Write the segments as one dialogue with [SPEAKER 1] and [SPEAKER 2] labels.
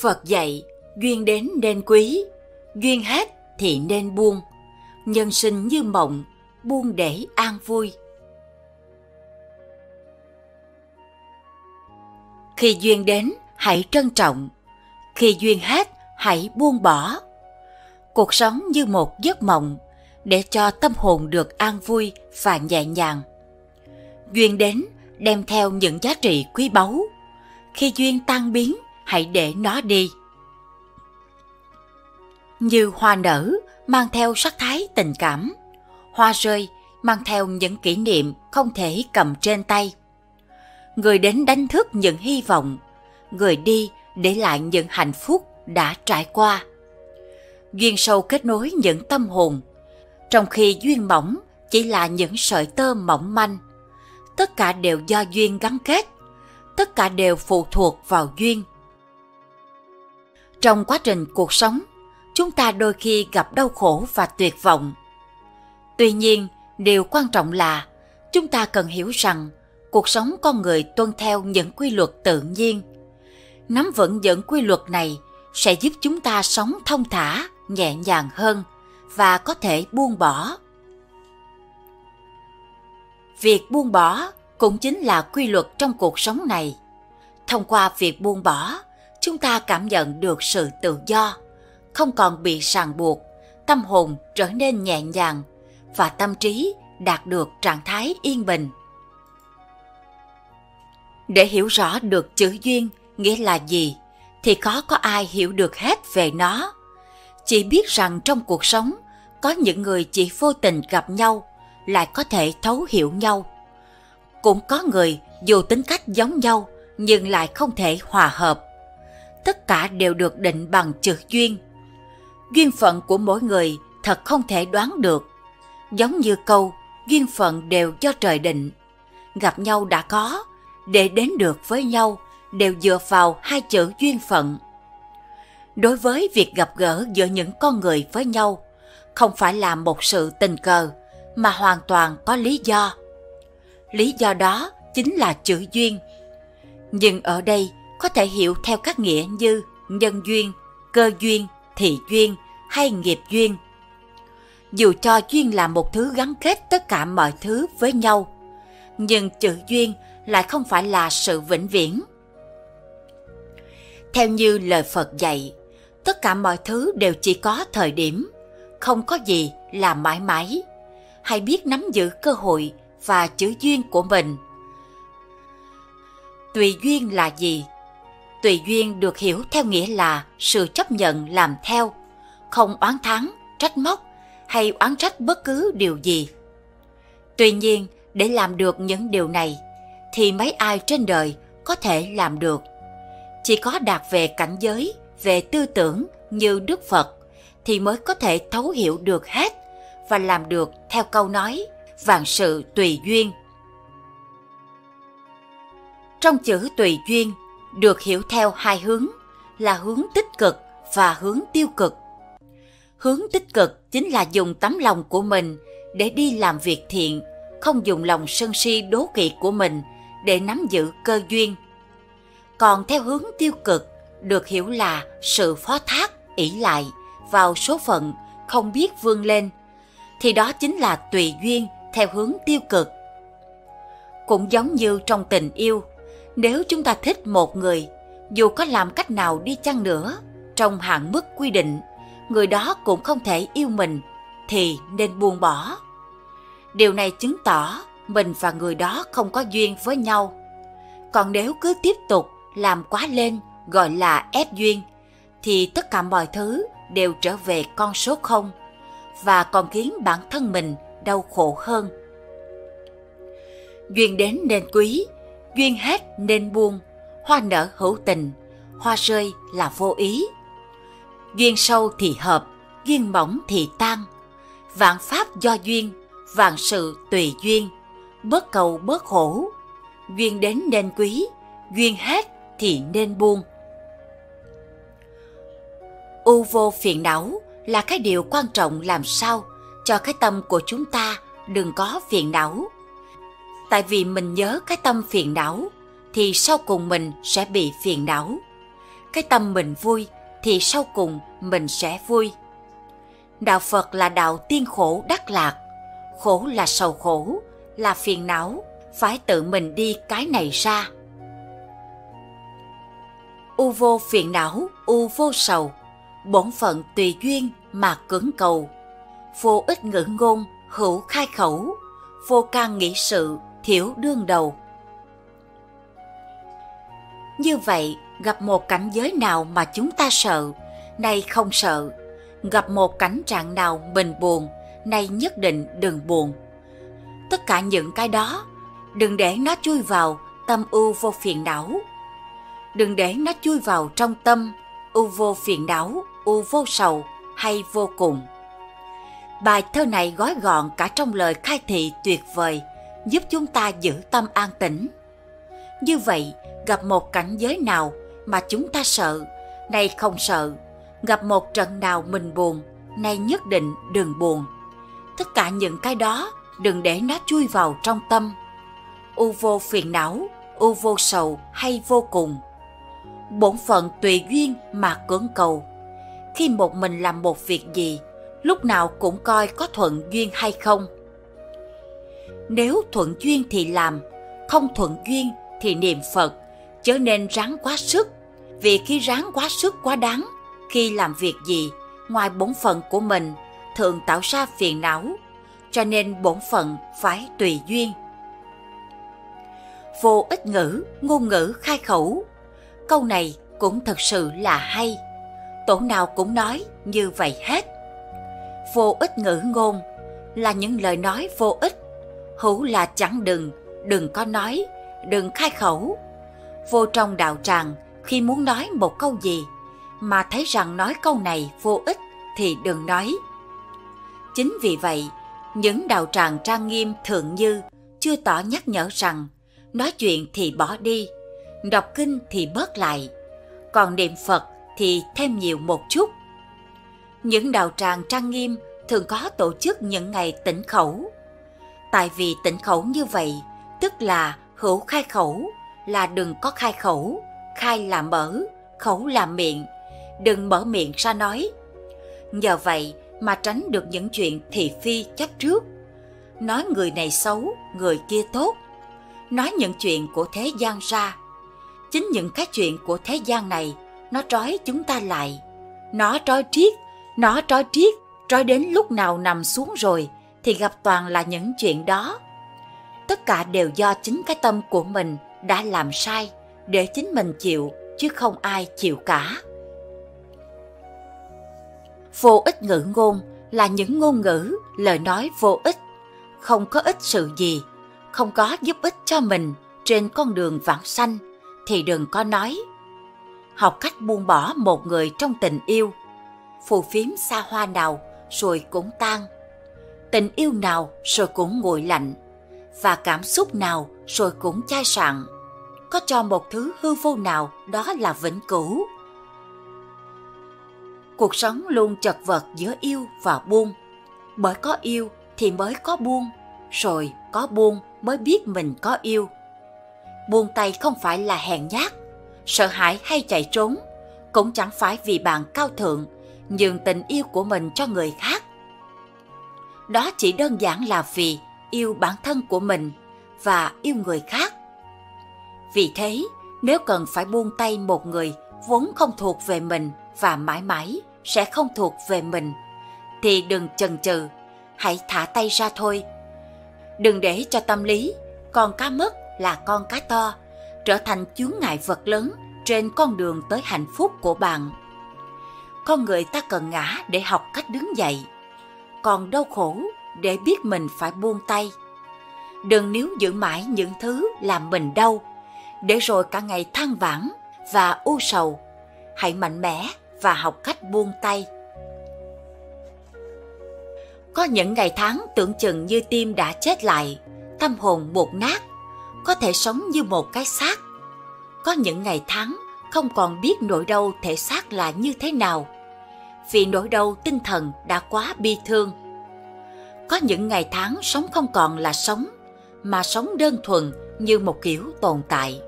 [SPEAKER 1] Phật dạy, duyên đến nên quý, duyên hết thì nên buông. Nhân sinh như mộng, buông để an vui. Khi duyên đến, hãy trân trọng. Khi duyên hết, hãy buông bỏ. Cuộc sống như một giấc mộng, để cho tâm hồn được an vui và nhẹ nhàng. Duyên đến đem theo những giá trị quý báu. Khi duyên tan biến, hãy để nó đi. Như hoa nở mang theo sắc thái tình cảm, hoa rơi mang theo những kỷ niệm không thể cầm trên tay. Người đến đánh thức những hy vọng, người đi để lại những hạnh phúc đã trải qua. Duyên sâu kết nối những tâm hồn, trong khi duyên mỏng chỉ là những sợi tơ mỏng manh. Tất cả đều do duyên gắn kết, tất cả đều phụ thuộc vào duyên. Trong quá trình cuộc sống, chúng ta đôi khi gặp đau khổ và tuyệt vọng. Tuy nhiên, điều quan trọng là chúng ta cần hiểu rằng cuộc sống con người tuân theo những quy luật tự nhiên. Nắm vững những quy luật này sẽ giúp chúng ta sống thông thả, nhẹ nhàng hơn và có thể buông bỏ. Việc buông bỏ cũng chính là quy luật trong cuộc sống này. Thông qua việc buông bỏ, chúng ta cảm nhận được sự tự do, không còn bị ràng buộc, tâm hồn trở nên nhẹ nhàng và tâm trí đạt được trạng thái yên bình. Để hiểu rõ được chữ duyên nghĩa là gì thì khó có ai hiểu được hết về nó. Chỉ biết rằng trong cuộc sống có những người chỉ vô tình gặp nhau lại có thể thấu hiểu nhau. Cũng có người dù tính cách giống nhau nhưng lại không thể hòa hợp. Tất cả đều được định bằng chữ duyên. Duyên phận của mỗi người thật không thể đoán được. Giống như câu duyên phận đều do trời định. Gặp nhau đã có, để đến được với nhau đều dựa vào hai chữ duyên phận. Đối với việc gặp gỡ giữa những con người với nhau, không phải là một sự tình cờ, mà hoàn toàn có lý do. Lý do đó chính là chữ duyên. Nhưng ở đây có thể hiểu theo các nghĩa như nhân duyên, cơ duyên, thị duyên hay nghiệp duyên. Dù cho duyên là một thứ gắn kết tất cả mọi thứ với nhau, nhưng chữ duyên lại không phải là sự vĩnh viễn. Theo như lời Phật dạy, tất cả mọi thứ đều chỉ có thời điểm, không có gì là mãi mãi. Hãy biết nắm giữ cơ hội và chữ duyên của mình. Tùy duyên là gì? Tùy duyên được hiểu theo nghĩa là sự chấp nhận làm theo, không oán thắng, trách móc hay oán trách bất cứ điều gì. Tuy nhiên, để làm được những điều này, thì mấy ai trên đời có thể làm được. Chỉ có đạt về cảnh giới, về tư tưởng như Đức Phật thì mới có thể thấu hiểu được hết và làm được theo câu nói vạn sự tùy duyên. Trong chữ tùy duyên được hiểu theo hai hướng là hướng tích cực và hướng tiêu cực. Hướng tích cực chính là dùng tấm lòng của mình để đi làm việc thiện, không dùng lòng sân si đố kỵ của mình để nắm giữ cơ duyên. Còn theo hướng tiêu cực được hiểu là sự phó thác, ỷ lại vào số phận không biết vươn lên thì đó chính là tùy duyên theo hướng tiêu cực. Cũng giống như trong tình yêu, nếu chúng ta thích một người, dù có làm cách nào đi chăng nữa, trong hạn mức quy định, người đó cũng không thể yêu mình, thì nên buông bỏ. Điều này chứng tỏ mình và người đó không có duyên với nhau. Còn nếu cứ tiếp tục làm quá lên gọi là ép duyên, thì tất cả mọi thứ đều trở về con số không và còn khiến bản thân mình đau khổ hơn. Duyên đến nên quý, duyên hết nên buông, hoa nở hữu tình, hoa rơi là vô ý. Duyên sâu thì hợp, duyên mỏng thì tan. Vạn pháp do duyên, vạn sự tùy duyên, bớt cầu bớt khổ. Duyên đến nên quý, duyên hết thì nên buông. U vô phiền não là cái điều quan trọng làm sao cho cái tâm của chúng ta đừng có phiền não. Tại vì mình nhớ cái tâm phiền não thì sau cùng mình sẽ bị phiền não. cái tâm mình vui thì sau cùng mình sẽ vui. Đạo Phật là đạo tiên khổ đắc lạc, khổ là sầu khổ, là phiền não, phải tự mình đi cái này ra. U vô phiền não, u vô sầu, bổn phận tùy duyên mà cưỡng cầu. Vô ích ngữ ngôn, hữu khai khẩu, vô can nghĩ sự, thiểu đương đầu. Như vậy, gặp một cảnh giới nào mà chúng ta sợ, nay không sợ. Gặp một cảnh trạng nào mình buồn, nay nhất định đừng buồn. Tất cả những cái đó, đừng để nó chui vào tâm ưu vô phiền não. Đừng để nó chui vào trong tâm ưu vô phiền não, ưu vô sầu hay vô cùng. Bài thơ này gói gọn cả trong lời khai thị tuyệt vời, giúp chúng ta giữ tâm an tĩnh. Như vậy, gặp một cảnh giới nào mà chúng ta sợ, nay không sợ. Gặp một trận nào mình buồn, nay nhất định đừng buồn. Tất cả những cái đó đừng để nó chui vào trong tâm. U vô phiền não, u vô sầu hay vô cùng. Bổn phận tùy duyên mà cưỡng cầu. Khi một mình làm một việc gì, lúc nào cũng coi có thuận duyên hay không. Nếu thuận duyên thì làm, không thuận duyên thì niệm Phật, chớ nên ráng quá sức. Vì khi ráng quá sức quá đáng, khi làm việc gì, ngoài bổn phận của mình, thường tạo ra phiền não, cho nên bổn phận phải tùy duyên. Vô ích ngữ, ngôn ngữ khai khẩu. Câu này cũng thật sự là hay. Tổ nào cũng nói như vậy hết. Vô ích ngữ ngôn là những lời nói vô ích. Hữu là chẳng đừng, đừng có nói, đừng khai khẩu. Vô trong đạo tràng, khi muốn nói một câu gì, mà thấy rằng nói câu này vô ích thì đừng nói. Chính vì vậy, những đạo tràng trang nghiêm thượng như chưa tỏ nhắc nhở rằng nói chuyện thì bỏ đi, đọc kinh thì bớt lại, còn niệm Phật thì thêm nhiều một chút. Những đạo tràng trang nghiêm thường có tổ chức những ngày tĩnh khẩu. Tại vì tịnh khẩu như vậy, tức là hữu khai khẩu, là đừng có khai khẩu, khai là mở, khẩu là miệng, đừng mở miệng ra nói. Nhờ vậy mà tránh được những chuyện thị phi chấp trước. Nói người này xấu, người kia tốt. Nói những chuyện của thế gian ra. Chính những cái chuyện của thế gian này, nó trói chúng ta lại. Nó trói triết, nó trói triết, trói đến lúc nào nằm xuống rồi thì gặp toàn là những chuyện đó. Tất cả đều do chính cái tâm của mình đã làm sai để chính mình chịu, chứ không ai chịu cả. Vô ích ngữ ngôn là những ngôn ngữ, lời nói vô ích. Không có ích sự gì, không có giúp ích cho mình trên con đường vãng sanh, thì đừng có nói. Học cách buông bỏ một người trong tình yêu, phù phiếm xa hoa nào rồi cũng tan tình yêu nào rồi cũng nguội lạnh, và cảm xúc nào rồi cũng chai sạn. Có cho một thứ hư vô nào đó là vĩnh cửu. Cuộc sống luôn chật vật giữa yêu và buông. Bởi có yêu thì mới có buông, rồi có buông mới biết mình có yêu. Buông tay không phải là hèn nhát, sợ hãi hay chạy trốn, cũng chẳng phải vì bạn cao thượng nhường tình yêu của mình cho người khác đó chỉ đơn giản là vì yêu bản thân của mình và yêu người khác. Vì thế, nếu cần phải buông tay một người vốn không thuộc về mình và mãi mãi sẽ không thuộc về mình, thì đừng chần chừ, hãy thả tay ra thôi. Đừng để cho tâm lý, con cá mất là con cá to, trở thành chướng ngại vật lớn trên con đường tới hạnh phúc của bạn. Con người ta cần ngã để học cách đứng dậy còn đau khổ để biết mình phải buông tay. Đừng níu giữ mãi những thứ làm mình đau, để rồi cả ngày than vãn và u sầu. Hãy mạnh mẽ và học cách buông tay. Có những ngày tháng tưởng chừng như tim đã chết lại, tâm hồn bột nát, có thể sống như một cái xác. Có những ngày tháng không còn biết nỗi đau thể xác là như thế nào vì nỗi đau tinh thần đã quá bi thương có những ngày tháng sống không còn là sống mà sống đơn thuần như một kiểu tồn tại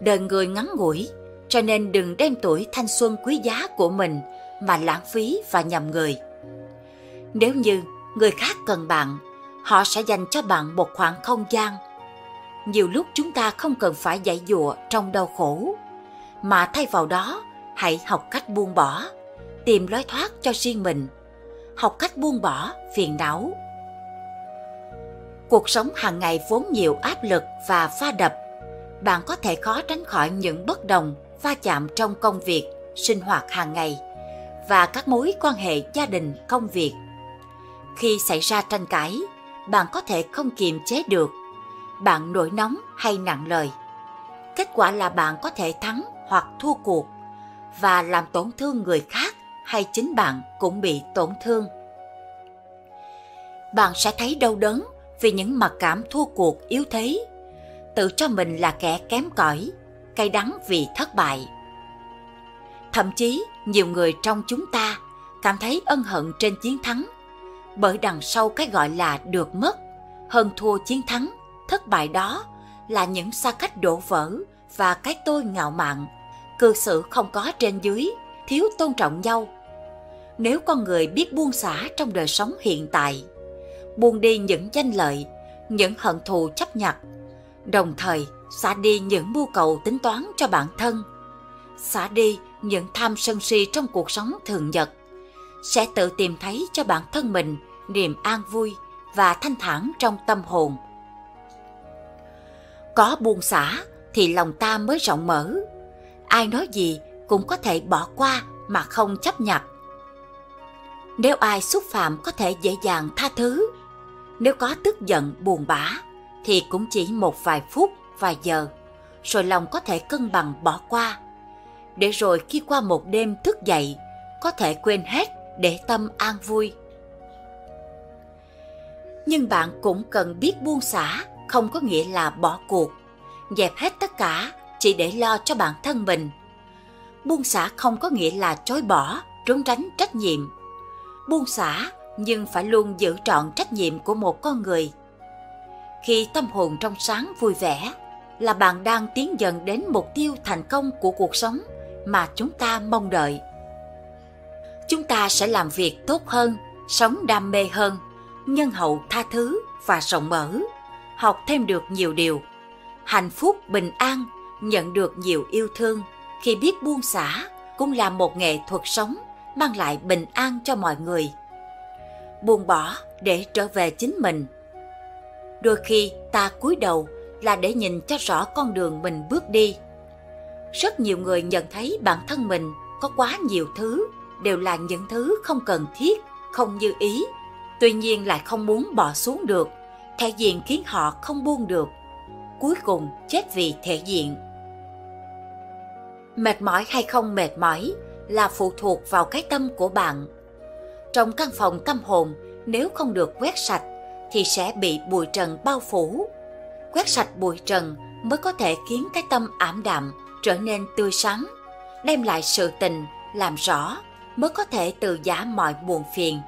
[SPEAKER 1] đời người ngắn ngủi cho nên đừng đem tuổi thanh xuân quý giá của mình mà lãng phí và nhầm người. Nếu như người khác cần bạn, họ sẽ dành cho bạn một khoảng không gian. Nhiều lúc chúng ta không cần phải giải dụa trong đau khổ, mà thay vào đó hãy học cách buông bỏ, tìm lối thoát cho riêng mình, học cách buông bỏ phiền não. Cuộc sống hàng ngày vốn nhiều áp lực và pha đập, bạn có thể khó tránh khỏi những bất đồng, va chạm trong công việc, sinh hoạt hàng ngày và các mối quan hệ gia đình, công việc. Khi xảy ra tranh cãi, bạn có thể không kiềm chế được. Bạn nổi nóng hay nặng lời. Kết quả là bạn có thể thắng hoặc thua cuộc và làm tổn thương người khác hay chính bạn cũng bị tổn thương. Bạn sẽ thấy đau đớn vì những mặc cảm thua cuộc yếu thế, tự cho mình là kẻ kém cỏi, cay đắng vì thất bại. Thậm chí nhiều người trong chúng ta cảm thấy ân hận trên chiến thắng bởi đằng sau cái gọi là được mất hơn thua chiến thắng thất bại đó là những xa cách đổ vỡ và cái tôi ngạo mạn cư xử không có trên dưới thiếu tôn trọng nhau. Nếu con người biết buông xả trong đời sống hiện tại, buông đi những danh lợi, những hận thù chấp nhặt, đồng thời xả đi những mưu cầu tính toán cho bản thân, xả đi những tham sân si trong cuộc sống thường nhật, sẽ tự tìm thấy cho bản thân mình niềm an vui và thanh thản trong tâm hồn. Có buông xả thì lòng ta mới rộng mở. Ai nói gì cũng có thể bỏ qua mà không chấp nhận. Nếu ai xúc phạm có thể dễ dàng tha thứ. Nếu có tức giận, buồn bã, thì cũng chỉ một vài phút, vài giờ, rồi lòng có thể cân bằng bỏ qua. Để rồi khi qua một đêm thức dậy, có thể quên hết để tâm an vui. Nhưng bạn cũng cần biết buông xả, không có nghĩa là bỏ cuộc. Dẹp hết tất cả, chỉ để lo cho bản thân mình buông xả không có nghĩa là chối bỏ, trốn tránh trách nhiệm. Buông xả nhưng phải luôn giữ trọn trách nhiệm của một con người. Khi tâm hồn trong sáng vui vẻ là bạn đang tiến dần đến mục tiêu thành công của cuộc sống mà chúng ta mong đợi. Chúng ta sẽ làm việc tốt hơn, sống đam mê hơn, nhân hậu tha thứ và rộng mở, học thêm được nhiều điều, hạnh phúc bình an, nhận được nhiều yêu thương khi biết buông xả cũng là một nghệ thuật sống, mang lại bình an cho mọi người. Buông bỏ để trở về chính mình. Đôi khi ta cúi đầu là để nhìn cho rõ con đường mình bước đi. Rất nhiều người nhận thấy bản thân mình có quá nhiều thứ, đều là những thứ không cần thiết, không như ý. Tuy nhiên lại không muốn bỏ xuống được, thể diện khiến họ không buông được. Cuối cùng chết vì thể diện mệt mỏi hay không mệt mỏi là phụ thuộc vào cái tâm của bạn. Trong căn phòng tâm hồn, nếu không được quét sạch thì sẽ bị bụi trần bao phủ. Quét sạch bụi trần mới có thể khiến cái tâm ảm đạm, trở nên tươi sáng, đem lại sự tình, làm rõ, mới có thể từ giả mọi buồn phiền.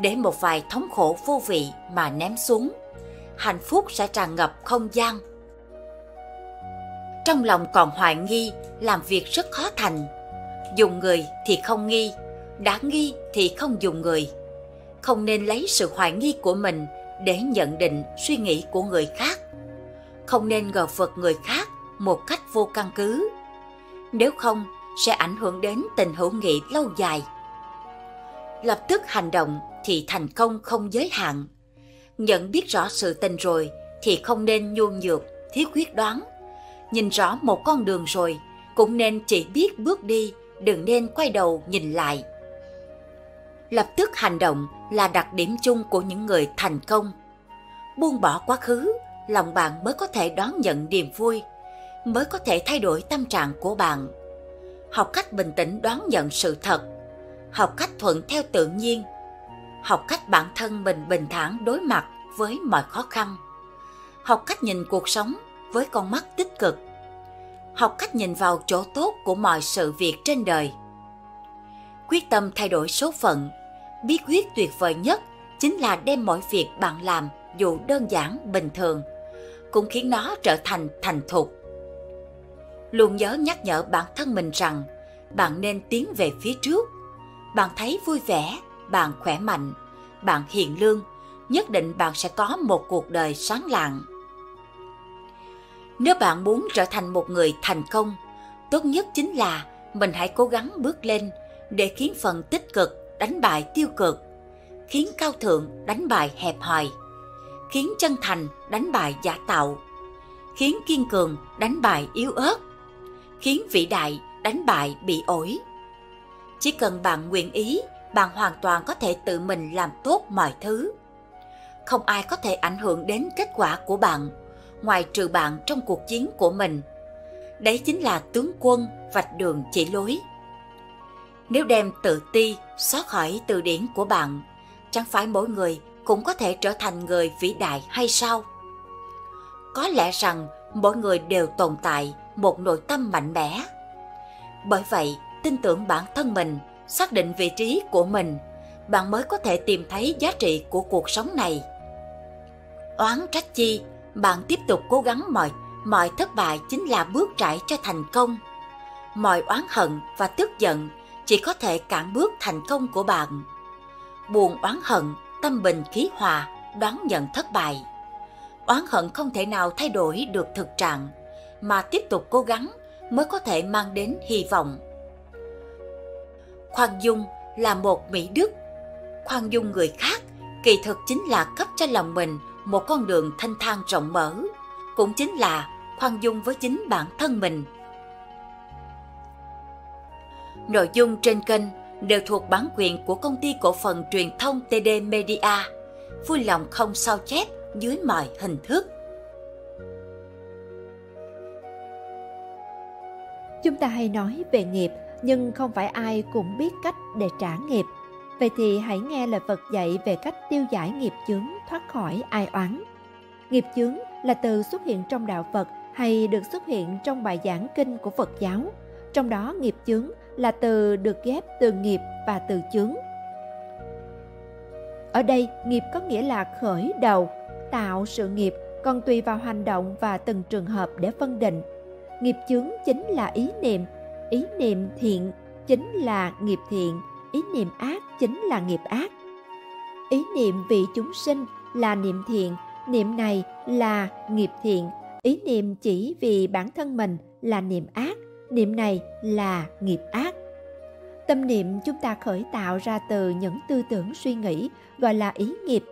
[SPEAKER 1] Để một vài thống khổ vô vị mà ném xuống, hạnh phúc sẽ tràn ngập không gian trong lòng còn hoài nghi, làm việc rất khó thành. Dùng người thì không nghi, đã nghi thì không dùng người. Không nên lấy sự hoài nghi của mình để nhận định suy nghĩ của người khác. Không nên ngờ vực người khác một cách vô căn cứ. Nếu không, sẽ ảnh hưởng đến tình hữu nghị lâu dài. Lập tức hành động thì thành công không giới hạn. Nhận biết rõ sự tình rồi thì không nên nhu nhược, thiếu quyết đoán nhìn rõ một con đường rồi, cũng nên chỉ biết bước đi, đừng nên quay đầu nhìn lại. Lập tức hành động là đặc điểm chung của những người thành công. Buông bỏ quá khứ, lòng bạn mới có thể đón nhận niềm vui, mới có thể thay đổi tâm trạng của bạn. Học cách bình tĩnh đón nhận sự thật, học cách thuận theo tự nhiên, học cách bản thân mình bình thản đối mặt với mọi khó khăn, học cách nhìn cuộc sống với con mắt tích cực học cách nhìn vào chỗ tốt của mọi sự việc trên đời quyết tâm thay đổi số phận bí quyết tuyệt vời nhất chính là đem mọi việc bạn làm dù đơn giản bình thường cũng khiến nó trở thành thành thục luôn nhớ nhắc nhở bản thân mình rằng bạn nên tiến về phía trước. Bạn thấy vui vẻ, bạn khỏe mạnh, bạn hiền lương, nhất định bạn sẽ có một cuộc đời sáng lạng. Nếu bạn muốn trở thành một người thành công, tốt nhất chính là mình hãy cố gắng bước lên để khiến phần tích cực đánh bại tiêu cực, khiến cao thượng đánh bại hẹp hòi, khiến chân thành đánh bại giả tạo, khiến kiên cường đánh bại yếu ớt, khiến vĩ đại đánh bại bị ổi. Chỉ cần bạn nguyện ý, bạn hoàn toàn có thể tự mình làm tốt mọi thứ. Không ai có thể ảnh hưởng đến kết quả của bạn, ngoài trừ bạn trong cuộc chiến của mình. Đấy chính là tướng quân vạch đường chỉ lối. Nếu đem tự ti xóa khỏi từ điển của bạn, chẳng phải mỗi người cũng có thể trở thành người vĩ đại hay sao? Có lẽ rằng mỗi người đều tồn tại một nội tâm mạnh mẽ. Bởi vậy, tin tưởng bản thân mình, xác định vị trí của mình, bạn mới có thể tìm thấy giá trị của cuộc sống này. Oán trách chi, bạn tiếp tục cố gắng mọi mọi thất bại chính là bước trải cho thành công. Mọi oán hận và tức giận chỉ có thể cản bước thành công của bạn. Buồn oán hận, tâm bình khí hòa, đoán nhận thất bại. Oán hận không thể nào thay đổi được thực trạng, mà tiếp tục cố gắng mới có thể mang đến hy vọng. Khoan dung là một mỹ đức. Khoan dung người khác kỳ thực chính là cấp cho lòng mình một con đường thanh thang rộng mở, cũng chính là khoan dung với chính bản thân mình. Nội dung trên kênh đều thuộc bản quyền của công ty cổ phần truyền thông TD Media. Vui lòng không sao chép dưới mọi hình thức.
[SPEAKER 2] Chúng ta hay nói về nghiệp, nhưng không phải ai cũng biết cách để trả nghiệp. Vậy thì hãy nghe lời Phật dạy về cách tiêu giải nghiệp chướng thoát khỏi ai oán. Nghiệp chướng là từ xuất hiện trong đạo Phật hay được xuất hiện trong bài giảng kinh của Phật giáo. Trong đó nghiệp chướng là từ được ghép từ nghiệp và từ chướng. Ở đây, nghiệp có nghĩa là khởi đầu, tạo sự nghiệp, còn tùy vào hành động và từng trường hợp để phân định. Nghiệp chướng chính là ý niệm, ý niệm thiện chính là nghiệp thiện, ý niệm ác chính là nghiệp ác. Ý niệm vị chúng sinh là niệm thiện, niệm này là nghiệp thiện, ý niệm chỉ vì bản thân mình là niệm ác, niệm này là nghiệp ác. Tâm niệm chúng ta khởi tạo ra từ những tư tưởng suy nghĩ gọi là ý nghiệp.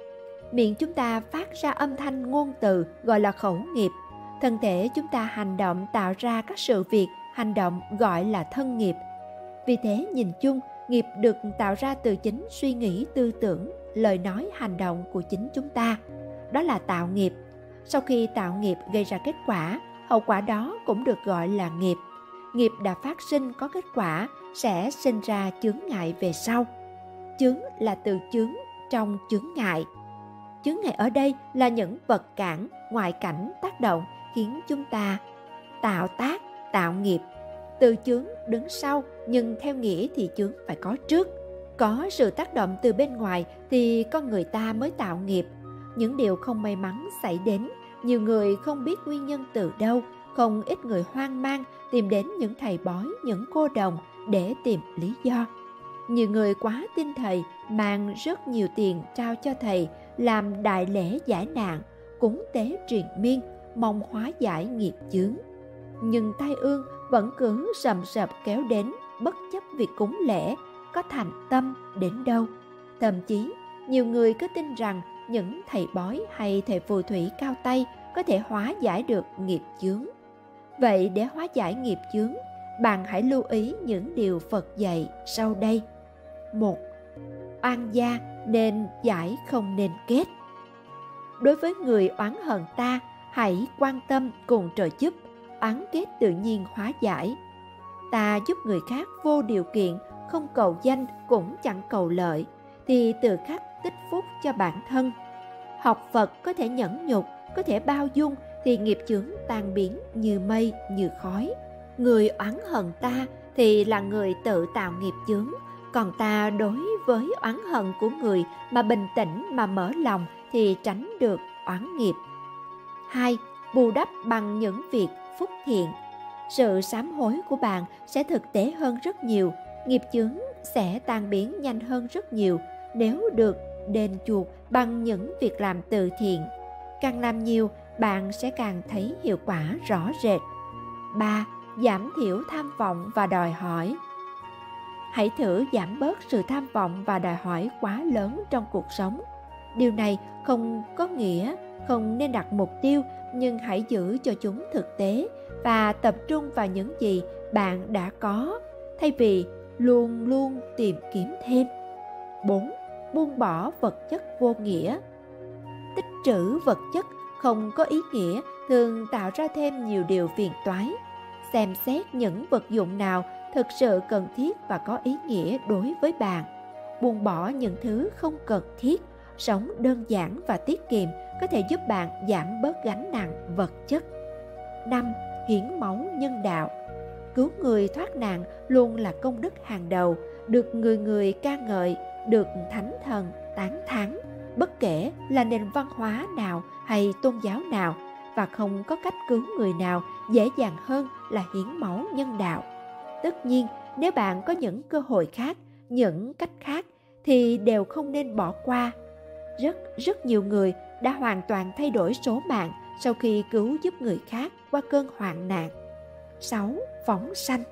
[SPEAKER 2] Miệng chúng ta phát ra âm thanh ngôn từ gọi là khẩu nghiệp. Thân thể chúng ta hành động tạo ra các sự việc, hành động gọi là thân nghiệp. Vì thế nhìn chung, nghiệp được tạo ra từ chính suy nghĩ, tư tưởng, lời nói, hành động của chính chúng ta. Đó là tạo nghiệp. Sau khi tạo nghiệp gây ra kết quả, hậu quả đó cũng được gọi là nghiệp nghiệp đã phát sinh có kết quả sẽ sinh ra chướng ngại về sau. Chướng là từ chướng trong chướng ngại. Chướng ngại ở đây là những vật cản, ngoại cảnh tác động khiến chúng ta tạo tác, tạo nghiệp. Từ chướng đứng sau nhưng theo nghĩa thì chướng phải có trước. Có sự tác động từ bên ngoài thì con người ta mới tạo nghiệp. Những điều không may mắn xảy đến, nhiều người không biết nguyên nhân từ đâu không ít người hoang mang tìm đến những thầy bói, những cô đồng để tìm lý do. Nhiều người quá tin thầy mang rất nhiều tiền trao cho thầy làm đại lễ giải nạn, cúng tế truyền miên, mong hóa giải nghiệp chướng. Nhưng tai ương vẫn cứ sầm sập kéo đến bất chấp việc cúng lễ có thành tâm đến đâu. Thậm chí, nhiều người cứ tin rằng những thầy bói hay thầy phù thủy cao tay có thể hóa giải được nghiệp chướng. Vậy để hóa giải nghiệp chướng, bạn hãy lưu ý những điều Phật dạy sau đây. một Oan gia nên giải không nên kết. Đối với người oán hận ta, hãy quan tâm cùng trợ giúp, oán kết tự nhiên hóa giải. Ta giúp người khác vô điều kiện, không cầu danh cũng chẳng cầu lợi, thì tự khắc tích phúc cho bản thân. Học Phật có thể nhẫn nhục, có thể bao dung thì nghiệp chướng tan biến như mây như khói. Người oán hận ta thì là người tự tạo nghiệp chướng còn ta đối với oán hận của người mà bình tĩnh mà mở lòng thì tránh được oán nghiệp. Hai bù đắp bằng những việc phúc thiện. Sự sám hối của bạn sẽ thực tế hơn rất nhiều nghiệp chướng sẽ tan biến nhanh hơn rất nhiều nếu được đền chuộc bằng những việc làm từ thiện càng làm nhiều, bạn sẽ càng thấy hiệu quả rõ rệt 3. Giảm thiểu tham vọng và đòi hỏi Hãy thử giảm bớt sự tham vọng và đòi hỏi quá lớn trong cuộc sống. Điều này không có nghĩa không nên đặt mục tiêu, nhưng hãy giữ cho chúng thực tế và tập trung vào những gì bạn đã có thay vì luôn luôn tìm kiếm thêm. 4. Buông bỏ vật chất vô nghĩa. Tích trữ vật chất không có ý nghĩa thường tạo ra thêm nhiều điều phiền toái. Xem xét những vật dụng nào thực sự cần thiết và có ý nghĩa đối với bạn. Buông bỏ những thứ không cần thiết, sống đơn giản và tiết kiệm có thể giúp bạn giảm bớt gánh nặng vật chất. 5. Hiến máu nhân đạo Cứu người thoát nạn luôn là công đức hàng đầu, được người người ca ngợi, được thánh thần tán thán bất kể là nền văn hóa nào hay tôn giáo nào và không có cách cứu người nào dễ dàng hơn là hiến máu nhân đạo. Tất nhiên, nếu bạn có những cơ hội khác, những cách khác thì đều không nên bỏ qua. Rất rất nhiều người đã hoàn toàn thay đổi số mạng sau khi cứu giúp người khác qua cơn hoạn nạn. 6. Phóng sanh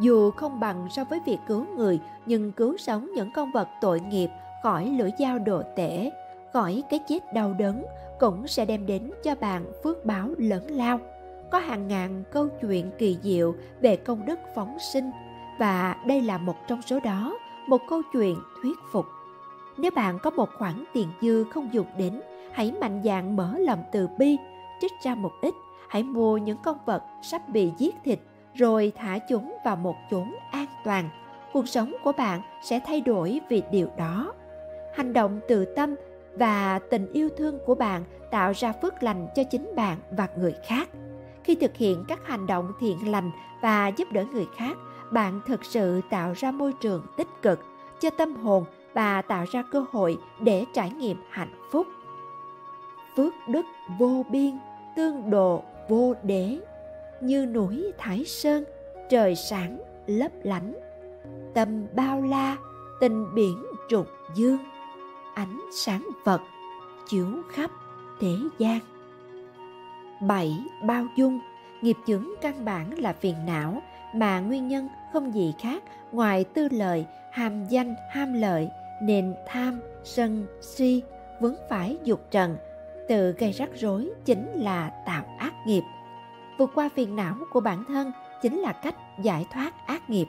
[SPEAKER 2] Dù không bằng so với việc cứu người, nhưng cứu sống những con vật tội nghiệp khỏi lưỡi dao đồ tể, khỏi cái chết đau đớn cũng sẽ đem đến cho bạn phước báo lớn lao. Có hàng ngàn câu chuyện kỳ diệu về công đức phóng sinh và đây là một trong số đó, một câu chuyện thuyết phục. Nếu bạn có một khoản tiền dư không dùng đến, hãy mạnh dạn mở lòng từ bi, trích ra một ít, hãy mua những con vật sắp bị giết thịt, rồi thả chúng vào một chốn an toàn. Cuộc sống của bạn sẽ thay đổi vì điều đó. Hành động từ tâm và tình yêu thương của bạn tạo ra phước lành cho chính bạn và người khác. Khi thực hiện các hành động thiện lành và giúp đỡ người khác, bạn thực sự tạo ra môi trường tích cực cho tâm hồn và tạo ra cơ hội để trải nghiệm hạnh phúc. Phước đức vô biên, tương độ vô đế như núi thái sơn trời sáng lấp lánh tâm bao la tình biển trục dương ánh sáng Phật chiếu khắp thế gian. Bảy Bao dung Nghiệp chướng căn bản là phiền não mà nguyên nhân không gì khác ngoài tư lợi, hàm danh, ham lợi nên tham, sân, si, vướng phải dục trần, tự gây rắc rối chính là tạo ác nghiệp. Vượt qua phiền não của bản thân chính là cách giải thoát ác nghiệp.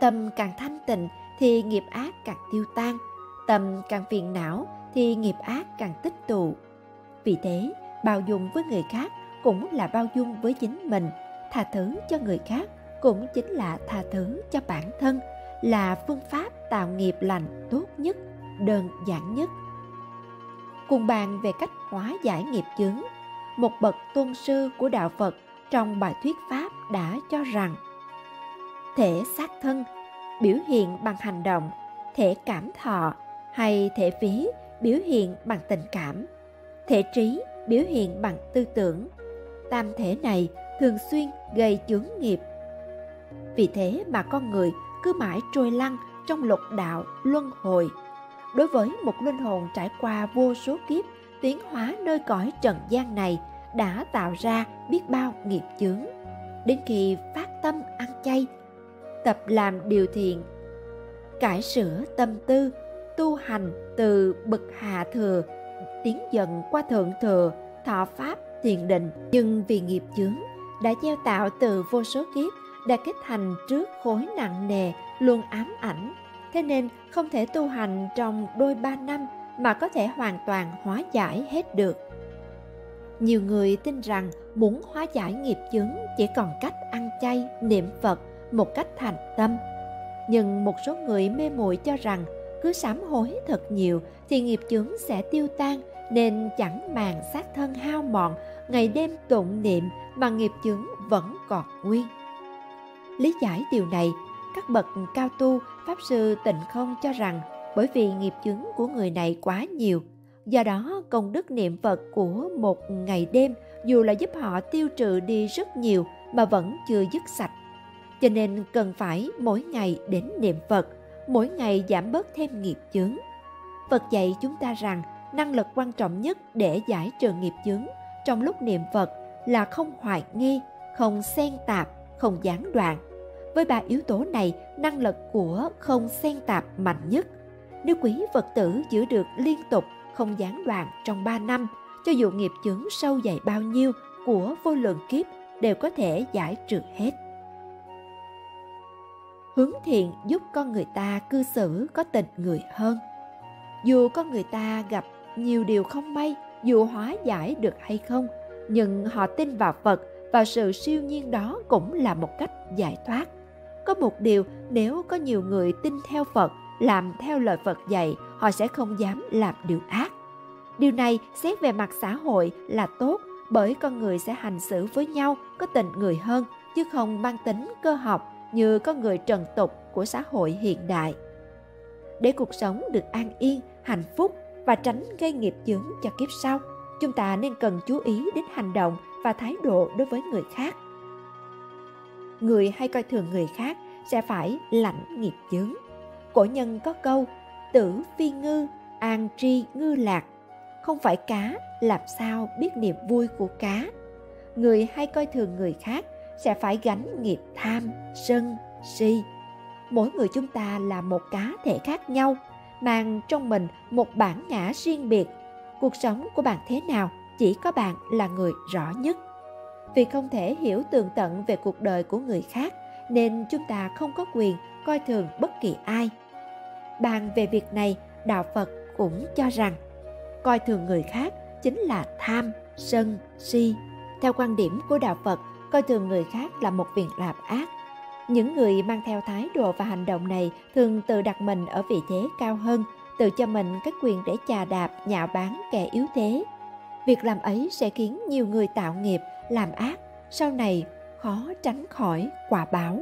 [SPEAKER 2] Tâm càng thanh tịnh thì nghiệp ác càng tiêu tan – tâm càng phiền não thì nghiệp ác càng tích tụ vì thế, bao dung với người khác cũng là bao dung với chính mình tha thứ cho người khác cũng chính là tha thứ cho bản thân, là phương pháp tạo nghiệp lành tốt nhất, đơn giản nhất cùng bàn về cách hóa giải nghiệp chướng, một bậc tôn sư của đạo phật trong bài thuyết pháp đã cho rằng, thể xác thân biểu hiện bằng hành động, thể cảm thọ hay thể phí biểu hiện bằng tình cảm, thể trí biểu hiện bằng tư tưởng. Tam thể này thường xuyên gây chướng nghiệp. Vì thế mà con người cứ mãi trôi lăn trong lục đạo luân hồi đối với một linh hồn trải qua vô số kiếp, tiến hóa nơi cõi trần gian này đã tạo ra biết bao nghiệp chướng. Đến khi phát tâm ăn chay, tập làm điều thiện, cải sửa tâm tư, tu hành từ bậc hạ thừa, tiến dần qua thượng thừa, thọ pháp, thiền định. Nhưng vì nghiệp chướng đã gieo tạo từ vô số kiếp, đã kết thành trước khối nặng nề luôn ám ảnh thế nên không thể tu hành trong đôi ba năm mà có thể hoàn toàn hóa giải hết được. Nhiều người tin rằng muốn hóa giải nghiệp chướng chỉ còn cách ăn chay, niệm phật một cách thành tâm. Nhưng một số người mê muội cho rằng cứ sám hối thật nhiều thì nghiệp chướng sẽ tiêu tan nên chẳng màng xác thân hao mòn, ngày đêm tụng niệm mà nghiệp chướng vẫn còn nguyên. Lý giải điều này các bậc cao tu pháp sư tịnh không cho rằng bởi vì nghiệp chướng của người này quá nhiều do đó công đức niệm phật của một ngày đêm dù là giúp họ tiêu trừ đi rất nhiều mà vẫn chưa dứt sạch. Cho nên cần phải mỗi ngày đến niệm Phật, mỗi ngày giảm bớt thêm nghiệp chướng. Phật dạy chúng ta rằng năng lực quan trọng nhất để giải trừ nghiệp chướng trong lúc niệm Phật là không hoài nghi, không xen tạp, không gián đoạn. Với ba yếu tố này, năng lực của không xen tạp mạnh nhất. Nếu quý Phật tử giữ được liên tục, không gián đoạn trong ba năm, cho dù nghiệp chướng sâu dày bao nhiêu của vô lượng kiếp đều có thể giải trừ hết. Hướng thiện giúp con người ta cư xử có tình người hơn. Dù con người ta gặp nhiều điều không may, dù hóa giải được hay không, nhưng họ tin vào Phật, và sự siêu nhiên đó cũng là một cách giải thoát. Có một điều, nếu có nhiều người tin theo Phật, làm theo lời Phật dạy, họ sẽ không dám làm điều ác. Điều này xét về mặt xã hội là tốt bởi con người sẽ hành xử với nhau có tình người hơn chứ không mang tính cơ học như con người trần tục của xã hội hiện đại. Để cuộc sống được an yên, hạnh phúc và tránh gây nghiệp chướng cho kiếp sau, chúng ta nên cần chú ý đến hành động và thái độ đối với người khác. Người hay coi thường người khác sẽ phải lãnh nghiệp chướng. Cổ nhân có câu tử phi ngư, an tri ngư lạc. Không phải cá, làm sao biết niềm vui của cá. Người hay coi thường người khác sẽ phải gánh nghiệp tham, sân, si. Mỗi người chúng ta là một cá thể khác nhau, mang trong mình một bản ngã riêng biệt. Cuộc sống của bạn thế nào, chỉ có bạn là người rõ nhất. Vì không thể hiểu tường tận về cuộc đời của người khác, nên chúng ta không có quyền coi thường bất kỳ ai. Bàn về việc này, Đạo Phật cũng cho rằng coi thường người khác chính là tham, sân, si. Theo quan điểm của Đạo Phật, coi thường người khác là một việc làm ác. Những người mang theo thái độ và hành động này thường tự đặt mình ở vị thế cao hơn, tự cho mình cái quyền để chà đạp, nhạo báng kẻ yếu thế. Việc làm ấy sẽ khiến nhiều người tạo nghiệp, làm ác, sau này khó tránh khỏi quả báo.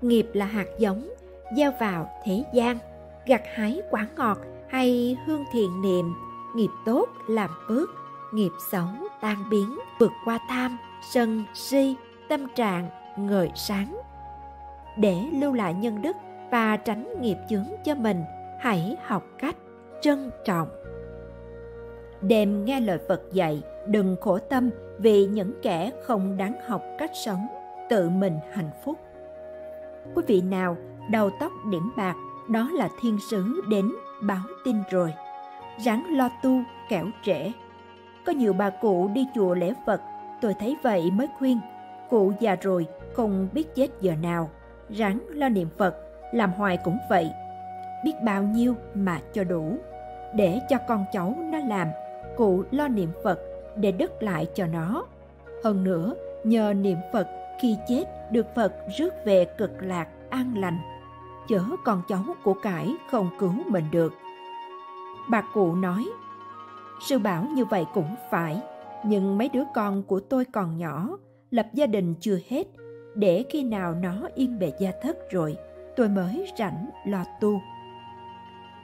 [SPEAKER 2] Nghiệp là hạt giống, gieo vào thế gian, gặt hái quả ngọt hay hương thiện niệm, nghiệp tốt làm phước, nghiệp xấu tan biến, vượt qua tham, sân, si, tâm trạng, ngời sáng. Để lưu lại nhân đức và tránh nghiệp chướng cho mình, hãy học cách trân trọng. Đêm nghe lời Phật dạy, đừng khổ tâm vì những kẻ không đáng học cách sống, tự mình hạnh phúc. Quý vị nào đầu tóc điểm bạc, đó là thiên sứ đến báo tin rồi. Ráng lo tu, kẻo trễ. Có nhiều bà cụ đi chùa lễ Phật, tôi thấy vậy mới khuyên. Cụ già rồi, không biết chết giờ nào. Ráng lo niệm Phật, làm hoài cũng vậy. Biết bao nhiêu mà cho đủ. Để cho con cháu nó làm, cụ lo niệm Phật để đứt lại cho nó. Hơn nữa, nhờ niệm Phật khi chết được Phật rước về cực lạc an lành, chớ con cháu của cải không cứu mình được. Bà cụ nói, sư bảo như vậy cũng phải, nhưng mấy đứa con của tôi còn nhỏ, lập gia đình chưa hết, để khi nào nó yên bề gia thất rồi, tôi mới rảnh lo tu.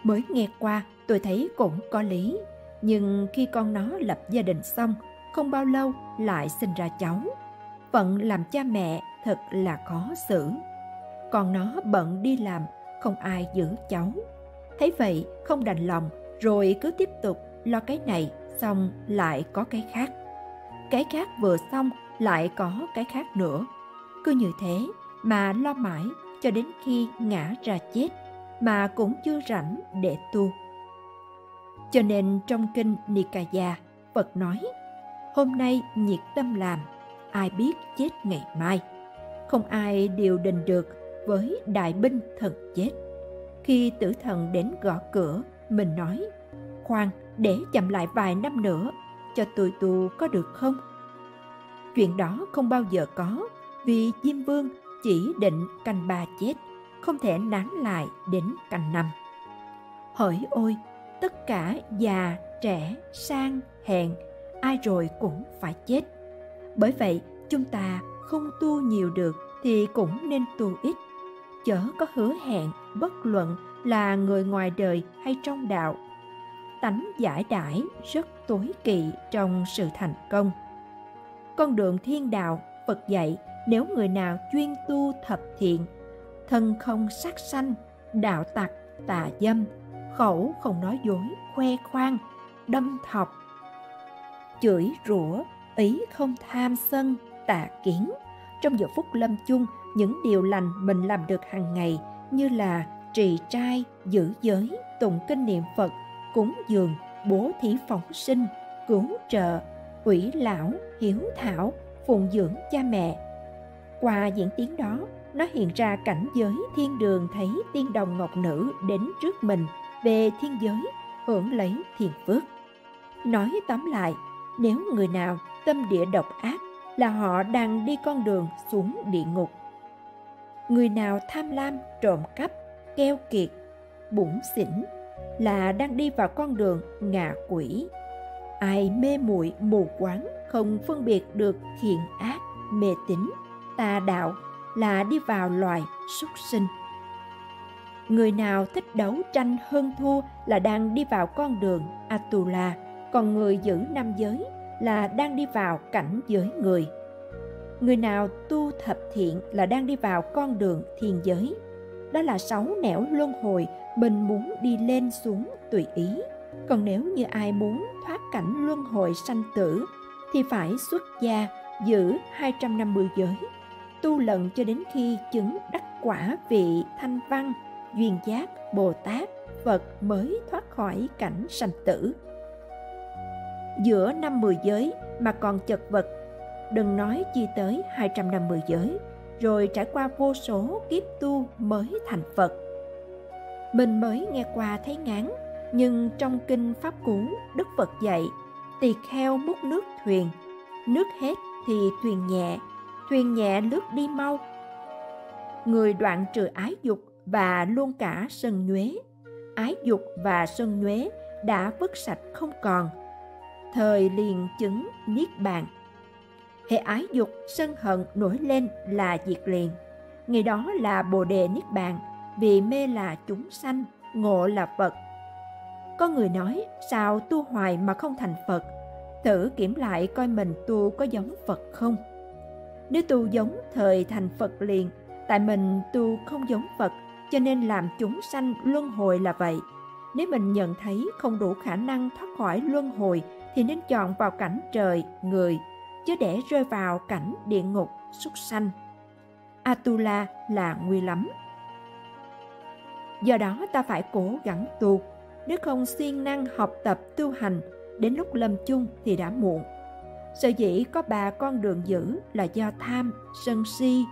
[SPEAKER 2] Mới nghe qua, tôi thấy cũng có lý, nhưng khi con nó lập gia đình xong, không bao lâu lại sinh ra cháu. Phận làm cha mẹ thật là khó xử. Còn nó bận đi làm, không ai giữ cháu. Thấy vậy, không đành lòng, rồi cứ tiếp tục lo cái này, xong lại có cái khác. Cái khác vừa xong, lại có cái khác nữa. Cứ như thế mà lo mãi cho đến khi ngã ra chết, mà cũng chưa rảnh để tu. Cho nên trong kinh Nikaya, Phật nói, hôm nay nhiệt tâm làm, ai biết chết ngày mai. Không ai điều đình được với đại binh thần chết. Khi tử thần đến gõ cửa, mình nói, khoan, để chậm lại vài năm nữa, cho tôi tu có được không? Chuyện đó không bao giờ có, vì Diêm Vương chỉ định canh ba chết, không thể nán lại đến canh năm. Hỡi ôi, tất cả già, trẻ, sang, hèn, ai rồi cũng phải chết. Bởi vậy, chúng ta không tu nhiều được thì cũng nên tu ít. Chớ có hứa hẹn bất luận là người ngoài đời hay trong đạo. tánh giải đãi rất tối kỵ trong sự thành công. Con đường thiên đạo, Phật dạy nếu người nào chuyên tu thập thiện, thân không sát sanh, đạo tặc, tà dâm, khẩu không nói dối, khoe khoang, đâm thọc, chửi rủa, ý không tham sân, tà kiến. Trong giờ phút lâm chung, những điều lành mình làm được hàng ngày như là trì trai, giữ giới, tụng kinh niệm Phật, cúng dường, bố thí phóng sinh, cứu trợ, ủy lão, hiếu thảo, phụng dưỡng cha mẹ. Qua diễn tiến đó, nó hiện ra cảnh giới thiên đường thấy tiên đồng ngọc nữ đến trước mình về thiên giới hưởng lấy thiền phước. Nói tóm lại, nếu người nào tâm địa độc ác là họ đang đi con đường xuống địa ngục. Người nào tham lam, trộm cắp, keo kiệt, bủn xỉn là đang đi vào con đường ngạ quỷ. Ai mê muội mù quáng không phân biệt được thiện ác, mê tín, tà đạo là đi vào loài súc sinh. Người nào thích đấu tranh hơn thua là đang đi vào con đường Atula, còn người giữ nam giới là đang đi vào cảnh giới người. Người nào tu thập thiện là đang đi vào con đường thiên giới. Đó là sáu nẻo luân hồi mình muốn đi lên xuống tùy ý. Còn nếu như ai muốn thoát cảnh luân hồi sanh tử thì phải xuất gia giữ 250 giới, tu lần cho đến khi chứng đắc quả vị thanh văn, duyên giác, Bồ Tát, Phật mới thoát khỏi cảnh sanh tử. Giữa năm mười giới mà còn chật vật, đừng nói chi tới 250 giới, rồi trải qua vô số kiếp tu mới thành Phật. Mình mới nghe qua thấy ngán, nhưng trong kinh Pháp Cú, Đức Phật dạy, tỳ kheo múc nước thuyền, nước hết thì thuyền nhẹ, thuyền nhẹ lướt đi mau. Người đoạn trừ ái dục và luôn cả sân nhuế. Ái dục và sân nhuế đã vứt sạch không còn. Thời liền chứng niết bàn. Hệ ái dục sân hận nổi lên là diệt liền. Ngày đó là bồ đề niết bàn, vì mê là chúng sanh, ngộ là Phật. Có người nói sao tu hoài mà không thành Phật, thử kiểm lại coi mình tu có giống Phật không. Nếu tu giống thời thành Phật liền, tại mình tu không giống Phật cho nên làm chúng sanh luân hồi là vậy. Nếu mình nhận thấy không đủ khả năng thoát khỏi luân hồi thì nên chọn vào cảnh trời, người, chứ để rơi vào cảnh địa ngục, súc sanh. Atula là nguy lắm. Do đó ta phải cố gắng tu, nếu không siêng năng học tập tu hành, đến lúc lâm chung thì đã muộn. Sở dĩ có ba con đường dữ là do tham, sân si,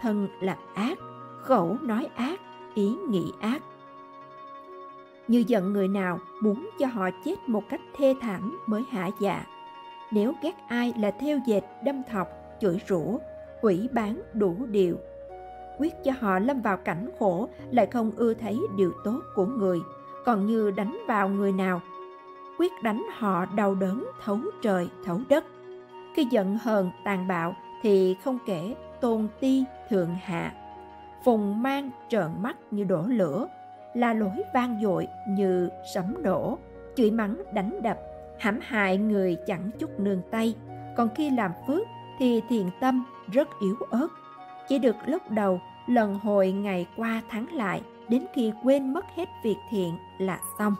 [SPEAKER 2] thân làm ác, khẩu nói ác, ý nghĩ ác. Như giận người nào muốn cho họ chết một cách thê thảm mới hạ dạ. Nếu ghét ai là theo dệt, đâm thọc, chửi rủa, quỷ bán đủ điều. Quyết cho họ lâm vào cảnh khổ lại không ưa thấy điều tốt của người, còn như đánh vào người nào. Quyết đánh họ đau đớn thấu trời thấu đất. Khi giận hờn tàn bạo thì không kể tôn ti thượng hạ phùng mang trợn mắt như đổ lửa, la lối vang dội như sấm nổ chửi mắng, đánh đập, hãm hại người chẳng chút nương tay. Còn khi làm phước thì thiền tâm rất yếu ớt. Chỉ được lúc đầu, lần hồi ngày qua tháng lại, đến khi quên mất hết việc thiện là xong.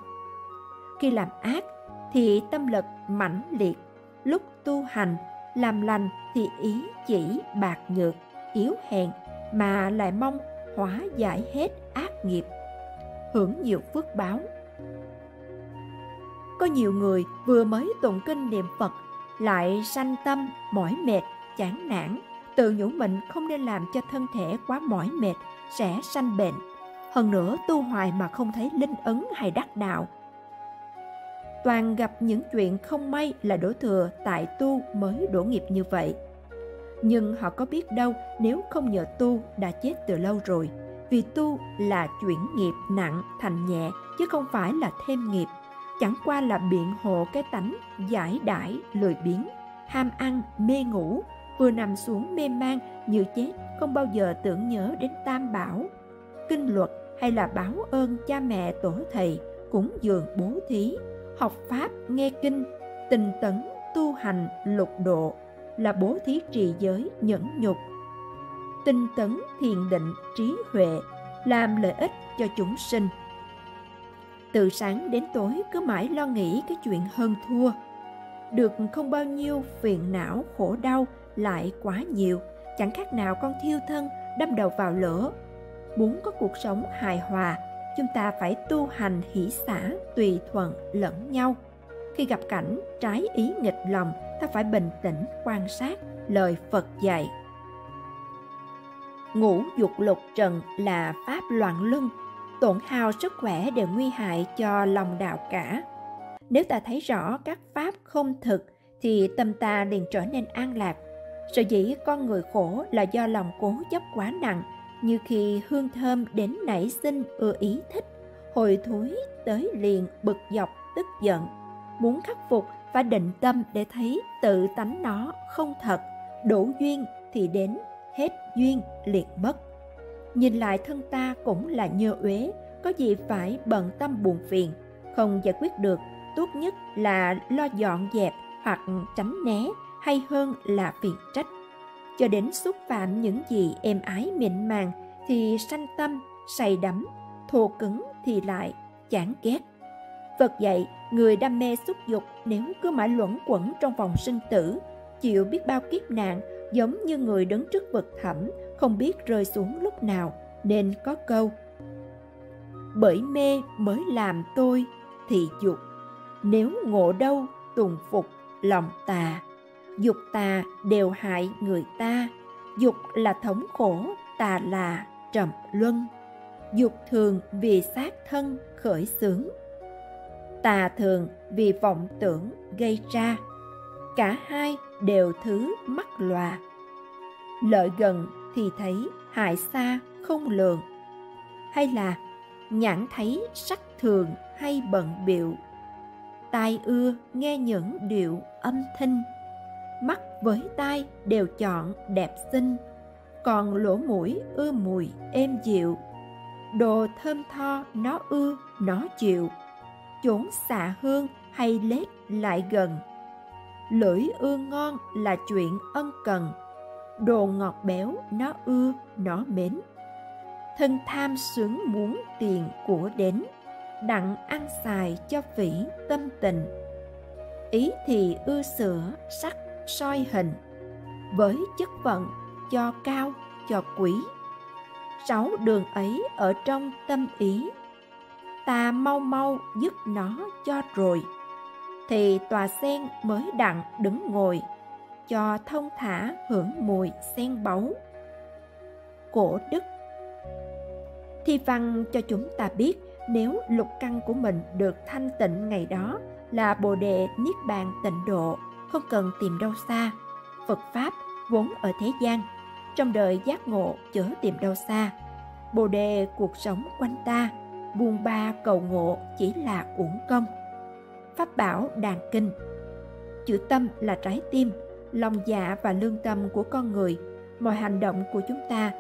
[SPEAKER 2] Khi làm ác thì tâm lực mãnh liệt, lúc tu hành, làm lành thì ý chỉ bạc nhược, yếu hèn mà lại mong hóa giải hết ác nghiệp, hưởng nhiều phước báo. Có nhiều người vừa mới tụng kinh niệm phật lại sanh tâm mỏi mệt, chán nản, tự nhủ mình không nên làm cho thân thể quá mỏi mệt, sẽ sanh bệnh. Hơn nữa, tu hoài mà không thấy linh ấn hay đắc đạo. Toàn gặp những chuyện không may là đổ thừa tại tu mới đổ nghiệp như vậy nhưng họ có biết đâu, nếu không nhờ tu đã chết từ lâu rồi. Vì tu là chuyển nghiệp nặng thành nhẹ, chứ không phải là thêm nghiệp. Chẳng qua là biện hộ cái tánh giải đãi lười biếng, ham ăn, mê ngủ, vừa nằm xuống mê man như chết, không bao giờ tưởng nhớ đến tam bảo. Kinh luật hay là báo ơn cha mẹ tổ thầy cúng dường bố thí. Học pháp, nghe kinh tình tấn, tu hành lục độ là bố thí trì giới nhẫn nhục. Tinh tấn thiền định trí huệ, làm lợi ích cho chúng sinh. Từ sáng đến tối cứ mãi lo nghĩ cái chuyện hơn thua. Được không bao nhiêu phiền não khổ đau lại quá nhiều, chẳng khác nào con thiêu thân, đâm đầu vào lửa. Muốn có cuộc sống hài hòa, chúng ta phải tu hành hỷ xả tùy thuận lẫn nhau khi gặp cảnh trái ý nghịch lòng, ta phải bình tĩnh, quan sát lời phật dạy. Ngũ dục lục trần là pháp loạn luân, tổn hao sức khỏe đều nguy hại cho lòng đạo cả. Nếu ta thấy rõ các pháp không thực, thì tâm ta liền trở nên an lạc. Sở dĩ con người khổ là do lòng cố chấp quá nặng, như khi hương thơm đến nảy sinh ưa ý thích, hồi thối tới liền bực dọc, tức giận muốn khắc phục và định tâm để thấy tự tánh nó không thật, đủ duyên thì đến hết duyên liệt mất. Nhìn lại thân ta cũng là nhơ uế, có gì phải bận tâm buồn phiền, không giải quyết được, tốt nhất là lo dọn dẹp hoặc tránh né, hay hơn là phiền trách. Cho đến xúc phạm những gì êm ái mịn màng thì sanh tâm, say đắm thô cứng thì lại chán ghét. Phật dạy, người đam mê xúc dục nếu cứ mãi luẩn quẩn trong vòng sinh tử, chịu biết bao kiếp nạn, giống như người đứng trước vực thẳm, không biết rơi xuống lúc nào, nên có câu. Bởi mê mới làm tôi thì dục, nếu ngộ đâu tùng phục lòng tà. Dục tà đều hại người ta, dục là thống khổ, tà là trầm luân. Dục thường vì sát thân khởi xướng tà thường vì vọng tưởng gây ra. Cả hai đều thứ mắc lòa. Lợi gần thì thấy, hại xa không lường. Hay là nhãn thấy sắc thường hay bận biệu tai ưa nghe những điệu âm thanh. Mắt với tai đều chọn đẹp xinh. Còn lỗ mũi ưa mùi êm dịu. Đồ thơm tho nó ưa, nó chịu chốn xạ hương hay lết lại gần. Lưỡi ưa ngon là chuyện ân cần. Đồ ngọt béo, nó ưa, nó mến. Thân tham sướng muốn tiền của đến, đặng ăn xài cho vĩ tâm tình. Ý thì ưa sữa, sắc, soi hình. Với chất vận, cho cao, cho quý. Sáu đường ấy ở trong tâm ý ta mau mau dứt nó cho rồi. Thì tòa sen mới đặng đứng ngồi, cho thông thả hưởng mùi sen báu. Cổ đức, thi văn cho chúng ta biết nếu lục căn của mình được thanh tịnh ngày đó là bồ đề niết bàn tịnh độ, không cần tìm đâu xa. Phật pháp vốn ở thế gian, trong đời giác ngộ chớ tìm đâu xa. Bồ đề cuộc sống quanh ta buồn ba cầu ngộ chỉ là uổng công. Pháp bảo đàn kinh. Chữ tâm là trái tim, lòng dạ và lương tâm của con người, mọi hành động của chúng ta.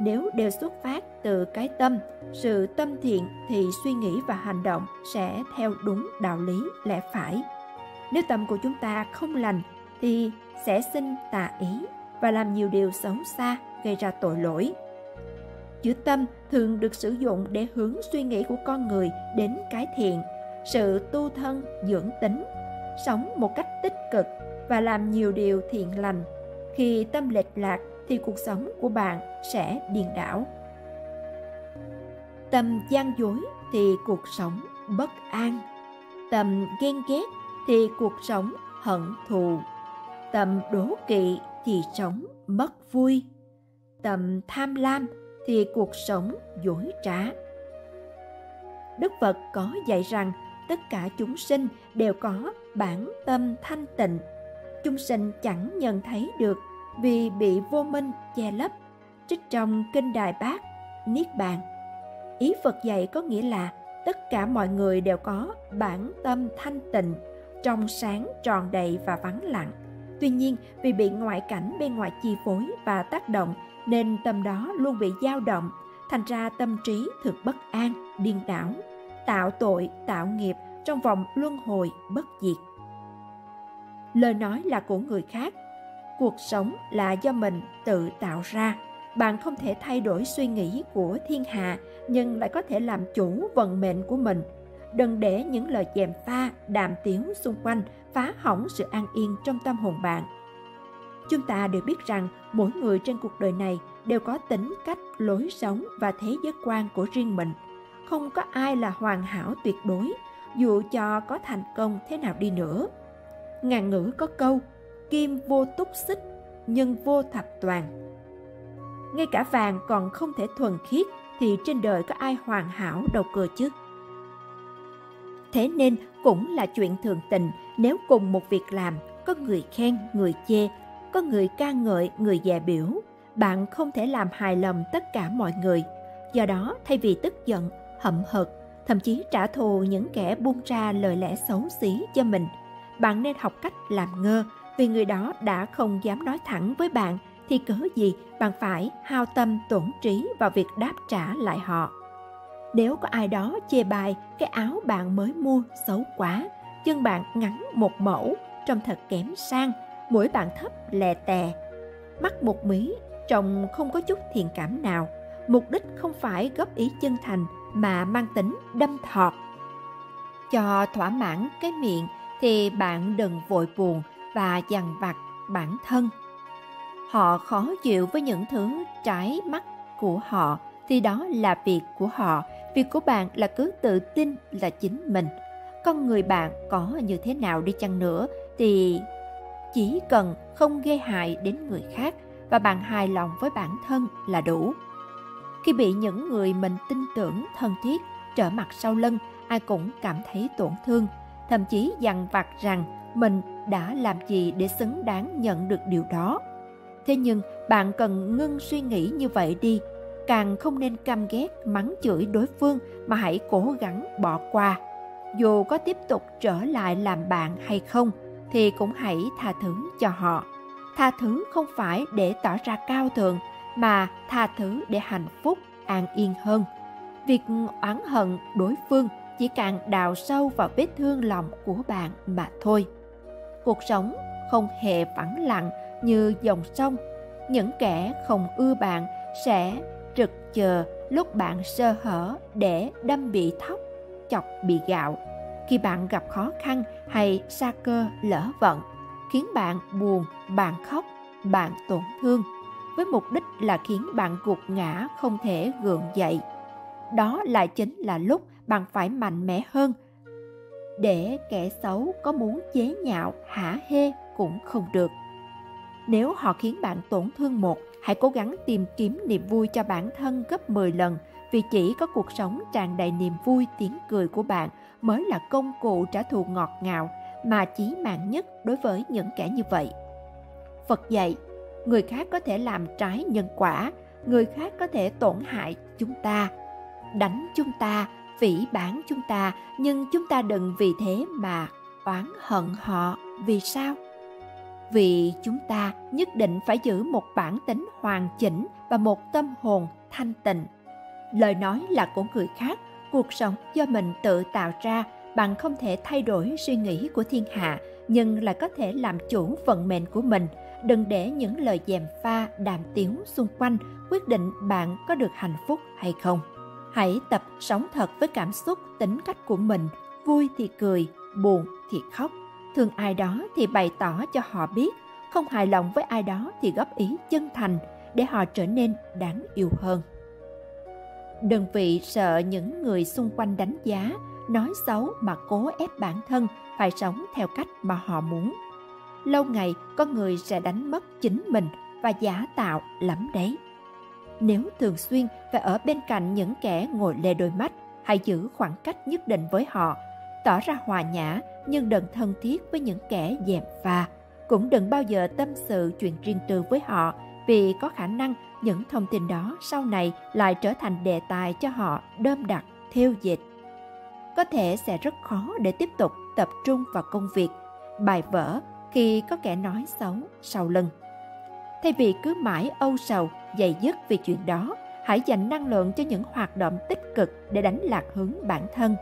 [SPEAKER 2] Nếu đều xuất phát từ cái tâm, sự tâm thiện thì suy nghĩ và hành động sẽ theo đúng đạo lý lẽ phải. Nếu tâm của chúng ta không lành thì sẽ sinh tà ý và làm nhiều điều xấu xa, gây ra tội lỗi chữ tâm thường được sử dụng để hướng suy nghĩ của con người đến cái thiện, sự tu thân, dưỡng tính, sống một cách tích cực và làm nhiều điều thiện lành. Khi tâm lệch lạc thì cuộc sống của bạn sẽ điên đảo. Tâm gian dối thì cuộc sống bất an. Tâm ghen ghét thì cuộc sống hận thù. Tâm đố kỵ thì sống mất vui. Tâm tham lam thì cuộc sống dối trá. Đức phật có dạy rằng tất cả chúng sinh đều có bản tâm thanh tịnh. Chúng sinh chẳng nhận thấy được vì bị vô minh che lấp. Trích trong kinh đài bát niết bàn. Ý phật dạy có nghĩa là tất cả mọi người đều có bản tâm thanh tịnh, trong sáng tròn đầy và vắng lặng. Tuy nhiên, vì bị ngoại cảnh bên ngoài chi phối và tác động nên tâm đó luôn bị dao động, thành ra tâm trí thực bất an, điên đảo, tạo tội, tạo nghiệp trong vòng luân hồi bất diệt. Lời nói là của người khác, cuộc sống là do mình tự tạo ra. Bạn không thể thay đổi suy nghĩ của thiên hạ, nhưng lại có thể làm chủ vận mệnh của mình. Đừng để những lời dèm pha, đàm tiếu xung quanh phá hỏng sự an yên trong tâm hồn bạn chúng ta đều biết rằng mỗi người trên cuộc đời này đều có tính cách, lối sống và thế giới quan của riêng mình. Không có ai là hoàn hảo tuyệt đối, dù cho có thành công thế nào đi nữa. Ngàn ngữ có câu, kim vô túc xích, nhân vô thập toàn. Ngay cả vàng còn không thể thuần khiết thì trên đời có ai hoàn hảo đâu cơ chứ? Thế nên cũng là chuyện thường tình, nếu cùng một việc làm, có người khen, người chê có người ca ngợi, người dè biểu. Bạn không thể làm hài lòng tất cả mọi người. Do đó, thay vì tức giận, hậm hực, thậm chí trả thù những kẻ buông ra lời lẽ xấu xí cho mình, bạn nên học cách làm ngơ. Vì người đó đã không dám nói thẳng với bạn, thì cớ gì bạn phải hao tâm, tổn trí vào việc đáp trả lại họ. Nếu có ai đó chê bai cái áo bạn mới mua xấu quá chân bạn ngắn một mẫu, trông thật kém sang mũi bạn thấp, lè tè. Mắt một mí, trông không có chút thiện cảm nào. Mục đích không phải góp ý chân thành, mà mang tính đâm thọt. Cho thỏa mãn cái miệng thì bạn đừng vội buồn và dằn vặt bản thân. Họ khó chịu với những thứ trái mắt của họ, thì đó là việc của họ. Việc của bạn là cứ tự tin là chính mình. Con người bạn có như thế nào đi chăng nữa thì chỉ cần không gây hại đến người khác và bạn hài lòng với bản thân là đủ. Khi bị những người mình tin tưởng thân thiết trở mặt sau lưng, ai cũng cảm thấy tổn thương, thậm chí dằn vặt rằng mình đã làm gì để xứng đáng nhận được điều đó. Thế nhưng, bạn cần ngưng suy nghĩ như vậy đi. Càng không nên căm ghét, mắng chửi đối phương mà hãy cố gắng bỏ qua. Dù có tiếp tục trở lại làm bạn hay không thì cũng hãy tha thứ cho họ. Tha thứ không phải để tỏ ra cao thượng, mà tha thứ để hạnh phúc, an yên hơn. Việc oán hận đối phương chỉ càng đào sâu vào vết thương lòng của bạn mà thôi. Cuộc sống không hề vắng lặng như dòng sông. Những kẻ không ưa bạn sẽ trực chờ lúc bạn sơ hở để đâm bị thóc, chọc bị gạo. Khi bạn gặp khó khăn hay sa cơ lỡ vận, khiến bạn buồn, bạn khóc, bạn tổn thương. Với mục đích là khiến bạn gục ngã, không thể gượng dậy. Đó lại chính là lúc bạn phải mạnh mẽ hơn. Để kẻ xấu có muốn chế nhạo, hả hê cũng không được. Nếu họ khiến bạn tổn thương một, hãy cố gắng tìm kiếm niềm vui cho bản thân gấp 10 lần, vì chỉ có cuộc sống tràn đầy niềm vui tiếng cười của bạn mới là công cụ trả thù ngọt ngào mà chí mạng nhất đối với những kẻ như vậy. Phật dạy, người khác có thể làm trái nhân quả, người khác có thể tổn hại chúng ta, đánh chúng ta, phỉ bán chúng ta, nhưng chúng ta đừng vì thế mà oán hận họ. Vì sao? Vì chúng ta nhất định phải giữ một bản tính hoàn chỉnh và một tâm hồn thanh tịnh. Lời nói là của người khác, cuộc sống do mình tự tạo ra, bạn không thể thay đổi suy nghĩ của thiên hạ, nhưng lại có thể làm chủ vận mệnh của mình. Đừng để những lời dèm pha, đàm tiếu xung quanh quyết định bạn có được hạnh phúc hay không. Hãy tập sống thật với cảm xúc, tính cách của mình. Vui thì cười, buồn thì khóc. Thương ai đó thì bày tỏ cho họ biết. Không hài lòng với ai đó thì góp ý chân thành để họ trở nên đáng yêu hơn đừng vì sợ những người xung quanh đánh giá, nói xấu mà cố ép bản thân phải sống theo cách mà họ muốn. Lâu ngày con người sẽ đánh mất chính mình và giả tạo lắm đấy. Nếu thường xuyên phải ở bên cạnh những kẻ ngồi lê đôi mắt, hãy giữ khoảng cách nhất định với họ, tỏ ra hòa nhã nhưng đừng thân thiết với những kẻ dèm pha. Cũng đừng bao giờ tâm sự chuyện riêng tư với họ vì có khả năng những thông tin đó sau này lại trở thành đề tài cho họ đơm đặt theo dịch có thể sẽ rất khó để tiếp tục tập trung vào công việc bài vở khi có kẻ nói xấu sau lưng. Thay vì cứ mãi âu sầu dày dứt vì chuyện đó hãy dành năng lượng cho những hoạt động tích cực để đánh lạc hướng bản thân.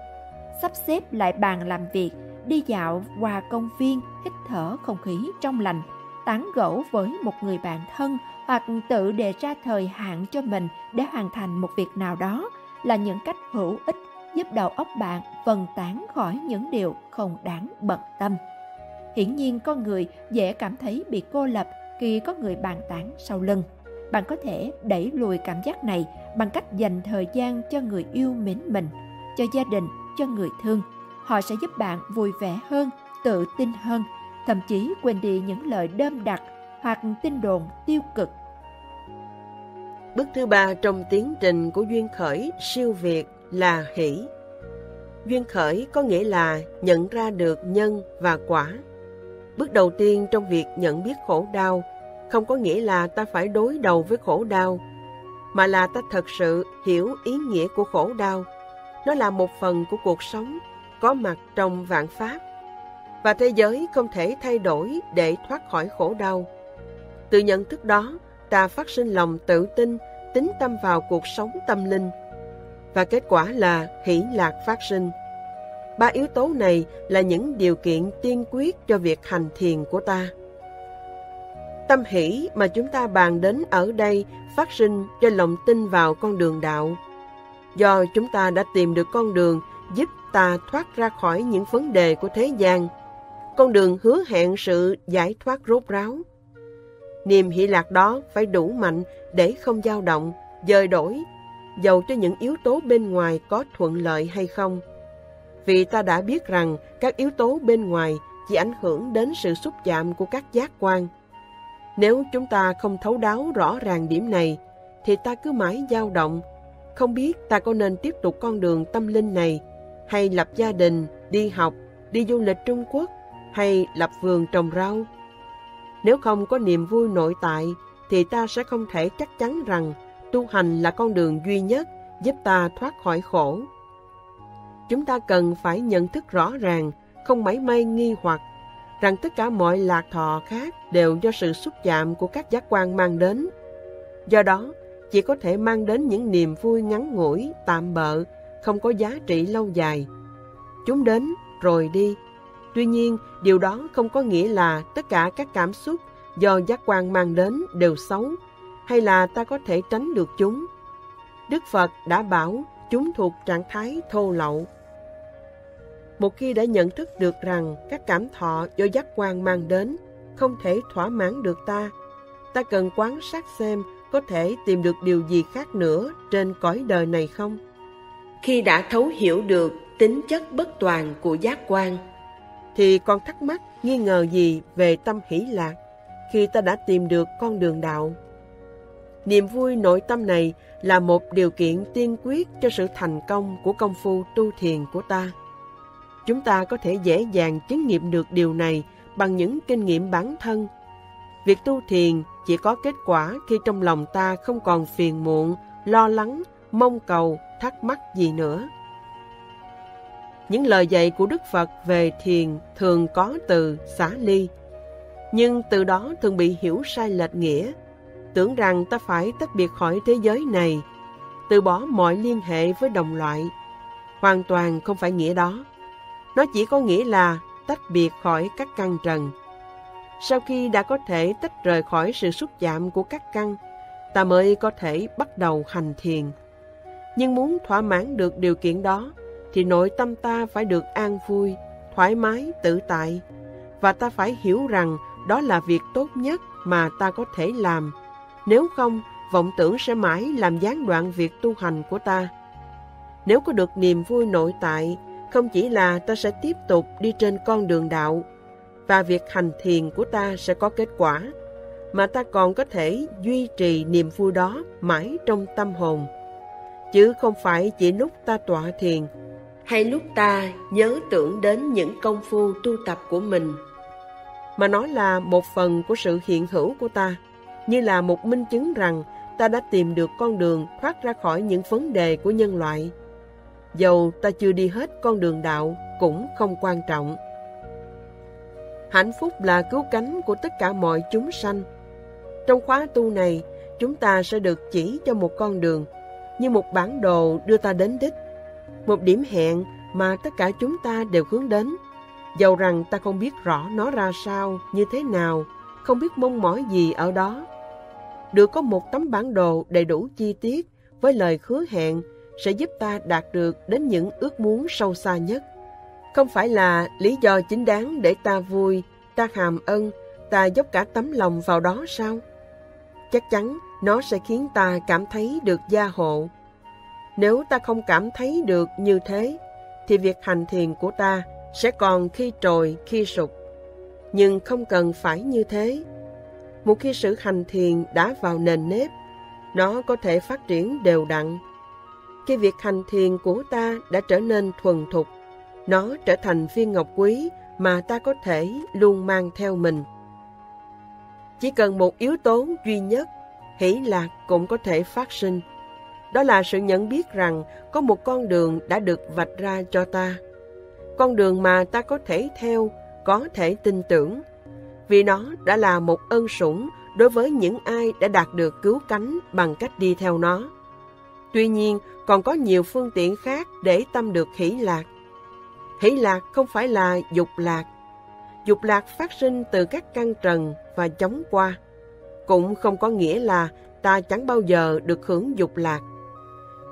[SPEAKER 2] Sắp xếp lại bàn làm việc, đi dạo qua công viên, hít thở không khí trong lành, tán gẫu với một người bạn thân hoặc tự đề ra thời hạn cho mình để hoàn thành một việc nào đó là những cách hữu ích giúp đầu óc bạn phân tán khỏi những điều không đáng bận tâm. Hiển nhiên con người dễ cảm thấy bị cô lập khi có người bàn tán sau lưng. Bạn có thể đẩy lùi cảm giác này bằng cách dành thời gian cho người yêu mến mình, cho gia đình, cho người thương. Họ sẽ giúp bạn vui vẻ hơn, tự tin hơn, thậm chí quên đi những lời đơm đặc hoặc tin đồn tiêu cực.
[SPEAKER 3] Bước thứ ba trong tiến trình của duyên khởi siêu việt là hỷ. Duyên khởi có nghĩa là nhận ra được nhân và quả. Bước đầu tiên trong việc nhận biết khổ đau không có nghĩa là ta phải đối đầu với khổ đau, mà là ta thật sự hiểu ý nghĩa của khổ đau. Nó là một phần của cuộc sống, có mặt trong vạn pháp. Và thế giới không thể thay đổi để thoát khỏi khổ đau. Từ nhận thức đó, ta phát sinh lòng tự tin, tính tâm vào cuộc sống tâm linh. Và kết quả là hỷ lạc phát sinh. Ba yếu tố này là những điều kiện tiên quyết cho việc hành thiền của ta. Tâm hỷ mà chúng ta bàn đến ở đây phát sinh do lòng tin vào con đường đạo. Do chúng ta đã tìm được con đường giúp ta thoát ra khỏi những vấn đề của thế gian, con đường hứa hẹn sự giải thoát rốt ráo. Niềm hỷ lạc đó phải đủ mạnh để không dao động, dời đổi, dầu cho những yếu tố bên ngoài có thuận lợi hay không. Vì ta đã biết rằng các yếu tố bên ngoài chỉ ảnh hưởng đến sự xúc chạm của các giác quan, nếu chúng ta không thấu đáo rõ ràng điểm này, thì ta cứ mãi dao động, không biết ta có nên tiếp tục con đường tâm linh này, hay lập gia đình, đi học, đi du lịch Trung Quốc, hay lập vườn trồng rau. Nếu không có niềm vui nội tại, thì ta sẽ không thể chắc chắn rằng tu hành là con đường duy nhất giúp ta thoát khỏi khổ. Chúng ta cần phải nhận thức rõ ràng, không mảy may nghi hoặc rằng tất cả mọi lạc thọ khác đều do sự xúc chạm của các giác quan mang đến. Do đó, chỉ có thể mang đến những niềm vui ngắn ngủi, tạm bợ, không có giá trị lâu dài. Chúng đến rồi đi. Tuy nhiên, điều đó không có nghĩa là tất cả các cảm xúc do giác quan mang đến đều xấu, hay là ta có thể tránh được chúng. Đức Phật đã bảo chúng thuộc trạng thái thô lậu, một khi đã nhận thức được rằng các cảm thọ do giác quan mang đến không thể thỏa mãn được ta, ta cần quán sát xem có thể tìm được điều gì khác nữa trên cõi đời này không? Khi đã thấu hiểu được tính chất bất toàn của giác quan, thì còn thắc mắc nghi ngờ gì về tâm hỷ lạc khi ta đã tìm được con đường đạo? Niềm vui nội tâm này là một điều kiện tiên quyết cho sự thành công của công phu tu thiền của ta. Chúng ta có thể dễ dàng chứng nghiệm được điều này bằng những kinh nghiệm bản thân. Việc tu thiền chỉ có kết quả khi trong lòng ta không còn phiền muộn, lo lắng, mong cầu, thắc mắc gì nữa. Những lời dạy của Đức Phật về thiền thường có từ xả ly, nhưng từ đó thường bị hiểu sai lệch nghĩa, tưởng rằng ta phải tách biệt khỏi thế giới này, từ bỏ mọi liên hệ với đồng loại. Hoàn toàn không phải nghĩa đó. Nó chỉ có nghĩa là tách biệt khỏi các căn trần. Sau khi đã có thể tách rời khỏi sự xúc chạm của các căn, ta mới có thể bắt đầu hành thiền. Nhưng muốn thỏa mãn được điều kiện đó, thì nội tâm ta phải được an vui, thoải mái, tự tại. Và ta phải hiểu rằng đó là việc tốt nhất mà ta có thể làm. Nếu không, vọng tưởng sẽ mãi làm gián đoạn việc tu hành của ta. Nếu có được niềm vui nội tại không chỉ là ta sẽ tiếp tục đi trên con đường đạo và việc hành thiền của ta sẽ có kết quả, mà ta còn có thể duy trì niềm vui đó mãi trong tâm hồn. Chứ không phải chỉ lúc ta tọa thiền hay lúc ta nhớ tưởng đến những công phu tu tập của mình, mà nó là một phần của sự hiện hữu của ta, như là một minh chứng rằng ta đã tìm được con đường thoát ra khỏi những vấn đề của nhân loại dầu ta chưa đi hết con đường đạo cũng không quan trọng. Hạnh phúc là cứu cánh của tất cả mọi chúng sanh. Trong khóa tu này, chúng ta sẽ được chỉ cho một con đường, như một bản đồ đưa ta đến đích, một điểm hẹn mà tất cả chúng ta đều hướng đến. Dầu rằng ta không biết rõ nó ra sao, như thế nào, không biết mong mỏi gì ở đó. Được có một tấm bản đồ đầy đủ chi tiết với lời hứa hẹn sẽ giúp ta đạt được đến những ước muốn sâu xa nhất. Không phải là lý do chính đáng để ta vui, ta hàm ân, ta dốc cả tấm lòng vào đó sao? Chắc chắn nó sẽ khiến ta cảm thấy được gia hộ. Nếu ta không cảm thấy được như thế, thì việc hành thiền của ta sẽ còn khi trồi, khi sụp. Nhưng không cần phải như thế. Một khi sự hành thiền đã vào nền nếp, nó có thể phát triển đều đặn. Khi việc hành thiền của ta đã trở nên thuần thục, nó trở thành viên ngọc quý mà ta có thể luôn mang theo mình. Chỉ cần một yếu tố duy nhất, hỷ lạc cũng có thể phát sinh. Đó là sự nhận biết rằng có một con đường đã được vạch ra cho ta. Con đường mà ta có thể theo, có thể tin tưởng. Vì nó đã là một ân sủng đối với những ai đã đạt được cứu cánh bằng cách đi theo nó. Tuy nhiên, còn có nhiều phương tiện khác để tâm được hỷ lạc. Hỷ lạc không phải là dục lạc. Dục lạc phát sinh từ các căn trần và chóng qua. Cũng không có nghĩa là ta chẳng bao giờ được hưởng dục lạc.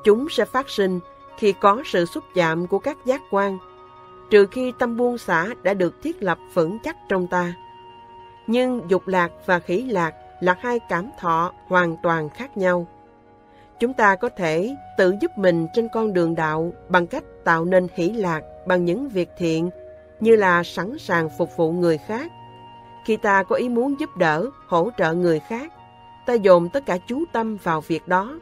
[SPEAKER 3] Chúng sẽ phát sinh khi có sự xúc chạm của các giác quan, trừ khi tâm buông xả đã được thiết lập vững chắc trong ta. Nhưng dục lạc và khỉ lạc là hai cảm thọ hoàn toàn khác nhau. Chúng ta có thể tự giúp mình trên con đường đạo bằng cách tạo nên hỷ lạc bằng những việc thiện như là sẵn sàng phục vụ người khác. Khi ta có ý muốn giúp đỡ, hỗ trợ người khác, ta dồn tất cả chú tâm vào việc đó,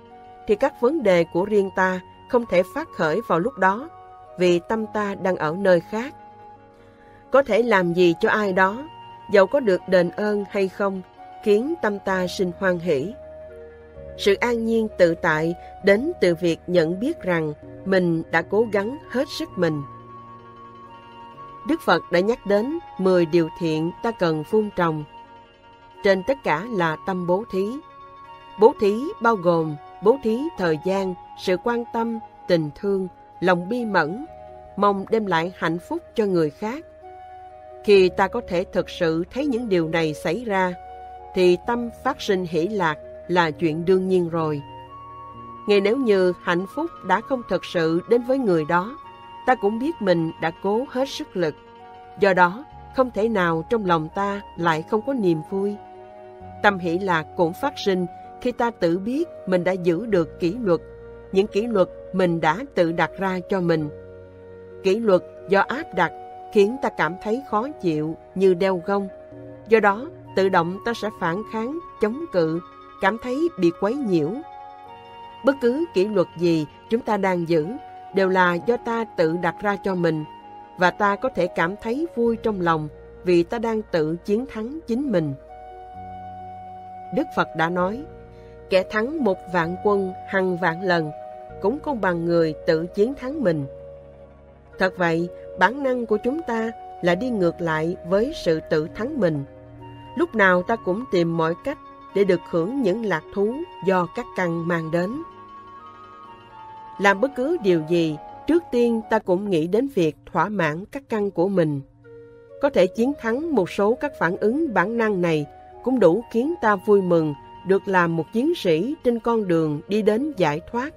[SPEAKER 3] thì các vấn đề của riêng ta không thể phát khởi vào lúc đó, vì tâm ta đang ở nơi khác. Có thể làm gì cho ai đó, dầu có được đền ơn hay không, khiến tâm ta sinh hoan hỷ. Sự an nhiên tự tại đến từ việc nhận biết rằng mình đã cố gắng hết sức mình. Đức Phật đã nhắc đến 10 điều thiện ta cần phun trồng. Trên tất cả là tâm bố thí. Bố thí bao gồm bố thí thời gian, sự quan tâm, tình thương, lòng bi mẫn, mong đem lại hạnh phúc cho người khác. Khi ta có thể thực sự thấy những điều này xảy ra, thì tâm phát sinh hỷ lạc là chuyện đương nhiên rồi. Ngay nếu như hạnh phúc đã không thực sự đến với người đó, ta cũng biết mình đã cố hết sức lực. Do đó, không thể nào trong lòng ta lại không có niềm vui. Tâm hỷ lạc cũng phát sinh khi ta tự biết mình đã giữ được kỷ luật, những kỷ luật mình đã tự đặt ra cho mình. Kỷ luật do áp đặt khiến ta cảm thấy khó chịu như đeo gông. Do đó, tự động ta sẽ phản kháng, chống cự, cảm thấy bị quấy nhiễu. Bất cứ kỷ luật gì chúng ta đang giữ đều là do ta tự đặt ra cho mình và ta có thể cảm thấy vui trong lòng vì ta đang tự chiến thắng chính mình. Đức Phật đã nói, kẻ thắng một vạn quân hằng vạn lần cũng không bằng người tự chiến thắng mình. Thật vậy, bản năng của chúng ta là đi ngược lại với sự tự thắng mình. Lúc nào ta cũng tìm mọi cách để được hưởng những lạc thú do các căn mang đến. Làm bất cứ điều gì, trước tiên ta cũng nghĩ đến việc thỏa mãn các căn của mình. Có thể chiến thắng một số các phản ứng bản năng này cũng đủ khiến ta vui mừng được làm một chiến sĩ trên con đường đi đến giải thoát.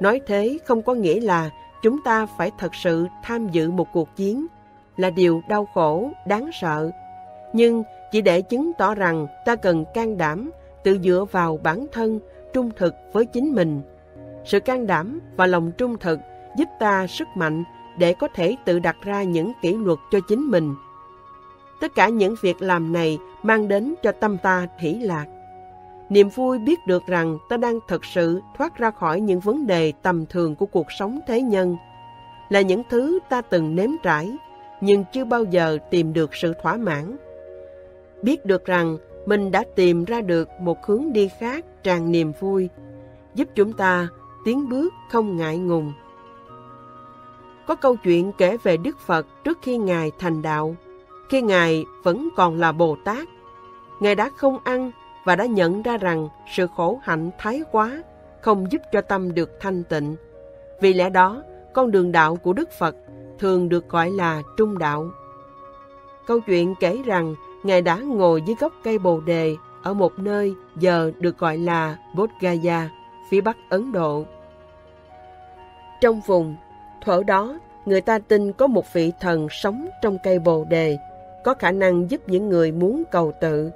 [SPEAKER 3] Nói thế không có nghĩa là chúng ta phải thật sự tham dự một cuộc chiến, là điều đau khổ, đáng sợ. Nhưng chỉ để chứng tỏ rằng ta cần can đảm, tự dựa vào bản thân, trung thực với chính mình. Sự can đảm và lòng trung thực giúp ta sức mạnh để có thể tự đặt ra những kỷ luật cho chính mình. Tất cả những việc làm này mang đến cho tâm ta hỷ lạc. Niềm vui biết được rằng ta đang thật sự thoát ra khỏi những vấn đề tầm thường của cuộc sống thế nhân, là những thứ ta từng nếm trải, nhưng chưa bao giờ tìm được sự thỏa mãn. Biết được rằng mình đã tìm ra được một hướng đi khác tràn niềm vui, giúp chúng ta tiến bước không ngại ngùng. Có câu chuyện kể về Đức Phật trước khi Ngài thành đạo, khi Ngài vẫn còn là Bồ Tát. Ngài đã không ăn và đã nhận ra rằng sự khổ hạnh thái quá không giúp cho tâm được thanh tịnh. Vì lẽ đó, con đường đạo của Đức Phật thường được gọi là trung đạo. Câu chuyện kể rằng Ngài đã ngồi dưới gốc cây bồ đề ở một nơi giờ được gọi là Bodh Gaya, phía bắc Ấn Độ. Trong vùng, thuở đó, người ta tin có một vị thần sống trong cây bồ đề, có khả năng giúp những người muốn cầu tự.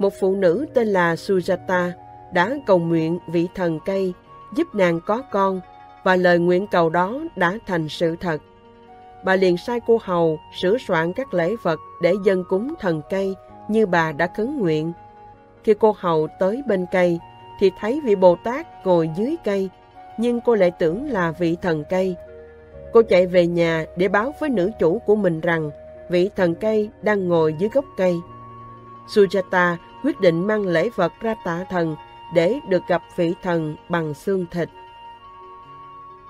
[SPEAKER 3] Một phụ nữ tên là Sujata đã cầu nguyện vị thần cây giúp nàng có con và lời nguyện cầu đó đã thành sự thật. Bà liền sai cô hầu sửa soạn các lễ vật để dân cúng thần cây như bà đã khấn nguyện. Khi cô hầu tới bên cây thì thấy vị Bồ Tát ngồi dưới cây, nhưng cô lại tưởng là vị thần cây. Cô chạy về nhà để báo với nữ chủ của mình rằng vị thần cây đang ngồi dưới gốc cây. Sujata quyết định mang lễ vật ra tạ thần để được gặp vị thần bằng xương thịt.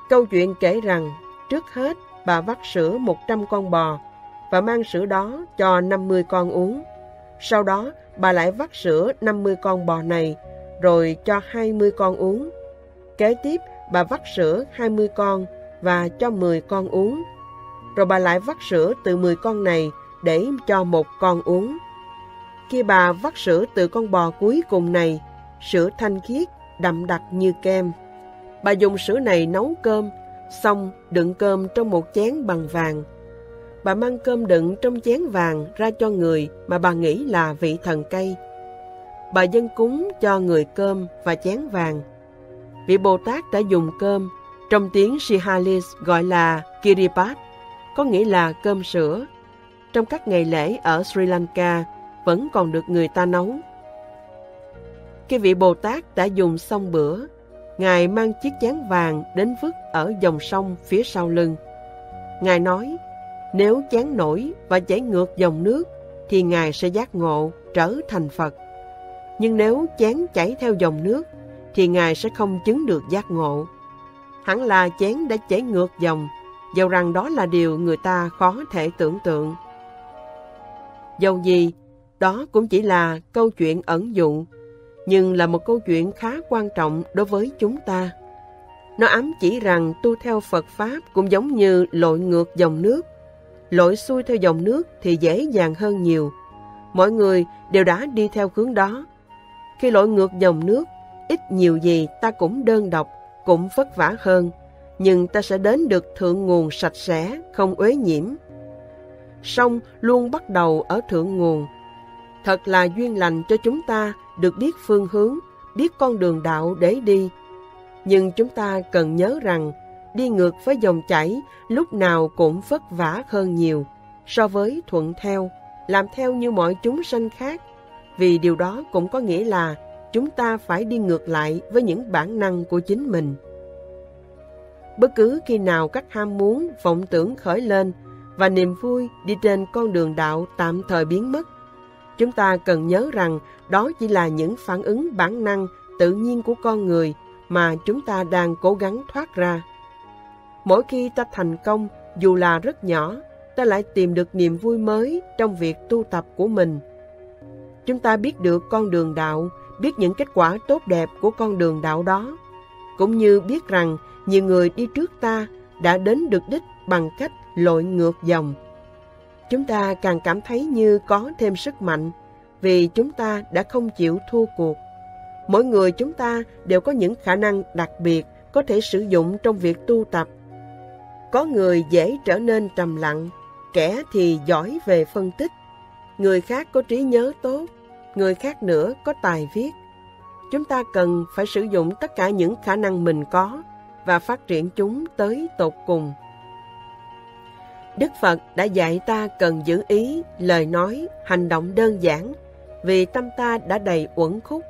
[SPEAKER 3] Câu chuyện kể rằng, trước hết bà vắt sữa 100 con bò và mang sữa đó cho 50 con uống. Sau đó, bà lại vắt sữa 50 con bò này rồi cho 20 con uống. Kế tiếp, bà vắt sữa 20 con và cho 10 con uống. Rồi bà lại vắt sữa từ 10 con này để cho một con uống. Khi bà vắt sữa từ con bò cuối cùng này, sữa thanh khiết, đậm đặc như kem. Bà dùng sữa này nấu cơm, xong đựng cơm trong một chén bằng vàng. Bà mang cơm đựng trong chén vàng ra cho người mà bà nghĩ là vị thần cây. Bà dân cúng cho người cơm và chén vàng. Vị Bồ Tát đã dùng cơm, trong tiếng Sihalis gọi là Kiripat, có nghĩa là cơm sữa. Trong các ngày lễ ở Sri Lanka vẫn còn được người ta nấu. Khi vị Bồ Tát đã dùng xong bữa, Ngài mang chiếc chén vàng đến vứt ở dòng sông phía sau lưng. Ngài nói, nếu chén nổi và chảy ngược dòng nước, thì Ngài sẽ giác ngộ, trở thành Phật. Nhưng nếu chén chảy theo dòng nước, thì Ngài sẽ không chứng được giác ngộ. Hẳn là chén đã chảy ngược dòng, dầu rằng đó là điều người ta khó thể tưởng tượng. Dầu gì, đó cũng chỉ là câu chuyện ẩn dụ nhưng là một câu chuyện khá quan trọng đối với chúng ta. Nó ám chỉ rằng tu theo Phật Pháp cũng giống như lội ngược dòng nước. Lội xuôi theo dòng nước thì dễ dàng hơn nhiều. Mọi người đều đã đi theo hướng đó. Khi lội ngược dòng nước, ít nhiều gì ta cũng đơn độc, cũng vất vả hơn. Nhưng ta sẽ đến được thượng nguồn sạch sẽ, không uế nhiễm. Sông luôn bắt đầu ở thượng nguồn. Thật là duyên lành cho chúng ta được biết phương hướng, biết con đường đạo để đi. Nhưng chúng ta cần nhớ rằng, đi ngược với dòng chảy lúc nào cũng vất vả hơn nhiều so với thuận theo, làm theo như mọi chúng sanh khác. Vì điều đó cũng có nghĩa là chúng ta phải đi ngược lại với những bản năng của chính mình. Bất cứ khi nào các ham muốn, vọng tưởng khởi lên và niềm vui đi trên con đường đạo tạm thời biến mất, Chúng ta cần nhớ rằng đó chỉ là những phản ứng bản năng tự nhiên của con người mà chúng ta đang cố gắng thoát ra. Mỗi khi ta thành công, dù là rất nhỏ, ta lại tìm được niềm vui mới trong việc tu tập của mình. Chúng ta biết được con đường đạo, biết những kết quả tốt đẹp của con đường đạo đó, cũng như biết rằng nhiều người đi trước ta đã đến được đích bằng cách lội ngược dòng chúng ta càng cảm thấy như có thêm sức mạnh vì chúng ta đã không chịu thua cuộc. Mỗi người chúng ta đều có những khả năng đặc biệt có thể sử dụng trong việc tu tập. Có người dễ trở nên trầm lặng, kẻ thì giỏi về phân tích, người khác có trí nhớ tốt, người khác nữa có tài viết. Chúng ta cần phải sử dụng tất cả những khả năng mình có và phát triển chúng tới tột cùng. Đức Phật đã dạy ta cần giữ ý, lời nói, hành động đơn giản, vì tâm ta đã đầy uẩn khúc.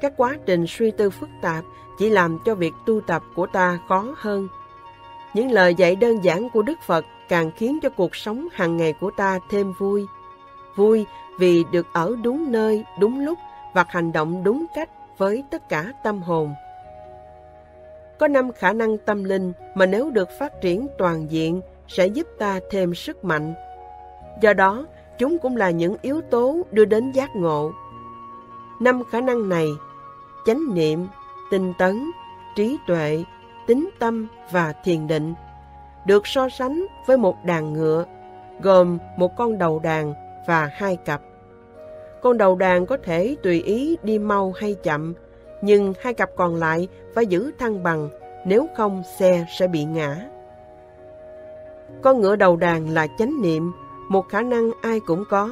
[SPEAKER 3] Các quá trình suy tư phức tạp chỉ làm cho việc tu tập của ta khó hơn. Những lời dạy đơn giản của Đức Phật càng khiến cho cuộc sống hàng ngày của ta thêm vui. Vui vì được ở đúng nơi, đúng lúc và hành động đúng cách với tất cả tâm hồn. Có năm khả năng tâm linh mà nếu được phát triển toàn diện sẽ giúp ta thêm sức mạnh. Do đó, chúng cũng là những yếu tố đưa đến giác ngộ. Năm khả năng này, chánh niệm, tinh tấn, trí tuệ, tính tâm và thiền định, được so sánh với một đàn ngựa, gồm một con đầu đàn và hai cặp. Con đầu đàn có thể tùy ý đi mau hay chậm, nhưng hai cặp còn lại phải giữ thăng bằng, nếu không xe sẽ bị ngã. Con ngựa đầu đàn là chánh niệm, một khả năng ai cũng có.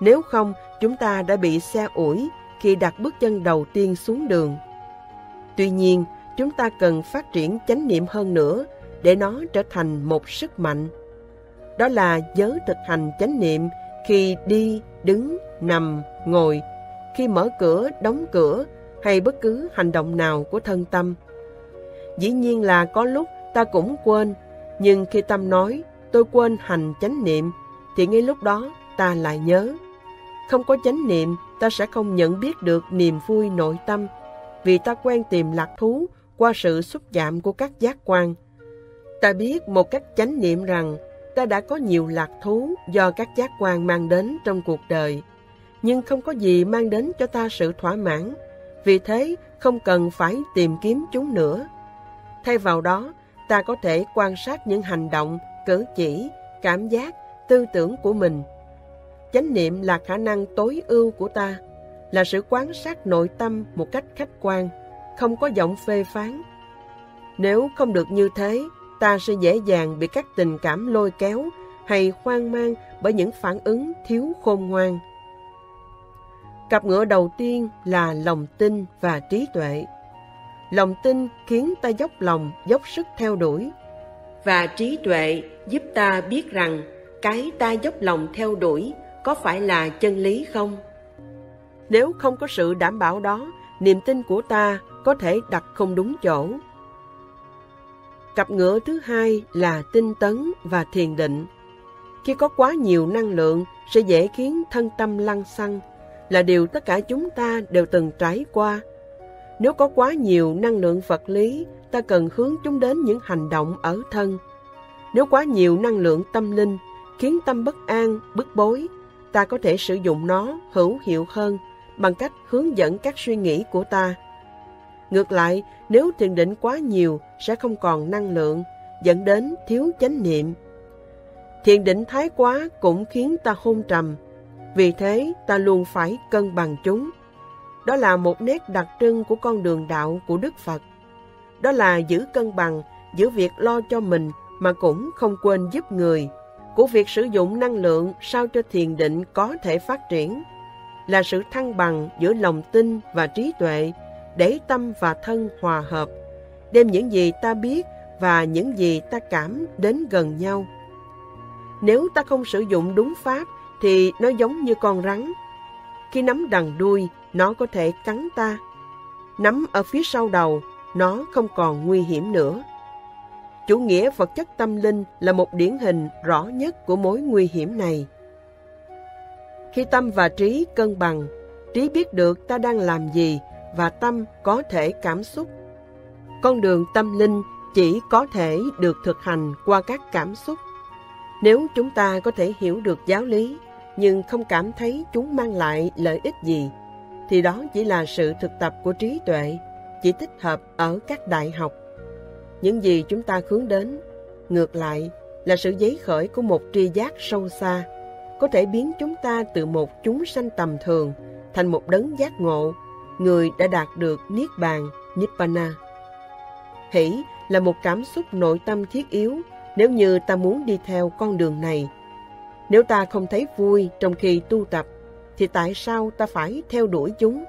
[SPEAKER 3] Nếu không, chúng ta đã bị xe ủi khi đặt bước chân đầu tiên xuống đường. Tuy nhiên, chúng ta cần phát triển chánh niệm hơn nữa để nó trở thành một sức mạnh. Đó là giới thực hành chánh niệm khi đi, đứng, nằm, ngồi, khi mở cửa, đóng cửa hay bất cứ hành động nào của thân tâm. Dĩ nhiên là có lúc ta cũng quên, nhưng khi tâm nói tôi quên hành chánh niệm, thì ngay lúc đó ta lại nhớ. Không có chánh niệm, ta sẽ không nhận biết được niềm vui nội tâm, vì ta quen tìm lạc thú qua sự xúc chạm của các giác quan. Ta biết một cách chánh niệm rằng ta đã có nhiều lạc thú do các giác quan mang đến trong cuộc đời, nhưng không có gì mang đến cho ta sự thỏa mãn, vì thế không cần phải tìm kiếm chúng nữa. Thay vào đó, ta có thể quan sát những hành động, cử chỉ, cảm giác, tư tưởng của mình. Chánh niệm là khả năng tối ưu của ta, là sự quan sát nội tâm một cách khách quan, không có giọng phê phán. Nếu không được như thế, ta sẽ dễ dàng bị các tình cảm lôi kéo hay hoang mang bởi những phản ứng thiếu khôn ngoan. Cặp ngựa đầu tiên là lòng tin và trí tuệ. Lòng tin khiến ta dốc lòng, dốc sức theo đuổi. Và trí tuệ giúp ta biết rằng cái ta dốc lòng theo đuổi có phải là chân lý không? Nếu không có sự đảm bảo đó, niềm tin của ta có thể đặt không đúng chỗ. Cặp ngựa thứ hai là tinh tấn và thiền định. Khi có quá nhiều năng lượng sẽ dễ khiến thân tâm lăng xăng, là điều tất cả chúng ta đều từng trải qua. Nếu có quá nhiều năng lượng vật lý, ta cần hướng chúng đến những hành động ở thân. Nếu quá nhiều năng lượng tâm linh, khiến tâm bất an, bức bối, ta có thể sử dụng nó hữu hiệu hơn bằng cách hướng dẫn các suy nghĩ của ta. Ngược lại, nếu thiền định quá nhiều sẽ không còn năng lượng, dẫn đến thiếu chánh niệm. Thiền định thái quá cũng khiến ta hôn trầm, vì thế ta luôn phải cân bằng chúng. Đó là một nét đặc trưng của con đường đạo của Đức Phật. Đó là giữ cân bằng giữa việc lo cho mình mà cũng không quên giúp người, của việc sử dụng năng lượng sao cho thiền định có thể phát triển, là sự thăng bằng giữa lòng tin và trí tuệ để tâm và thân hòa hợp, đem những gì ta biết và những gì ta cảm đến gần nhau. Nếu ta không sử dụng đúng pháp thì nó giống như con rắn. Khi nắm đằng đuôi, nó có thể cắn ta. Nắm ở phía sau đầu, nó không còn nguy hiểm nữa. Chủ nghĩa vật chất tâm linh là một điển hình rõ nhất của mối nguy hiểm này. Khi tâm và trí cân bằng, trí biết được ta đang làm gì và tâm có thể cảm xúc. Con đường tâm linh chỉ có thể được thực hành qua các cảm xúc. Nếu chúng ta có thể hiểu được giáo lý nhưng không cảm thấy chúng mang lại lợi ích gì, thì đó chỉ là sự thực tập của trí tuệ, chỉ thích hợp ở các đại học. Những gì chúng ta hướng đến, ngược lại là sự giấy khởi của một tri giác sâu xa, có thể biến chúng ta từ một chúng sanh tầm thường thành một đấng giác ngộ, người đã đạt được Niết Bàn, Nibbana. Hỷ là một cảm xúc nội tâm thiết yếu nếu như ta muốn đi theo con đường này nếu ta không thấy vui trong khi tu tập, thì tại sao ta phải theo đuổi chúng?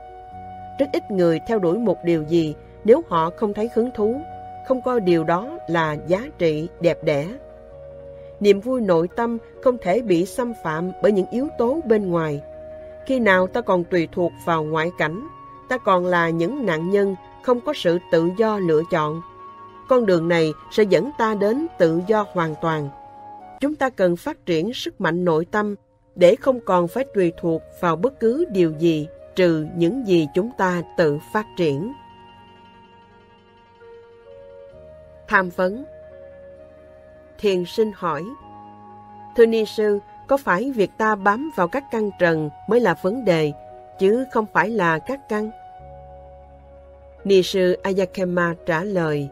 [SPEAKER 3] Rất ít người theo đuổi một điều gì nếu họ không thấy hứng thú, không coi điều đó là giá trị đẹp đẽ. Niềm vui nội tâm không thể bị xâm phạm bởi những yếu tố bên ngoài. Khi nào ta còn tùy thuộc vào ngoại cảnh, ta còn là những nạn nhân không có sự tự do lựa chọn. Con đường này sẽ dẫn ta đến tự do hoàn toàn chúng ta cần phát triển sức mạnh nội tâm để không còn phải tùy thuộc vào bất cứ điều gì trừ những gì chúng ta tự phát triển. Tham vấn Thiền sinh hỏi Thưa Ni Sư, có phải việc ta bám vào các căn trần mới là vấn đề, chứ không phải là các căn? Ni Sư Ayakema trả lời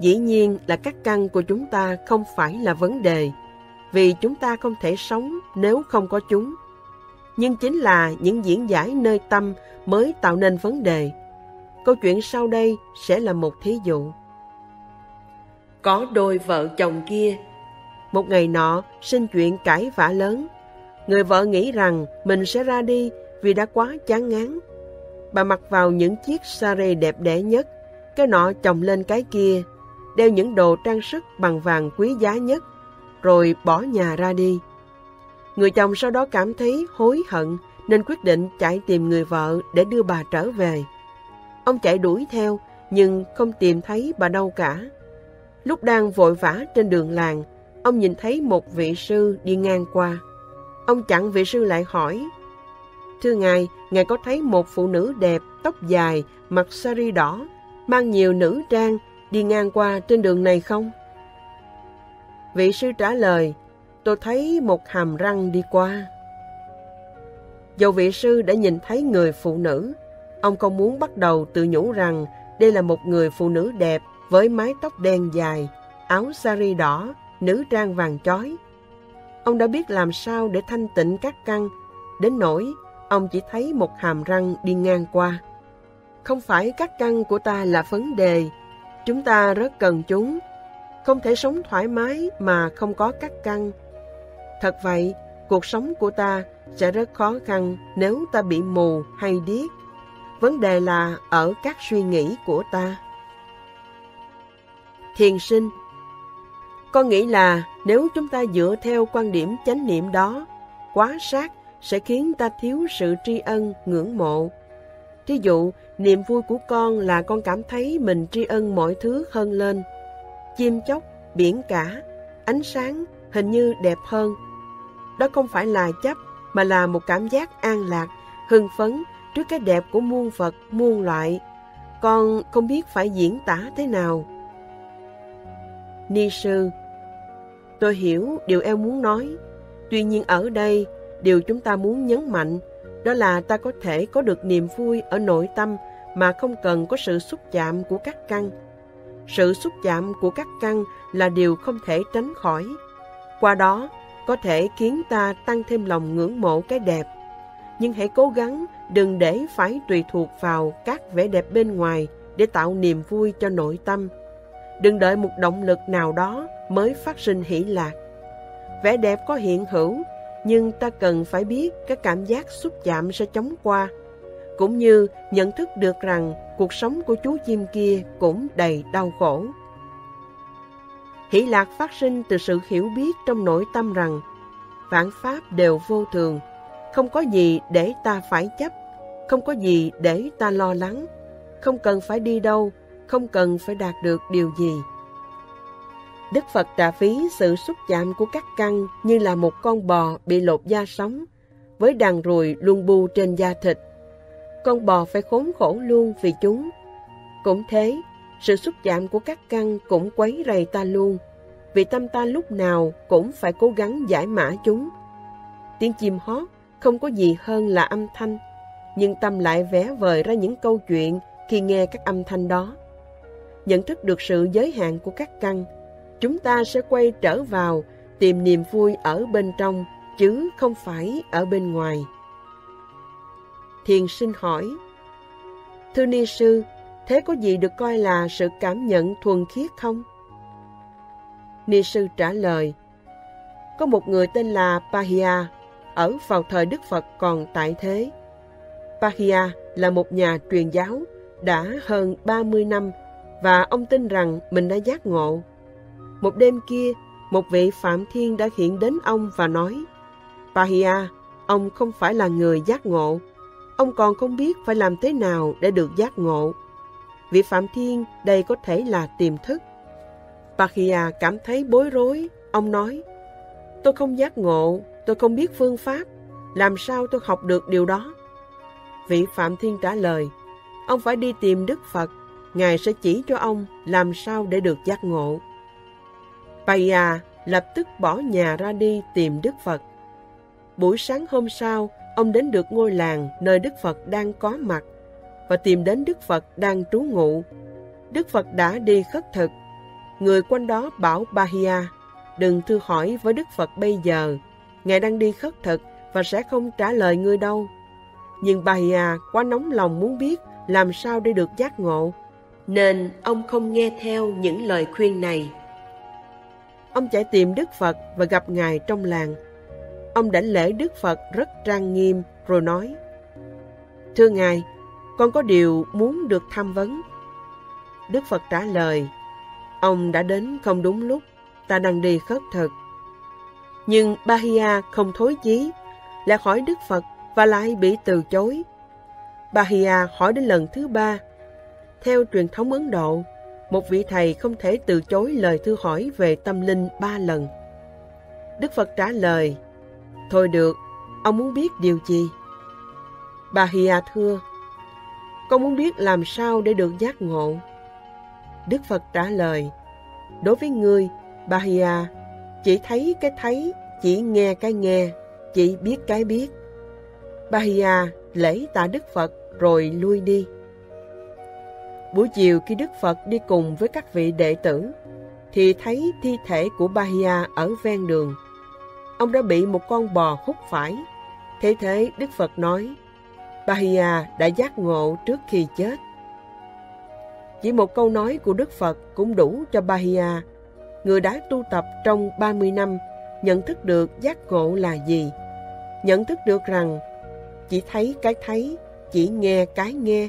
[SPEAKER 3] Dĩ nhiên là các căn của chúng ta không phải là vấn đề, vì chúng ta không thể sống nếu không có chúng. Nhưng chính là những diễn giải nơi tâm mới tạo nên vấn đề. Câu chuyện sau đây sẽ là một thí dụ. Có đôi vợ chồng kia. Một ngày nọ, sinh chuyện cãi vã lớn. Người vợ nghĩ rằng mình sẽ ra đi vì đã quá chán ngán. Bà mặc vào những chiếc sari đẹp đẽ nhất, cái nọ chồng lên cái kia, đeo những đồ trang sức bằng vàng quý giá nhất, rồi bỏ nhà ra đi. Người chồng sau đó cảm thấy hối hận nên quyết định chạy tìm người vợ để đưa bà trở về. Ông chạy đuổi theo nhưng không tìm thấy bà đâu cả. Lúc đang vội vã trên đường làng, ông nhìn thấy một vị sư đi ngang qua. Ông chặn vị sư lại hỏi, Thưa Ngài, Ngài có thấy một phụ nữ đẹp, tóc dài, mặc sari đỏ, mang nhiều nữ trang, đi ngang qua trên đường này không? Vị sư trả lời, tôi thấy một hàm răng đi qua. Dầu vị sư đã nhìn thấy người phụ nữ, ông không muốn bắt đầu tự nhủ rằng đây là một người phụ nữ đẹp với mái tóc đen dài, áo sari đỏ, nữ trang vàng chói. Ông đã biết làm sao để thanh tịnh các căn, đến nỗi ông chỉ thấy một hàm răng đi ngang qua. Không phải các căn của ta là vấn đề, chúng ta rất cần chúng. Không thể sống thoải mái mà không có các căn. Thật vậy, cuộc sống của ta sẽ rất khó khăn nếu ta bị mù hay điếc. Vấn đề là ở các suy nghĩ của ta. Thiền sinh Con nghĩ là nếu chúng ta dựa theo quan điểm chánh niệm đó, quá sát sẽ khiến ta thiếu sự tri ân, ngưỡng mộ. Thí dụ, niềm vui của con là con cảm thấy mình tri ân mọi thứ hơn lên. Chim chóc, biển cả, ánh sáng hình như đẹp hơn. Đó không phải là chấp, mà là một cảm giác an lạc, hưng phấn trước cái đẹp của muôn vật, muôn loại. Con không biết phải diễn tả thế nào. Ni sư Tôi hiểu điều em muốn nói. Tuy nhiên ở đây, điều chúng ta muốn nhấn mạnh đó là ta có thể có được niềm vui ở nội tâm mà không cần có sự xúc chạm của các căn. Sự xúc chạm của các căn là điều không thể tránh khỏi. Qua đó, có thể khiến ta tăng thêm lòng ngưỡng mộ cái đẹp. Nhưng hãy cố gắng đừng để phải tùy thuộc vào các vẻ đẹp bên ngoài để tạo niềm vui cho nội tâm. Đừng đợi một động lực nào đó mới phát sinh hỷ lạc. Vẻ đẹp có hiện hữu nhưng ta cần phải biết các cảm giác xúc chạm sẽ chóng qua, cũng như nhận thức được rằng cuộc sống của chú chim kia cũng đầy đau khổ. Hỷ lạc phát sinh từ sự hiểu biết trong nội tâm rằng vạn pháp đều vô thường, không có gì để ta phải chấp, không có gì để ta lo lắng, không cần phải đi đâu, không cần phải đạt được điều gì. Đức Phật trả phí sự xúc chạm của các căn như là một con bò bị lột da sống, với đàn ruồi luôn bu trên da thịt. Con bò phải khốn khổ luôn vì chúng. Cũng thế, sự xúc chạm của các căn cũng quấy rầy ta luôn, vì tâm ta lúc nào cũng phải cố gắng giải mã chúng. Tiếng chim hót không có gì hơn là âm thanh, nhưng tâm lại vẽ vời ra những câu chuyện khi nghe các âm thanh đó. Nhận thức được sự giới hạn của các căn, chúng ta sẽ quay trở vào tìm niềm vui ở bên trong chứ không phải ở bên ngoài. Thiền sinh hỏi Thưa Ni Sư, thế có gì được coi là sự cảm nhận thuần khiết không? Ni Sư trả lời Có một người tên là Pahia ở vào thời Đức Phật còn tại thế. Pahia là một nhà truyền giáo đã hơn 30 năm và ông tin rằng mình đã giác ngộ. Một đêm kia, một vị Phạm Thiên đã hiện đến ông và nói, Pahia, ông không phải là người giác ngộ. Ông còn không biết phải làm thế nào để được giác ngộ. Vị Phạm Thiên đây có thể là tiềm thức. Pahia cảm thấy bối rối. Ông nói, tôi không giác ngộ, tôi không biết phương pháp. Làm sao tôi học được điều đó? Vị Phạm Thiên trả lời, ông phải đi tìm Đức Phật. Ngài sẽ chỉ cho ông làm sao để được giác ngộ. Paya lập tức bỏ nhà ra đi tìm Đức Phật. Buổi sáng hôm sau, ông đến được ngôi làng nơi Đức Phật đang có mặt và tìm đến Đức Phật đang trú ngụ. Đức Phật đã đi khất thực. người quanh đó bảo Bahia, đừng thưa hỏi với Đức Phật bây giờ, Ngài đang đi khất thực và sẽ không trả lời ngươi đâu. Nhưng Bahia quá nóng lòng muốn biết làm sao để được giác ngộ, nên ông không nghe theo những lời khuyên này. Ông chạy tìm Đức Phật và gặp Ngài trong làng. Ông đảnh lễ Đức Phật rất trang nghiêm rồi nói, Thưa Ngài, con có điều muốn được tham vấn. Đức Phật trả lời, ông đã đến không đúng lúc, ta đang đi khất thực. Nhưng Bahia không thối chí, lại hỏi Đức Phật và lại bị từ chối. Bahia hỏi đến lần thứ ba. Theo truyền thống Ấn Độ, một vị thầy không thể từ chối lời thư hỏi về tâm linh ba lần. Đức Phật trả lời, Thôi được, ông muốn biết điều gì? Bà Hìa thưa, con muốn biết làm sao để được giác ngộ. Đức Phật trả lời, đối với ngươi, Bahia, chỉ thấy cái thấy, chỉ nghe cái nghe, chỉ biết cái biết. Bà Hìa lễ tạ Đức Phật rồi lui đi. Buổi chiều khi Đức Phật đi cùng với các vị đệ tử, thì thấy thi thể của Bahia ở ven đường. Ông đã bị một con bò hút phải. Thế thế Đức Phật nói, Bahia đã giác ngộ trước khi chết. Chỉ một câu nói của Đức Phật cũng đủ cho Bahia, người đã tu tập trong 30 năm, nhận thức được giác ngộ là gì. Nhận thức được rằng chỉ thấy cái thấy, chỉ nghe cái nghe,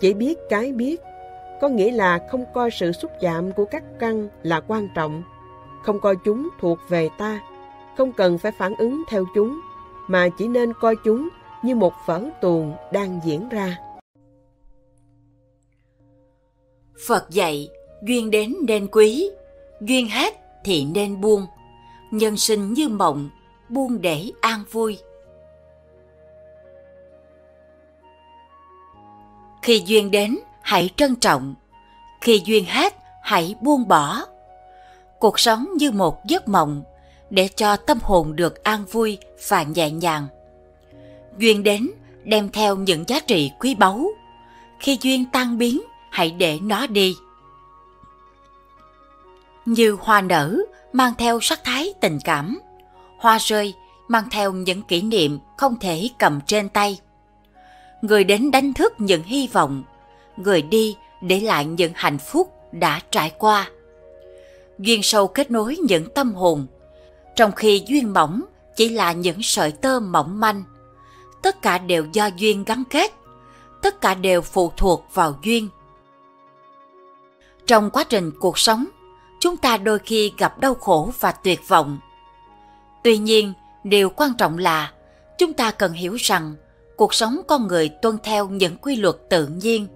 [SPEAKER 3] chỉ biết cái biết, có nghĩa là không coi sự xúc chạm của các căn là quan trọng, không coi chúng thuộc về ta, không cần phải phản ứng theo chúng, mà chỉ nên coi chúng như một vở tuồng đang diễn ra.
[SPEAKER 1] Phật dạy, duyên đến nên quý, duyên hết thì nên buông. Nhân sinh như mộng, buông để an vui. Khi duyên đến, hãy trân trọng. Khi duyên hết, hãy buông bỏ. Cuộc sống như một giấc mộng, để cho tâm hồn được an vui và nhẹ nhàng. Duyên đến đem theo những giá trị quý báu. Khi duyên tan biến, hãy để nó đi. Như hoa nở mang theo sắc thái tình cảm. Hoa rơi mang theo những kỷ niệm không thể cầm trên tay. Người đến đánh thức những hy vọng. Người đi để lại những hạnh phúc đã trải qua. Duyên sâu kết nối những tâm hồn trong khi duyên mỏng chỉ là những sợi tơ mỏng manh, tất cả đều do duyên gắn kết, tất cả đều phụ thuộc vào duyên. Trong quá trình cuộc sống, chúng ta đôi khi gặp đau khổ và tuyệt vọng. Tuy nhiên, điều quan trọng là chúng ta cần hiểu rằng cuộc sống con người tuân theo những quy luật tự nhiên.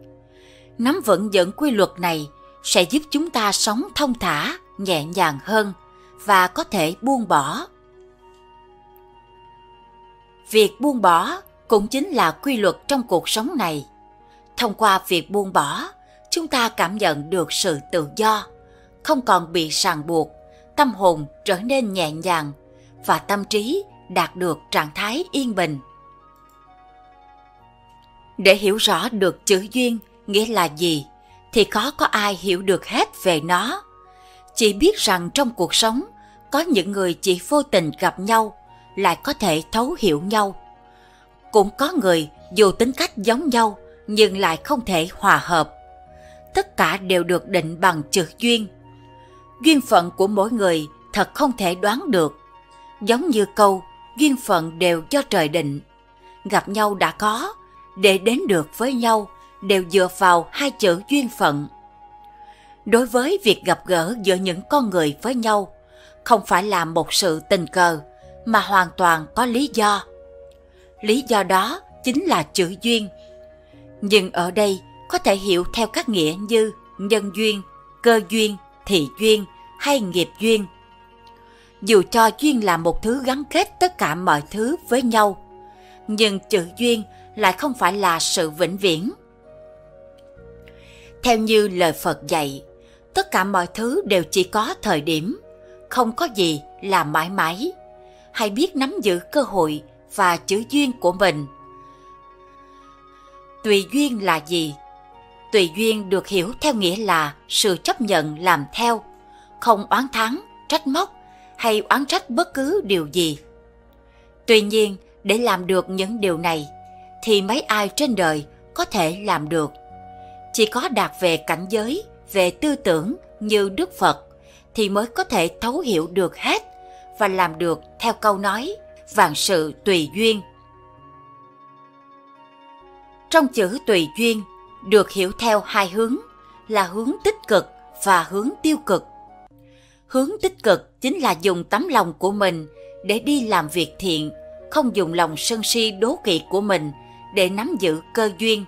[SPEAKER 1] Nắm vững những quy luật này sẽ giúp chúng ta sống thông thả, nhẹ nhàng hơn và có thể buông bỏ. Việc buông bỏ cũng chính là quy luật trong cuộc sống này. Thông qua việc buông bỏ, chúng ta cảm nhận được sự tự do, không còn bị ràng buộc, tâm hồn trở nên nhẹ nhàng và tâm trí đạt được trạng thái yên bình. Để hiểu rõ được chữ duyên, nghĩa là gì, thì khó có ai hiểu được hết về nó. Chỉ biết rằng trong cuộc sống có những người chỉ vô tình gặp nhau, lại có thể thấu hiểu nhau. Cũng có người dù tính cách giống nhau, nhưng lại không thể hòa hợp. Tất cả đều được định bằng chữ duyên. Duyên phận của mỗi người thật không thể đoán được. Giống như câu, duyên phận đều do trời định. Gặp nhau đã có, để đến được với nhau, đều dựa vào hai chữ duyên phận. Đối với việc gặp gỡ giữa những con người với nhau không phải là một sự tình cờ, mà hoàn toàn có lý do. Lý do đó chính là chữ duyên. Nhưng ở đây có thể hiểu theo các nghĩa như nhân duyên, cơ duyên, thị duyên hay nghiệp duyên. Dù cho duyên là một thứ gắn kết tất cả mọi thứ với nhau, nhưng chữ duyên lại không phải là sự vĩnh viễn. Theo như lời phật dạy, tất cả mọi thứ đều chỉ có thời điểm không có gì là mãi mãi hãy biết nắm giữ cơ hội và chữ duyên của mình tùy duyên là gì tùy duyên được hiểu theo nghĩa là sự chấp nhận làm theo không oán thắng, trách móc hay oán trách bất cứ điều gì. Tuy nhiên, để làm được những điều này, thì mấy ai trên đời có thể làm được. Chỉ có đạt về cảnh giới, về tư tưởng như Đức Phật thì mới có thể thấu hiểu được hết và làm được theo câu nói vạn sự tùy duyên. Trong chữ tùy duyên được hiểu theo hai hướng là hướng tích cực và hướng tiêu cực. Hướng tích cực chính là dùng tấm lòng của mình để đi làm việc thiện, không dùng lòng sân si đố kỵ của mình để nắm giữ cơ duyên.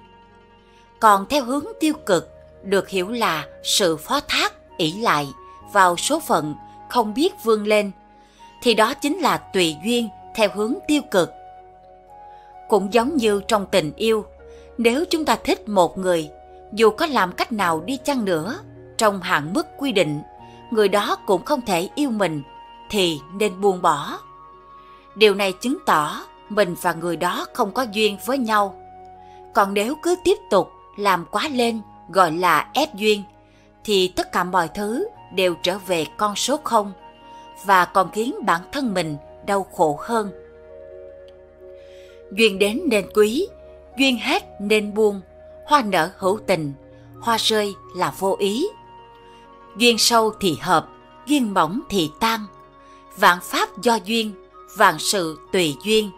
[SPEAKER 1] Còn theo hướng tiêu cực được hiểu là sự phó thác, ỷ lại vào số phận không biết vươn lên thì đó chính là tùy duyên theo hướng tiêu cực. Cũng giống như trong tình yêu, nếu chúng ta thích một người, dù có làm cách nào đi chăng nữa, trong hạn mức quy định, người đó cũng không thể yêu mình, thì nên buông bỏ. Điều này chứng tỏ mình và người đó không có duyên với nhau. Còn nếu cứ tiếp tục làm quá lên gọi là ép duyên, thì tất cả mọi thứ đều trở về con số không và còn khiến bản thân mình đau khổ hơn. Duyên đến nên quý, duyên hết nên buông, hoa nở hữu tình, hoa rơi là vô ý. Duyên sâu thì hợp, duyên mỏng thì tan. Vạn pháp do duyên, vạn sự tùy duyên,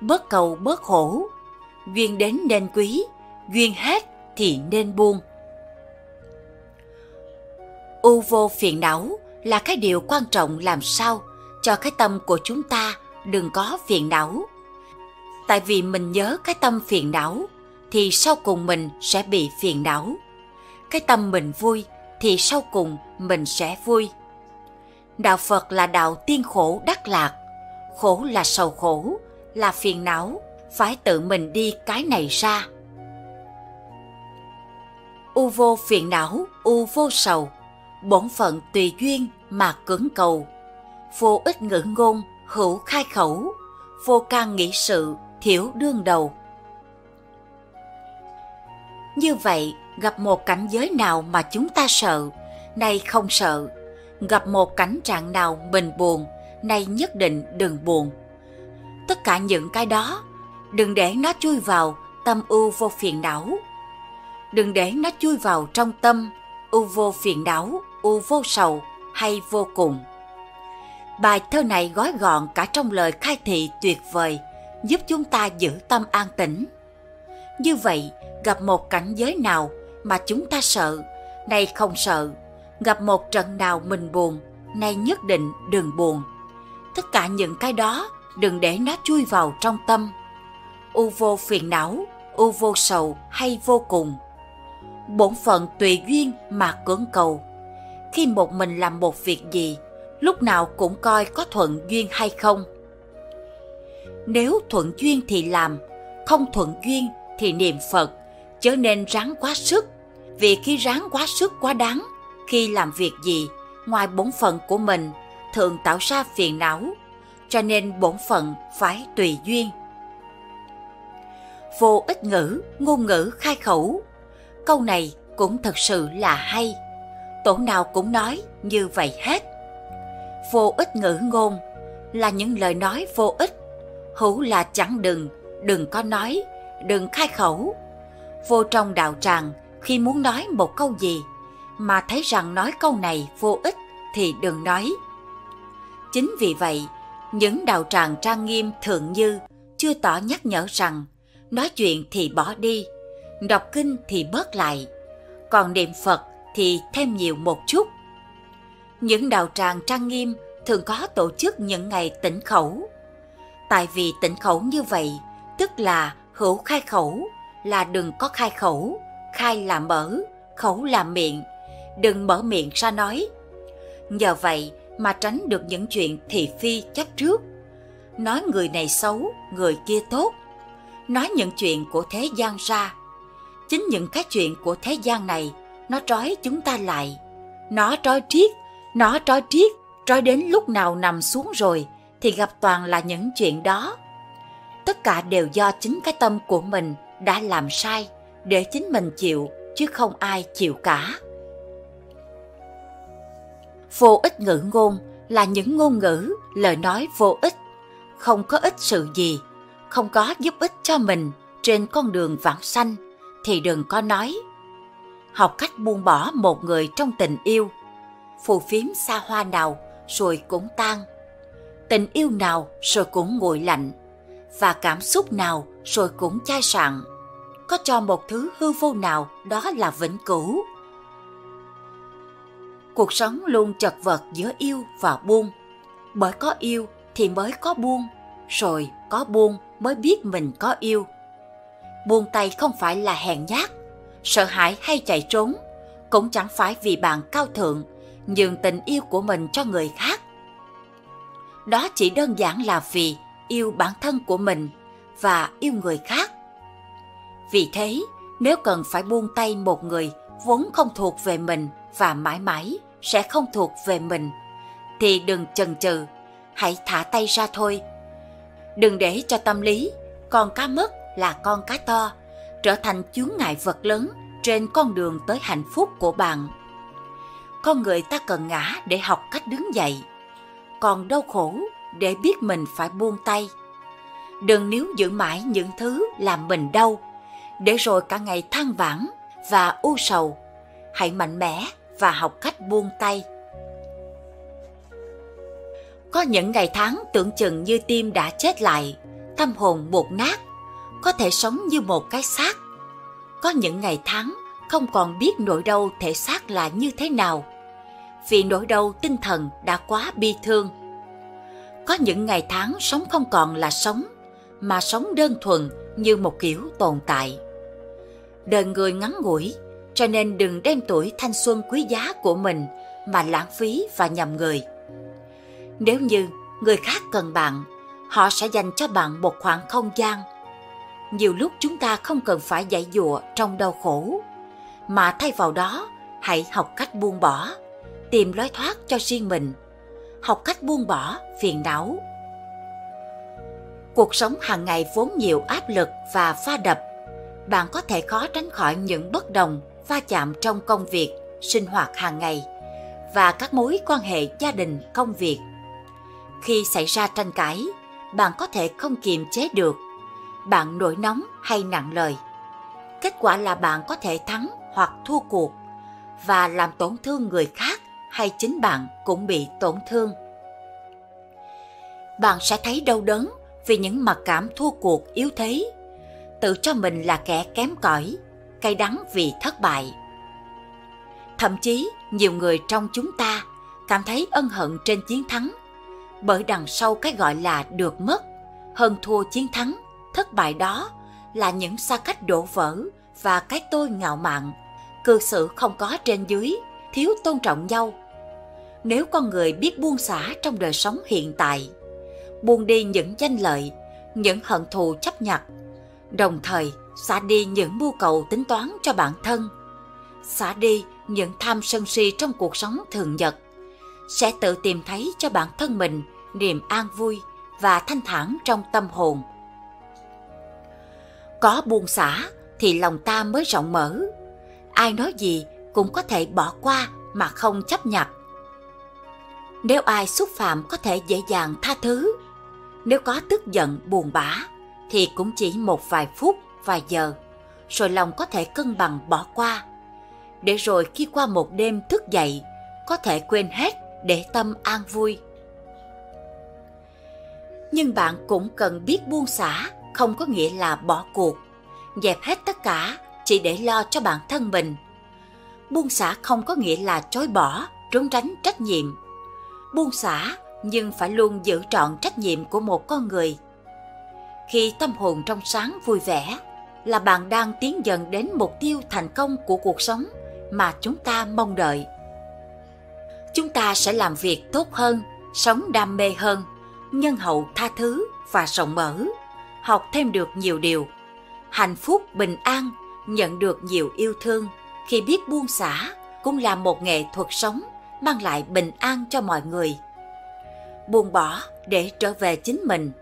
[SPEAKER 1] bớt cầu bớt khổ. Duyên đến nên quý, duyên hết thì nên buông. U vô phiền não là cái điều quan trọng làm sao cho cái tâm của chúng ta đừng có phiền não. Tại vì mình nhớ cái tâm phiền não thì sau cùng mình sẽ bị phiền não. Cái tâm mình vui thì sau cùng mình sẽ vui. Đạo Phật là đạo tiên khổ đắc lạc, khổ là sầu khổ, là phiền não, phải tự mình đi cái này ra. U vô phiền não, u vô sầu, bổn phận tùy duyên mà cưỡng cầu. Vô ích ngữ ngôn, hữu khai khẩu, vô can nghĩ sự, thiểu đương đầu. Như vậy, gặp một cảnh giới nào mà chúng ta sợ, nay không sợ. Gặp một cảnh trạng nào mình buồn, nay nhất định đừng buồn. Tất cả những cái đó, đừng để nó chui vào tâm ưu vô phiền não. Đừng để nó chui vào trong tâm ưu vô phiền não, u vô sầu hay vô cùng. Bài thơ này gói gọn cả trong lời khai thị tuyệt vời, giúp chúng ta giữ tâm an tĩnh. Như vậy, gặp một cảnh giới nào mà chúng ta sợ, nay không sợ, gặp một trận nào mình buồn, nay nhất định đừng buồn. Tất cả những cái đó đừng để nó chui vào trong tâm. U vô phiền não, u vô sầu hay vô cùng. Bổn phận tùy duyên mà cưỡng cầu. Khi một mình làm một việc gì, lúc nào cũng coi có thuận duyên hay không. Nếu thuận duyên thì làm, không thuận duyên thì niệm Phật, chớ nên ráng quá sức. Vì khi ráng quá sức quá đáng, khi làm việc gì, ngoài bổn phận của mình, thường tạo ra phiền não, cho nên bổn phận phải tùy duyên. Vô ích ngữ, ngôn ngữ khai khẩu. Câu này cũng thật sự là hay. Tổ nào cũng nói như vậy hết. Vô ích ngữ ngôn là những lời nói vô ích. Hữu là chẳng đừng, đừng có nói, đừng khai khẩu. Vô trong đạo tràng, khi muốn nói một câu gì, mà thấy rằng nói câu này vô ích thì đừng nói. Chính vì vậy, những đạo tràng trang nghiêm thượng như chưa tỏ nhắc nhở rằng nói chuyện thì bỏ đi, đọc kinh thì bớt lại, còn niệm Phật thì thêm nhiều một chút. Những đạo tràng trang nghiêm thường có tổ chức những ngày tĩnh khẩu. Tại vì tĩnh khẩu như vậy, tức là hữu khai khẩu, là đừng có khai khẩu, khai là mở, khẩu là miệng, đừng mở miệng ra nói. Nhờ vậy mà tránh được những chuyện thị phi chấp trước. Nói người này xấu, người kia tốt. Nói những chuyện của thế gian ra. Chính những cái chuyện của thế gian này, nó trói chúng ta lại. Nó trói triết, nó trói triết, trói đến lúc nào nằm xuống rồi thì gặp toàn là những chuyện đó. Tất cả đều do chính cái tâm của mình đã làm sai để chính mình chịu chứ không ai chịu cả. Vô ích ngữ ngôn là những ngôn ngữ, lời nói vô ích, không có ích sự gì, không có giúp ích cho mình trên con đường vãng sanh thì đừng có nói. Học cách buông bỏ một người trong tình yêu, phù phiếm xa hoa nào rồi cũng tan, tình yêu nào rồi cũng nguội lạnh, và cảm xúc nào rồi cũng chai sạn. Có cho một thứ hư vô nào đó là vĩnh cửu. Cuộc sống luôn chật vật giữa yêu và buông. Bởi có yêu thì mới có buông, rồi có buông mới biết mình có yêu. Buông tay không phải là hèn nhát, sợ hãi hay chạy trốn, cũng chẳng phải vì bạn cao thượng nhường tình yêu của mình cho người khác. Đó chỉ đơn giản là vì yêu bản thân của mình và yêu người khác. Vì thế, nếu cần phải buông tay một người vốn không thuộc về mình và mãi mãi sẽ không thuộc về mình, thì đừng chần chừ, hãy thả tay ra thôi. Đừng để cho tâm lý con cá mất là con cá to trở thành chướng ngại vật lớn trên con đường tới hạnh phúc của bạn. Con người ta cần ngã để học cách đứng dậy, còn đau khổ để biết mình phải buông tay. Đừng níu giữ mãi những thứ làm mình đau, để rồi cả ngày than vãn và u sầu. Hãy mạnh mẽ và học cách buông tay. Có những ngày tháng tưởng chừng như tim đã chết lại, tâm hồn buộc nát, có thể sống như một cái xác. Có những ngày tháng không còn biết nỗi đau thể xác là như thế nào, vì nỗi đau tinh thần đã quá bi thương. Có những ngày tháng sống không còn là sống, mà sống đơn thuần như một kiểu tồn tại. Đời người ngắn ngủi, cho nên đừng đem tuổi thanh xuân quý giá của mình mà lãng phí và nhầm người. Nếu như người khác cần bạn, họ sẽ dành cho bạn một khoảng không gian. Nhiều lúc chúng ta không cần phải dạy dụa trong đau khổ, mà thay vào đó hãy học cách buông bỏ, tìm lối thoát cho riêng mình, học cách buông bỏ phiền não. Cuộc sống hàng ngày vốn nhiều áp lực và pha đập, bạn có thể khó tránh khỏi những bất đồng, va chạm trong công việc, sinh hoạt hàng ngày và các mối quan hệ gia đình, công việc. Khi xảy ra tranh cãi, bạn có thể không kiềm chế được. Bạn nổi nóng hay nặng lời. Kết quả là bạn có thể thắng hoặc thua cuộc và làm tổn thương người khác hay chính bạn cũng bị tổn thương. Bạn sẽ thấy đau đớn vì những mặc cảm thua cuộc yếu thế, tự cho mình là kẻ kém cỏi, cay đắng vì thất bại. Thậm chí nhiều người trong chúng ta cảm thấy ân hận trên chiến thắng bởi đằng sau cái gọi là được mất hơn thua chiến thắng thất bại đó là những xa cách đổ vỡ và cái tôi ngạo mạn cư xử không có trên dưới, thiếu tôn trọng nhau nếu con người biết buông xả trong đời sống hiện tại, buông đi những danh lợi, những hận thù chấp nhặt, đồng thời xả đi những mưu cầu tính toán cho bản thân, xả đi những tham sân si trong cuộc sống thường nhật, sẽ tự tìm thấy cho bản thân mình niềm an vui và thanh thản trong tâm hồn. Có buông xả thì lòng ta mới rộng mở. Ai nói gì cũng có thể bỏ qua mà không chấp nhận. Nếu ai xúc phạm có thể dễ dàng tha thứ. Nếu có tức giận buồn bã thì cũng chỉ một vài phút, vài giờ, rồi lòng có thể cân bằng bỏ qua. Để rồi khi qua một đêm thức dậy, có thể quên hết để tâm an vui nhưng bạn cũng cần biết buông xả không có nghĩa là bỏ cuộc. Dẹp hết tất cả chỉ để lo cho bản thân mình. Buông xả không có nghĩa là chối bỏ trốn tránh trách nhiệm. Buông xả nhưng phải luôn giữ trọn trách nhiệm của một con người. Khi tâm hồn trong sáng vui vẻ là bạn đang tiến dần đến mục tiêu thành công của cuộc sống mà chúng ta mong đợi. Chúng ta sẽ làm việc tốt hơn sống đam mê hơn nhân hậu tha thứ và rộng mở, học thêm được nhiều điều. Hạnh phúc bình an, nhận được nhiều yêu thương khi biết buông xả cũng là một nghệ thuật sống mang lại bình an cho mọi người. Buông bỏ để trở về chính mình.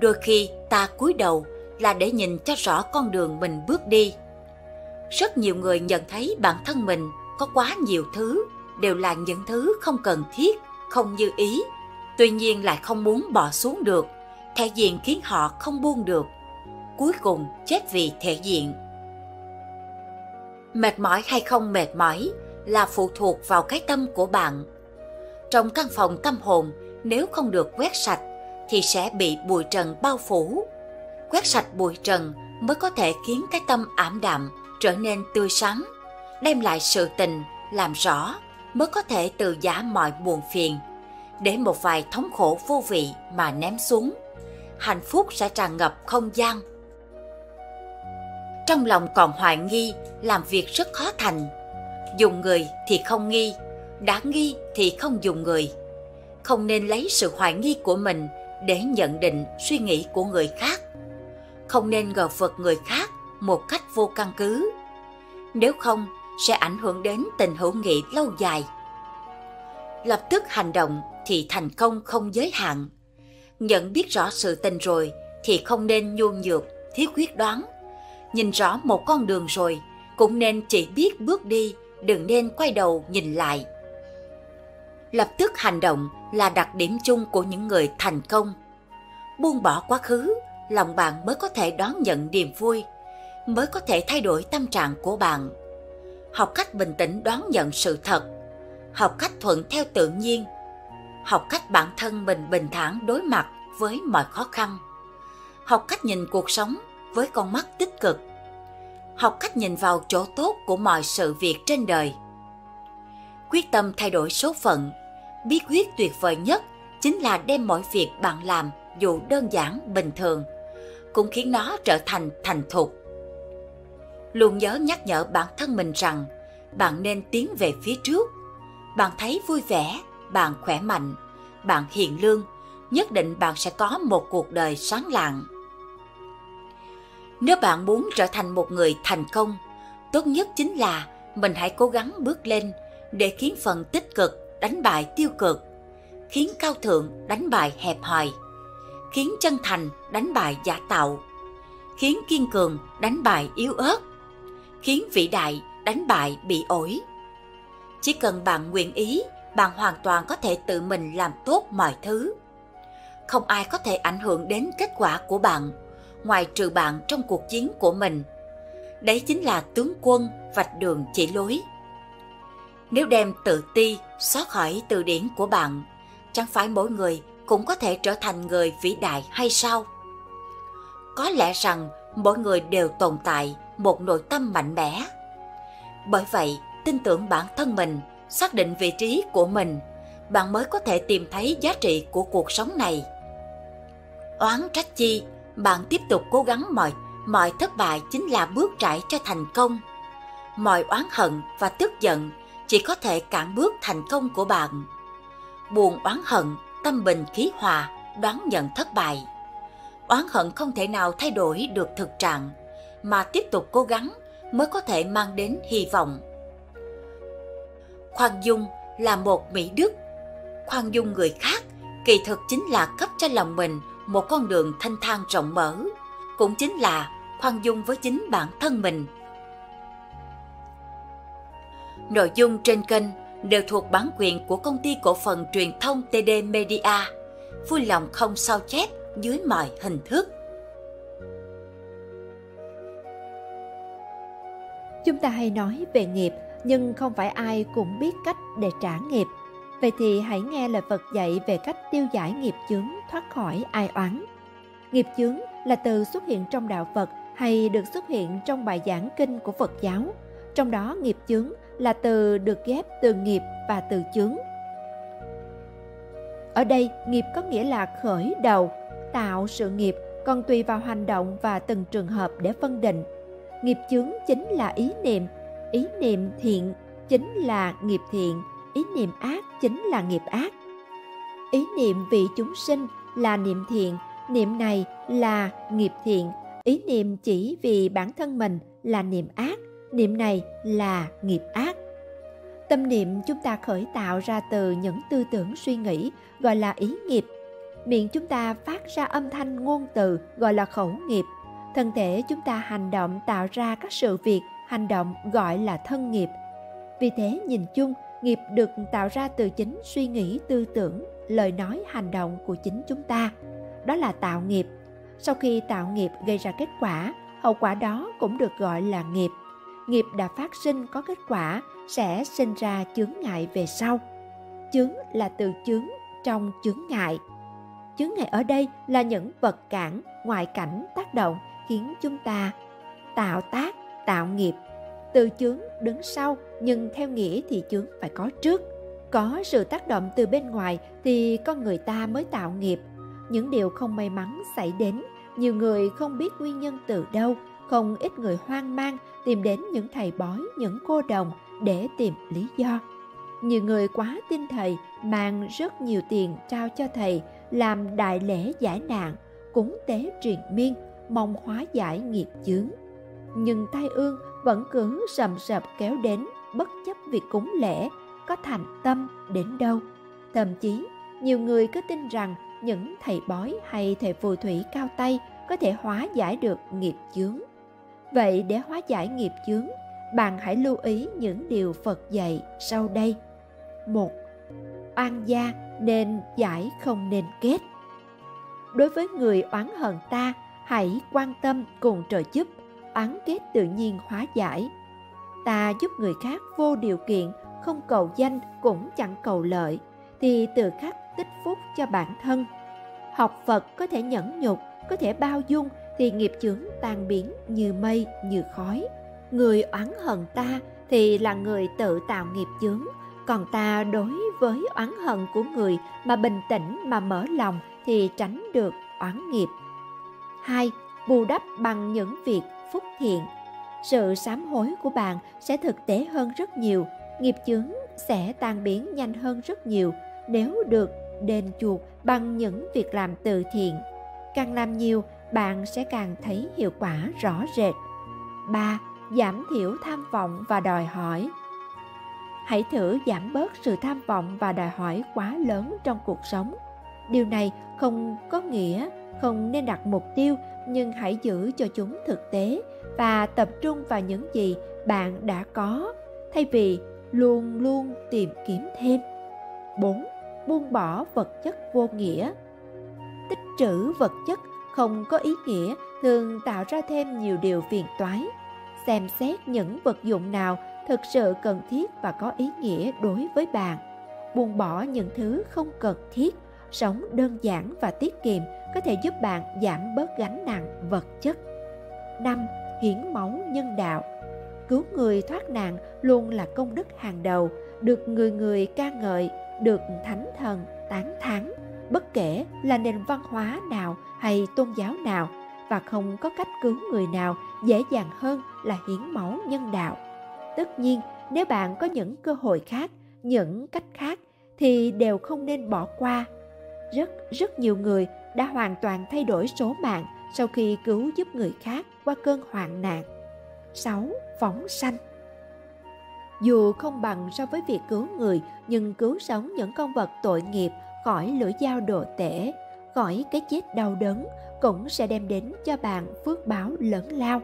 [SPEAKER 1] Đôi khi ta cúi đầu là để nhìn cho rõ con đường mình bước đi. Rất nhiều người nhận thấy bản thân mình có quá nhiều thứ đều là những thứ không cần thiết, không như ý, tuy nhiên lại không muốn bỏ xuống được, thể diện khiến họ không buông được. Cuối cùng chết vì thể diện. Mệt mỏi hay không mệt mỏi là phụ thuộc vào cái tâm của bạn. Trong căn phòng tâm hồn, nếu không được quét sạch thì sẽ bị bụi trần bao phủ. Quét sạch bụi trần mới có thể khiến cái tâm ảm đạm trở nên tươi sáng, đem lại sự tình, làm rõ mới có thể từ giả mọi buồn phiền, để một vài thống khổ vô vị mà ném xuống. Hạnh phúc sẽ tràn ngập không gian. Trong lòng còn hoài nghi, làm việc rất khó thành. Dùng người thì không nghi, đã nghi thì không dùng người. Không nên lấy sự hoài nghi của mình để nhận định suy nghĩ của người khác. Không nên ngờ vực người khác một cách vô căn cứ. Nếu không, sẽ ảnh hưởng đến tình hữu nghị lâu dài. Lập tức hành động thì thành công không giới hạn. Nhận biết rõ sự tình rồi thì không nên nhu nhược, thiếu quyết đoán. Nhìn rõ một con đường rồi, cũng nên chỉ biết bước đi, đừng nên quay đầu nhìn lại. Lập tức hành động là đặc điểm chung của những người thành công. Buông bỏ quá khứ, lòng bạn mới có thể đón nhận niềm vui, mới có thể thay đổi tâm trạng của bạn học cách bình tĩnh đón nhận sự thật học cách thuận theo tự nhiên học cách bản thân mình bình thản đối mặt với mọi khó khăn. Học cách nhìn cuộc sống với con mắt tích cực. Học cách nhìn vào chỗ tốt của mọi sự việc trên đời. Quyết tâm thay đổi số phận. Bí quyết tuyệt vời nhất chính là đem mọi việc bạn làm dù đơn giản bình thường cũng khiến nó trở thành thành thục. Luôn nhớ nhắc nhở bản thân mình rằng bạn nên tiến về phía trước. Bạn thấy vui vẻ, bạn khỏe mạnh, bạn hiền lương, nhất định bạn sẽ có một cuộc đời sáng lạng. Nếu bạn muốn trở thành một người thành công, tốt nhất chính là mình hãy cố gắng bước lên để khiến phần tích cực đánh bại tiêu cực, khiến cao thượng đánh bại hẹp hòi, khiến chân thành đánh bại giả tạo, khiến kiên cường đánh bại yếu ớt, khiến vĩ đại đánh bại bị ổi. Chỉ cần bạn nguyện ý, bạn hoàn toàn có thể tự mình làm tốt mọi thứ. Không ai có thể ảnh hưởng đến kết quả của bạn, ngoài trừ bạn trong cuộc chiến của mình. Đấy chính là tướng quân vạch đường chỉ lối. Nếu đem tự ti xóa khỏi từ điển của bạn, chẳng phải mỗi người cũng có thể trở thành người vĩ đại hay sao? Có lẽ rằng mỗi người đều tồn tại một nội tâm mạnh mẽ bởi vậy, tin tưởng bản thân mình, xác định vị trí của mình, bạn mới có thể tìm thấy giá trị của cuộc sống này. Oán trách chi, bạn tiếp tục cố gắng mọi mọi thất bại chính là bước trải cho thành công. Mọi oán hận và tức giận chỉ có thể cản bước thành công của bạn. Buồn oán hận, tâm bình khí hòa, đoán nhận thất bại. Oán hận không thể nào thay đổi được thực trạng, mà tiếp tục cố gắng mới có thể mang đến hy vọng. Khoan dung là một mỹ đức. Khoan dung người khác kỳ thực chính là cấp cho lòng mình một con đường thanh thang rộng mở, cũng chính là khoan dung với chính bản thân mình. Nội dung trên kênh đều thuộc bản quyền của công ty cổ phần truyền thông TD Media. Vui lòng không sao chép dưới mọi hình thức.
[SPEAKER 2] Chúng ta hay nói về nghiệp, nhưng không phải ai cũng biết cách để trả nghiệp. Vậy thì hãy nghe lời Phật dạy về cách tiêu giải nghiệp chướng thoát khỏi ai oán. Nghiệp chướng là từ xuất hiện trong đạo Phật hay được xuất hiện trong bài giảng kinh của Phật giáo. Trong đó nghiệp chướng là từ được ghép từ nghiệp và từ chướng. Ở đây, nghiệp có nghĩa là khởi đầu, tạo sự nghiệp, còn tùy vào hành động và từng trường hợp để phân định nghiệp chướng chính là ý niệm ý niệm thiện chính là nghiệp thiện, ý niệm ác chính là nghiệp ác. Ý niệm vị chúng sinh là niệm thiện, niệm này là nghiệp thiện. Ý niệm chỉ vì bản thân mình là niệm ác, niệm này là nghiệp ác. Tâm niệm chúng ta khởi tạo ra từ những tư tưởng suy nghĩ, gọi là ý nghiệp. Miệng chúng ta phát ra âm thanh ngôn từ, gọi là khẩu nghiệp. Thân thể chúng ta hành động tạo ra các sự việc hành động gọi là thân nghiệp Vì thế nhìn chung, nghiệp được tạo ra từ chính suy nghĩ tư tưởng, lời nói hành động của chính chúng ta. Đó là tạo nghiệp. Sau khi tạo nghiệp gây ra kết quả, hậu quả đó cũng được gọi là nghiệp. Nghiệp đã phát sinh có kết quả sẽ sinh ra chướng ngại về sau. Chướng là từ chướng trong chướng ngại. Chướng ngại ở đây là những vật cản, ngoại cảnh tác động khiến chúng ta tạo tác, tạo nghiệp. Từ chướng đứng sau nhưng theo nghĩa thì chướng phải có trước. Có sự tác động từ bên ngoài thì con người ta mới tạo nghiệp. Những điều không may mắn xảy đến, nhiều người không biết nguyên nhân từ đâu, không ít người hoang mang tìm đến những thầy bói, những cô đồng để tìm lý do. Nhiều người quá tin thầy mang rất nhiều tiền trao cho thầy làm đại lễ giải nạn, cúng tế truyền miên, mong hóa giải nghiệp chướng. Nhưng tai ương vẫn cứ rầm rập kéo đến bất chấp việc cúng lễ có thành tâm đến đâu. Thậm chí, nhiều người cứ tin rằng những thầy bói hay thầy phù thủy cao tay có thể hóa giải được nghiệp chướng. Vậy để hóa giải nghiệp chướng, bạn hãy lưu ý những điều Phật dạy sau đây. một Oan gia nên giải không nên kết. Đối với người oán hận ta, hãy quan tâm cùng trợ giúp, oán kết tự nhiên hóa giải. Ta giúp người khác vô điều kiện, không cầu danh cũng chẳng cầu lợi, thì tự khắc tích phúc cho bản thân. Học Phật có thể nhẫn nhục, có thể bao dung thì nghiệp chướng tan biến như mây, như khói. Người oán hận ta thì là người tự tạo nghiệp chướng, còn ta đối với oán hận của người mà bình tĩnh mà mở lòng thì tránh được oán nghiệp. 2. Bù đắp bằng những việc phúc thiện. Sự sám hối của bạn sẽ thực tế hơn rất nhiều, nghiệp chướng sẽ tan biến nhanh hơn rất nhiều nếu được đền chuộc bằng những việc làm từ thiện. Càng làm nhiều, bạn sẽ càng thấy hiệu quả rõ rệt. 3. Giảm thiểu tham vọng và đòi hỏi. Hãy thử giảm bớt sự tham vọng và đòi hỏi quá lớn trong cuộc sống. Điều này không có nghĩa không nên đặt mục tiêu nhưng hãy giữ cho chúng thực tế và tập trung vào những gì bạn đã có thay vì luôn luôn tìm kiếm thêm. 4. Buông bỏ vật chất vô nghĩa. Tích trữ vật chất không có ý nghĩa thường tạo ra thêm nhiều điều phiền toái. Xem xét những vật dụng nào thực sự cần thiết và có ý nghĩa đối với bạn. Buông bỏ những thứ không cần thiết, sống đơn giản và tiết kiệm có thể giúp bạn giảm bớt gánh nặng vật chất. 5. Hiến máu nhân đạo Cứu người thoát nạn luôn là công đức hàng đầu, được người người ca ngợi, được thánh thần tán thán bất kể là nền văn hóa nào hay tôn giáo nào và không có cách cứu người nào dễ dàng hơn là hiến máu nhân đạo. Tất nhiên, nếu bạn có những cơ hội khác, những cách khác thì đều không nên bỏ qua. Rất rất nhiều người đã hoàn toàn thay đổi số mạng sau khi cứu giúp người khác qua cơn hoạn nạn. 6. Phóng sanh Dù không bằng so với việc cứu người, nhưng cứu sống những con vật tội nghiệp khỏi lưỡi dao đồ tể, khỏi cái chết đau đớn cũng sẽ đem đến cho bạn phước báo lớn lao.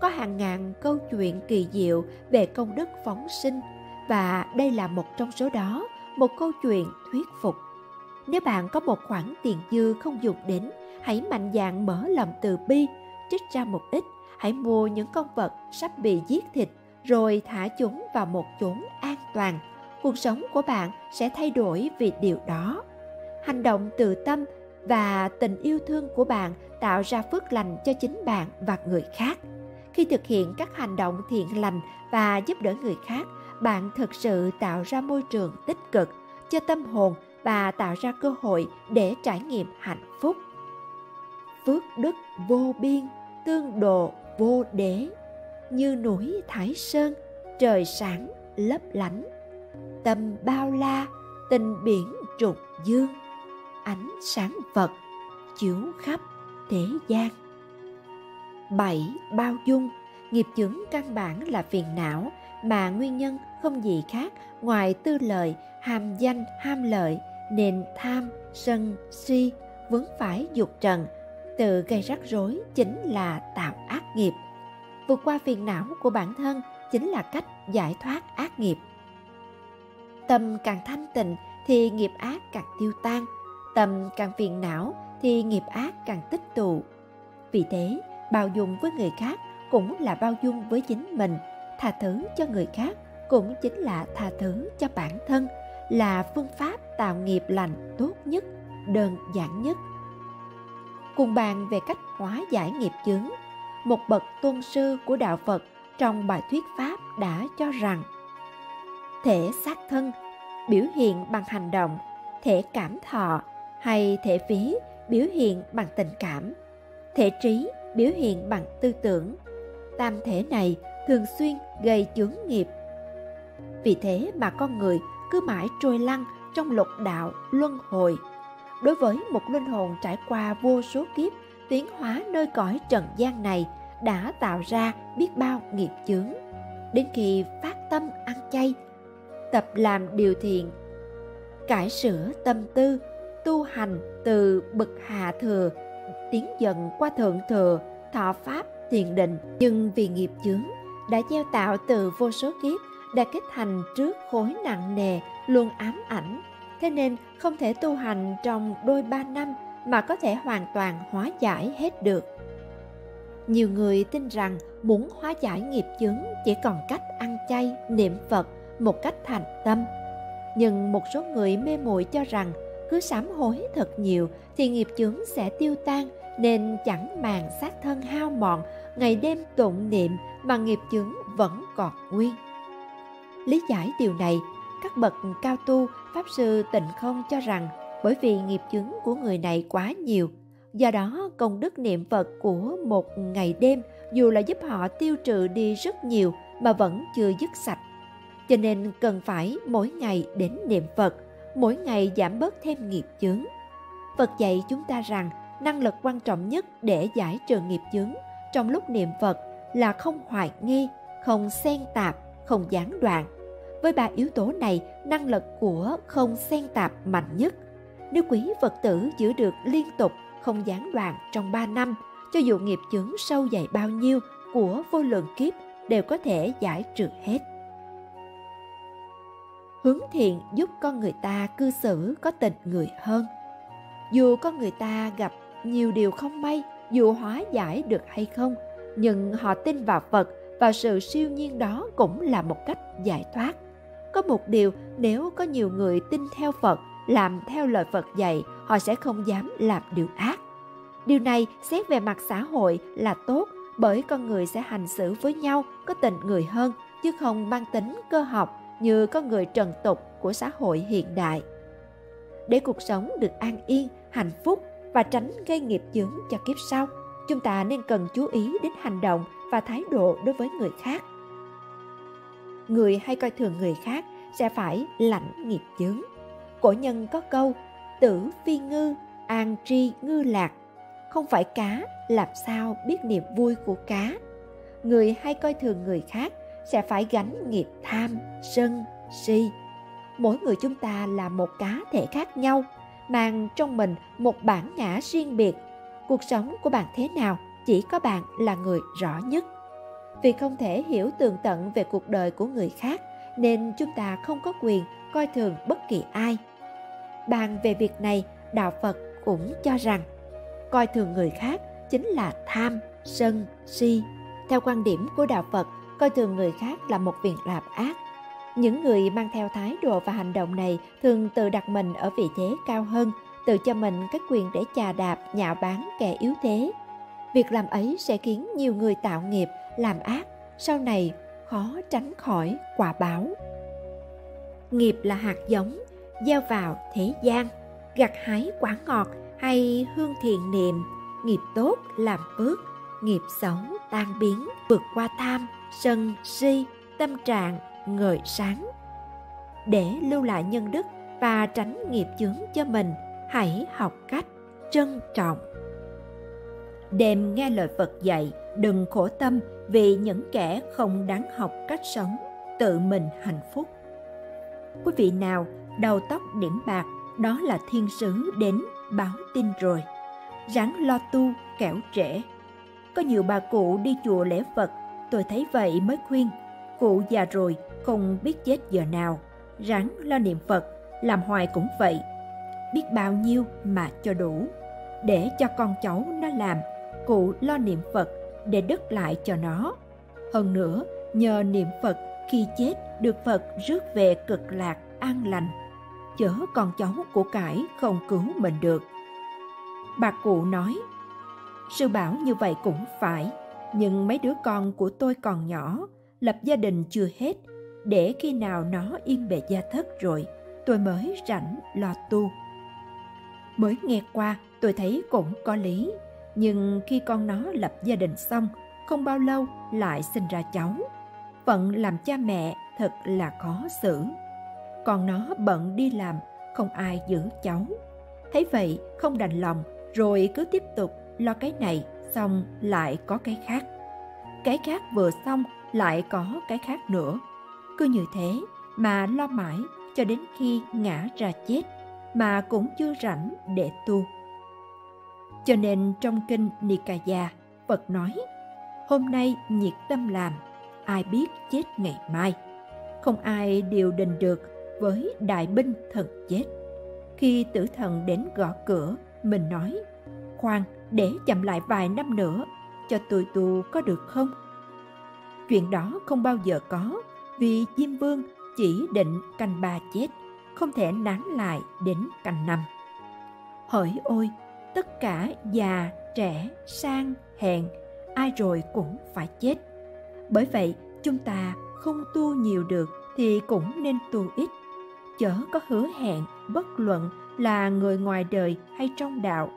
[SPEAKER 2] Có hàng ngàn câu chuyện kỳ diệu về công đức phóng sinh và đây là một trong số đó, một câu chuyện thuyết phục. Nếu bạn có một khoản tiền dư không dùng đến, hãy mạnh dạn mở lòng từ bi, trích ra một ít, hãy mua những con vật sắp bị giết thịt rồi thả chúng vào một chốn an toàn. Cuộc sống của bạn sẽ thay đổi vì điều đó hành động từ tâm và tình yêu thương của bạn tạo ra phước lành cho chính bạn và người khác khi thực hiện các hành động thiện lành và giúp đỡ người khác bạn thực sự tạo ra môi trường tích cực cho tâm hồn và tạo ra cơ hội để trải nghiệm hạnh phúc. Phước đức vô biên tương độ vô đế. Như núi thái sơn trời sáng lấp lánh. Tâm bao la tình biển trục dương. Ánh sáng Phật chiếu khắp thế gian. bảy Bao dung Nghiệp chướng căn bản là phiền não mà nguyên nhân không gì khác ngoài tư lợi, hàm danh, ham lợi nên tham, sân, si, vướng phải dục trần, tự gây rắc rối chính là tạo ác nghiệp. Vượt qua phiền não của bản thân chính là cách giải thoát ác nghiệp. tâm càng thanh tịnh thì nghiệp ác càng tiêu tan tâm càng phiền não thì nghiệp ác càng tích tụ vì thế bao dung với người khác cũng là bao dung với chính mình tha thứ cho người khác cũng chính là tha thứ cho bản thân là phương pháp tạo nghiệp lành tốt nhất, đơn giản nhất. Cùng bàn về cách hóa giải nghiệp chướng, một bậc tôn sư của đạo phật trong bài thuyết pháp đã cho rằng, thể xác thân biểu hiện bằng hành động, thể cảm thọ hay thể phí biểu hiện bằng tình cảm, thể trí biểu hiện bằng tư tưởng. Tam thể này thường xuyên gây chướng nghiệp. Vì thế mà con người cứ mãi trôi lăn trong lục đạo luân hồi. Đối với một linh hồn trải qua vô số kiếp, tiến hóa nơi cõi trần gian này đã tạo ra biết bao nghiệp chướng. Đến khi phát tâm ăn chay, tập làm điều thiện, cải sửa tâm tư, tu hành từ bậc hạ thừa, tiến dần qua thượng thừa, thọ pháp, thiền định. Nhưng vì nghiệp chướng đã gieo tạo từ vô số kiếp, đã kết thành trước khối nặng nề luôn ám ảnh. Thế nên không thể tu hành trong đôi ba năm mà có thể hoàn toàn hóa giải hết được. Nhiều người tin rằng muốn hóa giải nghiệp chướng chỉ còn cách ăn chay, niệm phật một cách thành tâm. Nhưng một số người mê muội cho rằng cứ sám hối thật nhiều thì nghiệp chướng sẽ tiêu tan nên chẳng màng xác thân hao mòn, ngày đêm tụng niệm mà nghiệp chướng vẫn còn nguyên. Lý giải điều này các bậc cao tu, pháp sư tịnh không cho rằng bởi vì nghiệp chướng của người này quá nhiều. Do đó, công đức niệm phật của một ngày đêm, dù là giúp họ tiêu trừ đi rất nhiều mà vẫn chưa dứt sạch. Cho nên cần phải mỗi ngày đến niệm phật, mỗi ngày giảm bớt thêm nghiệp chướng. Phật dạy chúng ta rằng năng lực quan trọng nhất để giải trừ nghiệp chướng trong lúc niệm phật là không hoài nghi, không xen tạp, không gián đoạn với ba yếu tố này, năng lực của không xen tạp mạnh nhất. Nếu quý phật tử giữ được liên tục, không gián đoạn trong ba năm, cho dù nghiệp chướng sâu dày bao nhiêu của vô lượng kiếp đều có thể giải trừ hết. Hướng thiện giúp con người ta cư xử có tình người hơn. Dù con người ta gặp nhiều điều không may, dù hóa giải được hay không, nhưng họ tin vào phật và sự siêu nhiên đó cũng là một cách giải thoát có một điều, nếu có nhiều người tin theo phật, làm theo lời phật dạy, họ sẽ không dám làm điều ác. Điều này xét về mặt xã hội là tốt, bởi con người sẽ hành xử với nhau có tình người hơn, chứ không mang tính cơ học như con người trần tục của xã hội hiện đại. Để cuộc sống được an yên, hạnh phúc và tránh gây nghiệp chướng cho kiếp sau, chúng ta nên cần chú ý đến hành động và thái độ đối với người khác người hay coi thường người khác sẽ phải lãnh nghiệp chướng cổ nhân có câu, tử phi ngư, an tri ngư lạc. Không phải cá làm sao biết niềm vui của cá. Người hay coi thường người khác sẽ phải gánh nghiệp tham, sân, si. Mỗi người chúng ta là một cá thể khác nhau, mang trong mình một bản ngã riêng biệt. Cuộc sống của bạn thế nào chỉ có bạn là người rõ nhất vì không thể hiểu tường tận về cuộc đời của người khác, nên chúng ta không có quyền coi thường bất kỳ ai. Bàn về việc này, đạo phật cũng cho rằng, coi thường người khác chính là tham, sân, si. Theo quan điểm của đạo phật, coi thường người khác là một việc làm ác. Những người mang theo thái độ và hành động này thường tự đặt mình ở vị thế cao hơn, tự cho mình cái quyền để chà đạp, nhạo báng kẻ yếu thế. Việc làm ấy sẽ khiến nhiều người tạo nghiệp làm ác, sau này khó tránh khỏi quả báo. Nghiệp là hạt giống, gieo vào thế gian, gặt hái quả ngọt hay hương thiện niệm. Nghiệp tốt làm phước nghiệp xấu tan biến, vượt qua tham, sân, si, tâm trạng, ngời sáng. Để lưu lại nhân đức và tránh nghiệp chướng cho mình, hãy học cách trân trọng đêm nghe lời phật dạy đừng khổ tâm vì những kẻ không đáng học cách sống tự mình hạnh phúc quý vị nào đầu tóc điểm bạc đó là thiên sứ đến báo tin rồi ráng lo tu kẻo trễ có nhiều bà cụ đi chùa lễ phật tôi thấy vậy mới khuyên cụ già rồi không biết chết giờ nào ráng lo niệm Phật, làm hoài cũng vậy. Biết bao nhiêu mà cho đủ. Để cho con cháu nó làm, cụ lo niệm Phật để đứt lại cho nó. Hơn nữa, nhờ niệm Phật khi chết được Phật rước về cực lạc an lành. Chớ con cháu của cải không cứu mình được. Bà cụ nói, sư bảo như vậy cũng phải, nhưng mấy đứa con của tôi còn nhỏ, lập gia đình chưa hết, để khi nào nó yên bề gia thất rồi, tôi mới rảnh lo tu. Mới nghe qua, tôi thấy cũng có lý, nhưng khi con nó lập gia đình xong, không bao lâu lại sinh ra cháu. Phận làm cha mẹ thật là khó xử. Còn nó bận đi làm, không ai giữ cháu. Thấy vậy không đành lòng, rồi cứ tiếp tục lo cái này xong lại có cái khác. Cái khác vừa xong lại có cái khác nữa. Cứ như thế mà lo mãi cho đến khi ngã ra chết mà cũng chưa rảnh để tu. Cho nên trong kinh Nikaya, Phật nói, hôm nay nhiệt tâm làm, ai biết chết ngày mai. Không ai điều đình được với đại binh thần chết. Khi tử thần đến gõ cửa, mình nói, khoan, để chậm lại vài năm nữa, cho tôi tu có được không? Chuyện đó không bao giờ có, vì Diêm Vương chỉ định canh ba chết, không thể nán lại đến canh năm. Hỡi ôi, tất cả già, trẻ, sang, hèn, ai rồi cũng phải chết. Bởi vậy, chúng ta không tu nhiều được thì cũng nên tu ít. Chớ có hứa hẹn bất luận là người ngoài đời hay trong đạo.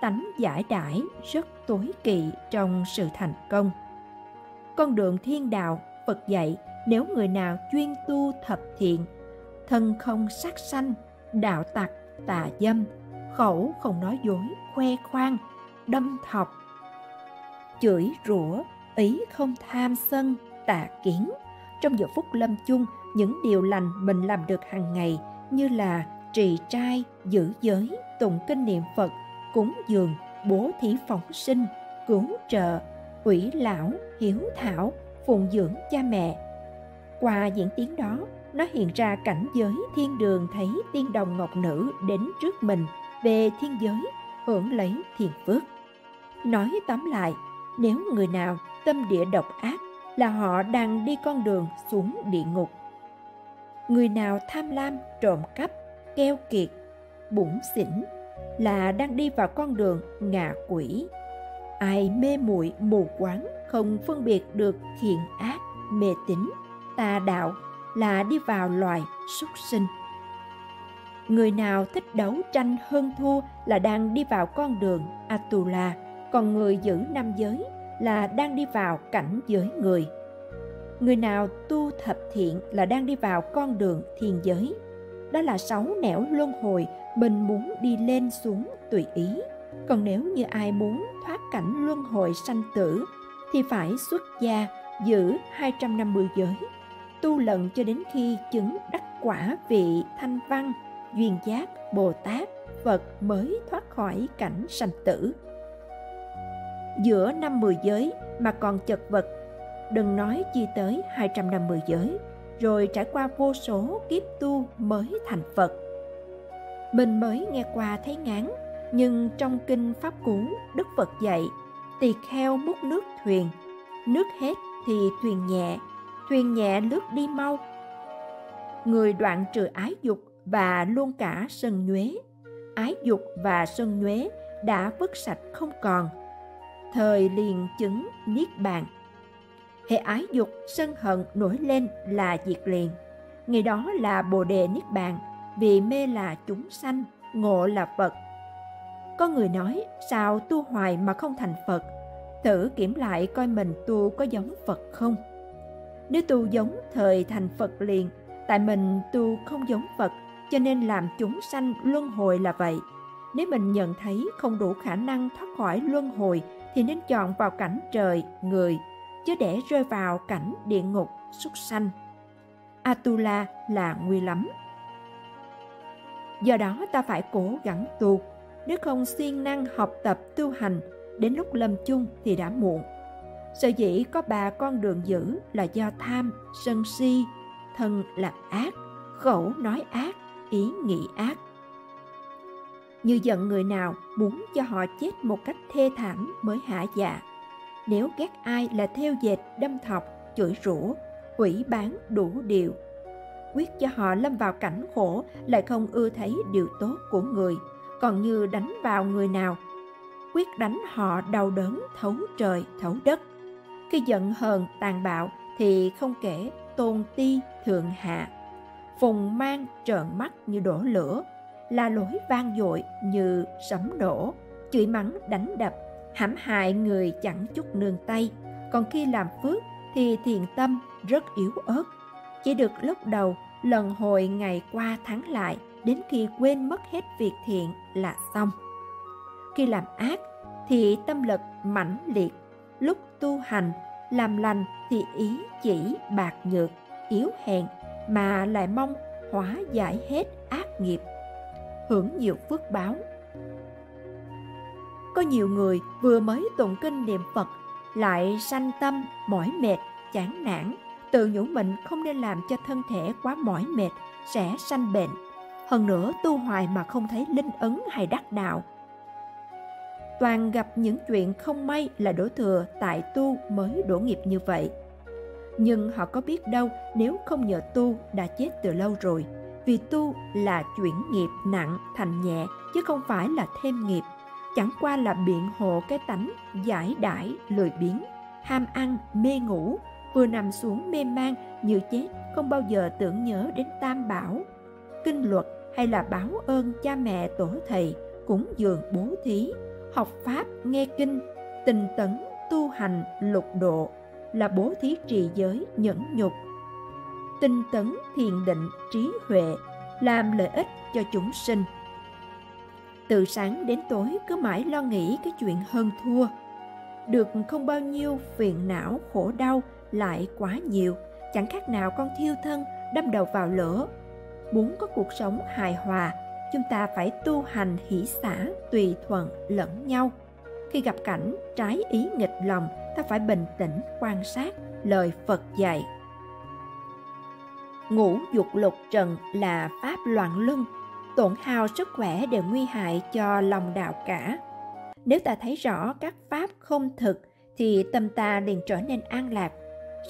[SPEAKER 2] Tánh giải đãi rất tối kỵ trong sự thành công. Con đường thiên đạo, Phật dạy nếu người nào chuyên tu thập thiện, thân không sát sanh, đạo tặc, tà dâm, khẩu không nói dối, khoe khoang, đâm thọc, chửi rủa, ý không tham sân, tà kiến. Trong giờ phút lâm chung, những điều lành mình làm được hàng ngày như là trì trai, giữ giới, tụng kinh niệm Phật, cúng dường, bố thí phóng sinh, cứu trợ, ủy lão, hiếu thảo, phụng dưỡng cha mẹ. Qua diễn tiến đó, nó hiện ra cảnh giới thiên đường thấy tiên đồng ngọc nữ đến trước mình về thiên giới hưởng lấy thiền phước. Nói tóm lại, nếu người nào tâm địa độc ác là họ đang đi con đường xuống địa ngục. Người nào tham lam, trộm cắp, keo kiệt, bủn xỉn là đang đi vào con đường ngạ quỷ. Ai mê muội mù quáng không phân biệt được thiện ác, mê tín, tà đạo là đi vào loài súc sinh. Người nào thích đấu tranh hơn thua là đang đi vào con đường Atula, còn người giữ năm giới là đang đi vào cảnh giới người. Người nào tu thập thiện là đang đi vào con đường thiên giới. Đó là sáu nẻo luân hồi, mình muốn đi lên xuống tùy ý. Còn nếu như ai muốn thoát cảnh luân hồi sanh tử thì phải xuất gia giữ 250 giới, tu lần cho đến khi chứng đắc quả vị thanh văn, duyên giác, Bồ Tát, Phật mới thoát khỏi cảnh sanh tử giữa năm mười giới mà còn chật vật. Đừng nói chi tới 250 giới, rồi trải qua vô số kiếp tu mới thành Phật. Mình mới nghe qua thấy ngán, nhưng trong kinh Pháp Cú, Đức Phật dạy, tỳ kheo múc nước thuyền, nước hết thì thuyền nhẹ, thuyền nhẹ lướt đi mau. Người đoạn trừ ái dục và luôn cả sân nhuế, ái dục và sân nhuế đã vứt sạch không còn – thời liền chứng niết bàn. Hệ ái dục sân hận nổi lên là diệt liền. Ngày đó là bồ đề niết bàn vì mê là chúng sanh ngộ là phật. Có người nói sao tu hoài mà không thành phật? Thử kiểm lại coi mình tu có giống phật không? Nếu tu giống thời thành phật liền tại mình tu không giống phật cho nên làm chúng sanh luân hồi là vậy nếu mình nhận thấy không đủ khả năng thoát khỏi luân hồi thì nên chọn vào cảnh trời, người, chứ để rơi vào cảnh địa ngục, súc sanh. Atula là nguy lắm. Do đó ta phải cố gắng tu, nếu không siêng năng học tập tu hành, đến lúc lâm chung thì đã muộn. Sở dĩ có ba con đường giữ là do tham, sân si, thân làm ác, khẩu nói ác ý nghĩ ác. Như giận người nào muốn cho họ chết một cách thê thảm mới hạ dạ. Nếu ghét ai là theo dệt, đâm thọc, chửi rủa ủy bán đủ điều. Quyết cho họ lâm vào cảnh khổ lại không ưa thấy điều tốt của người, còn như đánh vào người nào. Quyết đánh họ đau đớn, thấu trời, thấu đất. Khi giận hờn, tàn bạo thì không kể tôn ti thượng hạ phùng mang trợn mắt như đổ lửa la lối vang dội như sấm nổ. Chửi mắng, đánh đập, hãm hại người chẳng chút nương tay. Còn khi làm phước thì thiền tâm rất yếu ớt. Chỉ được lúc đầu, lần hồi ngày qua tháng lại, đến khi quên mất hết việc thiện là xong. Khi làm ác thì tâm lực mãnh liệt, lúc tu hành, làm lành thì ý chỉ bạc nhược, yếu hèn mà lại mong hóa giải hết ác nghiệp, hưởng nhiều phước báo. Có nhiều người vừa mới tụng kinh niệm phật lại sanh tâm mỏi mệt, chán nản, tự nhủ mình không nên làm cho thân thể quá mỏi mệt, sẽ sanh bệnh. Hơn nữa tu hoài mà không thấy linh ấn hay đắc đạo. Toàn gặp những chuyện không may là đổ thừa tại tu mới đổ nghiệp như vậy nhưng họ có biết đâu, nếu không nhờ tu đã chết từ lâu rồi. Vì tu là chuyển nghiệp nặng thành nhẹ, chứ không phải là thêm nghiệp. Chẳng qua là biện hộ cái tánh giải đãi lười biếng, ham ăn, mê ngủ, vừa nằm xuống mê man như chết, không bao giờ tưởng nhớ đến tam bảo. Kinh luật hay là báo ơn cha mẹ tổ thầy cúng dường bố thí. Học pháp, nghe kinh tình tấn tu hành lục độ là bố thí trì giới nhẫn nhục. Tinh tấn thiền định trí huệ làm lợi ích cho chúng sinh. Từ sáng đến tối cứ mãi lo nghĩ cái chuyện hơn thua. Được không bao nhiêu phiền não khổ đau lại quá nhiều, chẳng khác nào con thiêu thân đâm đầu vào lửa. Muốn có cuộc sống hài hòa, chúng ta phải tu hành hỷ xả tùy thuận lẫn nhau. Khi gặp cảnh trái ý nghịch lòng ta phải bình tĩnh, quan sát lời phật dạy. Ngũ dục lục trần là pháp loạn luân, tổn hao sức khỏe đều nguy hại cho lòng đạo cả. Nếu ta thấy rõ các pháp không thực, thì tâm ta liền trở nên an lạc.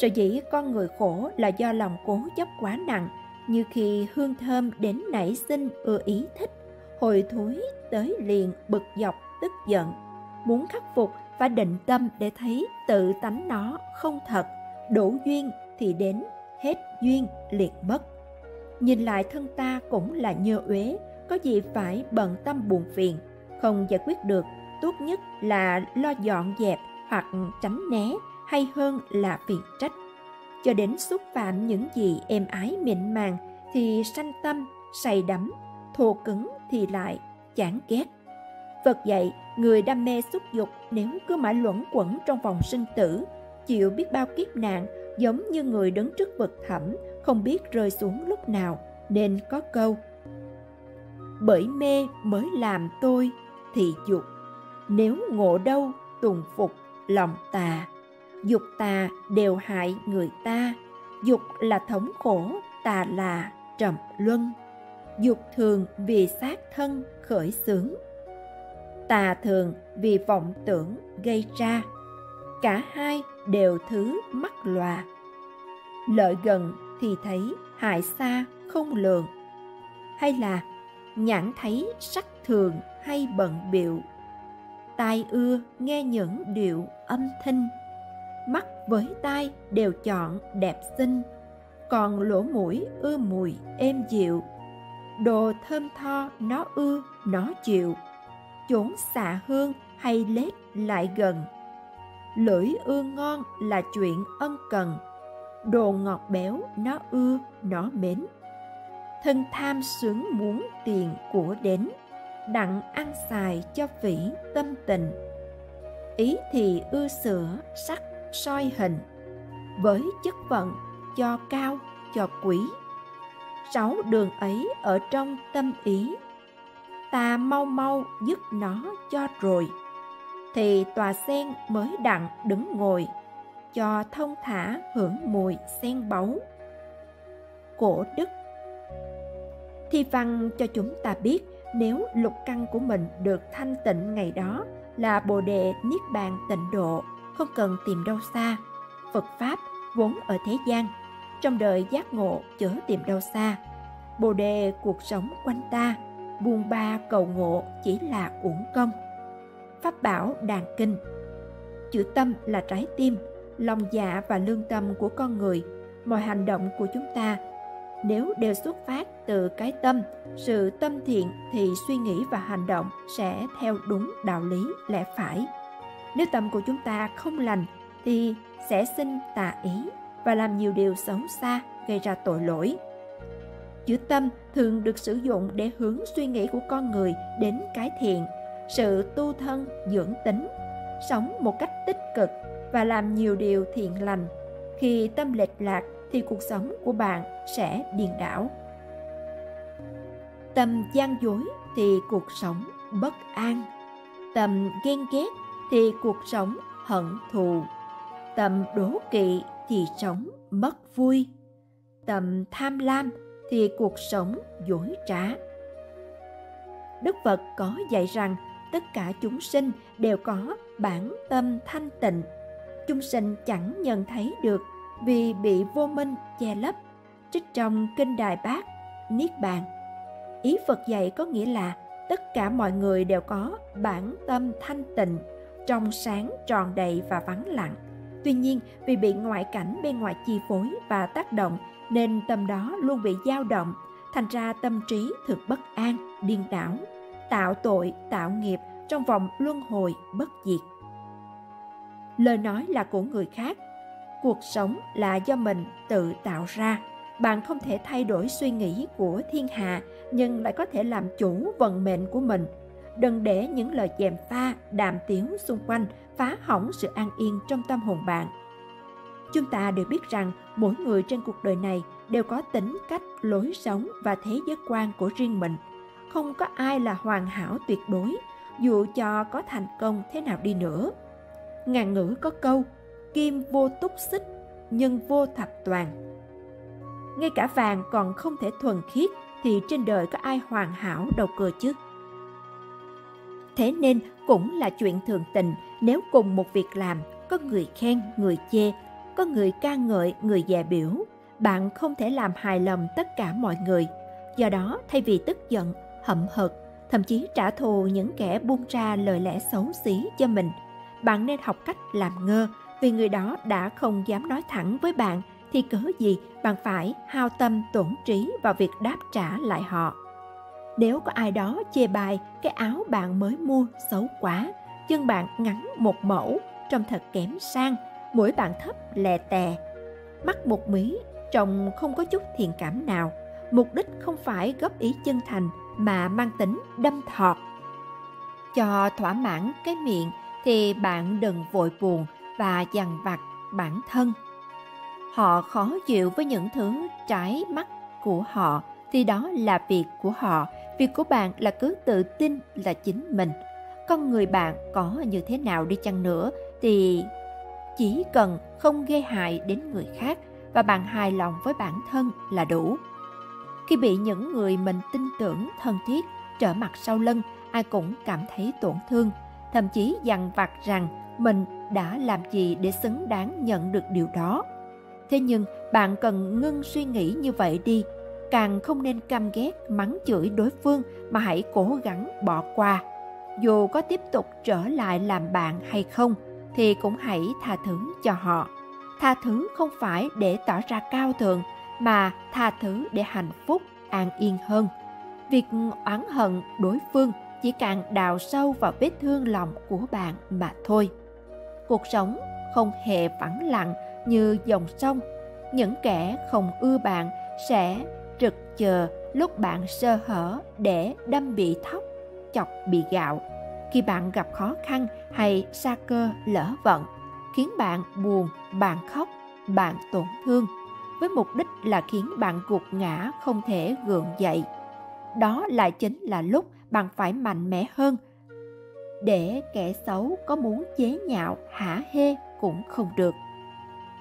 [SPEAKER 2] Sở dĩ con người khổ là do lòng cố chấp quá nặng, như khi hương thơm đến nảy sinh ưa ý thích, hồi thối tới liền bực dọc, tức giận. Muốn khắc phục và định tâm để thấy tự tánh nó không thật, đủ duyên thì đến hết duyên liệt mất. Nhìn lại thân ta cũng là nhơ uế, có gì phải bận tâm buồn phiền, không giải quyết được, tốt nhất là lo dọn dẹp hoặc tránh né, hay hơn là phiền trách. Cho đến xúc phạm những gì êm ái mịn màng thì sanh tâm, say đắm thô cứng thì lại chán ghét. Phật dạy người đam mê xúc dục nếu cứ mãi luẩn quẩn trong vòng sinh tử, chịu biết bao kiếp nạn giống như người đứng trước vực thẳm, không biết rơi xuống lúc nào, nên có câu, bởi mê mới làm tôi thì dục, nếu ngộ đâu tùng phục lòng tà. Dục tà đều hại người ta, dục là thống khổ, tà là trầm luân. Dục thường vì sát thân khởi xướng tà thường vì vọng tưởng gây ra. Cả hai đều thứ mắc lòa. Lợi gần thì thấy hại xa không lường. Hay là nhãn thấy sắc thường hay bận biệu tai ưa nghe những điệu âm thanh. Mắt với tai đều chọn đẹp xinh. Còn lỗ mũi ưa mùi êm dịu. Đồ thơm tho nó ưa, nó chịu chốn xạ hương hay lết lại gần. Lưỡi ưa ngon là chuyện ân cần. Đồ ngọt béo, nó ưa, nó mến. Thân tham sướng muốn tiền của đến, đặng ăn xài cho vĩ tâm tình. Ý thì ưa sửa sắc, soi hình. Với chất vận, cho cao, cho quý. Sáu đường ấy ở trong tâm ý ta mau mau dứt nó cho rồi thì tòa sen mới đặng đứng ngồi cho thông thả hưởng mùi sen báu cổ đức Thi văn cho chúng ta biết nếu lục căn của mình được thanh tịnh ngày đó là bồ đề niết bàn tịnh độ, không cần tìm đâu xa. Phật Pháp vốn ở thế gian, trong đời giác ngộ chớ tìm đâu xa. Bồ đề cuộc sống quanh ta, buông ba cầu ngộ chỉ là uổng công. Pháp bảo đàn kinh Chữ tâm là trái tim, lòng dạ và lương tâm của con người. Mọi hành động của chúng ta nếu đều xuất phát từ cái tâm sự tâm thiện thì suy nghĩ và hành động sẽ theo đúng đạo lý lẽ phải nếu tâm của chúng ta không lành thì sẽ sinh tà ý và làm nhiều điều xấu xa gây ra tội lỗi chữ tâm thường được sử dụng để hướng suy nghĩ của con người đến cái thiện, sự tu thân, dưỡng tính, sống một cách tích cực và làm nhiều điều thiện lành. Khi tâm lệch lạc thì cuộc sống của bạn sẽ điên đảo. Tâm gian dối thì cuộc sống bất an. Tâm ghen ghét thì cuộc sống hận thù. Tâm đố kỵ thì sống mất vui. Tâm tham lam thì cuộc sống dối trá. Đức phật có dạy rằng tất cả chúng sinh đều có bản tâm thanh tịnh. Chúng sinh chẳng nhận thấy được vì bị vô minh che lấp. Trích trong kinh đài bát, niết bàn. Ý phật dạy có nghĩa là tất cả mọi người đều có bản tâm thanh tịnh, trong sáng tròn đầy và vắng lặng. Tuy nhiên, vì bị ngoại cảnh bên ngoài chi phối và tác động nên tâm đó luôn bị dao động, thành ra tâm trí thực bất an, điên đảo, tạo tội, tạo nghiệp trong vòng luân hồi bất diệt. Lời nói là của người khác, cuộc sống là do mình tự tạo ra. Bạn không thể thay đổi suy nghĩ của thiên hạ, nhưng lại có thể làm chủ vận mệnh của mình. Đừng để những lời dèm pha, đàm tiếu xung quanh phá hỏng sự an yên trong tâm hồn bạn chúng ta đều biết rằng mỗi người trên cuộc đời này đều có tính cách lối sống và thế giới quan của riêng mình không có ai là hoàn hảo tuyệt đối dù cho có thành công thế nào đi nữa ngàn ngữ có câu kim vô túc xích, nhân vô thập toàn. Ngay cả vàng còn không thể thuần khiết thì trên đời có ai hoàn hảo đâu cơ chứ. Thế nên cũng là chuyện thường tình nếu cùng một việc làm có người khen, người chê, có người ca ngợi, người dè biểu, bạn không thể làm hài lòng tất cả mọi người. Do đó, thay vì tức giận, hậm hực, thậm chí trả thù những kẻ buông ra lời lẽ xấu xí cho mình, bạn nên học cách làm ngơ, vì người đó đã không dám nói thẳng với bạn thì cớ gì bạn phải hao tâm tổn trí vào việc đáp trả lại họ? Nếu có ai đó chê bai cái áo bạn mới mua xấu quá chân bạn ngắn một mẫu trông thật kém sang mũi bạn thấp lè tè mắt một mí, trông không có chút thiện cảm nào mục đích không phải góp ý chân thành, mà mang tính đâm thọt cho thỏa mãn cái miệng thì bạn đừng vội buồn và dằn vặt bản thân. Họ khó chịu với những thứ trái mắt của họ, thì đó là việc của họ. Việc của bạn là cứ tự tin là chính mình. Con người bạn có như thế nào đi chăng nữa thì chỉ cần không gây hại đến người khác và bạn hài lòng với bản thân là đủ. Khi bị những người mình tin tưởng thân thiết trở mặt sau lưng, ai cũng cảm thấy tổn thương, thậm chí dằn vặt rằng mình đã làm gì để xứng đáng nhận được điều đó thế nhưng bạn cần ngưng suy nghĩ như vậy đi càng không nên căm ghét mắng chửi đối phương mà hãy cố gắng bỏ qua dù có tiếp tục trở lại làm bạn hay không thì cũng hãy tha thứ cho họ. Tha thứ không phải để tỏ ra cao thượng, mà tha thứ để hạnh phúc, an yên hơn. Việc oán hận đối phương chỉ càng đào sâu vào vết thương lòng của bạn mà thôi. Cuộc sống không hề vắng lặng như dòng sông. Những kẻ không ưa bạn sẽ trực chờ lúc bạn sơ hở để đâm bị thóc, chọc bị gạo. Khi bạn gặp khó khăn hay sa cơ lỡ vận, khiến bạn buồn, bạn khóc, bạn tổn thương. Với mục đích là khiến bạn gục ngã, không thể gượng dậy. Đó lại chính là lúc bạn phải mạnh mẽ hơn. Để kẻ xấu có muốn chế nhạo, hả hê cũng không được.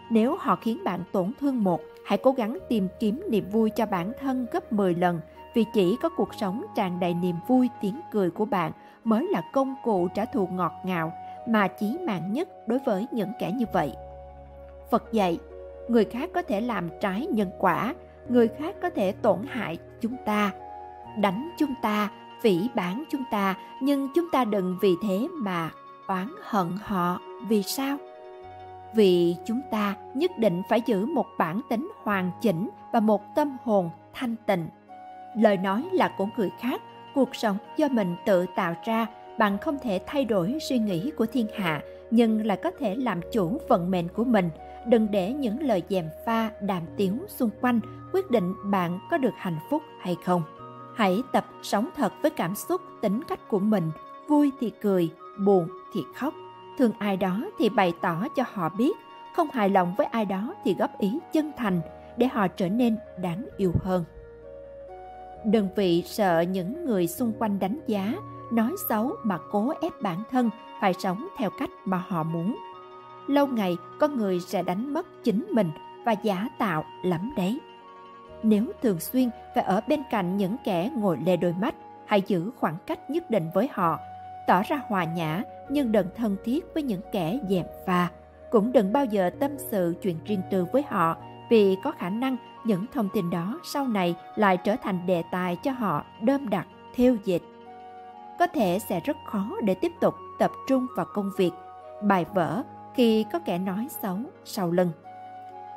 [SPEAKER 2] Nếu họ khiến bạn tổn thương một, hãy cố gắng tìm kiếm niềm vui cho bản thân gấp 10 lần, vì chỉ có cuộc sống tràn đầy niềm vui tiếng cười của bạn mới là công cụ trả thù ngọt ngào mà chí mạng nhất đối với những kẻ như vậy. Phật dạy, người khác có thể làm trái nhân quả, người khác có thể tổn hại chúng ta, đánh chúng ta, phỉ bán chúng ta, nhưng chúng ta đừng vì thế mà oán hận họ. Vì sao? Vì chúng ta nhất định phải giữ một bản tính hoàn chỉnh và một tâm hồn thanh tịnh. Lời nói là của người khác, cuộc sống do mình tự tạo ra, bạn không thể thay đổi suy nghĩ của thiên hạ, nhưng lại có thể làm chủ vận mệnh của mình. Đừng để những lời dèm pha, đàm tiếu xung quanh quyết định bạn có được hạnh phúc hay không. Hãy tập sống thật với cảm xúc, tính cách của mình, vui thì cười, buồn thì khóc. Thương ai đó thì bày tỏ cho họ biết, không hài lòng với ai đó thì góp ý chân thành để họ trở nên đáng yêu hơn. Đừng vì sợ những người xung quanh đánh giá, nói xấu mà cố ép bản thân phải sống theo cách mà họ muốn. Lâu ngày con người sẽ đánh mất chính mình và giả tạo lắm đấy. Nếu thường xuyên phải ở bên cạnh những kẻ ngồi lê đôi mắt, hãy giữ khoảng cách nhất định với họ, tỏ ra hòa nhã nhưng đừng thân thiết với những kẻ dèm pha. Cũng đừng bao giờ tâm sự chuyện riêng tư với họ vì có khả năng những thông tin đó sau này lại trở thành đề tài cho họ đơm đặt, theo dịch. Có thể sẽ rất khó để tiếp tục tập trung vào công việc, bài vở khi có kẻ nói xấu sau lưng.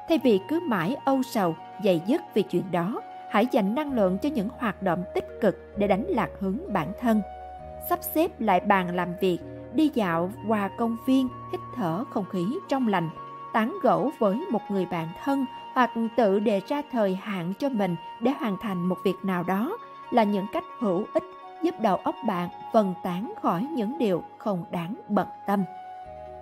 [SPEAKER 2] Thay vì cứ mãi âu sầu, dày dứt vì chuyện đó, hãy dành năng lượng cho những hoạt động tích cực để đánh lạc hướng bản thân. Sắp xếp lại bàn làm việc, đi dạo qua công viên, hít thở không khí trong lành, tán gẫu với một người bạn thân hoặc tự đề ra thời hạn cho mình để hoàn thành một việc nào đó là những cách hữu ích giúp đầu óc bạn vần tán khỏi những điều không đáng bận tâm.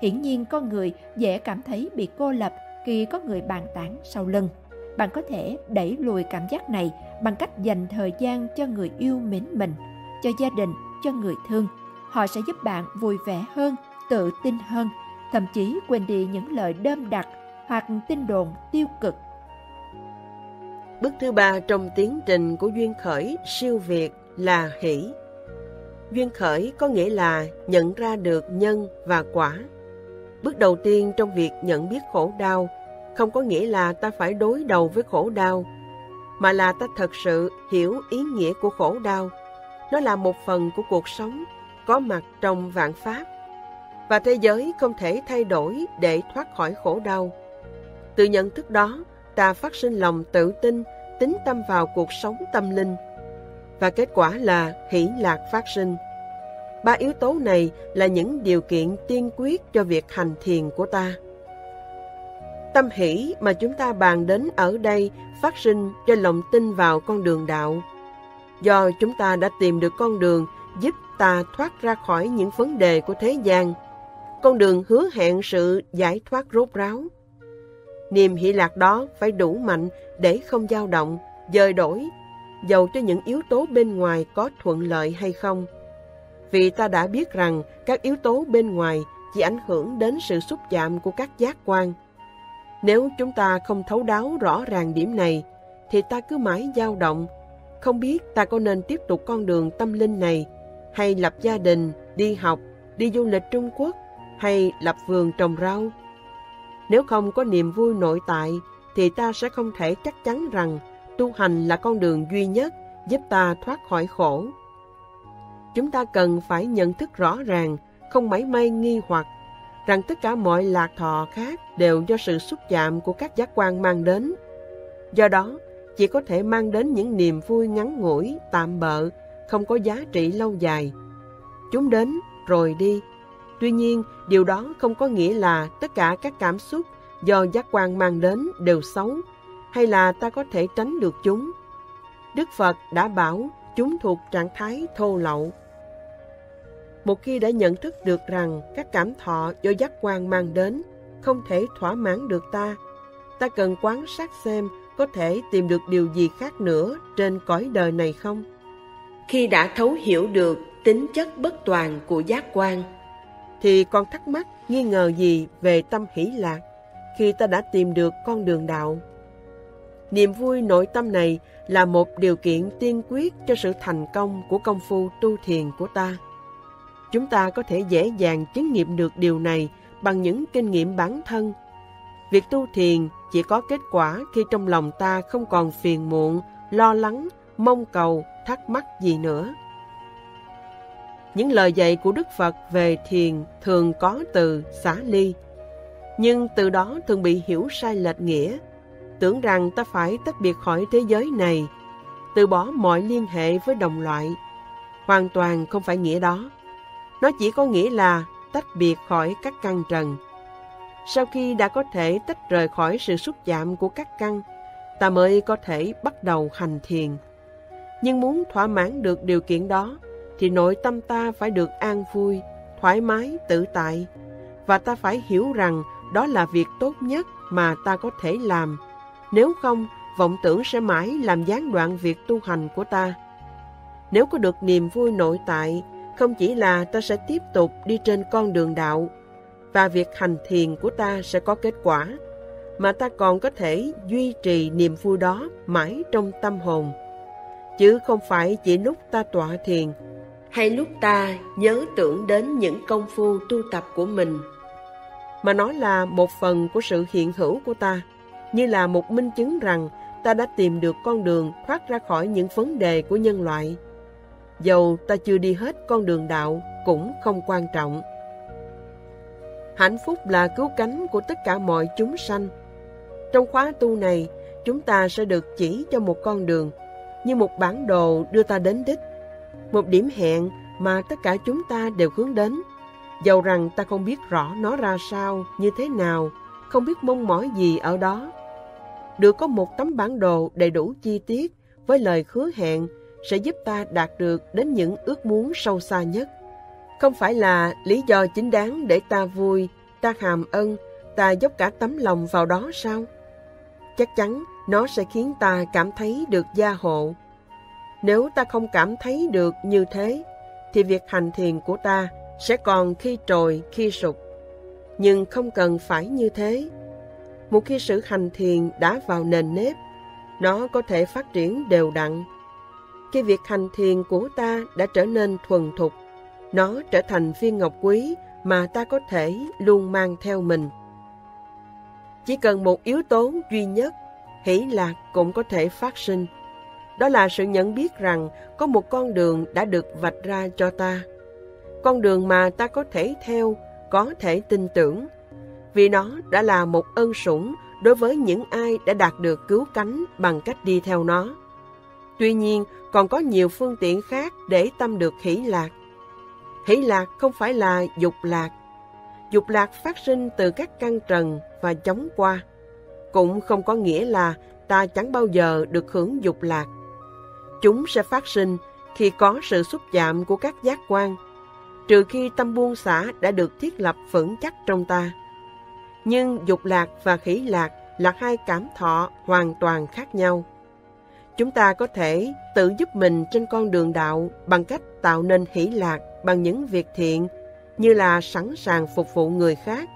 [SPEAKER 2] Hiển nhiên con người dễ cảm thấy bị cô lập khi có người bàn tán sau lưng. Bạn có thể đẩy lùi cảm giác này bằng cách dành thời gian cho người yêu mến mình, cho gia đình, cho người thương. Họ sẽ giúp bạn vui vẻ hơn, tự tin hơn, thậm chí quên đi những lời đơm đặc hoặc tin đồn tiêu cực.
[SPEAKER 3] Bước thứ ba trong tiến trình của duyên khởi siêu việt là hỷ. Duyên khởi có nghĩa là nhận ra được nhân và quả. Bước đầu tiên trong việc nhận biết khổ đau không có nghĩa là ta phải đối đầu với khổ đau, mà là ta thật sự hiểu ý nghĩa của khổ đau. Nó là một phần của cuộc sống, có mặt trong vạn pháp. Và thế giới không thể thay đổi để thoát khỏi khổ đau. Từ nhận thức đó, ta phát sinh lòng tự tin, tính tâm vào cuộc sống tâm linh. Và kết quả là hỷ lạc phát sinh. Ba yếu tố này là những điều kiện tiên quyết cho việc hành thiền của ta. Tâm hỷ mà chúng ta bàn đến ở đây phát sinh do lòng tin vào con đường đạo. Do chúng ta đã tìm được con đường giúp ta thoát ra khỏi những vấn đề của thế gian, con đường hứa hẹn sự giải thoát rốt ráo. Niềm hỷ lạc đó phải đủ mạnh để không dao động, dời đổi, dầu cho những yếu tố bên ngoài có thuận lợi hay không. Vì ta đã biết rằng các yếu tố bên ngoài chỉ ảnh hưởng đến sự xúc chạm của các giác quan. Nếu chúng ta không thấu đáo rõ ràng điểm này, thì ta cứ mãi dao động, không biết ta có nên tiếp tục con đường tâm linh này, hay lập gia đình, đi học, đi du lịch Trung Quốc, hay lập vườn trồng rau. Nếu không có niềm vui nội tại, thì ta sẽ không thể chắc chắn rằng tu hành là con đường duy nhất giúp ta thoát khỏi khổ. Chúng ta cần phải nhận thức rõ ràng, không mảy may nghi hoặc, rằng tất cả mọi lạc thọ khác đều do sự xúc chạm của các giác quan mang đến. Do đó, chỉ có thể mang đến những niềm vui ngắn ngủi, tạm bợ, không có giá trị lâu dài. Chúng đến rồi đi. Tuy nhiên, điều đó không có nghĩa là tất cả các cảm xúc do giác quan mang đến đều xấu, hay là ta có thể tránh được chúng. Đức Phật đã bảo chúng thuộc trạng thái thô lậu. Một khi đã nhận thức được rằng các cảm thọ do giác quan mang đến không thể thỏa mãn được ta, ta cần quan sát xem có thể tìm được điều gì khác nữa trên cõi đời này không? Khi đã thấu hiểu được tính chất bất toàn của giác quan, thì còn thắc mắc nghi ngờ gì về tâm hỷ lạc khi ta đã tìm được con đường đạo? Niềm vui nội tâm này là một điều kiện tiên quyết cho sự thành công của công phu tu thiền của ta. Chúng ta có thể dễ dàng chứng nghiệm được điều này bằng những kinh nghiệm bản thân. Việc tu thiền chỉ có kết quả khi trong lòng ta không còn phiền muộn, lo lắng, mong cầu, thắc mắc gì nữa. Những lời dạy của Đức Phật về thiền thường có từ xả ly, nhưng từ đó thường bị hiểu sai lệch nghĩa, tưởng rằng ta phải tách biệt khỏi thế giới này, từ bỏ mọi liên hệ với đồng loại. Hoàn toàn không phải nghĩa đó. Nó chỉ có nghĩa là tách biệt khỏi các căn trần. Sau khi đã có thể tách rời khỏi sự xúc chạm của các căn, ta mới có thể bắt đầu hành thiền. Nhưng muốn thỏa mãn được điều kiện đó, thì nội tâm ta phải được an vui, thoải mái, tự tại. Và ta phải hiểu rằng đó là việc tốt nhất mà ta có thể làm. Nếu không, vọng tưởng sẽ mãi làm gián đoạn việc tu hành của ta. Nếu có được niềm vui nội tại, không chỉ là ta sẽ tiếp tục đi trên con đường đạo và việc hành thiền của ta sẽ có kết quả, mà ta còn có thể duy trì niềm vui đó mãi trong tâm hồn. Chứ không phải chỉ lúc ta tọa thiền hay lúc ta nhớ tưởng đến những công phu tu tập của mình, mà nó là một phần của sự hiện hữu của ta, như là một minh chứng rằng ta đã tìm được con đường thoát ra khỏi những vấn đề của nhân loại. Dầu ta chưa đi hết con đường đạo cũng không quan trọng. Hạnh phúc là cứu cánh của tất cả mọi chúng sanh. Trong khóa tu này, chúng ta sẽ được chỉ cho một con đường, như một bản đồ đưa ta đến đích một điểm hẹn mà tất cả chúng ta đều hướng đến. Dầu rằng ta không biết rõ nó ra sao, như thế nào, không biết mong mỏi gì ở đó. Được có một tấm bản đồ đầy đủ chi tiết với lời hứa hẹn sẽ giúp ta đạt được đến những ước muốn sâu xa nhất. Không phải là lý do chính đáng để ta vui, ta hàm ân, ta dốc cả tấm lòng vào đó sao? Chắc chắn nó sẽ khiến ta cảm thấy được gia hộ, nếu ta không cảm thấy được như thế, thì việc hành thiền của ta sẽ còn khi trồi, khi sụp. Nhưng không cần phải như thế. Một khi sự hành thiền đã vào nền nếp, nó có thể phát triển đều đặn. Khi việc hành thiền của ta đã trở nên thuần thục, nó trở thành viên ngọc quý mà ta có thể luôn mang theo mình. Chỉ cần một yếu tố duy nhất, hỷ lạc cũng có thể phát sinh. Đó là sự nhận biết rằng có một con đường đã được vạch ra cho ta. Con đường mà ta có thể theo, có thể tin tưởng. Vì nó đã là một ân sủng đối với những ai đã đạt được cứu cánh bằng cách đi theo nó. Tuy nhiên, còn có nhiều phương tiện khác để tâm được hỷ lạc. Hỷ lạc không phải là dục lạc. Dục lạc phát sinh từ các căn trần và chóng qua. Cũng không có nghĩa là ta chẳng bao giờ được hưởng dục lạc. Chúng sẽ phát sinh khi có sự xúc chạm của các giác quan, trừ khi tâm buông xả đã được thiết lập vững chắc trong ta. Nhưng dục lạc và khỉ lạc là hai cảm thọ hoàn toàn khác nhau. Chúng ta có thể tự giúp mình trên con đường đạo bằng cách tạo nên hỷ lạc bằng những việc thiện như là sẵn sàng phục vụ người khác.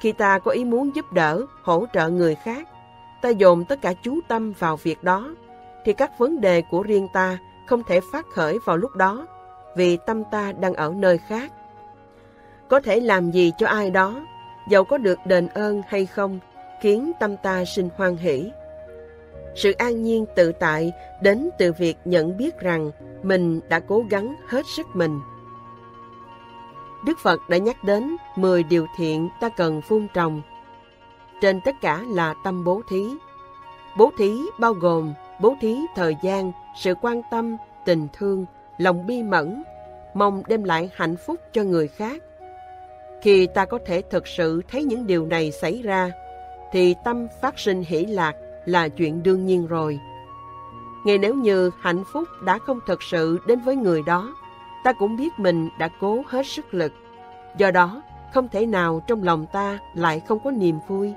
[SPEAKER 3] Khi ta có ý muốn giúp đỡ, hỗ trợ người khác, ta dồn tất cả chú tâm vào việc đó thì các vấn đề của riêng ta không thể phát khởi vào lúc đó vì tâm ta đang ở nơi khác. Có thể làm gì cho ai đó, dầu có được đền ơn hay không, khiến tâm ta sinh hoan hỷ. Sự an nhiên tự tại đến từ việc nhận biết rằng mình đã cố gắng hết sức mình. Đức Phật đã nhắc đến 10 điều thiện ta cần phun trồng. Trên tất cả là tâm bố thí. Bố thí bao gồm bố thí thời gian, sự quan tâm, tình thương, lòng bi mẫn, mong đem lại hạnh phúc cho người khác. Khi ta có thể thực sự thấy những điều này xảy ra, thì tâm phát sinh hỷ lạc là chuyện đương nhiên rồi. Ngay nếu như hạnh phúc đã không thực sự đến với người đó, ta cũng biết mình đã cố hết sức lực. Do đó, không thể nào trong lòng ta lại không có niềm vui.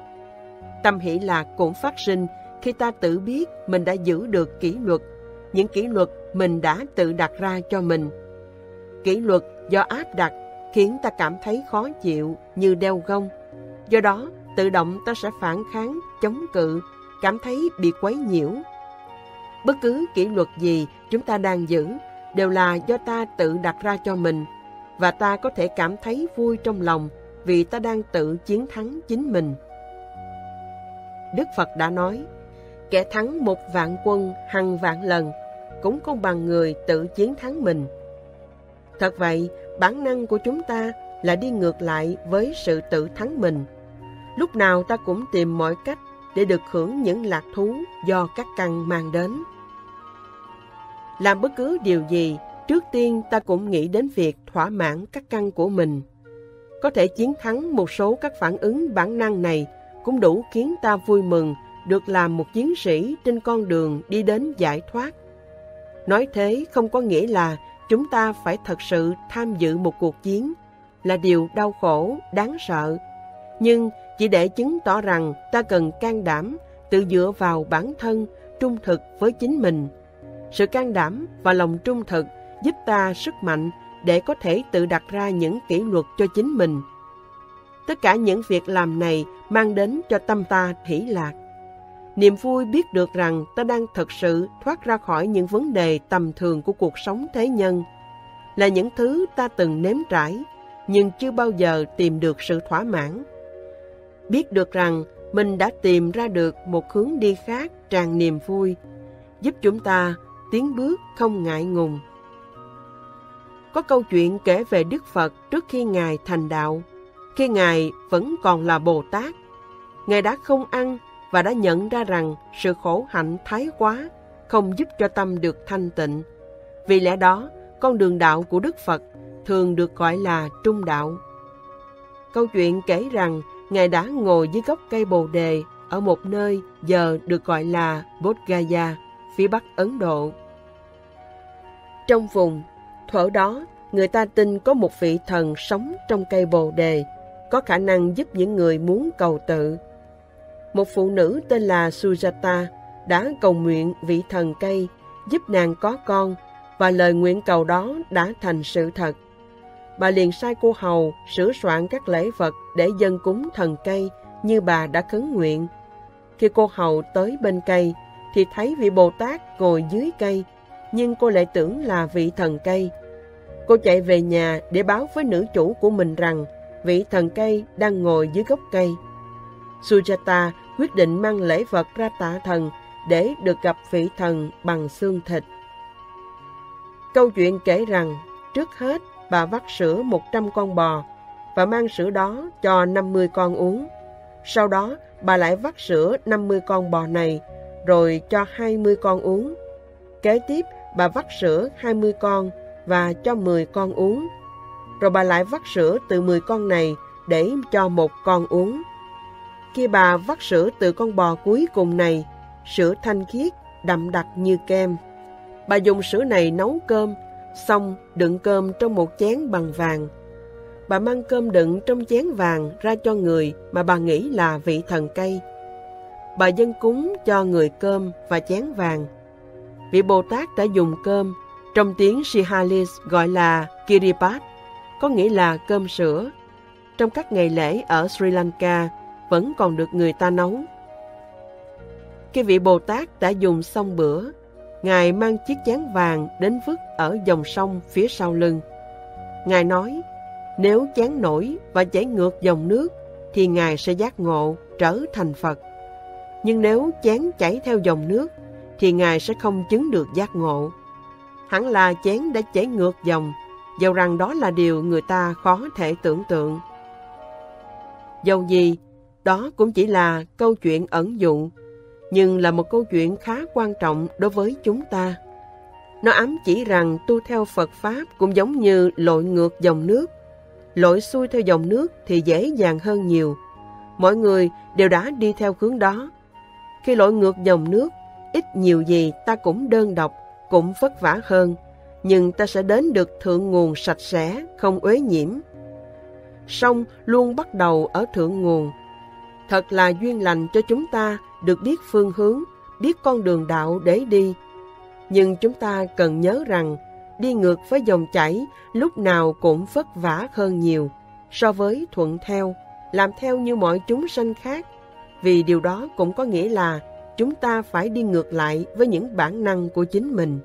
[SPEAKER 3] Tâm hỷ lạc cũng phát sinh khi ta tự biết mình đã giữ được kỷ luật, những kỷ luật mình đã tự đặt ra cho mình. Kỷ luật do áp đặt khiến ta cảm thấy khó chịu như đeo gông. Do đó, tự động ta sẽ phản kháng, chống cự cảm thấy bị quấy nhiễu. Bất cứ kỷ luật gì chúng ta đang giữ đều là do ta tự đặt ra cho mình và ta có thể cảm thấy vui trong lòng vì ta đang tự chiến thắng chính mình. Đức Phật đã nói, kẻ thắng một vạn quân hằng vạn lần cũng không bằng người tự chiến thắng mình. Thật vậy, bản năng của chúng ta là đi ngược lại với sự tự thắng mình. Lúc nào ta cũng tìm mọi cách để được hưởng những lạc thú do các căn mang đến. Làm bất cứ điều gì, trước tiên ta cũng nghĩ đến việc thỏa mãn các căn của mình. Có thể chiến thắng một số các phản ứng bản năng này cũng đủ khiến ta vui mừng được làm một chiến sĩ trên con đường đi đến giải thoát. Nói thế không có nghĩa là chúng ta phải thật sự tham dự một cuộc chiến, là điều đau khổ, đáng sợ. Nhưng chỉ để chứng tỏ rằng ta cần can đảm, tự dựa vào bản thân, trung thực với chính mình. Sự can đảm và lòng trung thực giúp ta sức mạnh để có thể tự đặt ra những kỷ luật cho chính mình. Tất cả những việc làm này mang đến cho tâm ta hỷ lạc. Niềm vui biết được rằng ta đang thật sự thoát ra khỏi những vấn đề tầm thường của cuộc sống thế nhân, là những thứ ta từng nếm trải, nhưng chưa bao giờ tìm được sự thỏa mãn. Biết được rằng mình đã tìm ra được một hướng đi khác tràn niềm vui, giúp chúng ta tiến bước không ngại ngùng. Có câu chuyện kể về Đức Phật trước khi Ngài thành đạo, khi Ngài vẫn còn là Bồ Tát. Ngài đã không ăn và đã nhận ra rằng sự khổ hạnh thái quá không giúp cho tâm được thanh tịnh. Vì lẽ đó, con đường đạo của Đức Phật thường được gọi là trung đạo. Câu chuyện kể rằng Ngài đã ngồi dưới gốc cây bồ đề ở một nơi giờ được gọi là Bodh Gaya, phía bắc Ấn Độ. Trong vùng, thuở đó, người ta tin có một vị thần sống trong cây bồ đề, có khả năng giúp những người muốn cầu tự một phụ nữ tên là Sujata đã cầu nguyện vị thần cây giúp nàng có con và lời nguyện cầu đó đã thành sự thật. Bà liền sai cô hầu sửa soạn các lễ vật để dân cúng thần cây như bà đã khấn nguyện. Khi cô hầu tới bên cây thì thấy vị Bồ Tát ngồi dưới cây, nhưng cô lại tưởng là vị thần cây. Cô chạy về nhà để báo với nữ chủ của mình rằng vị thần cây đang ngồi dưới gốc cây. Sujata quyết định mang lễ vật ra tạ thần để được gặp vị thần bằng xương thịt. Câu chuyện kể rằng, trước hết bà vắt sữa 100 con bò và mang sữa đó cho 50 con uống. Sau đó, bà lại vắt sữa 50 con bò này rồi cho 20 con uống. Kế tiếp, bà vắt sữa 20 con và cho 10 con uống. Rồi bà lại vắt sữa từ 10 con này để cho một con uống. Khi bà vắt sữa từ con bò cuối cùng này, sữa thanh khiết, đậm đặc như kem. Bà dùng sữa này nấu cơm, xong đựng cơm trong một chén bằng vàng. Bà mang cơm đựng trong chén vàng ra cho người mà bà nghĩ là vị thần cây. Bà dân cúng cho người cơm và chén vàng. Vị Bồ Tát đã dùng cơm, trong tiếng Sihalis gọi là Kiripat, có nghĩa là cơm sữa. Trong các ngày lễ ở Sri Lanka, vẫn còn được người ta nấu. Khi vị Bồ Tát đã dùng xong bữa, Ngài mang chiếc chén vàng đến vứt ở dòng sông phía sau lưng. Ngài nói, nếu chén nổi và chảy ngược dòng nước, thì Ngài sẽ giác ngộ, trở thành Phật. Nhưng nếu chén chảy theo dòng nước, thì Ngài sẽ không chứng được giác ngộ. Hẳn là chén đã chảy ngược dòng, dầu rằng đó là điều người ta khó thể tưởng tượng. Dầu gì, đó cũng chỉ là câu chuyện ẩn dụ, nhưng là một câu chuyện khá quan trọng đối với chúng ta. Nó ám chỉ rằng tu theo Phật Pháp cũng giống như lội ngược dòng nước. Lội xuôi theo dòng nước thì dễ dàng hơn nhiều. Mọi người đều đã đi theo hướng đó. Khi lội ngược dòng nước, ít nhiều gì ta cũng đơn độc, cũng vất vả hơn, nhưng ta sẽ đến được thượng nguồn sạch sẽ, không uế nhiễm. Sông luôn bắt đầu ở thượng nguồn, Thật là duyên lành cho chúng ta được biết phương hướng, biết con đường đạo để đi. Nhưng chúng ta cần nhớ rằng đi ngược với dòng chảy lúc nào cũng vất vả hơn nhiều so với thuận theo, làm theo như mọi chúng sanh khác. Vì điều đó cũng có nghĩa là chúng ta phải đi ngược lại với những bản năng của chính mình.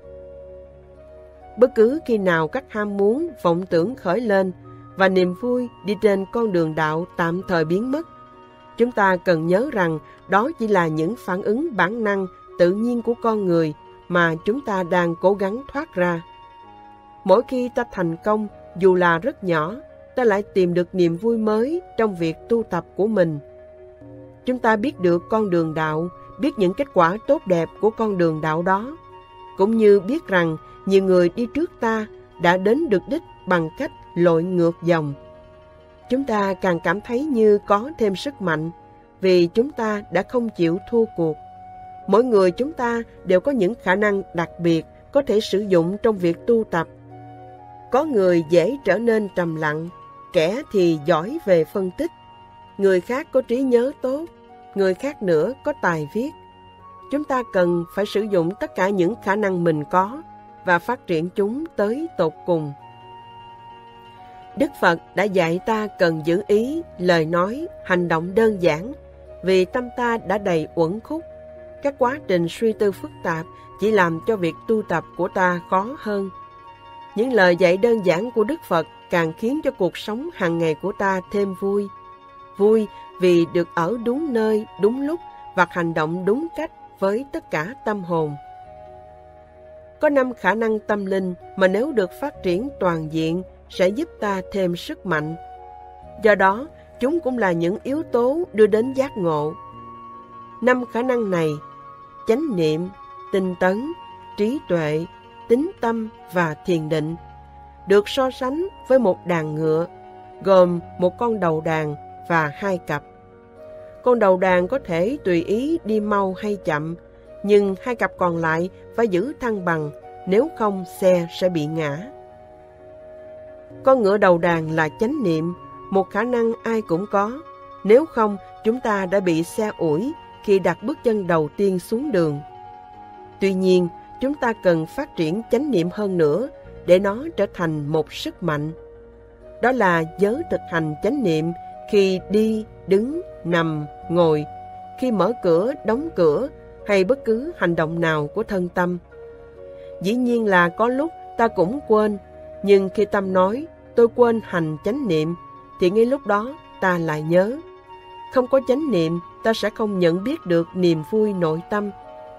[SPEAKER 3] Bất cứ khi nào các ham muốn, vọng tưởng khởi lên và niềm vui đi trên con đường đạo tạm thời biến mất, chúng ta cần nhớ rằng đó chỉ là những phản ứng bản năng tự nhiên của con người mà chúng ta đang cố gắng thoát ra. Mỗi khi ta thành công, dù là rất nhỏ, ta lại tìm được niềm vui mới trong việc tu tập của mình. Chúng ta biết được con đường đạo, biết những kết quả tốt đẹp của con đường đạo đó, cũng như biết rằng nhiều người đi trước ta đã đến được đích bằng cách lội ngược dòng. Chúng ta càng cảm thấy như có thêm sức mạnh vì chúng ta đã không chịu thua cuộc. Mỗi người chúng ta đều có những khả năng đặc biệt có thể sử dụng trong việc tu tập. Có người dễ trở nên trầm lặng, kẻ thì giỏi về phân tích, người khác có trí nhớ tốt, người khác nữa có tài viết. Chúng ta cần phải sử dụng tất cả những khả năng mình có và phát triển chúng tới tột cùng. Đức Phật đã dạy ta cần giữ ý, lời nói, hành động đơn giản vì tâm ta đã đầy uẩn khúc. Các quá trình suy tư phức tạp chỉ làm cho việc tu tập của ta khó hơn. Những lời dạy đơn giản của Đức Phật càng khiến cho cuộc sống hàng ngày của ta thêm vui. Vui vì được ở đúng nơi, đúng lúc và hành động đúng cách với tất cả tâm hồn. Có năm khả năng tâm linh mà nếu được phát triển toàn diện sẽ giúp ta thêm sức mạnh. Do đó, chúng cũng là những yếu tố đưa đến giác ngộ. Năm khả năng này, chánh niệm, tinh tấn, trí tuệ, tính tâm và thiền định, được so sánh với một đàn ngựa, gồm một con đầu đàn và hai cặp. Con đầu đàn có thể tùy ý đi mau hay chậm, nhưng hai cặp còn lại phải giữ thăng bằng, nếu không xe sẽ bị ngã. Con ngựa đầu đàn là chánh niệm, một khả năng ai cũng có. Nếu không, chúng ta đã bị xe ủi khi đặt bước chân đầu tiên xuống đường. Tuy nhiên, chúng ta cần phát triển chánh niệm hơn nữa để nó trở thành một sức mạnh. Đó là giới thực hành chánh niệm khi đi, đứng, nằm, ngồi, khi mở cửa, đóng cửa hay bất cứ hành động nào của thân tâm. Dĩ nhiên là có lúc ta cũng quên, nhưng khi tâm nói tôi quên hành chánh niệm, thì ngay lúc đó ta lại nhớ. Không có chánh niệm, ta sẽ không nhận biết được niềm vui nội tâm,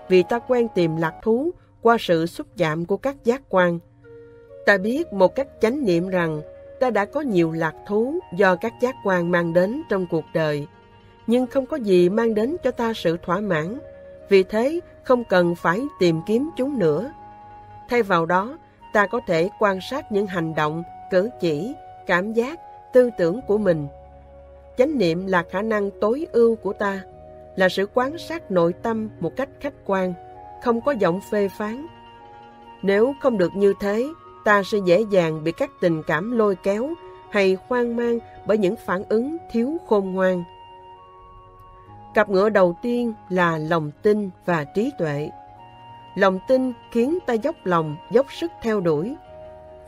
[SPEAKER 3] vì ta quen tìm lạc thú qua sự xúc chạm của các giác quan. Ta biết một cách chánh niệm rằng ta đã có nhiều lạc thú do các giác quan mang đến trong cuộc đời, nhưng không có gì mang đến cho ta sự thỏa mãn, vì thế không cần phải tìm kiếm chúng nữa. Thay vào đó, ta có thể quan sát những hành động, cử chỉ, cảm giác, tư tưởng của mình. Chánh niệm là khả năng tối ưu của ta, là sự quan sát nội tâm một cách khách quan, không có giọng phê phán. Nếu không được như thế, ta sẽ dễ dàng bị các tình cảm lôi kéo hay hoang mang bởi những phản ứng thiếu khôn ngoan. Cặp ngựa đầu tiên là lòng tin và trí tuệ. Lòng tin khiến ta dốc lòng, dốc sức theo đuổi.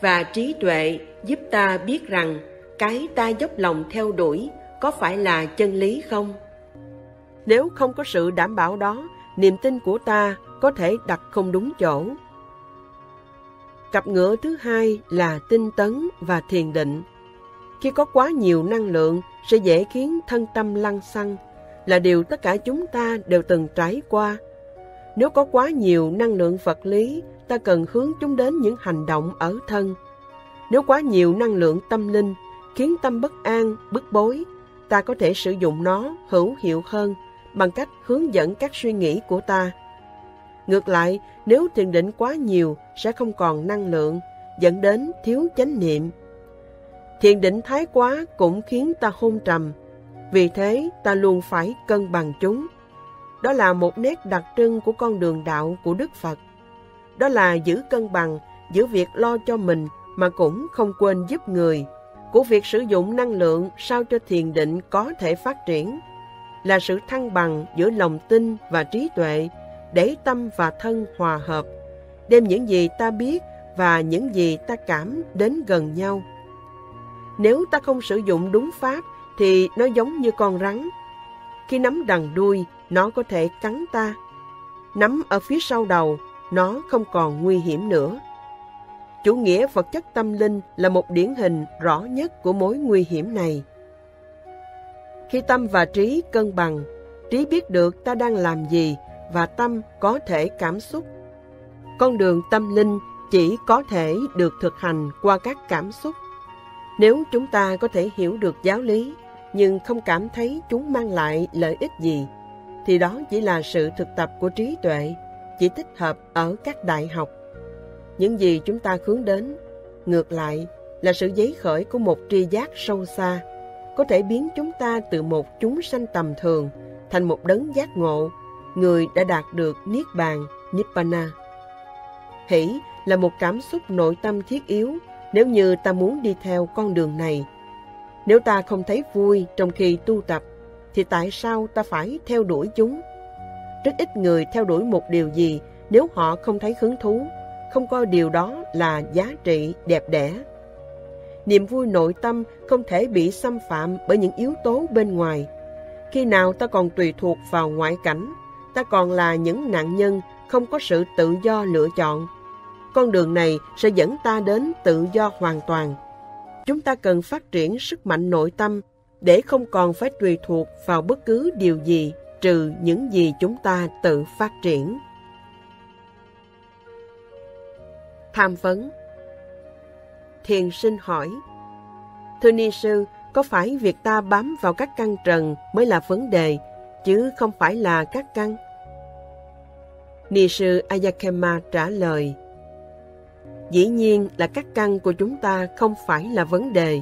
[SPEAKER 3] Và trí tuệ giúp ta biết rằng cái ta dốc lòng theo đuổi có phải là chân lý không? Nếu không có sự đảm bảo đó, niềm tin của ta có thể đặt không đúng chỗ. Cặp ngựa thứ hai là tinh tấn và thiền định. Khi có quá nhiều năng lượng sẽ dễ khiến thân tâm lăng xăng, là điều tất cả chúng ta đều từng trải qua. Nếu có quá nhiều năng lượng vật lý, ta cần hướng chúng đến những hành động ở thân. Nếu quá nhiều năng lượng tâm linh, khiến tâm bất an, bức bối, ta có thể sử dụng nó hữu hiệu hơn bằng cách hướng dẫn các suy nghĩ của ta. Ngược lại, nếu thiền định quá nhiều sẽ không còn năng lượng, dẫn đến thiếu chánh niệm. Thiền định thái quá cũng khiến ta hôn trầm, vì thế ta luôn phải cân bằng chúng. Đó là một nét đặc trưng của con đường đạo của Đức Phật. Đó là giữ cân bằng giữa việc lo cho mình mà cũng không quên giúp người, của việc sử dụng năng lượng sao cho thiền định có thể phát triển, là sự thăng bằng giữa lòng tin và trí tuệ để tâm và thân hòa hợp, đem những gì ta biết và những gì ta cảm đến gần nhau. Nếu ta không sử dụng đúng pháp thì nó giống như con rắn. Khi nắm đằng đuôi, nó có thể cắn ta, nắm ở phía sau đầu, nó không còn nguy hiểm nữa. Chủ nghĩa vật chất tâm linh là một điển hình rõ nhất của mối nguy hiểm này. Khi tâm và trí cân bằng, trí biết được ta đang làm gì và tâm có thể cảm xúc. Con đường tâm linh chỉ có thể được thực hành qua các cảm xúc. Nếu chúng ta có thể hiểu được giáo lý nhưng không cảm thấy chúng mang lại lợi ích gì, thì đó chỉ là sự thực tập của trí tuệ, chỉ thích hợp ở các đại học. Những gì chúng ta hướng đến, ngược lại, là sự giấy khởi của một tri giác sâu xa, có thể biến chúng ta từ một chúng sanh tầm thường thành một đấng giác ngộ, người đã đạt được Niết Bàn, Nibbana. Hỷ là một cảm xúc nội tâm thiết yếu nếu như ta muốn đi theo con đường này. Nếu ta không thấy vui trong khi tu tập, thì tại sao ta phải theo đuổi chúng? Rất ít người theo đuổi một điều gì nếu họ không thấy hứng thú, không coi điều đó là giá trị đẹp đẽ. Niềm vui nội tâm không thể bị xâm phạm bởi những yếu tố bên ngoài. Khi nào ta còn tùy thuộc vào ngoại cảnh, ta còn là những nạn nhân không có sự tự do lựa chọn. Con đường này sẽ dẫn ta đến tự do hoàn toàn. Chúng ta cần phát triển sức mạnh nội tâm để không còn phải tùy thuộc vào bất cứ điều gì trừ những gì chúng ta tự phát triển. Tham vấn Thiền sinh hỏi Thưa Ni Sư, có phải việc ta bám vào các căn trần mới là vấn đề, chứ không phải là các căn? Ni Sư Ayakema trả lời Dĩ nhiên là các căn của chúng ta không phải là vấn đề,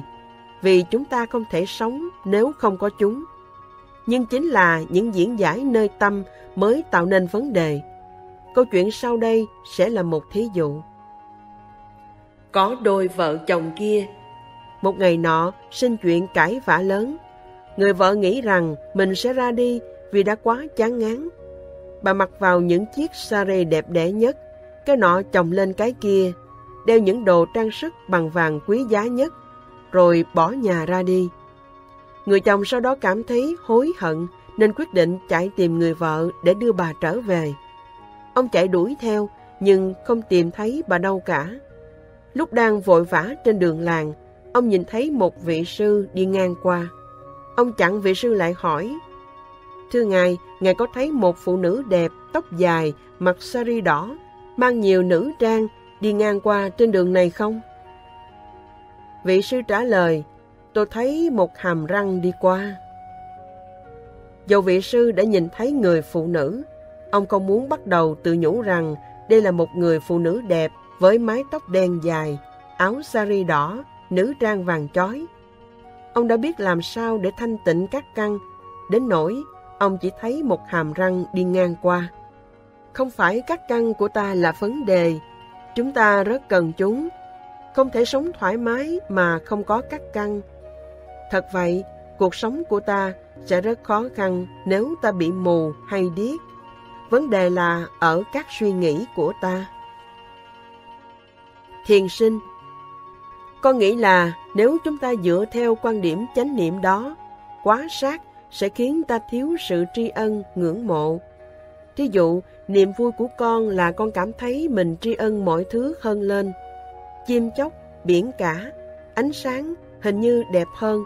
[SPEAKER 3] vì chúng ta không thể sống nếu không có chúng. Nhưng chính là những diễn giải nơi tâm mới tạo nên vấn đề. Câu chuyện sau đây sẽ là một thí dụ. Có đôi vợ chồng kia. Một ngày nọ, sinh chuyện cãi vã lớn. Người vợ nghĩ rằng mình sẽ ra đi vì đã quá chán ngán. Bà mặc vào những chiếc sare đẹp đẽ nhất, cái nọ chồng lên cái kia, đeo những đồ trang sức bằng vàng quý giá nhất rồi bỏ nhà ra đi. Người chồng sau đó cảm thấy hối hận nên quyết định chạy tìm người vợ để đưa bà trở về. Ông chạy đuổi theo nhưng không tìm thấy bà đâu cả. Lúc đang vội vã trên đường làng, ông nhìn thấy một vị sư đi ngang qua. Ông chặn vị sư lại hỏi, Thưa ngài, ngài có thấy một phụ nữ đẹp, tóc dài, mặc sari đỏ, mang nhiều nữ trang, đi ngang qua trên đường này không? Vị sư trả lời, tôi thấy một hàm răng đi qua. Dầu vị sư đã nhìn thấy người phụ nữ, ông không muốn bắt đầu tự nhủ rằng đây là một người phụ nữ đẹp với mái tóc đen dài, áo sari đỏ, nữ trang vàng chói. Ông đã biết làm sao để thanh tịnh các căn, đến nỗi ông chỉ thấy một hàm răng đi ngang qua. Không phải các căn của ta là vấn đề, chúng ta rất cần chúng không thể sống thoải mái mà không có cắt căn. Thật vậy, cuộc sống của ta sẽ rất khó khăn nếu ta bị mù hay điếc. Vấn đề là ở các suy nghĩ của ta. Thiền sinh Con nghĩ là nếu chúng ta dựa theo quan điểm chánh niệm đó, quá sát sẽ khiến ta thiếu sự tri ân, ngưỡng mộ. Thí dụ, niềm vui của con là con cảm thấy mình tri ân mọi thứ hơn lên chim chóc, biển cả, ánh sáng hình như đẹp hơn.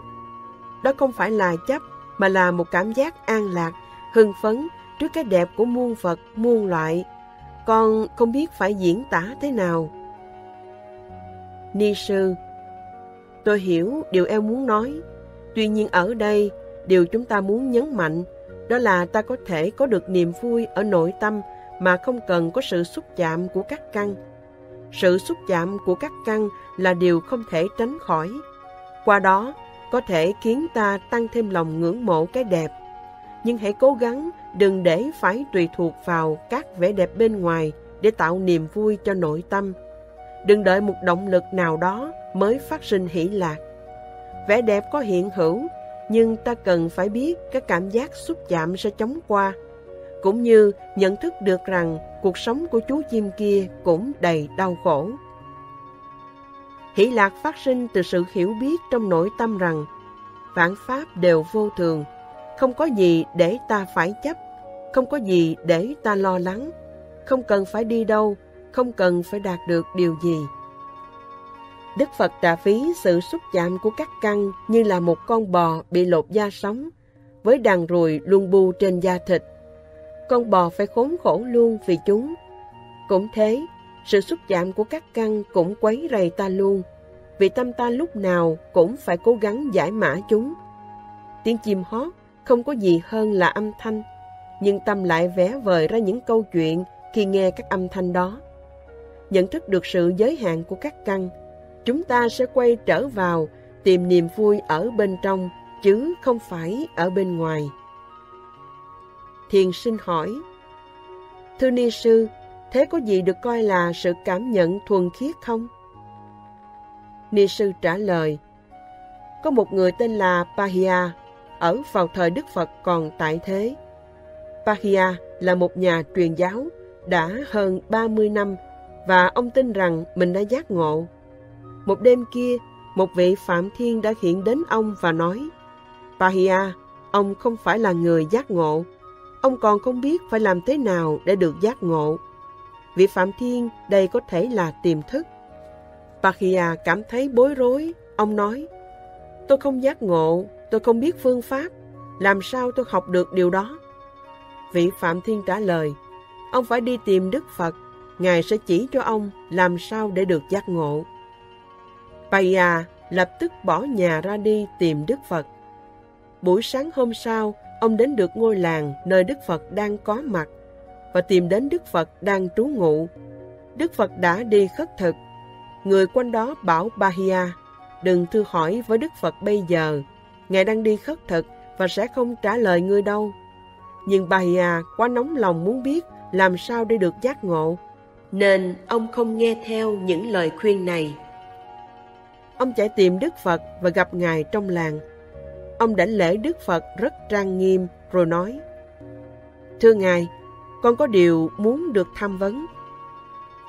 [SPEAKER 3] Đó không phải là chấp, mà là một cảm giác an lạc, hưng phấn trước cái đẹp của muôn vật, muôn loại. Con không biết phải diễn tả thế nào. Ni sư, tôi hiểu điều em muốn nói. Tuy nhiên ở đây, điều chúng ta muốn nhấn mạnh đó là ta có thể có được niềm vui ở nội tâm mà không cần có sự xúc chạm của các căn sự xúc chạm của các căn là điều không thể tránh khỏi. Qua đó, có thể khiến ta tăng thêm lòng ngưỡng mộ cái đẹp. Nhưng hãy cố gắng đừng để phải tùy thuộc vào các vẻ đẹp bên ngoài để tạo niềm vui cho nội tâm. Đừng đợi một động lực nào đó mới phát sinh hỷ lạc. Vẻ đẹp có hiện hữu, nhưng ta cần phải biết các cảm giác xúc chạm sẽ chóng qua cũng như nhận thức được rằng cuộc sống của chú chim kia cũng đầy đau khổ. Hỷ lạc phát sinh từ sự hiểu biết trong nội tâm rằng vạn pháp đều vô thường, không có gì để ta phải chấp, không có gì để ta lo lắng. không cần phải đi đâu, không cần phải đạt được điều gì. Đức Phật đã ví sự xúc chạm của các căn như là một con bò bị lột da sống, với đàn ruồi luôn bu trên da thịt. Con bò phải khốn khổ luôn vì chúng. Cũng thế, sự xúc chạm của các căn cũng quấy rầy ta luôn, vì tâm ta lúc nào cũng phải cố gắng giải mã chúng. Tiếng chim hót không có gì hơn là âm thanh, nhưng tâm lại vẽ vời ra những câu chuyện khi nghe các âm thanh đó. Nhận thức được sự giới hạn của các căn, chúng ta sẽ quay trở vào tìm niềm vui ở bên trong chứ không phải ở bên ngoài. Thiền sinh hỏi, Thưa Ni Sư, thế có gì được coi là sự cảm nhận thuần khiết không? Ni Sư trả lời, có một người tên là Pahia ở vào thời Đức Phật còn tại thế. Pahia là một nhà truyền giáo đã hơn 30 năm và ông tin rằng mình đã giác ngộ. Một đêm kia, một vị Phạm Thiên đã hiện đến ông và nói, Pahia, ông không phải là người giác ngộ. Ông còn không biết phải làm thế nào để được giác ngộ. Vị Phạm Thiên đây có thể là tiềm thức. Pahia cảm thấy bối rối. Ông nói, tôi không giác ngộ, tôi không biết phương pháp. Làm sao tôi học được điều đó? Vị Phạm Thiên trả lời, ông phải đi tìm Đức Phật. Ngài sẽ chỉ cho ông làm sao để được giác ngộ. Pahia lập tức bỏ nhà ra đi tìm Đức Phật. Buổi sáng hôm sau, ông đến được ngôi làng nơi Đức Phật đang có mặt và tìm đến Đức Phật đang trú ngụ. Đức Phật đã đi khất thực. Người quanh đó bảo Bahia, đừng thưa hỏi với Đức Phật bây giờ. Ngài đang đi khất thực và sẽ không trả lời ngươi đâu. Nhưng Bahia quá nóng lòng muốn biết làm sao để được giác ngộ, nên ông không nghe theo những lời khuyên này. Ông chạy tìm Đức Phật và gặp Ngài trong làng Ông đảnh lễ Đức Phật rất trang nghiêm rồi nói Thưa Ngài, con có điều muốn được tham vấn.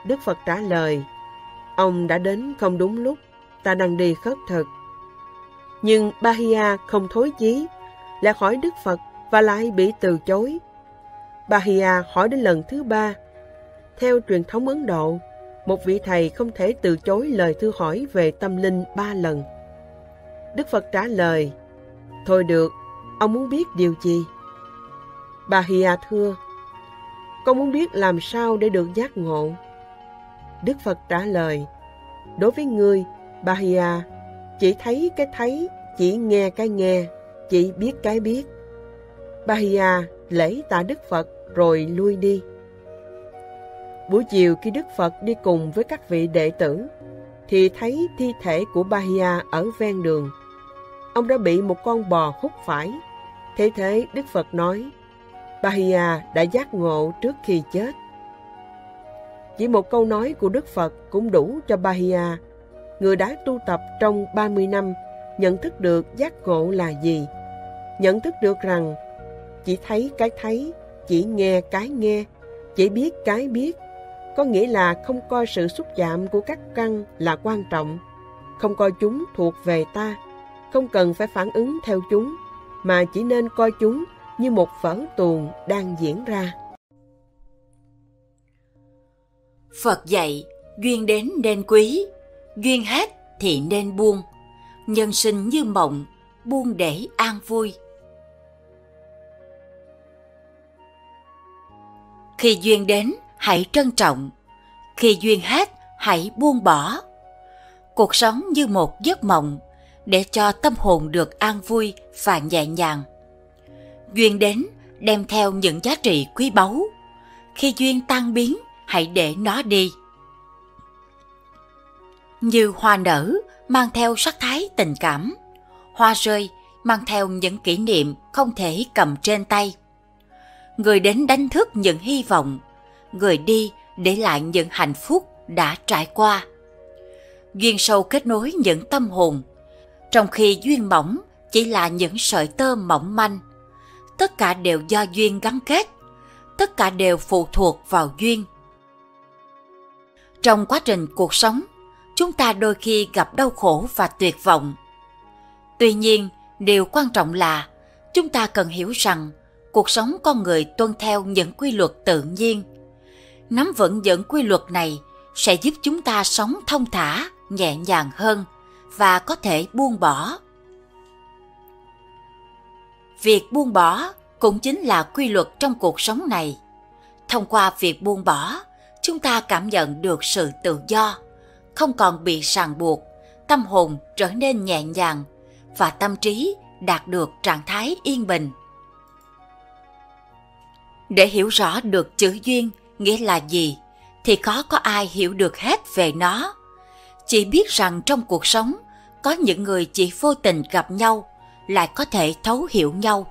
[SPEAKER 3] Đức Phật trả lời Ông đã đến không đúng lúc, ta đang đi khất thực. Nhưng Bahia không thối chí, lại hỏi Đức Phật và lại bị từ chối. Bahia hỏi đến lần thứ ba. Theo truyền thống Ấn Độ, một vị thầy không thể từ chối lời thư hỏi về tâm linh ba lần. Đức Phật trả lời, Thôi được, ông muốn biết điều gì? Bà Hìa thưa, con muốn biết làm sao để được giác ngộ. Đức Phật trả lời, đối với ngươi, bà Hìa, chỉ thấy cái thấy, chỉ nghe cái nghe, chỉ biết cái biết. Bà Hìa lễ tạ Đức Phật rồi lui đi. Buổi chiều khi Đức Phật đi cùng với các vị đệ tử, thì thấy thi thể của Bahia ở ven đường ông đã bị một con bò hút phải. Thế thế Đức Phật nói, Bahia đã giác ngộ trước khi chết. Chỉ một câu nói của Đức Phật cũng đủ cho Bahia, người đã tu tập trong 30 năm, nhận thức được giác ngộ là gì. Nhận thức được rằng chỉ thấy cái thấy, chỉ nghe cái nghe, chỉ biết cái biết, có nghĩa là không coi sự xúc chạm của các căn là quan trọng, không coi chúng thuộc về ta, không cần phải phản ứng theo chúng, mà chỉ nên coi chúng như một vở tuồng đang diễn ra.
[SPEAKER 1] Phật dạy, duyên đến nên quý, duyên hết thì nên buông. Nhân sinh như mộng, buông để an vui. Khi duyên đến, hãy trân trọng. Khi duyên hết, hãy buông bỏ. Cuộc sống như một giấc mộng, để cho tâm hồn được an vui và nhẹ nhàng. Duyên đến đem theo những giá trị quý báu. Khi duyên tan biến, hãy để nó đi. Như hoa nở mang theo sắc thái tình cảm, hoa rơi mang theo những kỷ niệm không thể cầm trên tay. Người đến đánh thức những hy vọng, người đi để lại những hạnh phúc đã trải qua. Duyên sâu kết nối những tâm hồn, trong khi duyên mỏng chỉ là những sợi tơ mỏng manh. Tất cả đều do duyên gắn kết, tất cả đều phụ thuộc vào duyên. Trong quá trình cuộc sống, chúng ta đôi khi gặp đau khổ và tuyệt vọng. Tuy nhiên, điều quan trọng là chúng ta cần hiểu rằng cuộc sống con người tuân theo những quy luật tự nhiên. nắm vững những quy luật này sẽ giúp chúng ta sống thông thả nhẹ nhàng hơn và có thể buông bỏ. Việc buông bỏ cũng chính là quy luật trong cuộc sống này. Thông qua việc buông bỏ, chúng ta cảm nhận được sự tự do, không còn bị ràng buộc, tâm hồn trở nên nhẹ nhàng và tâm trí đạt được trạng thái yên bình. Để hiểu rõ được chữ duyên, nghĩa là gì, thì khó có ai hiểu được hết về nó. Chỉ biết rằng trong cuộc sống có những người chỉ vô tình gặp nhau, lại có thể thấu hiểu nhau.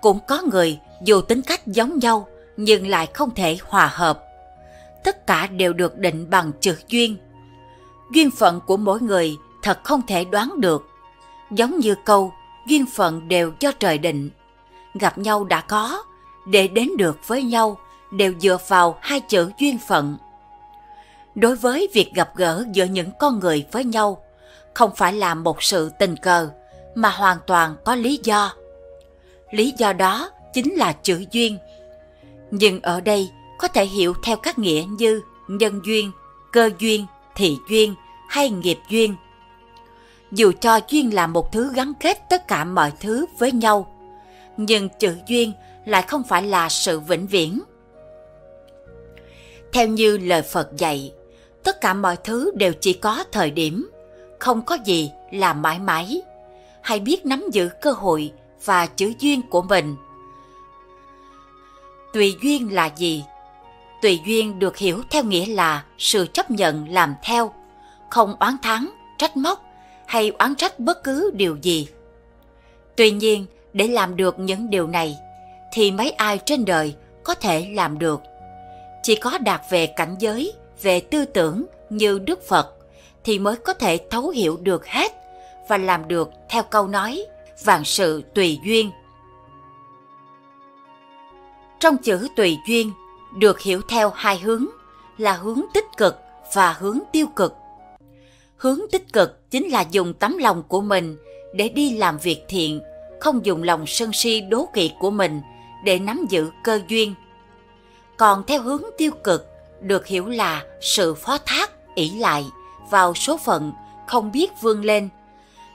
[SPEAKER 1] Cũng có người dù tính cách giống nhau, nhưng lại không thể hòa hợp. Tất cả đều được định bằng chữ duyên. Duyên phận của mỗi người thật không thể đoán được. Giống như câu, duyên phận đều do trời định. Gặp nhau đã có, để đến được với nhau, đều dựa vào hai chữ duyên phận. Đối với việc gặp gỡ giữa những con người với nhau không phải là một sự tình cờ, mà hoàn toàn có lý do. Lý do đó chính là chữ duyên. Nhưng ở đây có thể hiểu theo các nghĩa như nhân duyên, cơ duyên, thị duyên hay nghiệp duyên. Dù cho duyên là một thứ gắn kết tất cả mọi thứ với nhau, nhưng chữ duyên lại không phải là sự vĩnh viễn. Theo như lời phật dạy, tất cả mọi thứ đều chỉ có thời điểm không có gì là mãi mãi. Hãy biết nắm giữ cơ hội và chữ duyên của mình. Tùy duyên là gì? Tùy duyên được hiểu theo nghĩa là sự chấp nhận làm theo, không oán thắng trách móc hay oán trách bất cứ điều gì. Tuy nhiên, để làm được những điều này, thì mấy ai trên đời có thể làm được. Chỉ có đạt về cảnh giới, về tư tưởng như đức phật thì mới có thể thấu hiểu được hết và làm được theo câu nói, vạn sự tùy duyên. Trong chữ tùy duyên, được hiểu theo hai hướng, là hướng tích cực và hướng tiêu cực. Hướng tích cực chính là dùng tấm lòng của mình để đi làm việc thiện, không dùng lòng sân si đố kỵ của mình để nắm giữ cơ duyên. Còn theo hướng tiêu cực, được hiểu là sự phó thác, ỷ lại vào số phận không biết vươn lên,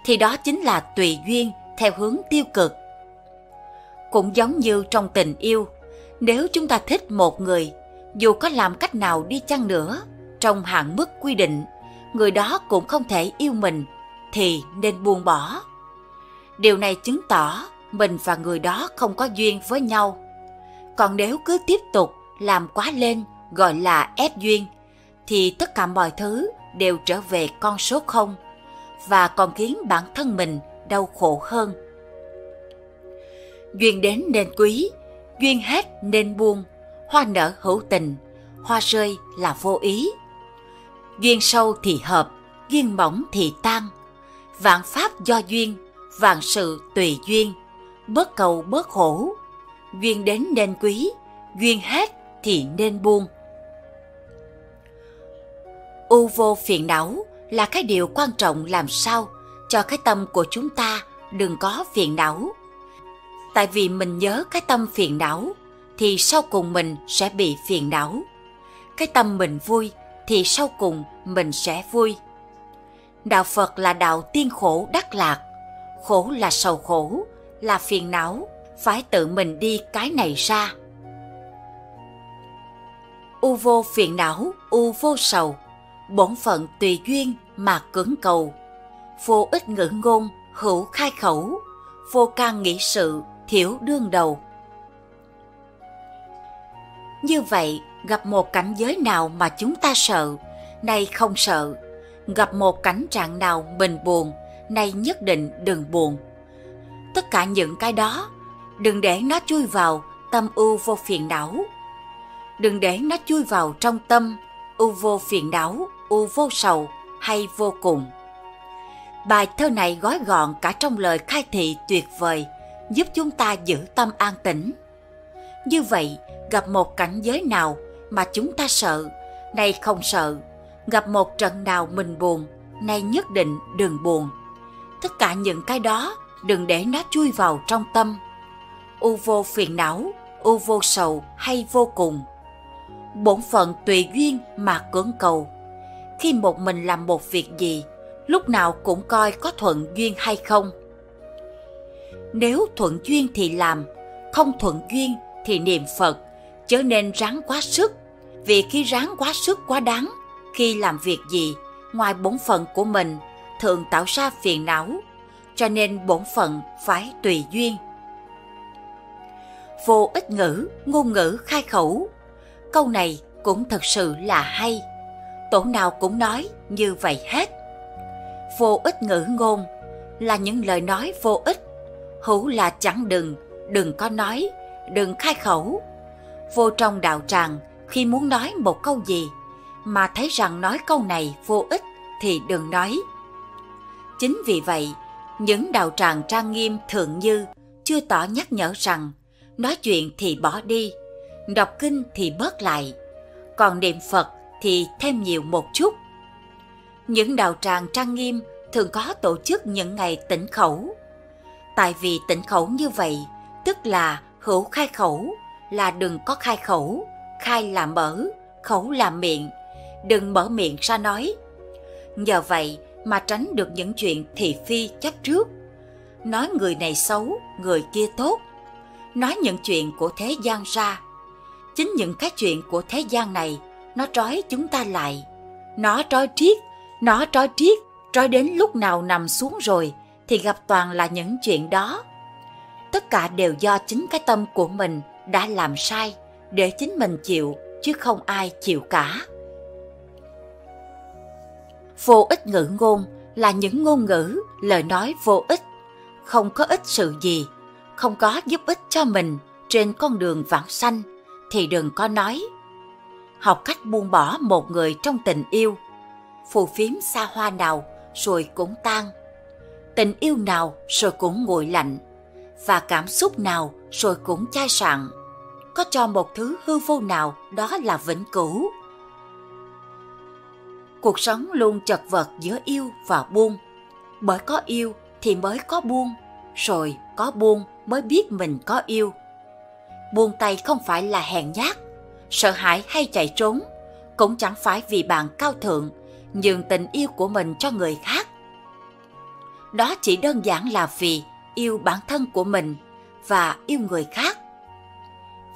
[SPEAKER 1] thì đó chính là tùy duyên theo hướng tiêu cực. Cũng giống như trong tình yêu, nếu chúng ta thích một người, dù có làm cách nào đi chăng nữa, trong hạn mức quy định, người đó cũng không thể yêu mình, thì nên buông bỏ. Điều này chứng tỏ mình và người đó không có duyên với nhau. Còn nếu cứ tiếp tục làm quá lên, gọi là ép duyên, thì tất cả mọi thứ đều trở về con số không và còn khiến bản thân mình đau khổ hơn. Duyên đến nên quý, duyên hết nên buông, hoa nở hữu tình, hoa rơi là vô ý. Duyên sâu thì hợp, duyên mỏng thì tan. Vạn pháp do duyên, vạn sự tùy duyên, bớt cầu bớt khổ. Duyên đến nên quý, duyên hết thì nên buông u vô phiền não là cái điều quan trọng làm sao cho cái tâm của chúng ta đừng có phiền não. Tại vì mình nhớ cái tâm phiền não thì sau cùng mình sẽ bị phiền não. Cái tâm mình vui thì sau cùng mình sẽ vui. Đạo phật là đạo tiên khổ đắc lạc. Khổ là sầu khổ, là phiền não, phải tự mình đi cái này ra. U vô phiền não, u vô sầu bổn phận tùy duyên mà cưỡng cầu. Vô ích ngữ ngôn, hữu khai khẩu. Vô can nghĩ sự, thiểu đương đầu. Như vậy, gặp một cảnh giới nào mà chúng ta sợ? Nay không sợ. Gặp một cảnh trạng nào mình buồn? Nay nhất định đừng buồn. Tất cả những cái đó, đừng để nó chui vào tâm ưu vô phiền não. Đừng để nó chui vào trong tâm ưu vô phiền não u vô sầu hay vô cùng. Bài thơ này gói gọn cả trong lời khai thị tuyệt vời, giúp chúng ta giữ tâm an tĩnh. Như vậy, gặp một cảnh giới nào mà chúng ta sợ, nay không sợ, gặp một trận nào mình buồn, nay nhất định đừng buồn. Tất cả những cái đó đừng để nó chui vào trong tâm. U vô phiền não, u vô sầu hay vô cùng. Bổn phận tùy duyên mà cưỡng cầu. Khi một mình làm một việc gì, lúc nào cũng coi có thuận duyên hay không. Nếu thuận duyên thì làm, không thuận duyên thì niệm Phật, chớ nên ráng quá sức. Vì khi ráng quá sức quá đáng, khi làm việc gì, ngoài bổn phận của mình, thường tạo ra phiền não, cho nên bổn phận phải tùy duyên. Vô ích ngữ, ngôn ngữ khai khẩu. Câu này cũng thật sự là hay. Tổ nào cũng nói như vậy hết. Vô ích ngữ ngôn là những lời nói vô ích. Hữu là chẳng đừng, đừng có nói, đừng khai khẩu. Vô trong đạo tràng, khi muốn nói một câu gì, mà thấy rằng nói câu này vô ích thì đừng nói. Chính vì vậy, những đạo tràng trang nghiêm thượng như chưa tỏ nhắc nhở rằng nói chuyện thì bỏ đi, đọc kinh thì bớt lại, còn niệm Phật thì thêm nhiều một chút. Những đạo tràng trang nghiêm thường có tổ chức những ngày tĩnh khẩu. Tại vì tĩnh khẩu như vậy, tức là hữu khai khẩu, là đừng có khai khẩu, khai là mở, khẩu là miệng, đừng mở miệng ra nói. Nhờ vậy mà tránh được những chuyện thị phi chắc trước. Nói người này xấu, người kia tốt. Nói những chuyện của thế gian ra. Chính những cái chuyện của thế gian này, nó trói chúng ta lại. Nó trói triết, nó trói triết, trói đến lúc nào nằm xuống rồi thì gặp toàn là những chuyện đó. Tất cả đều do chính cái tâm của mình đã làm sai để chính mình chịu chứ không ai chịu cả. Vô ích ngữ ngôn là những ngôn ngữ, lời nói vô ích, không có ích sự gì, không có giúp ích cho mình trên con đường vãng sanh thì đừng có nói. Học cách buông bỏ một người trong tình yêu, phù phiếm xa hoa nào rồi cũng tan, tình yêu nào rồi cũng nguội lạnh, và cảm xúc nào rồi cũng chai sạn. Có cho một thứ hư vô nào đó là vĩnh cửu. Cuộc sống luôn chật vật giữa yêu và buông. Bởi có yêu thì mới có buông rồi có buông mới biết mình có yêu. Buông tay không phải là hèn nhát sợ hãi hay chạy trốn, cũng chẳng phải vì bạn cao thượng nhường tình yêu của mình cho người khác. Đó chỉ đơn giản là vì yêu bản thân của mình và yêu người khác.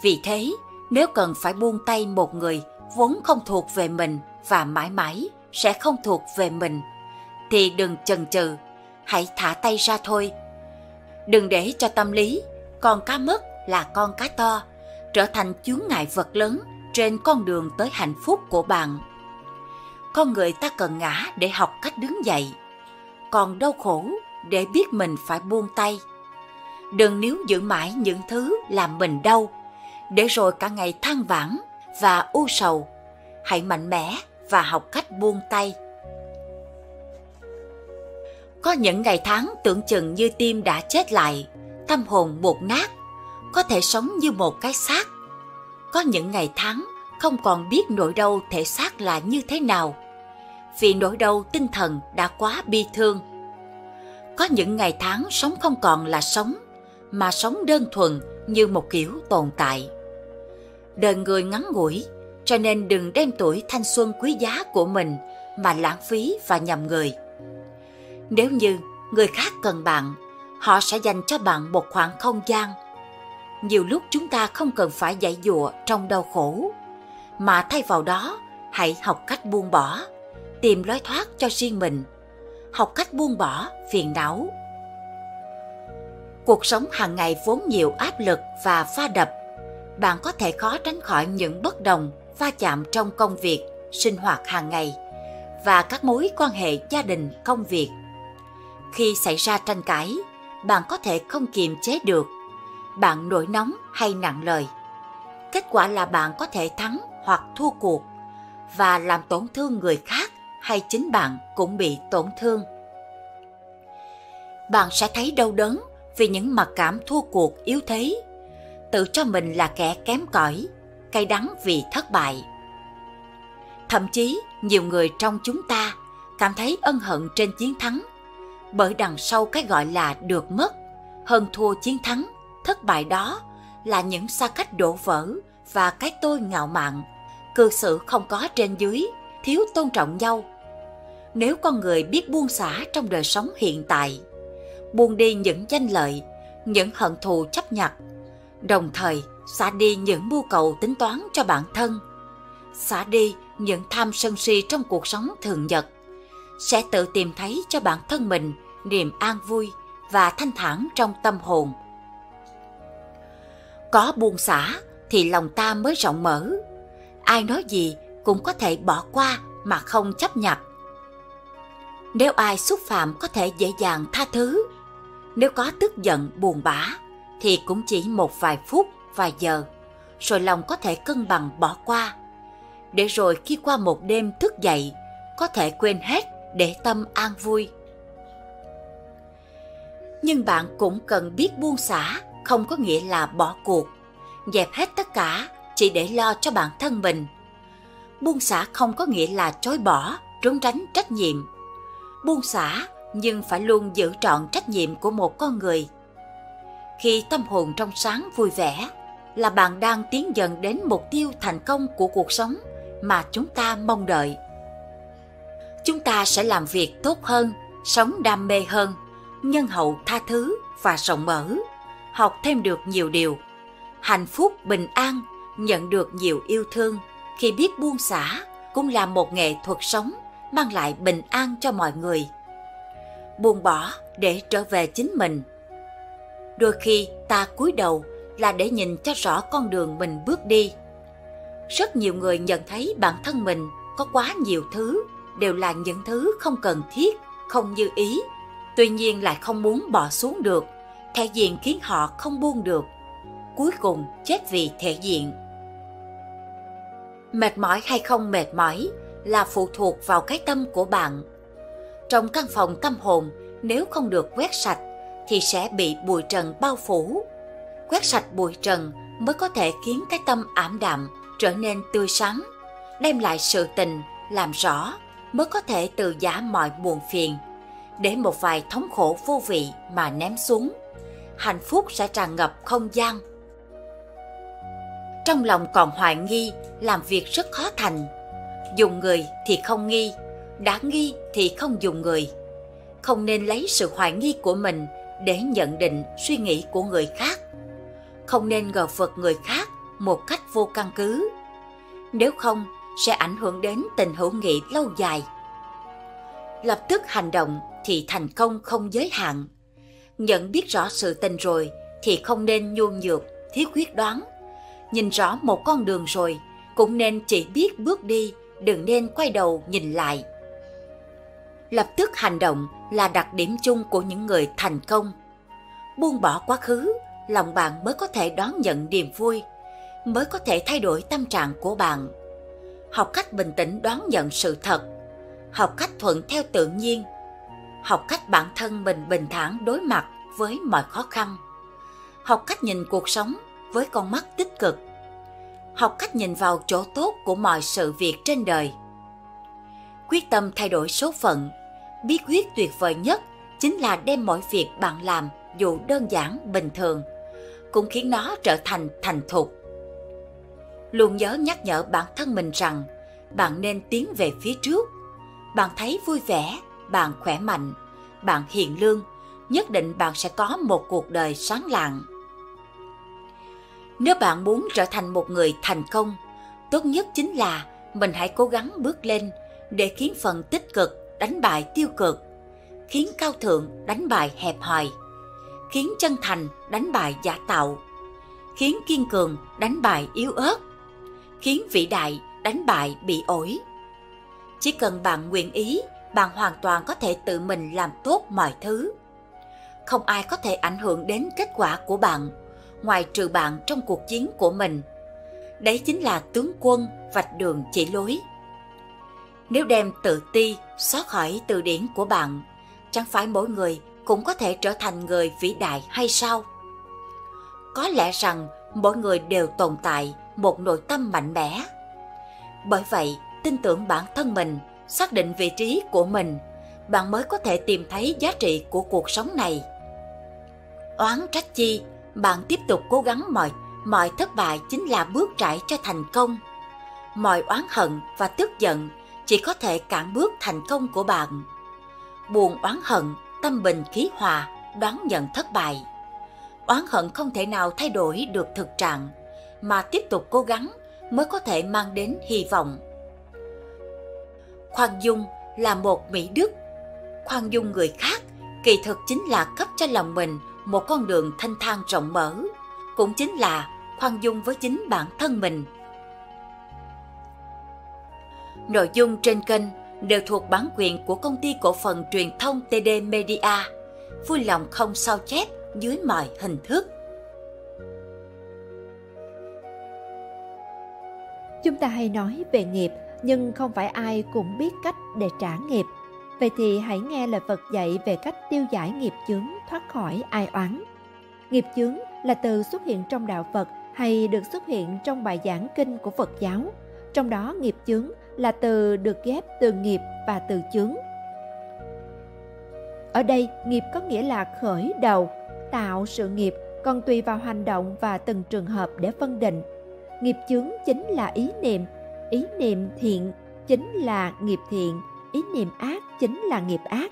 [SPEAKER 1] Vì thế, nếu cần phải buông tay một người vốn không thuộc về mình và mãi mãi sẽ không thuộc về mình, thì đừng chần chừ, hãy thả tay ra thôi. Đừng để cho tâm lý, con cá mất là con cá to trở thành chướng ngại vật lớn trên con đường tới hạnh phúc của bạn. Con người ta cần ngã để học cách đứng dậy còn đau khổ để biết mình phải buông tay. Đừng níu giữ mãi những thứ làm mình đau để rồi cả ngày than vãn và u sầu. Hãy mạnh mẽ và học cách buông tay. Có những ngày tháng tưởng chừng như tim đã chết lại, tâm hồn buộc nát, có thể sống như một cái xác. Có những ngày tháng không còn biết nỗi đau thể xác là như thế nào, vì nỗi đau tinh thần đã quá bi thương. Có những ngày tháng sống không còn là sống, mà sống đơn thuần như một kiểu tồn tại. Đời người ngắn ngủi, cho nên đừng đem tuổi thanh xuân quý giá của mình mà lãng phí và nhầm người. Nếu như người khác cần bạn, họ sẽ dành cho bạn một khoảng không gian. Nhiều lúc chúng ta không cần phải dạy dụa trong đau khổ, mà thay vào đó hãy học cách buông bỏ, tìm lối thoát cho riêng mình, học cách buông bỏ phiền não. Cuộc sống hàng ngày vốn nhiều áp lực và pha đập, bạn có thể khó tránh khỏi những bất đồng va chạm trong công việc, sinh hoạt hàng ngày và các mối quan hệ gia đình, công việc. Khi xảy ra tranh cãi, bạn có thể không kiềm chế được. Bạn nổi nóng hay nặng lời. Kết quả là bạn có thể thắng hoặc thua cuộc và làm tổn thương người khác hay chính bạn cũng bị tổn thương. Bạn sẽ thấy đau đớn vì những mặc cảm thua cuộc yếu thế, tự cho mình là kẻ kém cỏi cay đắng vì thất bại. Thậm chí, nhiều người trong chúng ta cảm thấy ân hận trên chiến thắng, bởi đằng sau cái gọi là được mất, hơn thua chiến thắng, thất bại đó là những xa cách đổ vỡ và cái tôi ngạo mạn, cư xử không có trên dưới, thiếu tôn trọng nhau. Nếu con người biết buông xả trong đời sống hiện tại, buông đi những danh lợi, những hận thù chấp nhặt, đồng thời xả đi những mưu cầu tính toán cho bản thân, xả đi những tham sân si trong cuộc sống thường nhật, sẽ tự tìm thấy cho bản thân mình niềm an vui và thanh thản trong tâm hồn. Có buông xả thì lòng ta mới rộng mở. Ai nói gì cũng có thể bỏ qua mà không chấp nhận. Nếu ai xúc phạm có thể dễ dàng tha thứ. Nếu có tức giận buồn bã thì cũng chỉ một vài phút, vài giờ, rồi lòng có thể cân bằng bỏ qua. Để rồi khi qua một đêm thức dậy, có thể quên hết để tâm an vui. Nhưng bạn cũng cần biết buông xả, không có nghĩa là bỏ cuộc, dẹp hết tất cả chỉ để lo cho bản thân mình. Buông xả không có nghĩa là chối bỏ, trốn tránh trách nhiệm. Buông xả nhưng phải luôn giữ trọn trách nhiệm của một con người. Khi tâm hồn trong sáng vui vẻ, là bạn đang tiến dần đến mục tiêu thành công của cuộc sống mà chúng ta mong đợi. Chúng ta sẽ làm việc tốt hơn, sống đam mê hơn, nhân hậu tha thứ và rộng mở, học thêm được nhiều điều. Hạnh phúc bình an, nhận được nhiều yêu thương khi biết buông xả cũng là một nghệ thuật sống mang lại bình an cho mọi người. Buông bỏ để trở về chính mình. Đôi khi ta cúi đầu là để nhìn cho rõ con đường mình bước đi. Rất nhiều người nhận thấy bản thân mình có quá nhiều thứ đều là những thứ không cần thiết, không như ý. Tuy nhiên lại không muốn bỏ xuống được, thể diện khiến họ không buông được. Cuối cùng chết vì thể diện. Mệt mỏi hay không mệt mỏi là phụ thuộc vào cái tâm của bạn. Trong căn phòng tâm hồn, nếu không được quét sạch thì sẽ bị bụi trần bao phủ. Quét sạch bụi trần mới có thể khiến cái tâm ảm đạm trở nên tươi sáng, đem lại sự tình, làm rõ mới có thể từ giả mọi buồn phiền, để một vài thống khổ vô vị mà ném xuống. Hạnh phúc sẽ tràn ngập không gian. Trong lòng còn hoài nghi, làm việc rất khó thành. Dùng người thì không nghi, đã nghi thì không dùng người. Không nên lấy sự hoài nghi của mình để nhận định suy nghĩ của người khác. Không nên ngờ vực người khác một cách vô căn cứ. Nếu không, sẽ ảnh hưởng đến tình hữu nghị lâu dài. Lập tức hành động thì thành công không giới hạn. Nhận biết rõ sự tình rồi thì không nên nhu nhược, thiếu quyết đoán. Nhìn rõ một con đường rồi cũng nên chỉ biết bước đi, đừng nên quay đầu nhìn lại. Lập tức hành động là đặc điểm chung của những người thành công. Buông bỏ quá khứ, lòng bạn mới có thể đón nhận niềm vui, mới có thể thay đổi tâm trạng của bạn học cách bình tĩnh đón nhận sự thật học cách thuận theo tự nhiên học cách bản thân mình bình thản đối mặt với mọi khó khăn. Học cách nhìn cuộc sống với con mắt tích cực. Học cách nhìn vào chỗ tốt của mọi sự việc trên đời. Quyết tâm thay đổi số phận. Bí quyết tuyệt vời nhất chính là đem mọi việc bạn làm dù đơn giản bình thường cũng khiến nó trở thành thành thục. Luôn nhớ nhắc nhở bản thân mình rằng bạn nên tiến về phía trước. Bạn thấy vui vẻ, bạn khỏe mạnh, bạn hiền lương, nhất định bạn sẽ có một cuộc đời sáng lạng. Nếu bạn muốn trở thành một người thành công, tốt nhất chính là mình hãy cố gắng bước lên để khiến phần tích cực đánh bại tiêu cực, khiến cao thượng đánh bại hẹp hòi, khiến chân thành đánh bại giả tạo, khiến kiên cường đánh bại yếu ớt, khiến vĩ đại đánh bại bị ổi. Chỉ cần bạn nguyện ý, bạn hoàn toàn có thể tự mình làm tốt mọi thứ. Không ai có thể ảnh hưởng đến kết quả của bạn, ngoài trừ bạn trong cuộc chiến của mình. Đấy chính là tướng quân vạch đường chỉ lối. Nếu đem tự ti xóa khỏi từ điển của bạn, chẳng phải mỗi người cũng có thể trở thành người vĩ đại hay sao? Có lẽ rằng mỗi người đều tồn tại một nội tâm mạnh mẽ bởi vậy, tin tưởng bản thân mình, xác định vị trí của mình, bạn mới có thể tìm thấy giá trị của cuộc sống này. Oán trách chi, bạn tiếp tục cố gắng mọi mọi thất bại chính là bước trải cho thành công. mọi oán hận và tức giận chỉ có thể cản bước thành công của bạn. Buồn oán hận, tâm bình khí hòa, đoán nhận thất bại. Oán hận không thể nào thay đổi được thực trạng, mà tiếp tục cố gắng mới có thể mang đến hy vọng. Khoan dung là một mỹ đức. Khoan dung người khác kỳ thực chính là cấp cho lòng mình một con đường thanh thang rộng mở, cũng chính là khoan dung với chính bản thân mình. Nội dung trên kênh đều thuộc bản quyền của công ty cổ phần truyền thông TD Media. Vui lòng không sao chép dưới mọi hình thức.
[SPEAKER 2] Chúng ta hay nói về nghiệp, nhưng không phải ai cũng biết cách để trả nghiệp. Vậy thì hãy nghe lời Phật dạy về cách tiêu giải nghiệp chướng thoát khỏi ai oán. Nghiệp chướng là từ xuất hiện trong đạo Phật hay được xuất hiện trong bài giảng kinh của Phật giáo. Trong đó nghiệp chướng là từ được ghép từ nghiệp và từ chướng. Ở đây, nghiệp có nghĩa là khởi đầu, tạo sự nghiệp, còn tùy vào hành động và từng trường hợp để phân định. Nghiệp chướng chính là ý niệm, ý niệm thiện chính là nghiệp thiện, ý niệm ác chính là nghiệp ác.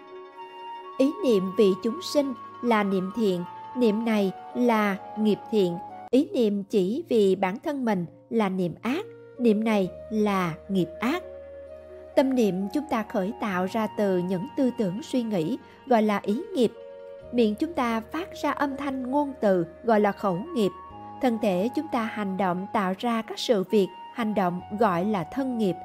[SPEAKER 2] Ý niệm vị chúng sinh là niệm thiện, niệm này là nghiệp thiện, ý niệm chỉ vì bản thân mình là niệm ác, niệm này là nghiệp ác. Tâm niệm chúng ta khởi tạo ra từ những tư tưởng suy nghĩ gọi là ý nghiệp. Miệng chúng ta phát ra âm thanh ngôn từ gọi là khẩu nghiệp. Thân thể chúng ta hành động tạo ra các sự việc, hành động gọi là thân nghiệp.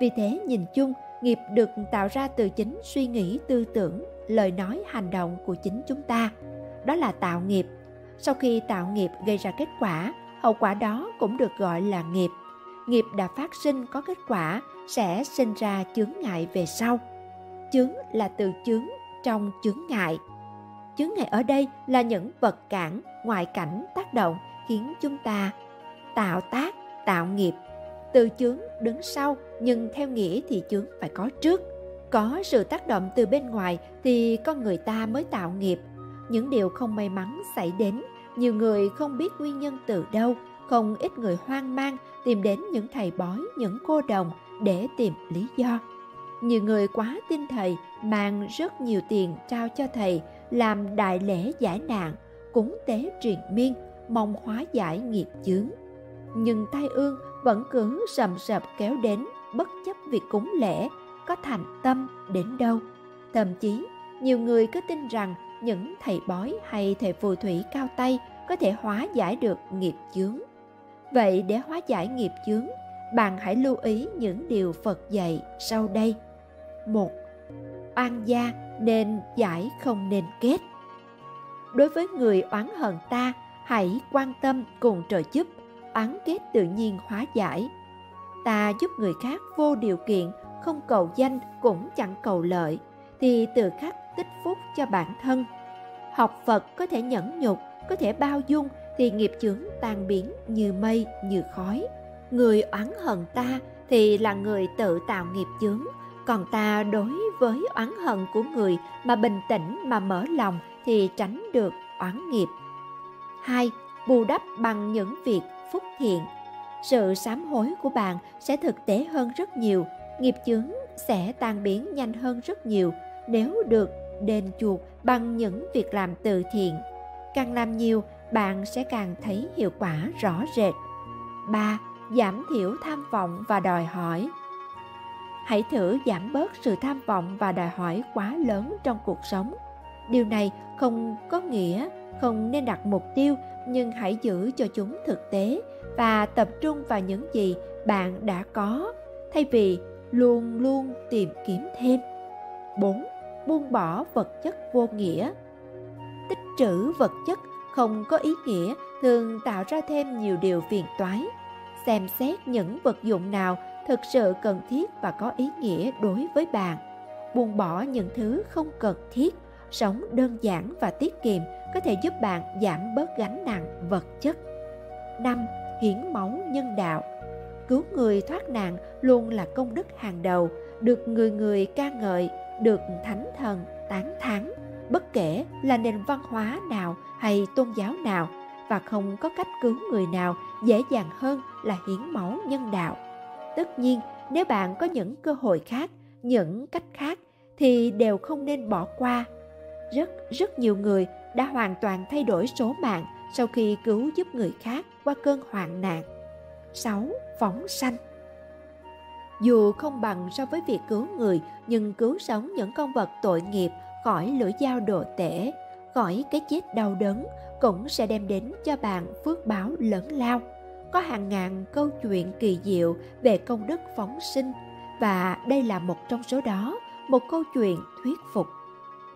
[SPEAKER 2] Vì thế nhìn chung, nghiệp được tạo ra từ chính suy nghĩ tư tưởng, lời nói hành động của chính chúng ta. Đó là tạo nghiệp. Sau khi tạo nghiệp gây ra kết quả, hậu quả đó cũng được gọi là nghiệp nghiệp đã phát sinh có kết quả sẽ sinh ra chướng ngại về sau. Chướng là từ chướng trong chướng ngại. Chướng ngại ở đây là những vật cản, ngoại cảnh tác động khiến chúng ta tạo tác, tạo nghiệp. Từ chướng đứng sau nhưng theo nghĩa thì chướng phải có trước. Có sự tác động từ bên ngoài thì con người ta mới tạo nghiệp. Những điều không may mắn xảy đến, nhiều người không biết nguyên nhân từ đâu, không ít người hoang mang tìm đến những thầy bói, những cô đồng để tìm lý do. Nhiều người quá tin thầy mang rất nhiều tiền trao cho thầy làm đại lễ giải nạn, cúng tế truyền miên, mong hóa giải nghiệp chướng. Nhưng tai ương vẫn cứ sầm sập kéo đến bất chấp việc cúng lễ có thành tâm đến đâu. Thậm chí, nhiều người cứ tin rằng những thầy bói hay thầy phù thủy cao tay có thể hóa giải được nghiệp chướng. Vậy để hóa giải nghiệp chướng, bạn hãy lưu ý những điều Phật dạy sau đây. một Oan gia nên giải không nên kết. Đối với người oán hận ta, hãy quan tâm cùng trợ giúp, oán kết tự nhiên hóa giải. Ta giúp người khác vô điều kiện, không cầu danh cũng chẳng cầu lợi, thì tự khắc tích phúc cho bản thân. Học Phật có thể nhẫn nhục, có thể bao dung thì nghiệp chướng tan biến như mây như khói người oán hận ta thì là người tự tạo nghiệp chướng còn ta đối với oán hận của người mà bình tĩnh mà mở lòng thì tránh được oán nghiệp hai bù đắp bằng những việc phúc thiện sự sám hối của bạn sẽ thực tế hơn rất nhiều, nghiệp chướng sẽ tan biến nhanh hơn rất nhiều nếu được đền chuộc bằng những việc làm từ thiện càng làm nhiều, bạn sẽ càng thấy hiệu quả rõ rệt. 3. Giảm thiểu tham vọng và đòi hỏi. Hãy thử giảm bớt sự tham vọng và đòi hỏi quá lớn trong cuộc sống. Điều này không có nghĩa không nên đặt mục tiêu nhưng hãy giữ cho chúng thực tế và tập trung vào những gì bạn đã có thay vì luôn luôn tìm kiếm thêm. 4. Buông bỏ vật chất vô nghĩa. Tích trữ vật chất không có ý nghĩa thường tạo ra thêm nhiều điều phiền toái. Xem xét những vật dụng nào thực sự cần thiết và có ý nghĩa đối với bạn. Buông bỏ những thứ không cần thiết, sống đơn giản và tiết kiệm có thể giúp bạn giảm bớt gánh nặng vật chất. 5. Hiến máu nhân đạo Cứu người thoát nạn luôn là công đức hàng đầu, được người người ca ngợi, được thánh thần tán thán bất kể là nền văn hóa nào hay tôn giáo nào và không có cách cứu người nào dễ dàng hơn là hiến máu nhân đạo. tất nhiên nếu bạn có những cơ hội khác những cách khác thì đều không nên bỏ qua rất rất nhiều người đã hoàn toàn thay đổi số mạng sau khi cứu giúp người khác qua cơn hoạn nạn 6. Phóng sanh Dù không bằng so với việc cứu người, nhưng cứu sống những con vật tội nghiệp khỏi lưỡi dao đồ tể, khỏi cái chết đau đớn cũng sẽ đem đến cho bạn phước báo lớn lao. Có hàng ngàn câu chuyện kỳ diệu về công đức phóng sinh và đây là một trong số đó, một câu chuyện thuyết phục.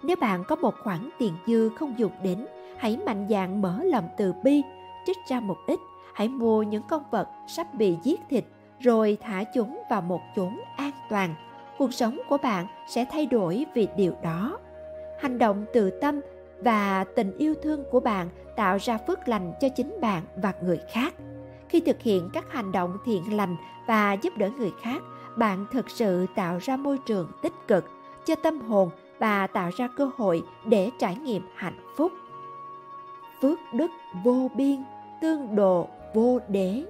[SPEAKER 2] Nếu bạn có một khoản tiền dư không dùng đến, hãy mạnh dạn mở lòng từ bi, trích ra một ít, hãy mua những con vật sắp bị giết thịt rồi thả chúng vào một chốn an toàn. Cuộc sống của bạn sẽ thay đổi vì điều đó. Hành động từ tâm và tình yêu thương của bạn tạo ra phước lành cho chính bạn và người khác. Khi thực hiện các hành động thiện lành và giúp đỡ người khác, bạn thực sự tạo ra môi trường tích cực cho tâm hồn và tạo ra cơ hội để trải nghiệm hạnh phúc. Phước đức vô biên, tương độ vô đế,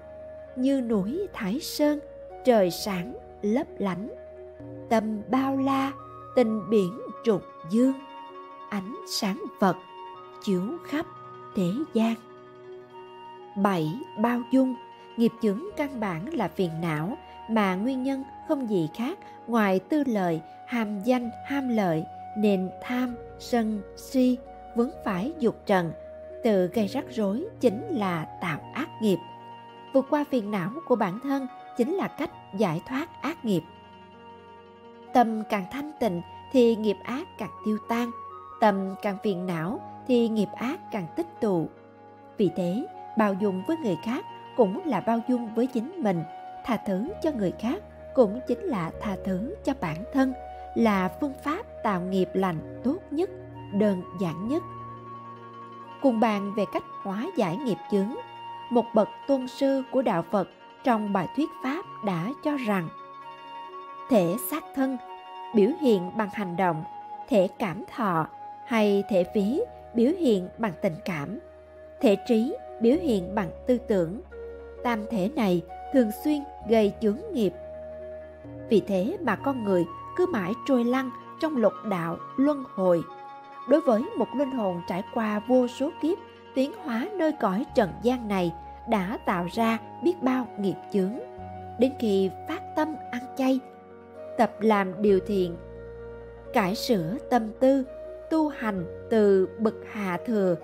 [SPEAKER 2] như núi Thái Sơn, trời sáng lấp lánh. Tâm bao la, tình biển trục dương, ánh sáng Phật chiếu khắp thế gian. bảy Bao dung, nghiệp chướng căn bản là phiền não mà nguyên nhân không gì khác ngoài tư lợi, hàm danh, ham lợi, nên tham, sân, si, vướng phải dục trần, tự gây rắc rối chính là tạo ác nghiệp. Vượt qua phiền não của bản thân chính là cách giải thoát ác nghiệp. Tâm càng thanh tịnh thì nghiệp ác càng tiêu tan, tâm càng phiền não thì nghiệp ác càng tích tụ. Vì thế, bao dung với người khác cũng là bao dung với chính mình, tha thứ cho người khác cũng chính là tha thứ cho bản thân, là phương pháp tạo nghiệp lành tốt nhất, đơn giản nhất. Cùng bàn về cách hóa giải nghiệp chướng, một bậc tôn sư của đạo Phật trong bài thuyết pháp đã cho rằng thể xác thân biểu hiện bằng hành động, thể cảm thọ hay thể phí biểu hiện bằng tình cảm, thể trí biểu hiện bằng tư tưởng. Tam thể này thường xuyên gây chướng nghiệp. Vì thế mà con người cứ mãi trôi lăn trong lục đạo luân hồi. Đối với một linh hồn trải qua vô số kiếp tiến hóa nơi cõi trần gian này đã tạo ra biết bao nghiệp chướng. Đến khi phát tâm ăn chay, tập làm điều thiện, cải sửa tâm tư, tu hành từ bậc hạ thừa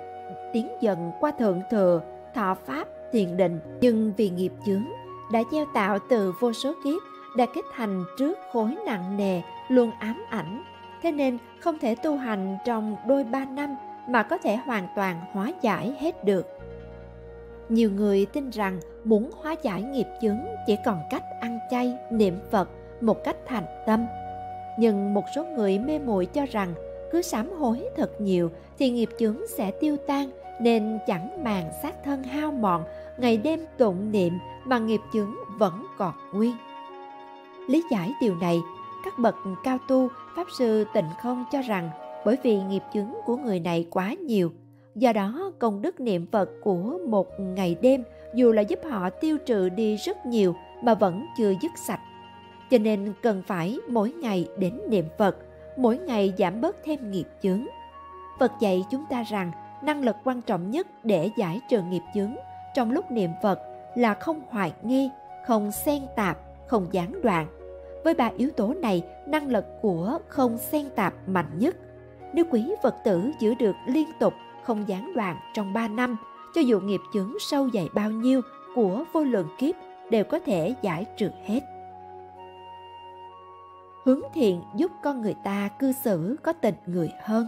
[SPEAKER 2] tiến dần qua thượng thừa, thọ pháp, thiền định, nhưng vì nghiệp chướng đã gieo tạo từ vô số kiếp đã kết thành trước khối nặng nề, luôn ám ảnh. Thế nên không thể tu hành trong đôi ba năm mà có thể hoàn toàn hóa giải hết được. Nhiều người tin rằng muốn hóa giải nghiệp chướng chỉ còn cách ăn chay, niệm phật một cách thành tâm. Nhưng một số người mê muội cho rằng cứ sám hối thật nhiều thì nghiệp chướng sẽ tiêu tan nên chẳng màng xác thân hao mòn, ngày đêm tụng niệm mà nghiệp chướng vẫn còn nguyên lý giải điều này, các bậc cao tu, pháp sư tịnh không cho rằng bởi vì nghiệp chướng của người này quá nhiều, do đó công đức niệm phật của một ngày đêm, dù là giúp họ tiêu trừ đi rất nhiều mà vẫn chưa dứt sạch. Cho nên cần phải mỗi ngày đến niệm phật, mỗi ngày giảm bớt thêm nghiệp chướng. Phật dạy chúng ta rằng năng lực quan trọng nhất để giải trừ nghiệp chướng trong lúc niệm phật là không hoài nghi, không xen tạp không gián đoạn. Với ba yếu tố này, năng lực của không xen tạp mạnh nhất. Nếu quý phật tử giữ được liên tục, không gián đoạn trong ba năm, cho dù nghiệp chướng sâu dày bao nhiêu của vô lượng kiếp đều có thể giải trừ hết. Hướng thiện giúp con người ta cư xử có tình người hơn.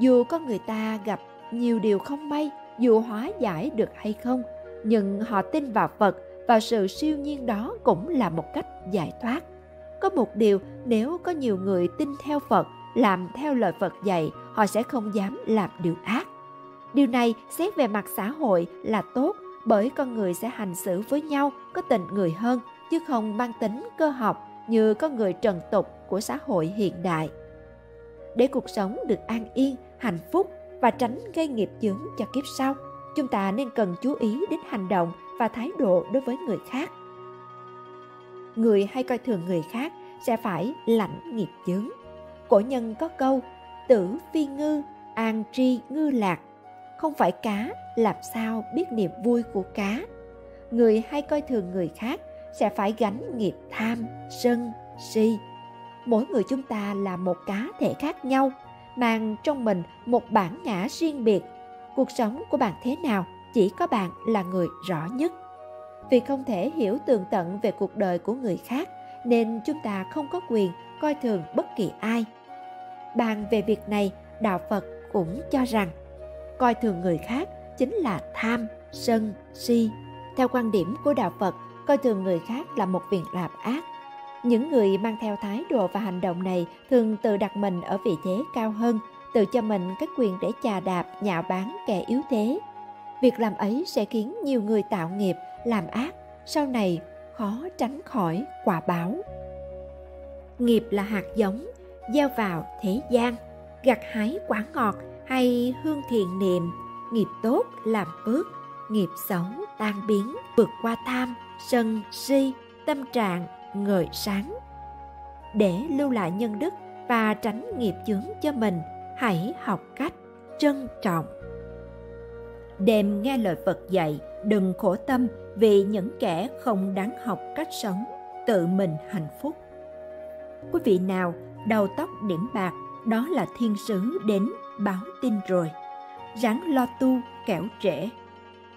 [SPEAKER 2] Dù con người ta gặp nhiều điều không may, dù hóa giải được hay không, nhưng họ tin vào phật và sự siêu nhiên đó cũng là một cách giải thoát. Có một điều, nếu có nhiều người tin theo phật, làm theo lời phật dạy, họ sẽ không dám làm điều ác. Điều này xét về mặt xã hội là tốt, bởi con người sẽ hành xử với nhau có tình người hơn, chứ không mang tính cơ học như con người trần tục của xã hội hiện đại. Để cuộc sống được an yên, hạnh phúc và tránh gây nghiệp chướng cho kiếp sau, chúng ta nên cần chú ý đến hành động và thái độ đối với người khác người hay coi thường người khác sẽ phải lãnh nghiệp chướng. Cổ nhân có câu tử phi ngư, an tri ngư lạc. Không phải cá, làm sao biết niềm vui của cá. Người hay coi thường người khác sẽ phải gánh nghiệp tham, sân, si. Mỗi người chúng ta là một cá thể khác nhau, mang trong mình một bản ngã riêng biệt. Cuộc sống của bạn thế nào, chỉ có bạn là người rõ nhất. Vì không thể hiểu tường tận về cuộc đời của người khác, nên chúng ta không có quyền coi thường bất kỳ ai. Bàn về việc này, Đạo Phật cũng cho rằng coi thường người khác chính là tham, sân, si. Theo quan điểm của Đạo Phật, coi thường người khác là một việc làm ác. Những người mang theo thái độ và hành động này thường tự đặt mình ở vị thế cao hơn, tự cho mình cái quyền để chà đạp, nhạo báng kẻ yếu thế. Việc làm ấy sẽ khiến nhiều người tạo nghiệp, làm ác, sau này khó tránh khỏi quả báo. Nghiệp là hạt giống, gieo vào thế gian, gặt hái quả ngọt hay hương thiện niệm, nghiệp tốt làm phước, nghiệp xấu tan biến, vượt qua tham, sân, si, tâm trạng, ngời sáng. Để lưu lại nhân đức và tránh nghiệp chướng cho mình, hãy học cách trân trọng đem nghe lời Phật dạy, đừng khổ tâm vì những kẻ không đáng học cách sống, tự mình hạnh phúc. Quý vị nào đầu tóc điểm bạc, đó là thiên sứ đến báo tin rồi. Ráng lo tu, kẻo trễ.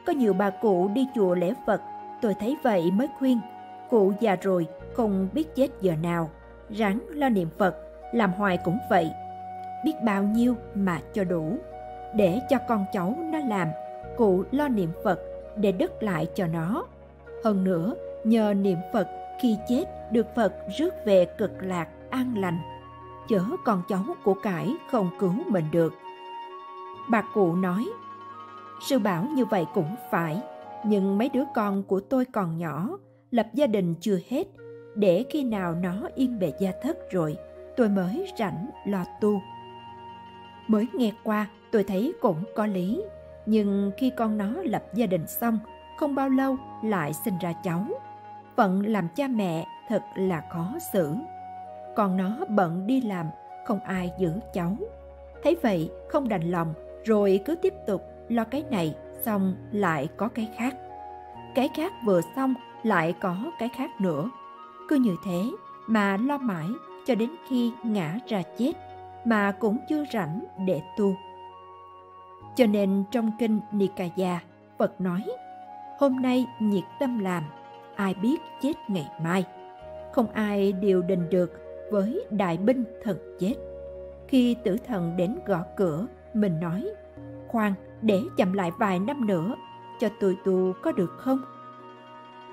[SPEAKER 2] Có nhiều bà cụ đi chùa lễ Phật, tôi thấy vậy mới khuyên. Cụ già rồi, không biết chết giờ nào. Ráng lo niệm Phật, làm hoài cũng vậy. Biết bao nhiêu mà cho đủ. Để cho con cháu nó làm, cụ lo niệm Phật để đứt lại cho nó. Hơn nữa, nhờ niệm Phật khi chết được Phật rước về cực lạc an lành. Chớ con cháu của cải không cứu mình được. Bà cụ nói, sư bảo như vậy cũng phải, nhưng mấy đứa con của tôi còn nhỏ, lập gia đình chưa hết, để khi nào nó yên bề gia thất rồi, tôi mới rảnh lo tu. Mới nghe qua, tôi thấy cũng có lý, nhưng khi con nó lập gia đình xong, không bao lâu lại sinh ra cháu. Phận làm cha mẹ thật là khó xử. Còn nó bận đi làm, không ai giữ cháu. Thấy vậy không đành lòng, rồi cứ tiếp tục lo cái này xong lại có cái khác. Cái khác vừa xong lại có cái khác nữa. Cứ như thế mà lo mãi cho đến khi ngã ra chết mà cũng chưa rảnh để tu. Cho nên trong kinh Nikaya, Phật nói, hôm nay nhiệt tâm làm, ai biết chết ngày mai. Không ai điều đình được với đại binh thần chết. Khi tử thần đến gõ cửa, mình nói, khoan, để chậm lại vài năm nữa, cho tôi tu có được không?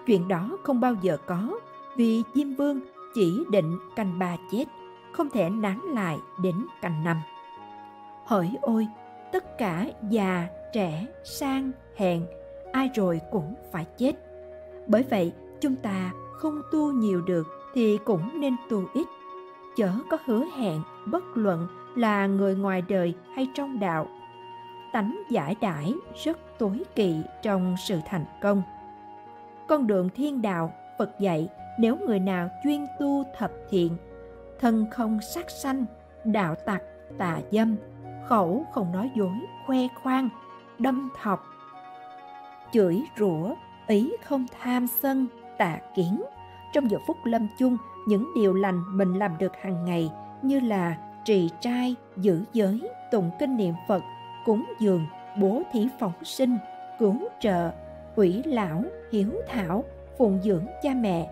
[SPEAKER 2] Chuyện đó không bao giờ có, vì Diêm Vương chỉ định canh ba chết, không thể nán lại đến canh năm. hỡi ôi, tất cả già, trẻ, sang, hèn, ai rồi cũng phải chết. Bởi vậy, chúng ta không tu nhiều được thì cũng nên tu ít. Chớ có hứa hẹn bất luận là người ngoài đời hay trong đạo. Tánh giải đãi rất tối kỵ trong sự thành công. Con đường thiên đạo, Phật dạy nếu người nào chuyên tu thập thiện, thân không sát sanh, đạo tặc, tà dâm, khẩu không nói dối, khoe khoang, đâm thọc, chửi rủa, ý không tham sân, tà kiến. Trong giờ phút lâm chung, những điều lành mình làm được hàng ngày như là trì trai, giữ giới, tụng kinh niệm Phật, cúng dường, bố thí phóng sinh, cứu trợ, ủy lão, hiếu thảo, phụng dưỡng cha mẹ.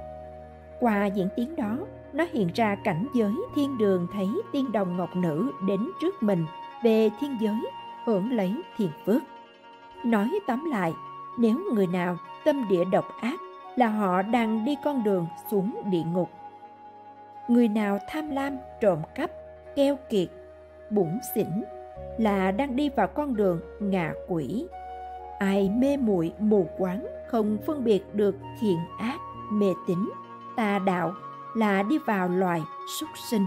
[SPEAKER 2] Qua diễn tiến đó, nó hiện ra cảnh giới thiên đường thấy tiên đồng ngọc nữ đến trước mình về thiên giới hưởng lấy thiền phước. Nói tóm lại, nếu người nào tâm địa độc ác là họ đang đi con đường xuống địa ngục. Người nào tham lam, trộm cắp, keo kiệt, bủn xỉn là đang đi vào con đường ngạ quỷ. Ai mê muội mù quáng không phân biệt được thiện ác, mê tín, tà đạo là đi vào loài súc sinh.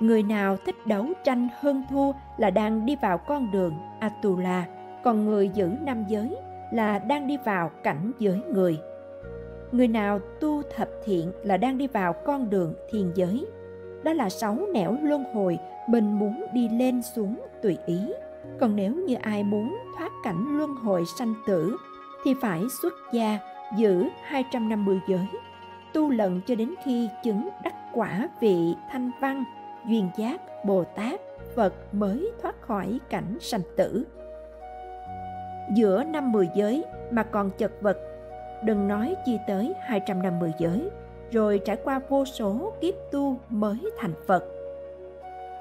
[SPEAKER 2] Người nào thích đấu tranh hơn thua là đang đi vào con đường Atula, còn người giữ nam giới là đang đi vào cảnh giới người. người nào tu thập thiện là đang đi vào con đường thiên giới. Đó là sáu nẻo luân hồi mình muốn đi lên xuống tùy ý. Còn nếu như ai muốn thoát cảnh luân hồi sanh tử thì phải xuất gia giữ 250 giới tu lần cho đến khi chứng đắc quả vị thanh văn duyên giác bồ tát phật mới thoát khỏi cảnh sanh tử giữa năm mười giới mà còn chật vật đừng nói chi tới 250 giới rồi trải qua vô số kiếp tu mới thành Phật.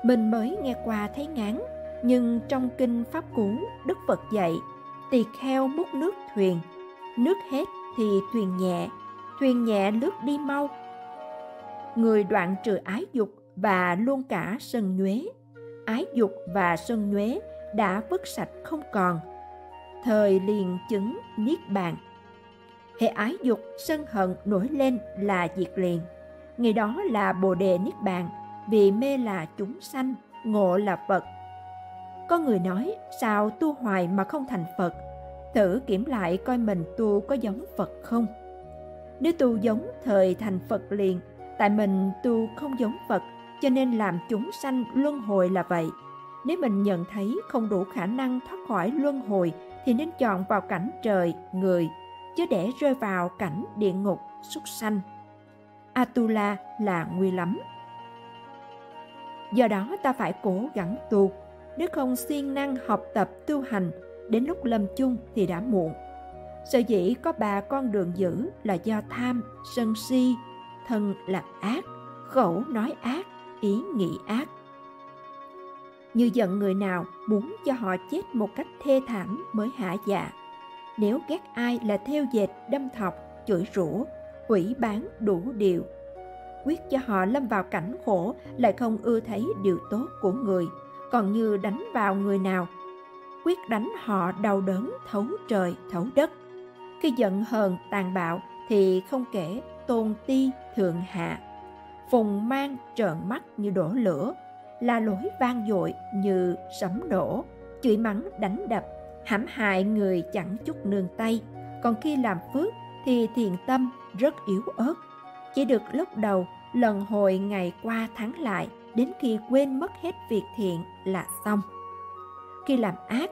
[SPEAKER 2] Mình mới nghe qua thấy ngán, nhưng trong kinh Pháp Cú, Đức Phật dạy, tỳ kheo múc nước thuyền, nước hết thì thuyền nhẹ, thuyền nhẹ lướt đi mau. Người đoạn trừ ái dục và luôn cả sân nhuế, ái dục và sân nhuế đã vứt sạch không còn. Thời liền chứng niết bàn. Hệ ái dục sân hận nổi lên là diệt liền. Ngày đó là bồ đề niết bàn vì mê là chúng sanh ngộ là phật. Có người nói sao tu hoài mà không thành phật? Thử kiểm lại coi mình tu có giống phật không? Nếu tu giống thời thành phật liền tại mình tu không giống phật cho nên làm chúng sanh luân hồi là vậy nếu mình nhận thấy không đủ khả năng thoát khỏi luân hồi thì nên chọn vào cảnh trời người chứ để rơi vào cảnh địa ngục súc sanh. Atula là nguy lắm. Do đó ta phải cố gắng tu, nếu không siêng năng học tập tu hành, đến lúc lâm chung thì đã muộn. Sở dĩ có ba con đường giữ là do tham, sân si, thân là ác, khẩu nói ác, ý nghĩ ác. Như giận người nào muốn cho họ chết một cách thê thảm mới hạ dạ. Nếu ghét ai là theo dệt, đâm thọc, chửi rủa quỷ bán đủ điều. Quyết cho họ lâm vào cảnh khổ lại không ưa thấy điều tốt của người, còn như đánh vào người nào. Quyết đánh họ đau đớn, thấu trời, thấu đất. Khi giận hờn, tàn bạo thì không kể tôn ti thượng hạ phùng mang trợn mắt như đổ lửa, la lối vang dội như sấm nổ. Chửi mắng, đánh đập, hãm hại người chẳng chút nương tay. Còn khi làm phước thì thiền tâm rất yếu ớt. Chỉ được lúc đầu, lần hồi ngày qua tháng lại, đến khi quên mất hết việc thiện là xong. Khi làm ác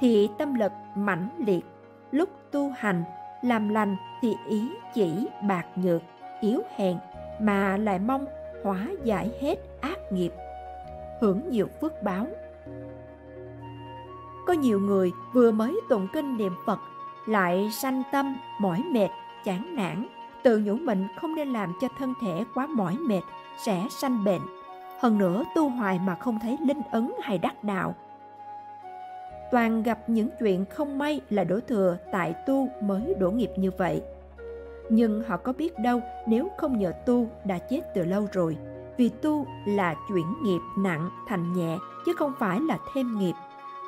[SPEAKER 2] thì tâm lực mãnh liệt, lúc tu hành, làm lành thì ý chỉ bạc nhược, yếu hèn mà lại mong hóa giải hết ác nghiệp hưởng nhiều phước báo có nhiều người vừa mới tụng kinh niệm Phật lại sanh tâm, mỏi mệt, chán nản, tự nhủ mình không nên làm cho thân thể quá mỏi mệt, sẽ sanh bệnh. Hơn nữa tu hoài mà không thấy linh ấn hay đắc đạo. Toàn gặp những chuyện không may là đổ thừa tại tu mới đổ nghiệp như vậy. Nhưng họ có biết đâu, nếu không nhờ tu đã chết từ lâu rồi. Vì tu là chuyển nghiệp nặng thành nhẹ, chứ không phải là thêm nghiệp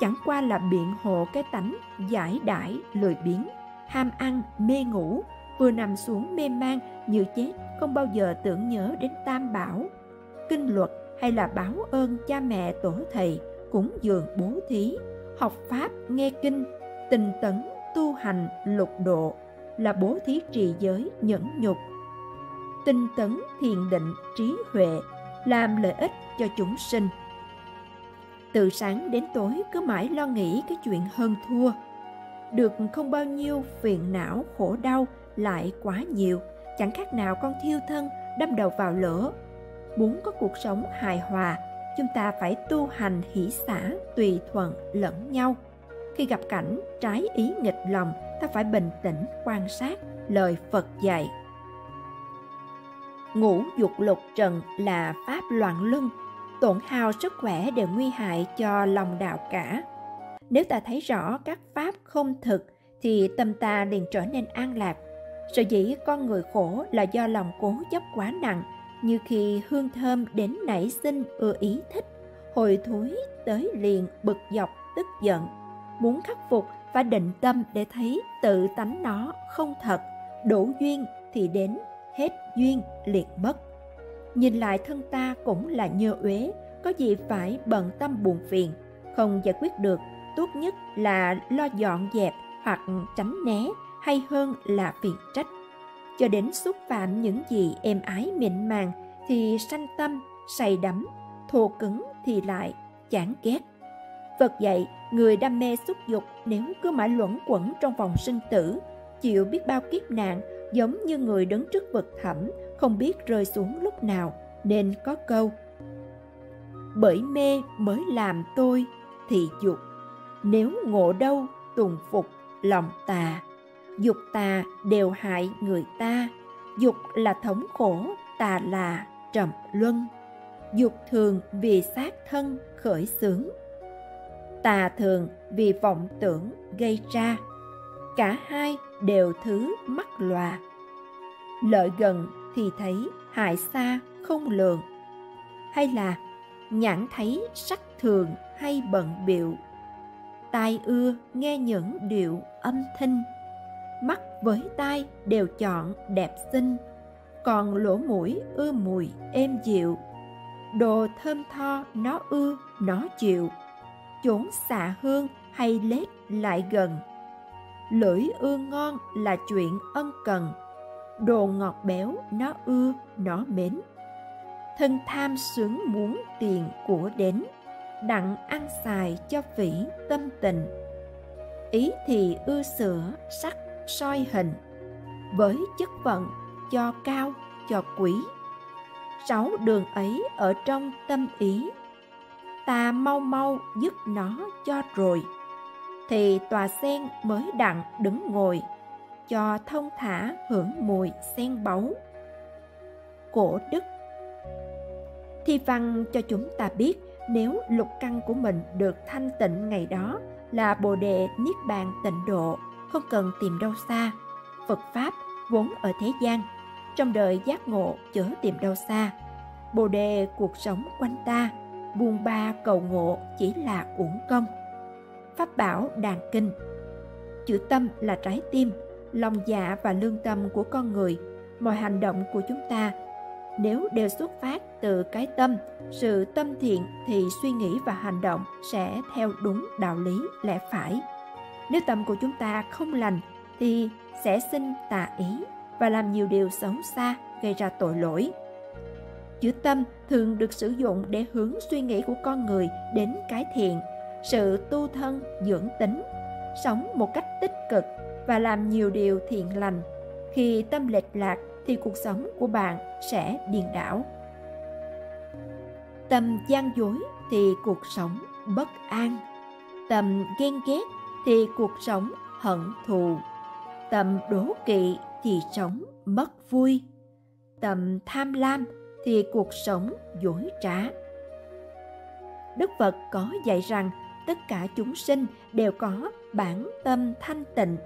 [SPEAKER 2] chẳng qua là biện hộ cái tánh giải đãi lười biếng, ham ăn, mê ngủ, vừa nằm xuống mê man như chết, không bao giờ tưởng nhớ đến tam bảo kinh luật hay là báo ơn cha mẹ tổ thầy cúng dường bố thí, học pháp, nghe kinh tình tấn tu hành lục độ là bố thí trì giới nhẫn nhục. Tinh tấn thiền định trí huệ, làm lợi ích cho chúng sinh. Từ sáng đến tối cứ mãi lo nghĩ cái chuyện hơn thua. Được không bao nhiêu phiền não khổ đau lại quá nhiều, chẳng khác nào con thiêu thân, đâm đầu vào lửa. Muốn có cuộc sống hài hòa, chúng ta phải tu hành hỷ xả, tùy thuận lẫn nhau. Khi gặp cảnh trái ý nghịch lòng ta phải bình tĩnh quan sát lời phật dạy ngũ dục lục trần là pháp loạn luân tổn hao sức khỏe đều nguy hại cho lòng đạo cả. Nếu ta thấy rõ các pháp không thực thì tâm ta liền trở nên an lạc. Sở dĩ con người khổ là do lòng cố chấp quá nặng, như khi hương thơm đến nảy sinh ưa ý thích, hồi thối tới liền bực dọc tức giận. Muốn khắc phục và định tâm để thấy tự tánh nó không thật, đủ duyên thì đến, hết duyên liệt mất nhìn lại thân ta cũng là nhơ uế có gì phải bận tâm buồn phiền không giải quyết được tốt nhất là lo dọn dẹp hoặc tránh né hay hơn là phiền trách cho đến xúc phạm những gì êm ái mịn màng thì sanh tâm, say đắm, thô cứng thì lại chán ghét. Phật dạy, người đam mê xúc dục nếu cứ mãi luẩn quẩn trong vòng sinh tử, chịu biết bao kiếp nạn, giống như người đứng trước vực thẳm, không biết rơi xuống lúc nào, nên có câu. Bởi mê mới làm tôi thì dục, nếu ngộ đâu tùng phục lòng tà. Dục tà đều hại người ta, dục là thống khổ, tà là trầm luân. Dục thường vì sát thân khởi xướng, tà thường vì vọng tưởng gây ra. Cả hai đều thứ mắc lòa. Lợi gần thì thấy, hại xa không lường. Hay là nhãn thấy sắc thường hay bận biệu tai ưa nghe những điệu âm thanh. Mắt với tai đều chọn đẹp xinh. Còn lỗ mũi ưa mùi êm dịu. Đồ thơm tho nó ưa, nó chịu chốn xạ hương hay lết lại gần. Lưỡi ưa ngon là chuyện ân cần. Đồ ngọt béo, nó ưa, nó mến. Thân tham sướng muốn tiền của đến, đặng ăn xài cho vĩ tâm tình. Ý thì ưa sữa, sắc, soi hình. Với chất vận cho cao, cho quý. Sáu đường ấy ở trong tâm ý ta mau mau dứt nó cho rồi. Thì tòa sen mới đặng đứng ngồi, cho thông thả hưởng mùi sen báu. Cổ đức, thi văn cho chúng ta biết nếu lục căn của mình được thanh tịnh ngày đó là bồ đề niết bàn tịnh độ, không cần tìm đâu xa. Phật pháp vốn ở thế gian, trong đời giác ngộ chớ tìm đâu xa. Bồ đề cuộc sống quanh ta buông ba cầu ngộ chỉ là uổng công. Pháp bảo đàn kinh. Chữ tâm là trái tim, lòng dạ và lương tâm của con người, mọi hành động của chúng ta. Nếu đều xuất phát từ cái tâm, sự tâm thiện thì suy nghĩ và hành động sẽ theo đúng đạo lý lẽ phải. Nếu tâm của chúng ta không lành thì sẽ sinh tà ý và làm nhiều điều xấu xa, gây ra tội lỗi. Chữ tâm thường được sử dụng để hướng suy nghĩ của con người đến cái thiện, sự tu thân, dưỡng tính, sống một cách tích cực và làm nhiều điều thiện lành. Khi tâm lệch lạc thì cuộc sống của bạn sẽ điên đảo. Tâm gian dối thì cuộc sống bất an. Tâm ghen ghét thì cuộc sống hận thù. Tâm đố kỵ thì sống mất vui. Tâm tham lam thì cuộc sống dối trá. Đức phật có dạy rằng tất cả chúng sinh đều có bản tâm thanh tịnh.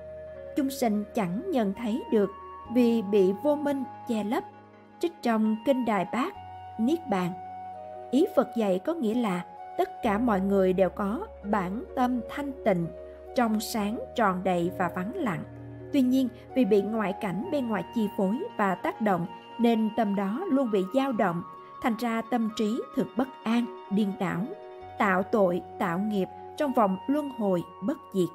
[SPEAKER 2] Chúng sinh chẳng nhận thấy được vì bị vô minh che lấp, trích trong kinh đài bát, niết bàn. Ý phật dạy có nghĩa là tất cả mọi người đều có bản tâm thanh tịnh, trong sáng tròn đầy và vắng lặng. Tuy nhiên, vì bị ngoại cảnh, bên ngoài chi phối và tác động nên tâm đó luôn bị dao động, thành ra tâm trí thực bất an, điên đảo, tạo tội, tạo nghiệp trong vòng luân hồi bất diệt.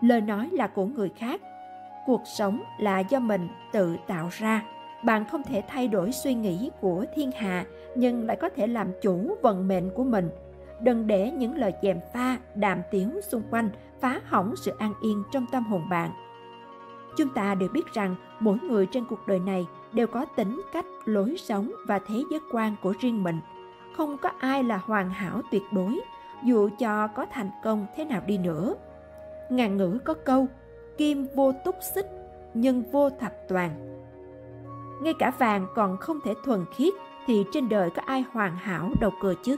[SPEAKER 2] Lời nói là của người khác, cuộc sống là do mình tự tạo ra. Bạn không thể thay đổi suy nghĩ của thiên hạ, nhưng lại có thể làm chủ vận mệnh của mình. Đừng để những lời dèm pha, đàm tiếu xung quanh phá hỏng sự an yên trong tâm hồn bạn. Chúng ta đều biết rằng mỗi người trên cuộc đời này đều có tính cách, lối sống và thế giới quan của riêng mình. Không có ai là hoàn hảo tuyệt đối, dù cho có thành công thế nào đi nữa. Ngàn ngữ có câu, kim vô túc xích, nhân vô thập toàn. Ngay cả vàng còn không thể thuần khiết thì trên đời có ai hoàn hảo đâu cơ chứ?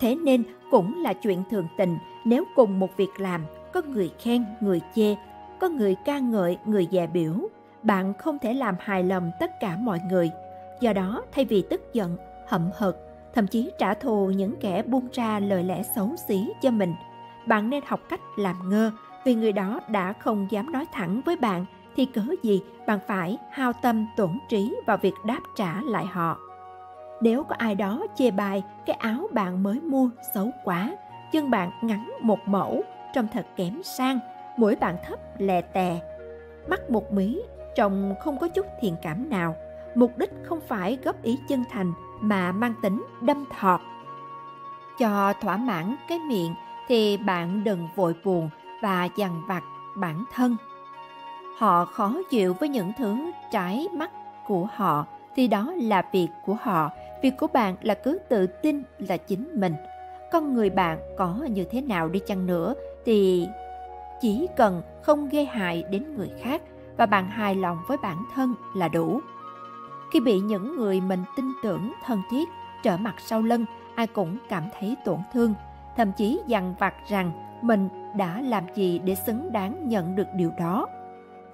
[SPEAKER 2] Thế nên cũng là chuyện thường tình, nếu cùng một việc làm, có người khen, người chê có người ca ngợi, người dè biểu. Bạn không thể làm hài lòng tất cả mọi người. Do đó, thay vì tức giận, hậm hực, thậm chí trả thù những kẻ buông ra lời lẽ xấu xí cho mình, bạn nên học cách làm ngơ. Vì người đó đã không dám nói thẳng với bạn, thì cớ gì bạn phải hao tâm tổn trí vào việc đáp trả lại họ. Nếu có ai đó chê bài cái áo bạn mới mua xấu quá chân bạn ngắn một mẫu, trông thật kém sang mũi bạn thấp lè tè. Mắt một mí trông không có chút thiện cảm nào. Mục đích không phải góp ý chân thành, mà mang tính đâm thọt. Cho thỏa mãn cái miệng thì bạn đừng vội buồn và dằn vặt bản thân. Họ khó chịu với những thứ trái mắt của họ, thì đó là việc của họ. Việc của bạn là cứ tự tin là chính mình. Con người bạn có như thế nào đi chăng nữa thì chỉ cần không gây hại đến người khác và bạn hài lòng với bản thân là đủ. Khi bị những người mình tin tưởng thân thiết trở mặt sau lưng, ai cũng cảm thấy tổn thương, thậm chí dằn vặt rằng mình đã làm gì để xứng đáng nhận được điều đó.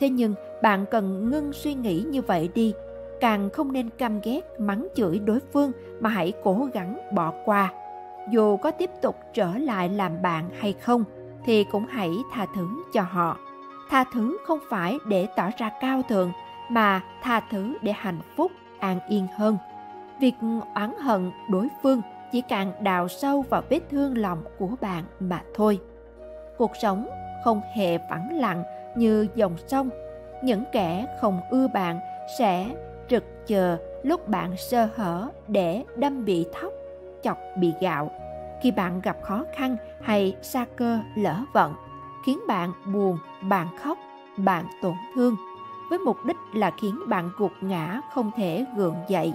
[SPEAKER 2] Thế nhưng, bạn cần ngưng suy nghĩ như vậy đi. Càng không nên căm ghét, mắng chửi đối phương mà hãy cố gắng bỏ qua. Dù có tiếp tục trở lại làm bạn hay không thì cũng hãy tha thứ cho họ. Tha thứ không phải để tỏ ra cao thượng, mà tha thứ để hạnh phúc, an yên hơn. Việc oán hận đối phương chỉ càng đào sâu vào vết thương lòng của bạn mà thôi. Cuộc sống không hề vắng lặng như dòng sông. Những kẻ không ưa bạn sẽ trực chờ lúc bạn sơ hở để đâm bị thóc, chọc bị gạo khi bạn gặp khó khăn hay sa cơ, lỡ vận, khiến bạn buồn, bạn khóc, bạn tổn thương, với mục đích là khiến bạn gục ngã không thể gượng dậy.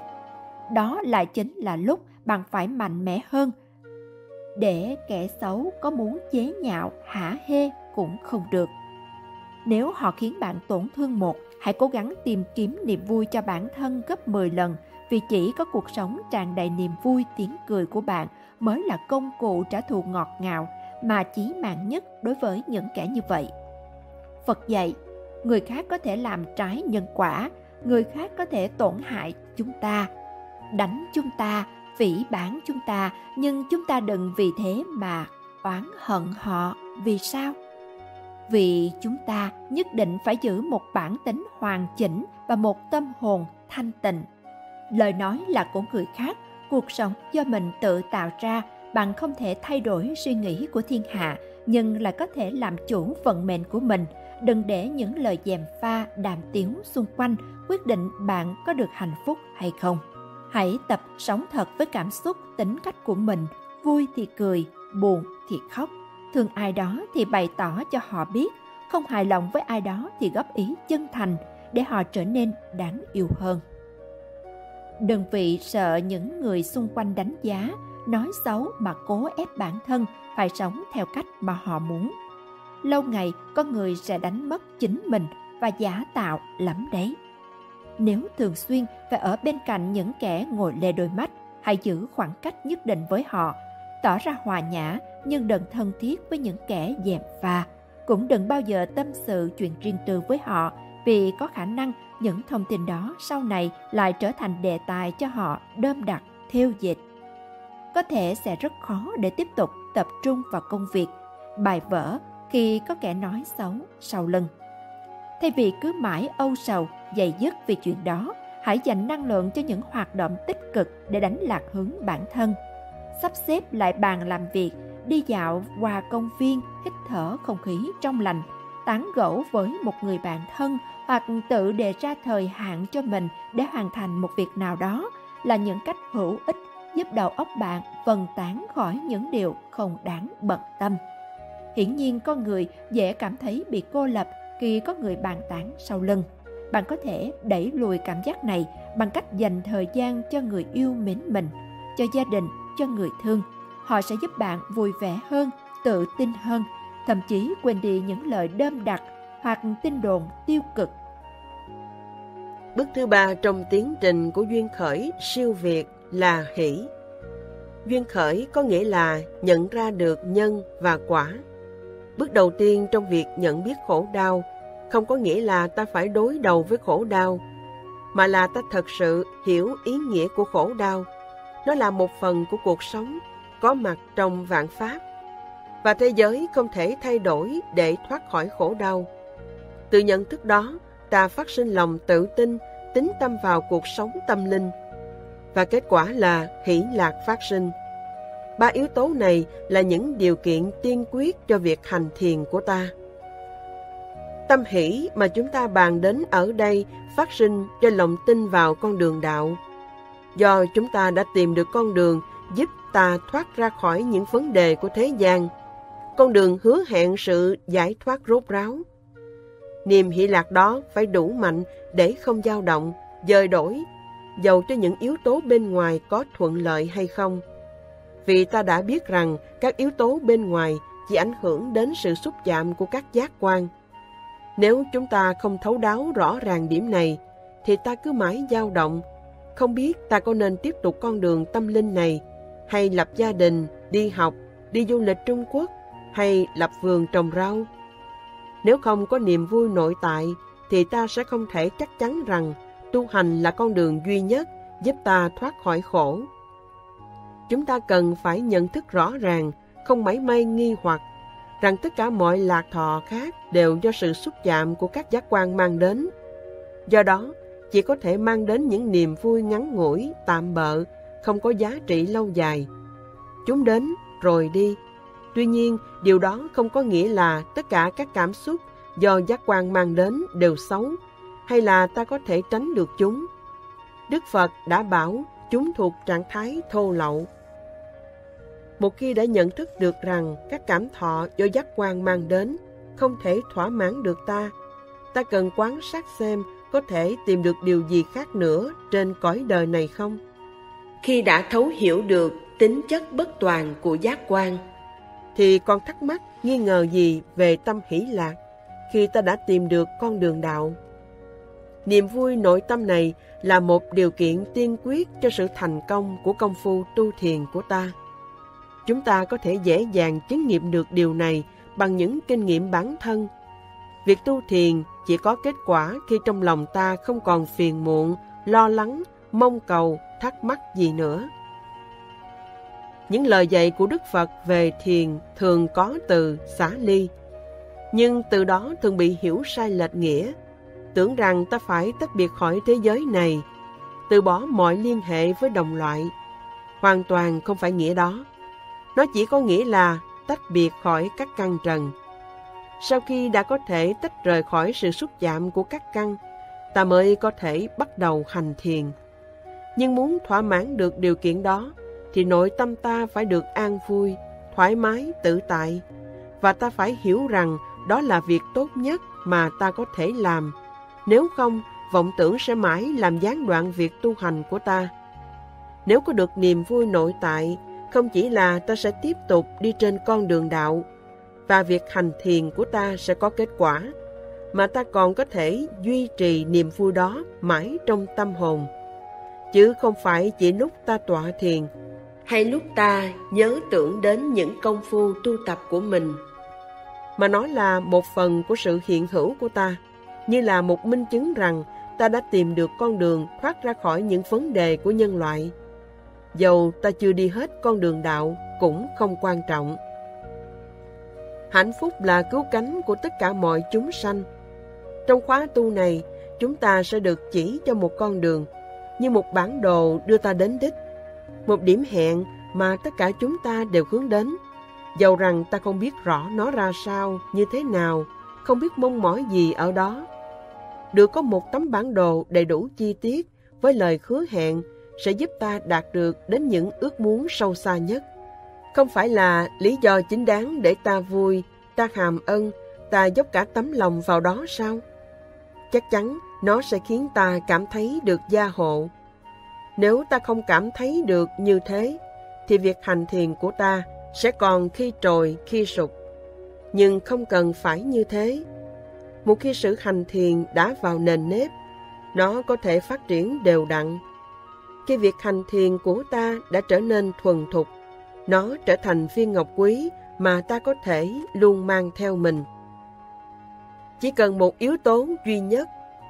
[SPEAKER 2] Đó lại chính là lúc bạn phải mạnh mẽ hơn. Để kẻ xấu có muốn chế nhạo, hả hê cũng không được. Nếu họ khiến bạn tổn thương một, hãy cố gắng tìm kiếm niềm vui cho bản thân gấp 10 lần, vì chỉ có cuộc sống tràn đầy niềm vui, tiếng cười của bạn mới là công cụ trả thù ngọt ngào mà chí mạng nhất đối với những kẻ như vậy. Phật dạy, người khác có thể làm trái nhân quả, người khác có thể tổn hại chúng ta, đánh chúng ta, phỉ bán chúng ta, nhưng chúng ta đừng vì thế mà oán hận họ. Vì sao? Vì chúng ta nhất định phải giữ một bản tính hoàn chỉnh và một tâm hồn thanh tịnh. Lời nói là của người khác, cuộc sống do mình tự tạo ra, bạn không thể thay đổi suy nghĩ của thiên hạ, nhưng lại có thể làm chủ vận mệnh của mình. Đừng để những lời dèm pha, đàm tiếu xung quanh quyết định bạn có được hạnh phúc hay không. Hãy tập sống thật với cảm xúc, tính cách của mình. Vui thì cười, buồn thì khóc. Thương ai đó thì bày tỏ cho họ biết. Không hài lòng với ai đó thì góp ý chân thành để họ trở nên đáng yêu hơn đừng vì sợ những người xung quanh đánh giá, nói xấu mà cố ép bản thân phải sống theo cách mà họ muốn. Lâu ngày con người sẽ đánh mất chính mình và giả tạo lắm đấy. Nếu thường xuyên phải ở bên cạnh những kẻ ngồi lê đôi mắt, hãy giữ khoảng cách nhất định với họ, tỏ ra hòa nhã nhưng đừng thân thiết với những kẻ dèm pha. Cũng đừng bao giờ tâm sự chuyện riêng tư với họ vì có khả năng những thông tin đó sau này lại trở thành đề tài cho họ đơm đặt, theo dịch có thể sẽ rất khó để tiếp tục tập trung vào công việc, bài vở khi có kẻ nói xấu sau lưng. Thay vì cứ mãi âu sầu, dày dứt vì chuyện đó, hãy dành năng lượng cho những hoạt động tích cực để đánh lạc hướng bản thân. Sắp xếp lại bàn làm việc, đi dạo qua công viên, hít thở không khí trong lành, tán gẫu với một người bạn thân hoặc tự đề ra thời hạn cho mình để hoàn thành một việc nào đó là những cách hữu ích giúp đầu óc bạn vần tán khỏi những điều không đáng bận tâm. Hiển nhiên con người dễ cảm thấy bị cô lập khi có người bàn tán sau lưng. Bạn có thể đẩy lùi cảm giác này bằng cách dành thời gian cho người yêu mến mình, cho gia đình, cho người thương. Họ sẽ giúp bạn vui vẻ hơn, tự tin hơn, thậm chí quên đi những lời đơm đặc hoặc tin đồn tiêu cực.
[SPEAKER 3] Bước thứ ba trong tiến trình của duyên khởi siêu việt là hỷ. Duyên khởi có nghĩa là nhận ra được nhân và quả. Bước đầu tiên trong việc nhận biết khổ đau không có nghĩa là ta phải đối đầu với khổ đau, mà là ta thật sự hiểu ý nghĩa của khổ đau. Nó là một phần của cuộc sống, có mặt trong vạn pháp. Và thế giới không thể thay đổi để thoát khỏi khổ đau. Từ nhận thức đó, ta phát sinh lòng tự tin, tính tâm vào cuộc sống tâm linh, và kết quả là hỷ lạc phát sinh. Ba yếu tố này là những điều kiện tiên quyết cho việc hành thiền của ta. Tâm hỷ mà chúng ta bàn đến ở đây phát sinh do lòng tin vào con đường đạo. Do chúng ta đã tìm được con đường giúp ta thoát ra khỏi những vấn đề của thế gian, con đường hứa hẹn sự giải thoát rốt ráo. Niềm hỷ lạc đó phải đủ mạnh để không dao động, dời đổi, dầu cho những yếu tố bên ngoài có thuận lợi hay không. Vì ta đã biết rằng các yếu tố bên ngoài chỉ ảnh hưởng đến sự xúc chạm của các giác quan. Nếu chúng ta không thấu đáo rõ ràng điểm này, thì ta cứ mãi dao động, không biết ta có nên tiếp tục con đường tâm linh này, hay lập gia đình, đi học, đi du lịch Trung Quốc, hay lập vườn trồng rau. Nếu không có niềm vui nội tại, thì ta sẽ không thể chắc chắn rằng tu hành là con đường duy nhất giúp ta thoát khỏi khổ. Chúng ta cần phải nhận thức rõ ràng, không mảy may nghi hoặc, rằng tất cả mọi lạc thọ khác đều do sự xúc chạm của các giác quan mang đến. Do đó, chỉ có thể mang đến những niềm vui ngắn ngủi, tạm bợ, không có giá trị lâu dài. Chúng đến rồi đi. Tuy nhiên, điều đó không có nghĩa là tất cả các cảm xúc do giác quan mang đến đều xấu, hay là ta có thể tránh được chúng. Đức Phật đã bảo chúng thuộc trạng thái thô lậu. Một khi đã nhận thức được rằng các cảm thọ do giác quan mang đến không thể thỏa mãn được ta, ta cần quán sát xem có thể tìm được điều gì khác nữa trên cõi đời này không? Khi đã thấu hiểu được tính chất bất toàn của giác quan, thì còn thắc mắc nghi ngờ gì về tâm hỷ lạc khi ta đã tìm được con đường đạo? Niềm vui nội tâm này là một điều kiện tiên quyết cho sự thành công của công phu tu thiền của ta. Chúng ta có thể dễ dàng chứng nghiệm được điều này bằng những kinh nghiệm bản thân. Việc tu thiền chỉ có kết quả khi trong lòng ta không còn phiền muộn, lo lắng, mong cầu, thắc mắc gì nữa. Những lời dạy của Đức Phật về thiền thường có từ xả ly, nhưng từ đó thường bị hiểu sai lệch nghĩa, tưởng rằng ta phải tách biệt khỏi thế giới này, từ bỏ mọi liên hệ với đồng loại. Hoàn toàn không phải nghĩa đó. Nó chỉ có nghĩa là tách biệt khỏi các căn trần. Sau khi đã có thể tách rời khỏi sự xúc chạm của các căn, ta mới có thể bắt đầu hành thiền. Nhưng muốn thỏa mãn được điều kiện đó, thì nội tâm ta phải được an vui, thoải mái, tự tại. Và ta phải hiểu rằng đó là việc tốt nhất mà ta có thể làm. Nếu không, vọng tưởng sẽ mãi làm gián đoạn việc tu hành của ta. Nếu có được niềm vui nội tại, không chỉ là ta sẽ tiếp tục đi trên con đường đạo và việc hành thiền của ta sẽ có kết quả, mà ta còn có thể duy trì niềm vui đó mãi trong tâm hồn. Chứ không phải chỉ lúc ta tọa thiền, hay lúc ta nhớ tưởng đến những công phu tu tập của mình, mà nó là một phần của sự hiện hữu của ta, như là một minh chứng rằng ta đã tìm được con đường thoát ra khỏi những vấn đề của nhân loại Dầu ta chưa đi hết con đường đạo cũng không quan trọng. Hạnh phúc là cứu cánh của tất cả mọi chúng sanh. Trong khóa tu này, chúng ta sẽ được chỉ cho một con đường, như một bản đồ đưa ta đến đích, một điểm hẹn mà tất cả chúng ta đều hướng đến. Dầu rằng ta không biết rõ nó ra sao, như thế nào, không biết mong mỏi gì ở đó. Được có một tấm bản đồ đầy đủ chi tiết với lời hứa hẹn sẽ giúp ta đạt được đến những ước muốn sâu xa nhất. Không phải là lý do chính đáng để ta vui, ta hàm ân, ta dốc cả tấm lòng vào đó sao? Chắc chắn nó sẽ khiến ta cảm thấy được gia hộ. Nếu ta không cảm thấy được như thế, thì việc hành thiền của ta sẽ còn khi trồi, khi sụp. Nhưng không cần phải như thế. Một khi sự hành thiền đã vào nền nếp, nó có thể phát triển đều đặn khi việc hành thiền của ta đã trở nên thuần thục, nó trở thành viên ngọc quý mà ta có thể luôn mang theo mình. Chỉ cần một yếu tố duy nhất,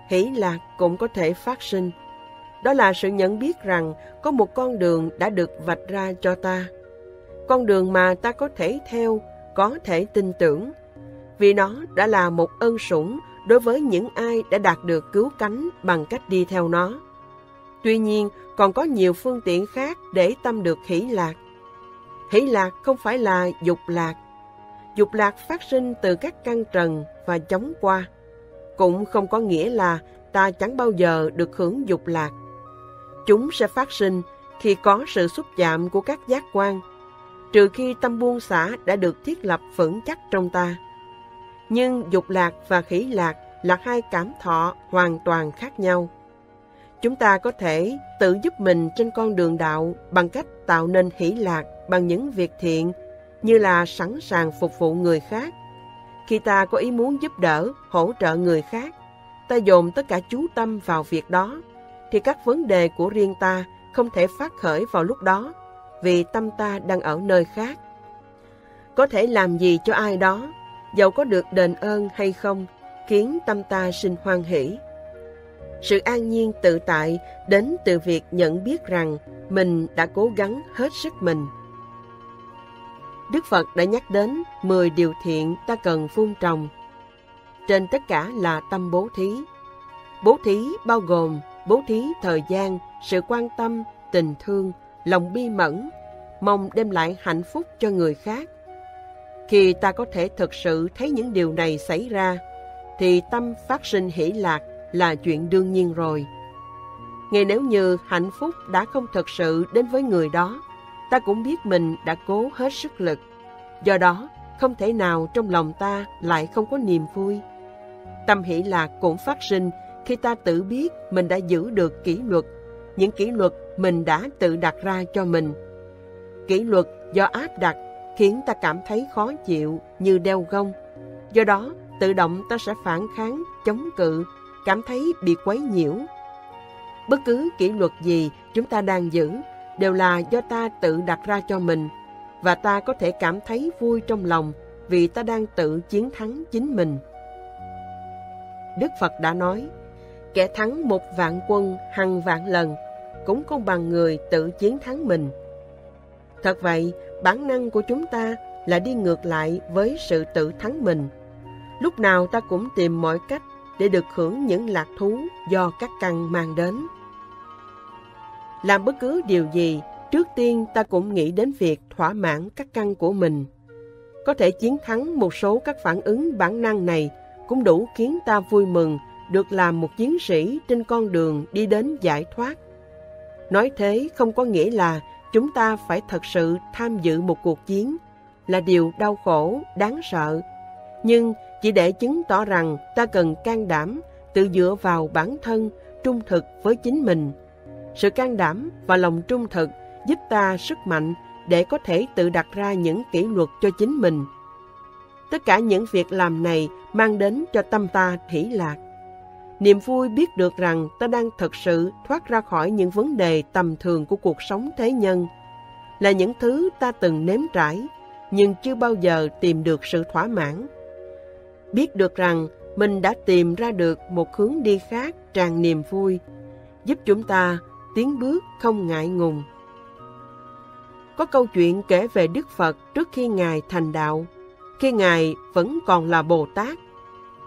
[SPEAKER 3] hỷ lạc cũng có thể phát sinh. Đó là sự nhận biết rằng có một con đường đã được vạch ra cho ta. Con đường mà ta có thể theo, có thể tin tưởng, vì nó đã là một ân sủng đối với những ai đã đạt được cứu cánh bằng cách đi theo nó. Tuy nhiên, còn có nhiều phương tiện khác để tâm được hỷ lạc. Hỷ lạc không phải là dục lạc. Dục lạc phát sinh từ các căn trần và chóng qua. cũng không có nghĩa là ta chẳng bao giờ được hưởng dục lạc. Chúng sẽ phát sinh khi có sự xúc chạm của các giác quan, trừ khi tâm buông xả đã được thiết lập vững chắc trong ta. Nhưng dục lạc và khỉ lạc là hai cảm thọ hoàn toàn khác nhau. Chúng ta có thể tự giúp mình trên con đường đạo bằng cách tạo nên hỷ lạc bằng những việc thiện như là sẵn sàng phục vụ người khác. Khi ta có ý muốn giúp đỡ, hỗ trợ người khác, ta dồn tất cả chú tâm vào việc đó, thì các vấn đề của riêng ta không thể phát khởi vào lúc đó, vì tâm ta đang ở nơi khác. Có thể làm gì cho ai đó, dầu có được đền ơn hay không, khiến tâm ta sinh hoan hỷ. Sự an nhiên tự tại đến từ việc nhận biết rằng mình đã cố gắng hết sức mình. Đức Phật đã nhắc đến 10 điều thiện ta cần phun trồng. Trên tất cả là tâm bố thí. Bố thí bao gồm bố thí thời gian, sự quan tâm, tình thương, lòng bi mẫn, mong đem lại hạnh phúc cho người khác. Khi ta có thể thực sự thấy những điều này xảy ra, thì tâm phát sinh hỷ lạc là chuyện đương nhiên rồi. Ngay nếu như hạnh phúc đã không thực sự đến với người đó, ta cũng biết mình đã cố hết sức lực. Do đó, không thể nào trong lòng ta lại không có niềm vui. Tâm hỷ lạc cũng phát sinh khi ta tự biết mình đã giữ được kỷ luật, những kỷ luật mình đã tự đặt ra cho mình. Kỷ luật do áp đặt khiến ta cảm thấy khó chịu như đeo gông. Do đó, tự động ta sẽ phản kháng, chống cự, cảm thấy bị quấy nhiễu. Bất cứ kỷ luật gì chúng ta đang giữ đều là do ta tự đặt ra cho mình và ta có thể cảm thấy vui trong lòng vì ta đang tự chiến thắng chính mình. Đức Phật đã nói, kẻ thắng một vạn quân hằng vạn lần cũng không bằng người tự chiến thắng mình. Thật vậy, bản năng của chúng ta là đi ngược lại với sự tự thắng mình. Lúc nào ta cũng tìm mọi cách để được hưởng những lạc thú do các căn mang đến. Làm bất cứ điều gì, trước tiên ta cũng nghĩ đến việc thỏa mãn các căn của mình. Có thể chiến thắng một số các phản ứng bản năng này cũng đủ khiến ta vui mừng được làm một chiến sĩ trên con đường đi đến giải thoát. Nói thế không có nghĩa là chúng ta phải thật sự tham dự một cuộc chiến, là điều đau khổ, đáng sợ. Nhưng chỉ để chứng tỏ rằng ta cần can đảm, tự dựa vào bản thân, trung thực với chính mình. Sự can đảm và lòng trung thực giúp ta sức mạnh để có thể tự đặt ra những kỷ luật cho chính mình. Tất cả những việc làm này mang đến cho tâm ta thỉ lạc. Niềm vui biết được rằng ta đang thật sự thoát ra khỏi những vấn đề tầm thường của cuộc sống thế nhân, là những thứ ta từng nếm trải, nhưng chưa bao giờ tìm được sự thỏa mãn biết được rằng mình đã tìm ra được một hướng đi khác tràn niềm vui, giúp chúng ta tiến bước không ngại ngùng. Có câu chuyện kể về Đức Phật trước khi Ngài thành đạo, khi Ngài vẫn còn là Bồ Tát.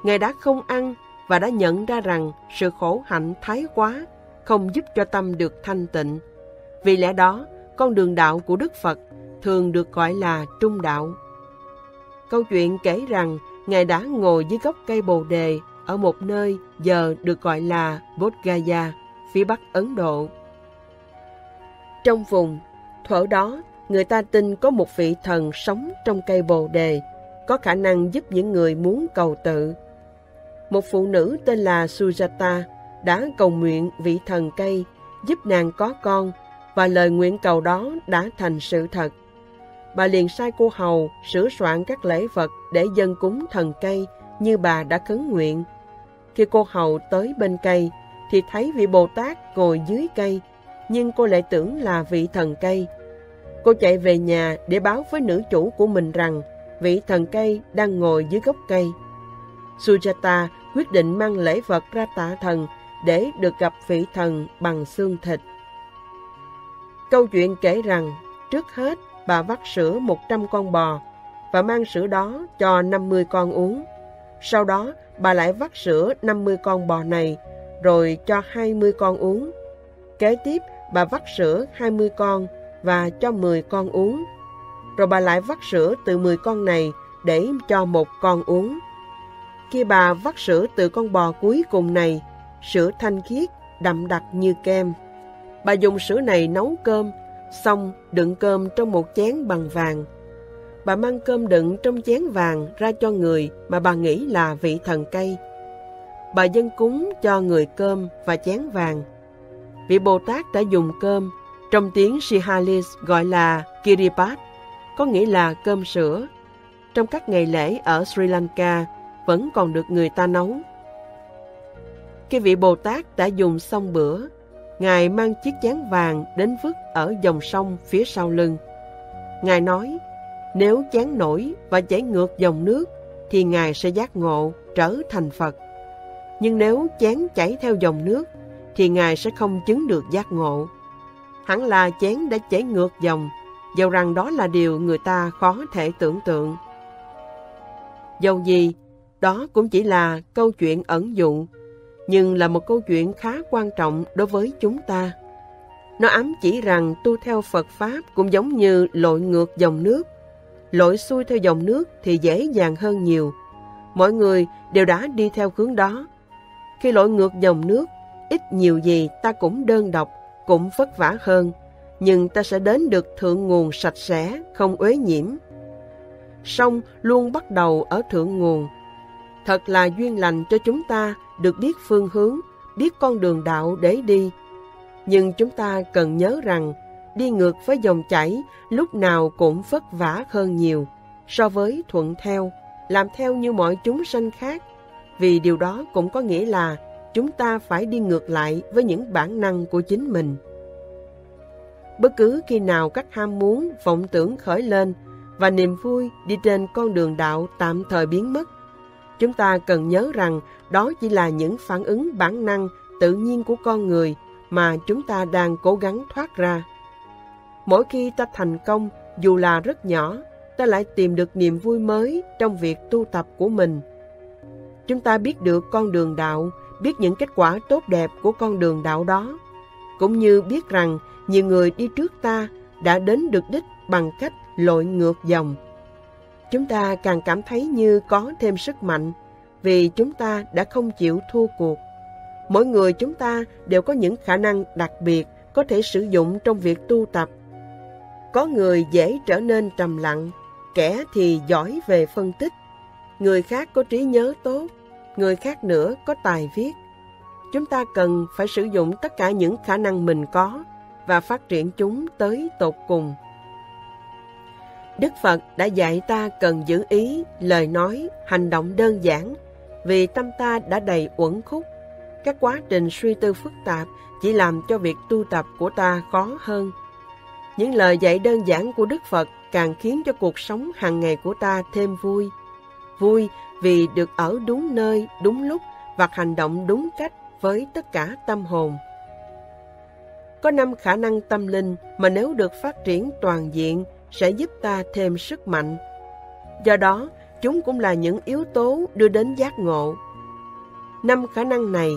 [SPEAKER 3] Ngài đã không ăn và đã nhận ra rằng sự khổ hạnh thái quá không giúp cho tâm được thanh tịnh. Vì lẽ đó, con đường đạo của Đức Phật thường được gọi là trung đạo. Câu chuyện kể rằng Ngài đã ngồi dưới gốc cây bồ đề ở một nơi giờ được gọi là Bodh Gaya, phía bắc Ấn Độ. Trong vùng, thuở đó, người ta tin có một vị thần sống trong cây bồ đề, có khả năng giúp những người muốn cầu tự. Một phụ nữ tên là Sujata đã cầu nguyện vị thần cây giúp nàng có con và lời nguyện cầu đó đã thành sự thật bà liền sai cô hầu sửa soạn các lễ vật để dân cúng thần cây như bà đã khấn nguyện. Khi cô hầu tới bên cây, thì thấy vị Bồ Tát ngồi dưới cây, nhưng cô lại tưởng là vị thần cây. Cô chạy về nhà để báo với nữ chủ của mình rằng vị thần cây đang ngồi dưới gốc cây. Sujata quyết định mang lễ vật ra tạ thần để được gặp vị thần bằng xương thịt. Câu chuyện kể rằng, trước hết bà vắt sữa 100 con bò và mang sữa đó cho 50 con uống. Sau đó, bà lại vắt sữa 50 con bò này, rồi cho 20 con uống. Kế tiếp, bà vắt sữa 20 con và cho 10 con uống. Rồi bà lại vắt sữa từ 10 con này để cho một con uống. Khi bà vắt sữa từ con bò cuối cùng này, sữa thanh khiết, đậm đặc như kem. Bà dùng sữa này nấu cơm, xong đựng cơm trong một chén bằng vàng. Bà mang cơm đựng trong chén vàng ra cho người mà bà nghĩ là vị thần cây. Bà dân cúng cho người cơm và chén vàng. Vị Bồ Tát đã dùng cơm, trong tiếng Sihalis gọi là Kiripat, có nghĩa là cơm sữa. Trong các ngày lễ ở Sri Lanka vẫn còn được người ta nấu. Khi vị Bồ Tát đã dùng xong bữa, Ngài mang chiếc chén vàng đến vứt ở dòng sông phía sau lưng. Ngài nói, nếu chán nổi và chảy ngược dòng nước, thì Ngài sẽ giác ngộ, trở thành Phật. Nhưng nếu chén chảy theo dòng nước, thì Ngài sẽ không chứng được giác ngộ. Hẳn là chén đã chảy ngược dòng, dầu rằng đó là điều người ta khó thể tưởng tượng. Dầu gì, đó cũng chỉ là câu chuyện ẩn dụ, nhưng là một câu chuyện khá quan trọng đối với chúng ta. Nó ám chỉ rằng tu theo Phật Pháp cũng giống như lội ngược dòng nước. Lội xuôi theo dòng nước thì dễ dàng hơn nhiều. Mọi người đều đã đi theo hướng đó. Khi lội ngược dòng nước, ít nhiều gì ta cũng đơn độc, cũng vất vả hơn, nhưng ta sẽ đến được thượng nguồn sạch sẽ, không uế nhiễm. Sông luôn bắt đầu ở thượng nguồn. Thật là duyên lành cho chúng ta được biết phương hướng, biết con đường đạo để đi. Nhưng chúng ta cần nhớ rằng, đi ngược với dòng chảy lúc nào cũng vất vả hơn nhiều so với thuận theo, làm theo như mọi chúng sanh khác. Vì điều đó cũng có nghĩa là chúng ta phải đi ngược lại với những bản năng của chính mình. Bất cứ khi nào các ham muốn, vọng tưởng khởi lên và niềm vui đi trên con đường đạo tạm thời biến mất, chúng ta cần nhớ rằng đó chỉ là những phản ứng bản năng tự nhiên của con người mà chúng ta đang cố gắng thoát ra. Mỗi khi ta thành công, dù là rất nhỏ, ta lại tìm được niềm vui mới trong việc tu tập của mình. Chúng ta biết được con đường đạo biết những kết quả tốt đẹp của con đường đạo đó, cũng như biết rằng nhiều người đi trước ta đã đến được đích bằng cách lội ngược dòng. Chúng ta càng cảm thấy như có thêm sức mạnh vì chúng ta đã không chịu thua cuộc. Mỗi người chúng ta đều có những khả năng đặc biệt có thể sử dụng trong việc tu tập. Có người dễ trở nên trầm lặng, kẻ thì giỏi về phân tích, người khác có trí nhớ tốt, người khác nữa có tài viết. Chúng ta cần phải sử dụng tất cả những khả năng mình có và phát triển chúng tới tột cùng. Đức Phật đã dạy ta cần giữ ý, lời nói, hành động đơn giản vì tâm ta đã đầy uẩn khúc. Các quá trình suy tư phức tạp chỉ làm cho việc tu tập của ta khó hơn. Những lời dạy đơn giản của Đức Phật càng khiến cho cuộc sống hàng ngày của ta thêm vui. Vui vì được ở đúng nơi, đúng lúc và hành động đúng cách với tất cả tâm hồn. Có năm khả năng tâm linh mà nếu được phát triển toàn diện sẽ giúp ta thêm sức mạnh. Do đó, chúng cũng là những yếu tố đưa đến giác ngộ. Năm khả năng này,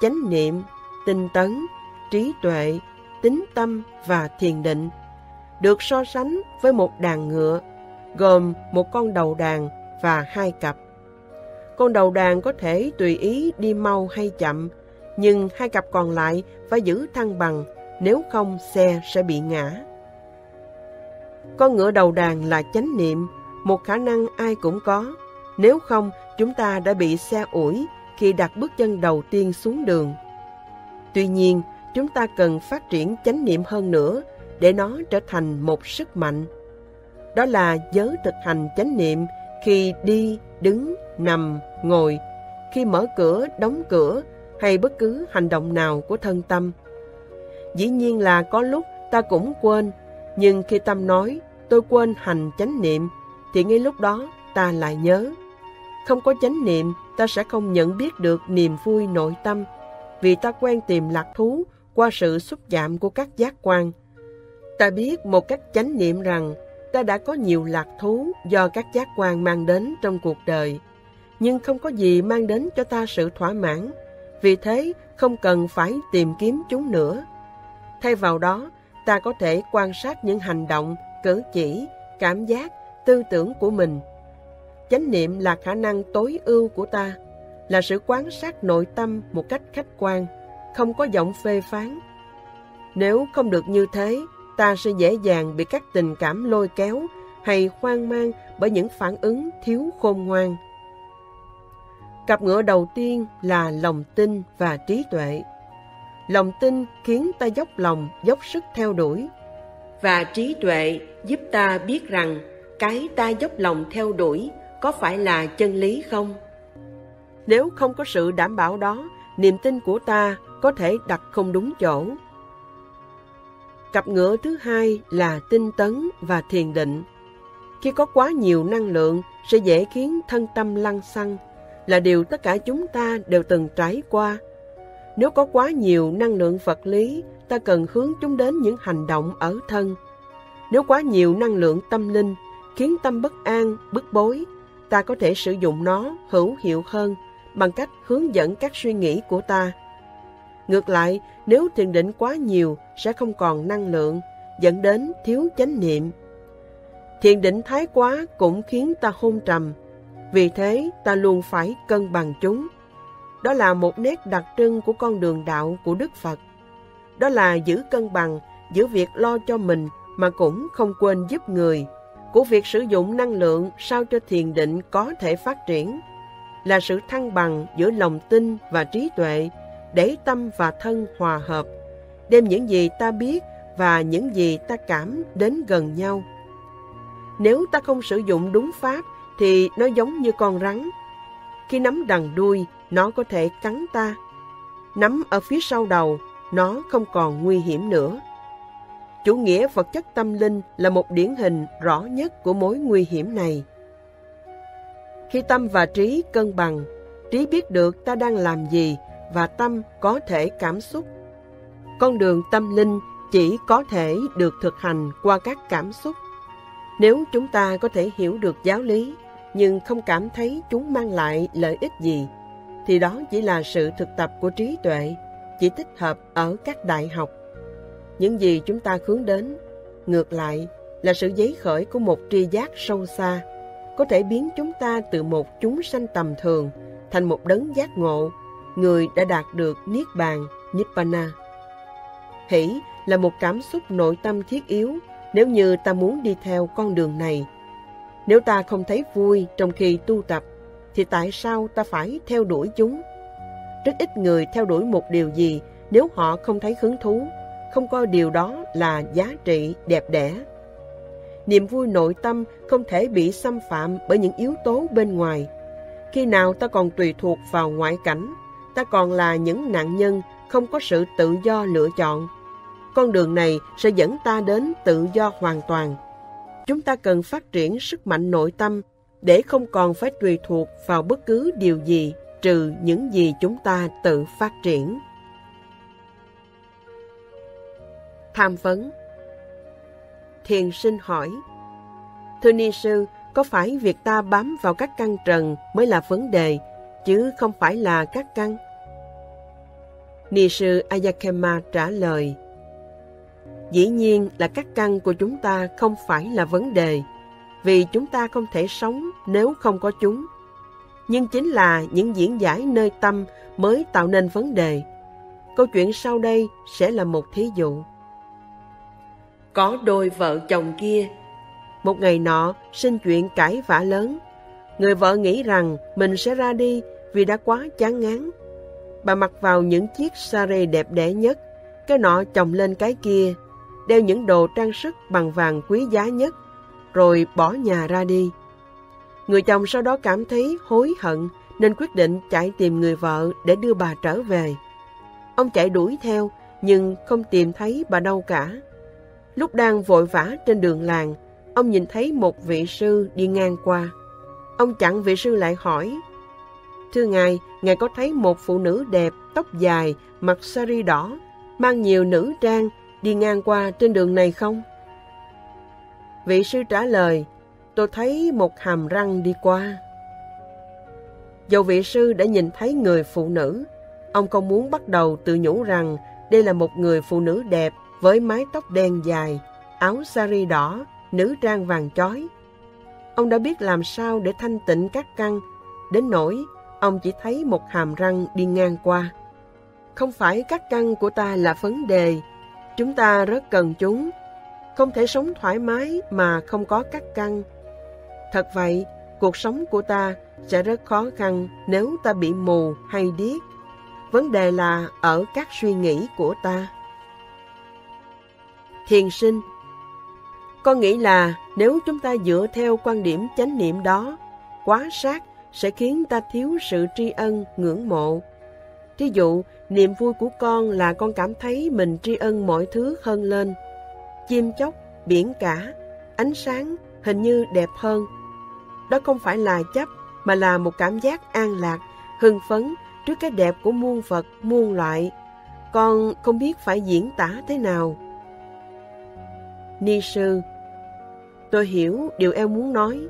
[SPEAKER 3] chánh niệm, tinh tấn, trí tuệ, tính tâm và thiền định, được so sánh với một đàn ngựa, gồm một con đầu đàn và hai cặp. Con đầu đàn có thể tùy ý đi mau hay chậm, nhưng hai cặp còn lại phải giữ thăng bằng, nếu không xe sẽ bị ngã. Con ngựa đầu đàn là chánh niệm, một khả năng ai cũng có. Nếu không, chúng ta đã bị xe ủi khi đặt bước chân đầu tiên xuống đường. Tuy nhiên, chúng ta cần phát triển chánh niệm hơn nữa để nó trở thành một sức mạnh. Đó là giới thực hành chánh niệm khi đi, đứng, nằm, ngồi, khi mở cửa, đóng cửa hay bất cứ hành động nào của thân tâm. Dĩ nhiên là có lúc ta cũng quên, nhưng khi tâm nói tôi quên hành chánh niệm thì ngay lúc đó ta lại nhớ. Không có chánh niệm, ta sẽ không nhận biết được niềm vui nội tâm, vì ta quen tìm lạc thú qua sự xúc chạm của các giác quan. Ta biết một cách chánh niệm rằng ta đã có nhiều lạc thú do các giác quan mang đến trong cuộc đời, nhưng không có gì mang đến cho ta sự thỏa mãn, vì thế không cần phải tìm kiếm chúng nữa. Thay vào đó, ta có thể quan sát những hành động, cử chỉ, cảm giác tư tưởng của mình. chánh niệm là khả năng tối ưu của ta, là sự quan sát nội tâm một cách khách quan, không có giọng phê phán. Nếu không được như thế, ta sẽ dễ dàng bị các tình cảm lôi kéo hay hoang mang bởi những phản ứng thiếu khôn ngoan. Cặp ngựa đầu tiên là lòng tin và trí tuệ. Lòng tin khiến ta dốc lòng, dốc sức theo đuổi. Và trí tuệ giúp ta biết rằng cái ta dốc lòng theo đuổi có phải là chân lý không? Nếu không có sự đảm bảo đó, niềm tin của ta có thể đặt không đúng chỗ. Cặp ngựa thứ hai là tinh tấn và thiền định. Khi có quá nhiều năng lượng sẽ dễ khiến thân tâm lăng xăng, là điều tất cả chúng ta đều từng trải qua. Nếu có quá nhiều năng lượng vật lý, ta cần hướng chúng đến những hành động ở thân. Nếu quá nhiều năng lượng tâm linh khiến tâm bất an, bức bối, ta có thể sử dụng nó hữu hiệu hơn bằng cách hướng dẫn các suy nghĩ của ta. Ngược lại, nếu thiền định quá nhiều sẽ không còn năng lượng, dẫn đến thiếu chánh niệm. Thiền định thái quá cũng khiến ta hôn trầm, vì thế ta luôn phải cân bằng chúng. Đó là một nét đặc trưng của con đường đạo của Đức Phật. Đó là giữ cân bằng giữa việc lo cho mình mà cũng không quên giúp người, của việc sử dụng năng lượng sao cho thiền định có thể phát triển, là sự thăng bằng giữa lòng tin và trí tuệ để tâm và thân hòa hợp, đem những gì ta biết và những gì ta cảm đến gần nhau. Nếu ta không sử dụng đúng pháp thì nó giống như con rắn. Khi nắm đằng đuôi, nó có thể cắn ta. Nắm ở phía sau đầu, nó không còn nguy hiểm nữa. Chủ nghĩa vật chất tâm linh là một điển hình rõ nhất của mối nguy hiểm này. Khi tâm và trí cân bằng, trí biết được ta đang làm gì và tâm có thể cảm xúc. Con đường tâm linh chỉ có thể được thực hành qua các cảm xúc. Nếu chúng ta có thể hiểu được giáo lý nhưng không cảm thấy chúng mang lại lợi ích gì, thì đó chỉ là sự thực tập của trí tuệ, chỉ thích hợp ở các đại học. Những gì chúng ta hướng đến, ngược lại, là sự giấy khởi của một tri giác sâu xa, có thể biến chúng ta từ một chúng sanh tầm thường thành một đấng giác ngộ, người đã đạt được Niết Bàn, Nibbana. Hỷ là một cảm xúc nội tâm thiết yếu nếu như ta muốn đi theo con đường này nếu ta không thấy vui trong khi tu tập, thì tại sao ta phải theo đuổi chúng? Rất ít người theo đuổi một điều gì nếu họ không thấy hứng thú, không coi điều đó là giá trị đẹp đẽ. Niềm vui nội tâm không thể bị xâm phạm bởi những yếu tố bên ngoài. Khi nào ta còn tùy thuộc vào ngoại cảnh, ta còn là những nạn nhân không có sự tự do lựa chọn. Con đường này sẽ dẫn ta đến tự do hoàn toàn chúng ta cần phát triển sức mạnh nội tâm để không còn phải tùy thuộc vào bất cứ điều gì trừ những gì chúng ta tự phát triển. Tham vấn Thiền sinh hỏi Thưa Ni Sư, có phải việc ta bám vào các căn trần mới là vấn đề, chứ không phải là các căn? Ni Sư Ayakema trả lời Dĩ nhiên là các căn của chúng ta không phải là vấn đề, vì chúng ta không thể sống nếu không có chúng. Nhưng chính là những diễn giải nơi tâm mới tạo nên vấn đề. Câu chuyện sau đây sẽ là một thí dụ. Có đôi vợ chồng kia. Một ngày nọ, sinh chuyện cãi vã lớn. Người vợ nghĩ rằng mình sẽ ra đi vì đã quá chán ngán. Bà mặc vào những chiếc sare đẹp đẽ nhất, cái nọ chồng lên cái kia đeo những đồ trang sức bằng vàng quý giá nhất, rồi bỏ nhà ra đi. Người chồng sau đó cảm thấy hối hận nên quyết định chạy tìm người vợ để đưa bà trở về. Ông chạy đuổi theo nhưng không tìm thấy bà đâu cả. Lúc đang vội vã trên đường làng, ông nhìn thấy một vị sư đi ngang qua. Ông chặn vị sư lại hỏi, Thưa ngài, ngài có thấy một phụ nữ đẹp, tóc dài, mặc sari đỏ, mang nhiều nữ trang đi ngang qua trên đường này không? Vị sư trả lời, tôi thấy một hàm răng đi qua. Dầu vị sư đã nhìn thấy người phụ nữ, ông không muốn bắt đầu tự nhủ rằng đây là một người phụ nữ đẹp với mái tóc đen dài, áo sari đỏ, nữ trang vàng chói. Ông đã biết làm sao để thanh tịnh các căn, đến nỗi ông chỉ thấy một hàm răng đi ngang qua. Không phải các căn của ta là vấn đề, chúng ta rất cần chúng. Không thể sống thoải mái mà không có các căn. Thật vậy, cuộc sống của ta sẽ rất khó khăn nếu ta bị mù hay điếc. Vấn đề là ở các suy nghĩ của ta. Thiền sinh Con nghĩ là nếu chúng ta dựa theo quan điểm chánh niệm đó, quá sát sẽ khiến ta thiếu sự tri ân, ngưỡng mộ. Thí dụ, niềm vui của con là con cảm thấy mình tri ân mọi thứ hơn lên. Chim chóc, biển cả, ánh sáng hình như đẹp hơn. Đó không phải là chấp, mà là một cảm giác an lạc, hưng phấn trước cái đẹp của muôn vật, muôn loại. Con không biết phải diễn tả thế nào. Ni sư Tôi hiểu điều em muốn nói.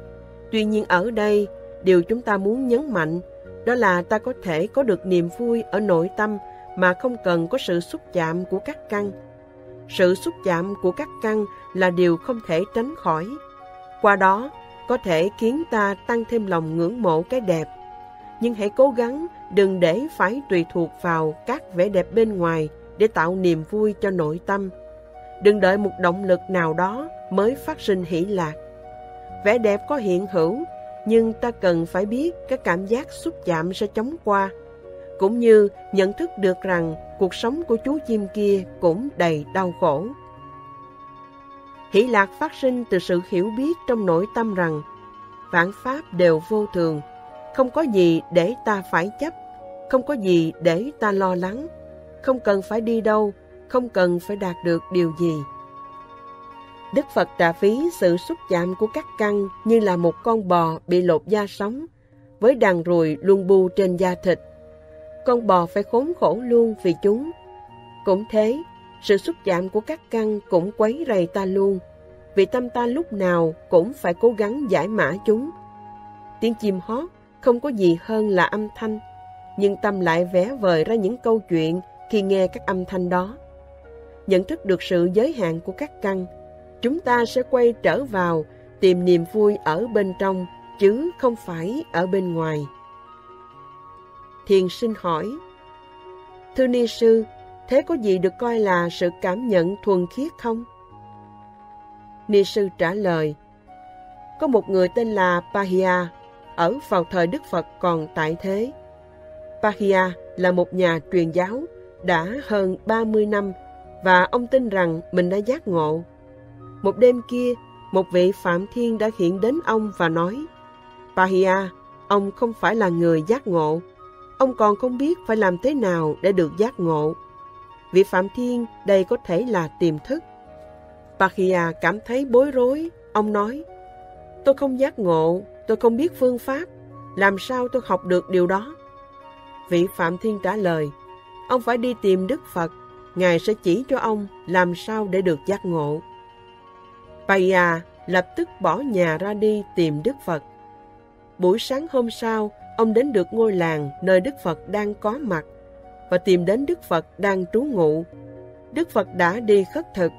[SPEAKER 3] Tuy nhiên ở đây, điều chúng ta muốn nhấn mạnh đó là ta có thể có được niềm vui ở nội tâm mà không cần có sự xúc chạm của các căn. Sự xúc chạm của các căn là điều không thể tránh khỏi. Qua đó, có thể khiến ta tăng thêm lòng ngưỡng mộ cái đẹp. Nhưng hãy cố gắng đừng để phải tùy thuộc vào các vẻ đẹp bên ngoài để tạo niềm vui cho nội tâm. Đừng đợi một động lực nào đó mới phát sinh hỷ lạc. Vẻ đẹp có hiện hữu, nhưng ta cần phải biết các cảm giác xúc chạm sẽ chóng qua, cũng như nhận thức được rằng cuộc sống của chú chim kia cũng đầy đau khổ. Hỷ lạc phát sinh từ sự hiểu biết trong nội tâm rằng vạn pháp đều vô thường, không có gì để ta phải chấp, không có gì để ta lo lắng, không cần phải đi đâu, không cần phải đạt được điều gì. Đức Phật trả phí sự xúc chạm của các căn như là một con bò bị lột da sống, với đàn ruồi luôn bu trên da thịt. Con bò phải khốn khổ luôn vì chúng. Cũng thế, sự xúc chạm của các căn cũng quấy rầy ta luôn, vì tâm ta lúc nào cũng phải cố gắng giải mã chúng. Tiếng chim hót không có gì hơn là âm thanh, nhưng tâm lại vẽ vời ra những câu chuyện khi nghe các âm thanh đó. Nhận thức được sự giới hạn của các căn, chúng ta sẽ quay trở vào tìm niềm vui ở bên trong, chứ không phải ở bên ngoài. Thiền sinh hỏi, Thưa Ni Sư, thế có gì được coi là sự cảm nhận thuần khiết không? Ni Sư trả lời, có một người tên là Pahia, ở vào thời Đức Phật còn tại thế. Pahia là một nhà truyền giáo đã hơn 30 năm và ông tin rằng mình đã giác ngộ. Một đêm kia, một vị Phạm Thiên đã hiện đến ông và nói, Pahia, ông không phải là người giác ngộ, ông còn không biết phải làm thế nào để được giác ngộ. Vị Phạm Thiên đây có thể là tiềm thức. Pakia cảm thấy bối rối, ông nói, tôi không giác ngộ, tôi không biết phương pháp, làm sao tôi học được điều đó? Vị Phạm Thiên trả lời, ông phải đi tìm Đức Phật, Ngài sẽ chỉ cho ông làm sao để được giác ngộ. Pakia lập tức bỏ nhà ra đi tìm Đức Phật. Buổi sáng hôm sau, ông đến được ngôi làng nơi Đức Phật đang có mặt và tìm đến Đức Phật đang trú ngụ. Đức Phật đã đi khất thực.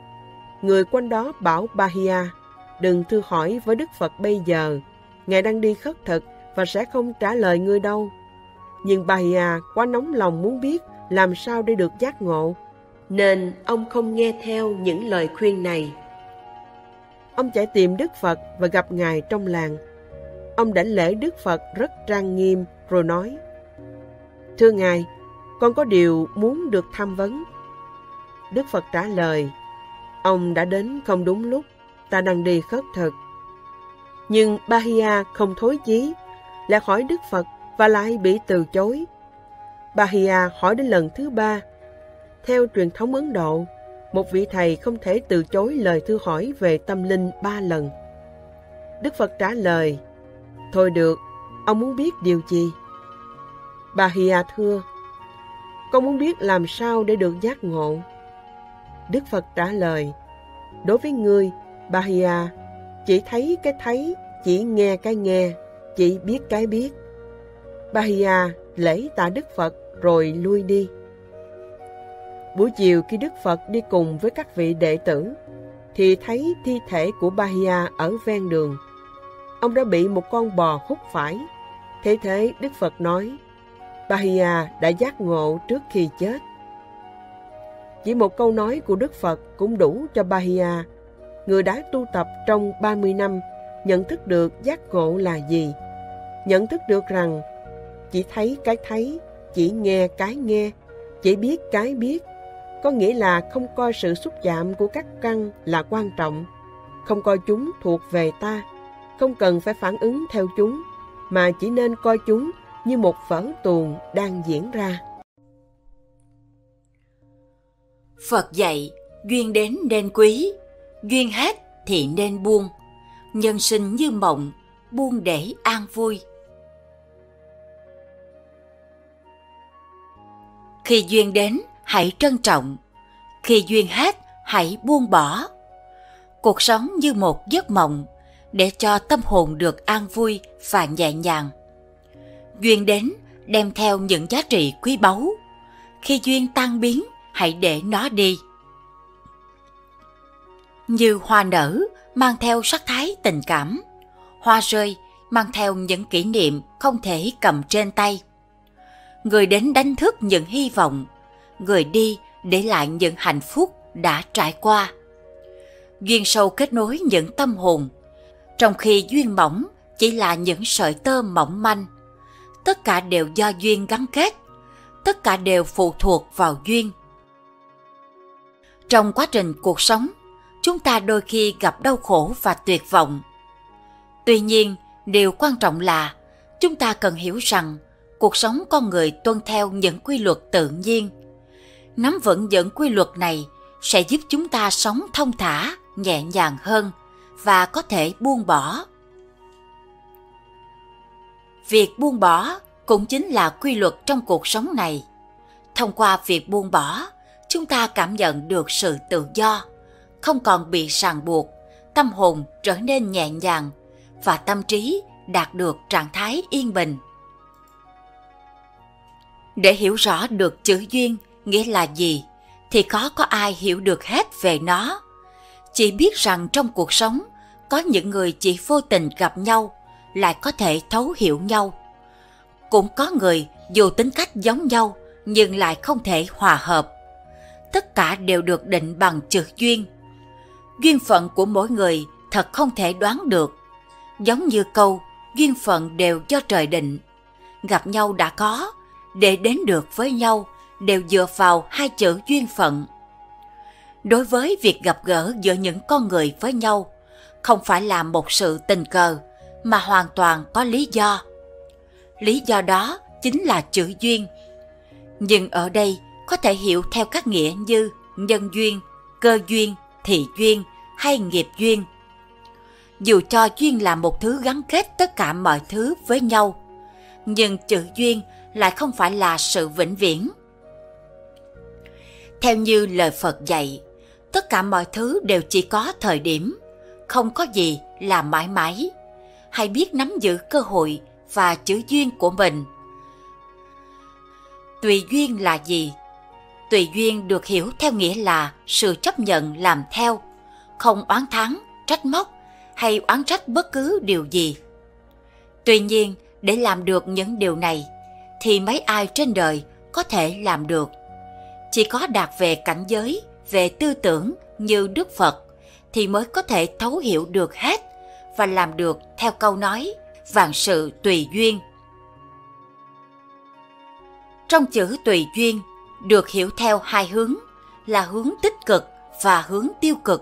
[SPEAKER 3] Người quanh đó bảo Bahia, đừng thư hỏi với Đức Phật bây giờ. Ngài đang đi khất thực và sẽ không trả lời ngươi đâu. Nhưng Bahia quá nóng lòng muốn biết làm sao để được giác ngộ, nên ông không nghe theo những lời khuyên này. Ông chạy tìm Đức Phật và gặp Ngài trong làng. Ông đảnh lễ Đức Phật rất trang nghiêm rồi nói Thưa Ngài, con có điều muốn được tham vấn. Đức Phật trả lời Ông đã đến không đúng lúc, ta đang đi khất thực. Nhưng Bahia không thối chí, lại hỏi Đức Phật và lại bị từ chối. Bahia hỏi đến lần thứ ba. Theo truyền thống Ấn Độ, một vị thầy không thể từ chối lời thư hỏi về tâm linh ba lần. Đức Phật trả lời, Thôi được, ông muốn biết điều gì? Bà Hià thưa, con muốn biết làm sao để được giác ngộ. Đức Phật trả lời, đối với người bà Hià, chỉ thấy cái thấy, chỉ nghe cái nghe, chỉ biết cái biết. Bà Hià lễ tạ Đức Phật rồi lui đi. Buổi chiều khi Đức Phật đi cùng với các vị đệ tử, thì thấy thi thể của Bahia ở ven đường ông đã bị một con bò hút phải. Thế thế Đức Phật nói, Bahia đã giác ngộ trước khi chết. Chỉ một câu nói của Đức Phật cũng đủ cho Bahia, người đã tu tập trong 30 năm, nhận thức được giác ngộ là gì. Nhận thức được rằng chỉ thấy cái thấy, chỉ nghe cái nghe, chỉ biết cái biết, có nghĩa là không coi sự xúc chạm của các căn là quan trọng, không coi chúng thuộc về ta, không cần phải phản ứng theo chúng, mà chỉ nên coi chúng như một vở tuồng đang diễn ra.
[SPEAKER 1] Phật dạy, duyên đến nên quý, duyên hết thì nên buông. Nhân sinh như mộng, buông để an vui. Khi duyên đến, hãy trân trọng. Khi duyên hết, hãy buông bỏ. Cuộc sống như một giấc mộng, để cho tâm hồn được an vui và nhẹ nhàng. Duyên đến, đem theo những giá trị quý báu. Khi duyên tan biến, hãy để nó đi. Như hoa nở mang theo sắc thái tình cảm, hoa rơi mang theo những kỷ niệm không thể cầm trên tay. Người đến đánh thức những hy vọng, người đi để lại những hạnh phúc đã trải qua. Duyên sâu kết nối những tâm hồn, trong khi duyên mỏng chỉ là những sợi tơ mỏng manh. Tất cả đều do duyên gắn kết, tất cả đều phụ thuộc vào duyên. Trong quá trình cuộc sống, chúng ta đôi khi gặp đau khổ và tuyệt vọng. Tuy nhiên, điều quan trọng là chúng ta cần hiểu rằng cuộc sống con người tuân theo những quy luật tự nhiên. Nắm vững những quy luật này sẽ giúp chúng ta sống thông thả, nhẹ nhàng hơn và có thể buông bỏ. Việc buông bỏ cũng chính là quy luật trong cuộc sống này. Thông qua việc buông bỏ, chúng ta cảm nhận được sự tự do, không còn bị ràng buộc, tâm hồn trở nên nhẹ nhàng và tâm trí đạt được trạng thái yên bình. Để hiểu rõ được chữ duyên nghĩa là gì thì khó có ai hiểu được hết về nó. Chỉ biết rằng trong cuộc sống có những người chỉ vô tình gặp nhau lại có thể thấu hiểu nhau. Cũng có người dù tính cách giống nhau nhưng lại không thể hòa hợp tất cả đều được định bằng chữ duyên. Duyên phận của mỗi người thật không thể đoán được. Giống như câu, duyên phận đều do trời định. Gặp nhau đã có, để đến được với nhau đều dựa vào hai chữ duyên phận. Đối với việc gặp gỡ giữa những con người với nhau, không phải là một sự tình cờ, mà hoàn toàn có lý do. Lý do đó chính là chữ duyên. Nhưng ở đây có thể hiểu theo các nghĩa như nhân duyên, cơ duyên, thị duyên hay nghiệp duyên. Dù cho duyên là một thứ gắn kết tất cả mọi thứ với nhau, nhưng chữ duyên lại không phải là sự vĩnh viễn. Theo như lời Phật dạy, tất cả mọi thứ đều chỉ có thời điểm, không có gì là mãi mãi. Hãy biết nắm giữ cơ hội và chữ duyên của mình. Tùy duyên là gì? Tùy duyên được hiểu theo nghĩa là sự chấp nhận làm theo. Không oán thắng trách móc hay oán trách bất cứ điều gì. Tuy nhiên để làm được những điều này thì mấy ai trên đời có thể làm được. Chỉ có đạt về cảnh giới về tư tưởng như đức phật thì mới có thể thấu hiểu được hết và làm được theo câu nói vạn sự tùy duyên trong chữ tùy duyên được hiểu theo hai hướng là hướng tích cực và hướng tiêu cực.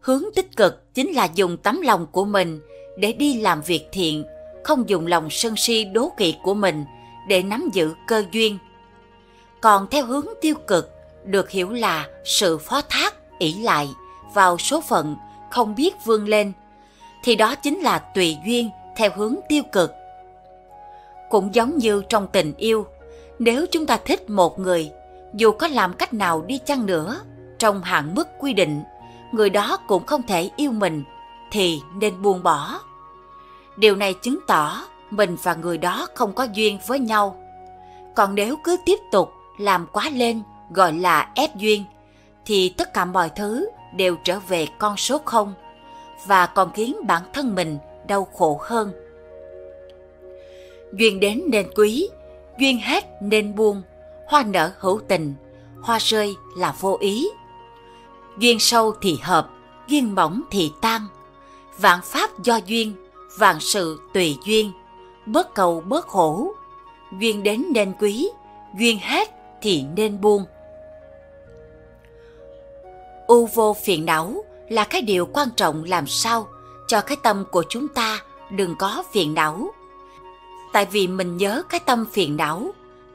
[SPEAKER 1] Hướng tích cực chính là dùng tấm lòng của mình để đi làm việc thiện, không dùng lòng sân si đố kỵ của mình để nắm giữ cơ duyên. Còn theo hướng tiêu cực được hiểu là sự phó thác, ỷ lại vào số phận không biết vươn lên thì đó chính là tùy duyên theo hướng tiêu cực. Cũng giống như trong tình yêu, nếu chúng ta thích một người dù có làm cách nào đi chăng nữa trong hạn mức quy định người đó cũng không thể yêu mình thì nên buông bỏ điều này chứng tỏ mình và người đó không có duyên với nhau còn nếu cứ tiếp tục làm quá lên gọi là ép duyên thì tất cả mọi thứ đều trở về con số không và còn khiến bản thân mình đau khổ hơn. Duyên đến nên quý, duyên hết nên buông, hoa nở hữu tình, hoa rơi là vô ý. Duyên sâu thì hợp, duyên mỏng thì tan. Vạn pháp do duyên, vạn sự tùy duyên, bớt cầu bớt khổ. Duyên đến nên quý, duyên hết thì nên buông. U vô phiền não là cái điều quan trọng làm sao cho cái tâm của chúng ta đừng có phiền não. Tại vì mình nhớ cái tâm phiền não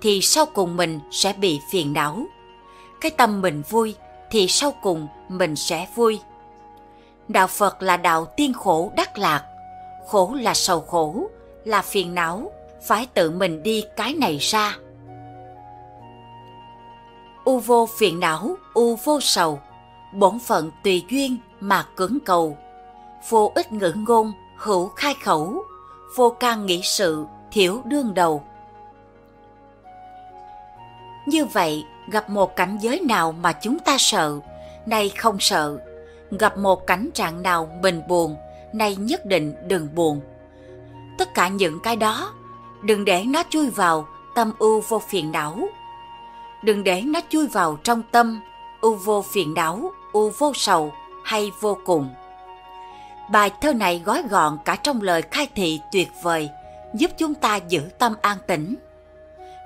[SPEAKER 1] thì sau cùng mình sẽ bị phiền não. Cái tâm mình vui thì sau cùng mình sẽ vui. Đạo Phật là đạo tiên khổ đắc lạc, khổ là sầu khổ, là phiền não, phải tự mình đi cái này ra. U vô phiền não, u vô sầu, bổn phận tùy duyên mà cưỡng cầu. Vô ích ngữ ngôn, hữu khai khẩu, vô can nghĩ sự, thiểu đương đầu. Như vậy, gặp một cảnh giới nào mà chúng ta sợ, nay không sợ. Gặp một cảnh trạng nào mình buồn, nay nhất định đừng buồn. Tất cả những cái đó, đừng để nó chui vào tâm ưu vô phiền não. Đừng để nó chui vào trong tâm ưu vô phiền não, u vô sầu hay vô cùng. Bài thơ này gói gọn cả trong lời khai thị tuyệt vời, giúp chúng ta giữ tâm an tĩnh.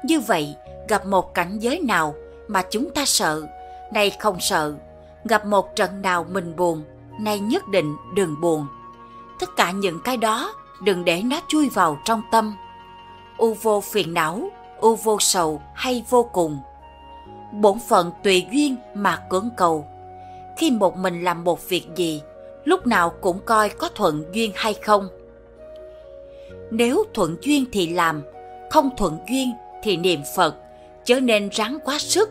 [SPEAKER 1] Như vậy, gặp một cảnh giới nào mà chúng ta sợ, nay không sợ. Gặp một trận nào mình buồn, nay nhất định đừng buồn. Tất cả những cái đó đừng để nó chui vào trong tâm. U vô phiền não, u vô sầu hay vô cùng. Bổn phận tùy duyên mà cưỡng cầu. Khi một mình làm một việc gì, lúc nào cũng coi có thuận duyên hay không. Nếu thuận duyên thì làm, không thuận duyên thì niệm Phật, chớ nên ráng quá sức.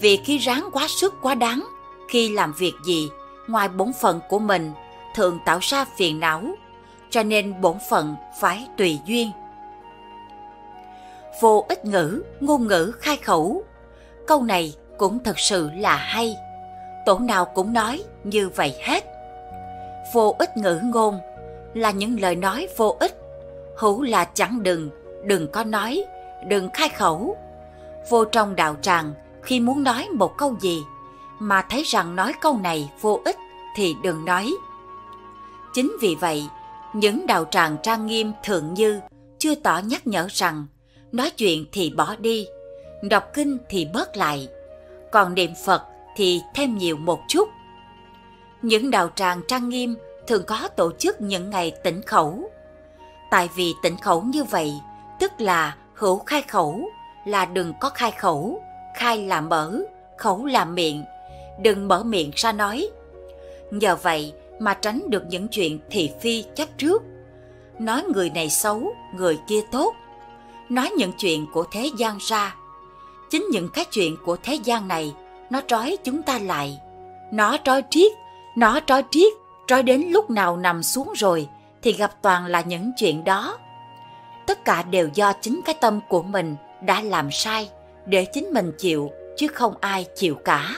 [SPEAKER 1] Vì khi ráng quá sức quá đáng khi làm việc gì ngoài bổn phận của mình thường tạo ra phiền não cho nên bổn phận phải tùy duyên. Vô ích ngữ ngôn ngữ khai khẩu câu này cũng thật sự là hay tổ nào cũng nói như vậy hết. Vô ích ngữ ngôn là những lời nói vô ích. Hữu là chẳng đừng đừng có nói đừng khai khẩu. Vô trong đạo tràng khi muốn nói một câu gì mà thấy rằng nói câu này vô ích thì đừng nói. Chính vì vậy, những đạo tràng trang nghiêm thượng như chưa tỏ nhắc nhở rằng nói chuyện thì bỏ đi, đọc kinh thì bớt lại, còn niệm Phật thì thêm nhiều một chút. Những đạo tràng trang nghiêm thường có tổ chức những ngày tĩnh khẩu. Tại vì tĩnh khẩu như vậy, tức là hữu khai khẩu, là đừng có khai khẩu, khai là mở, khẩu là miệng, đừng mở miệng ra nói. Nhờ vậy mà tránh được những chuyện thị phi chấp trước. Nói người này xấu, người kia tốt. Nói những chuyện của thế gian ra. Chính những cái chuyện của thế gian này, nó trói chúng ta lại. Nó trói triết, nó trói triết, trói đến lúc nào nằm xuống rồi thì gặp toàn là những chuyện đó. Tất cả đều do chính cái tâm của mình đã làm sai để chính mình chịu chứ không ai chịu cả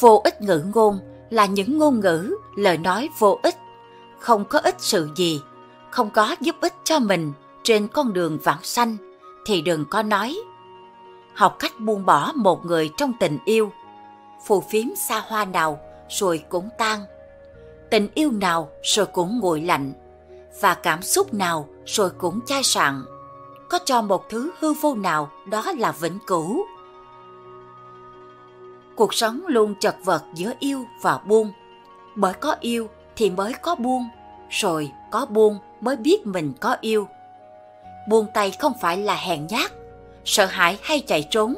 [SPEAKER 1] vô ích ngữ ngôn là những ngôn ngữ lời nói vô ích không có ích sự gì không có giúp ích cho mình trên con đường vãng sanh thì đừng có nói học cách buông bỏ một người trong tình yêu phù phiếm xa hoa nào rồi cũng tan tình yêu nào rồi cũng nguội lạnh và cảm xúc nào rồi cũng chai sạn có cho một thứ hư vô nào đó là vĩnh cửu. Cuộc sống luôn chật vật giữa yêu và buông. Bởi có yêu thì mới có buông, rồi có buông mới biết mình có yêu. Buông tay không phải là hèn nhát, sợ hãi hay chạy trốn,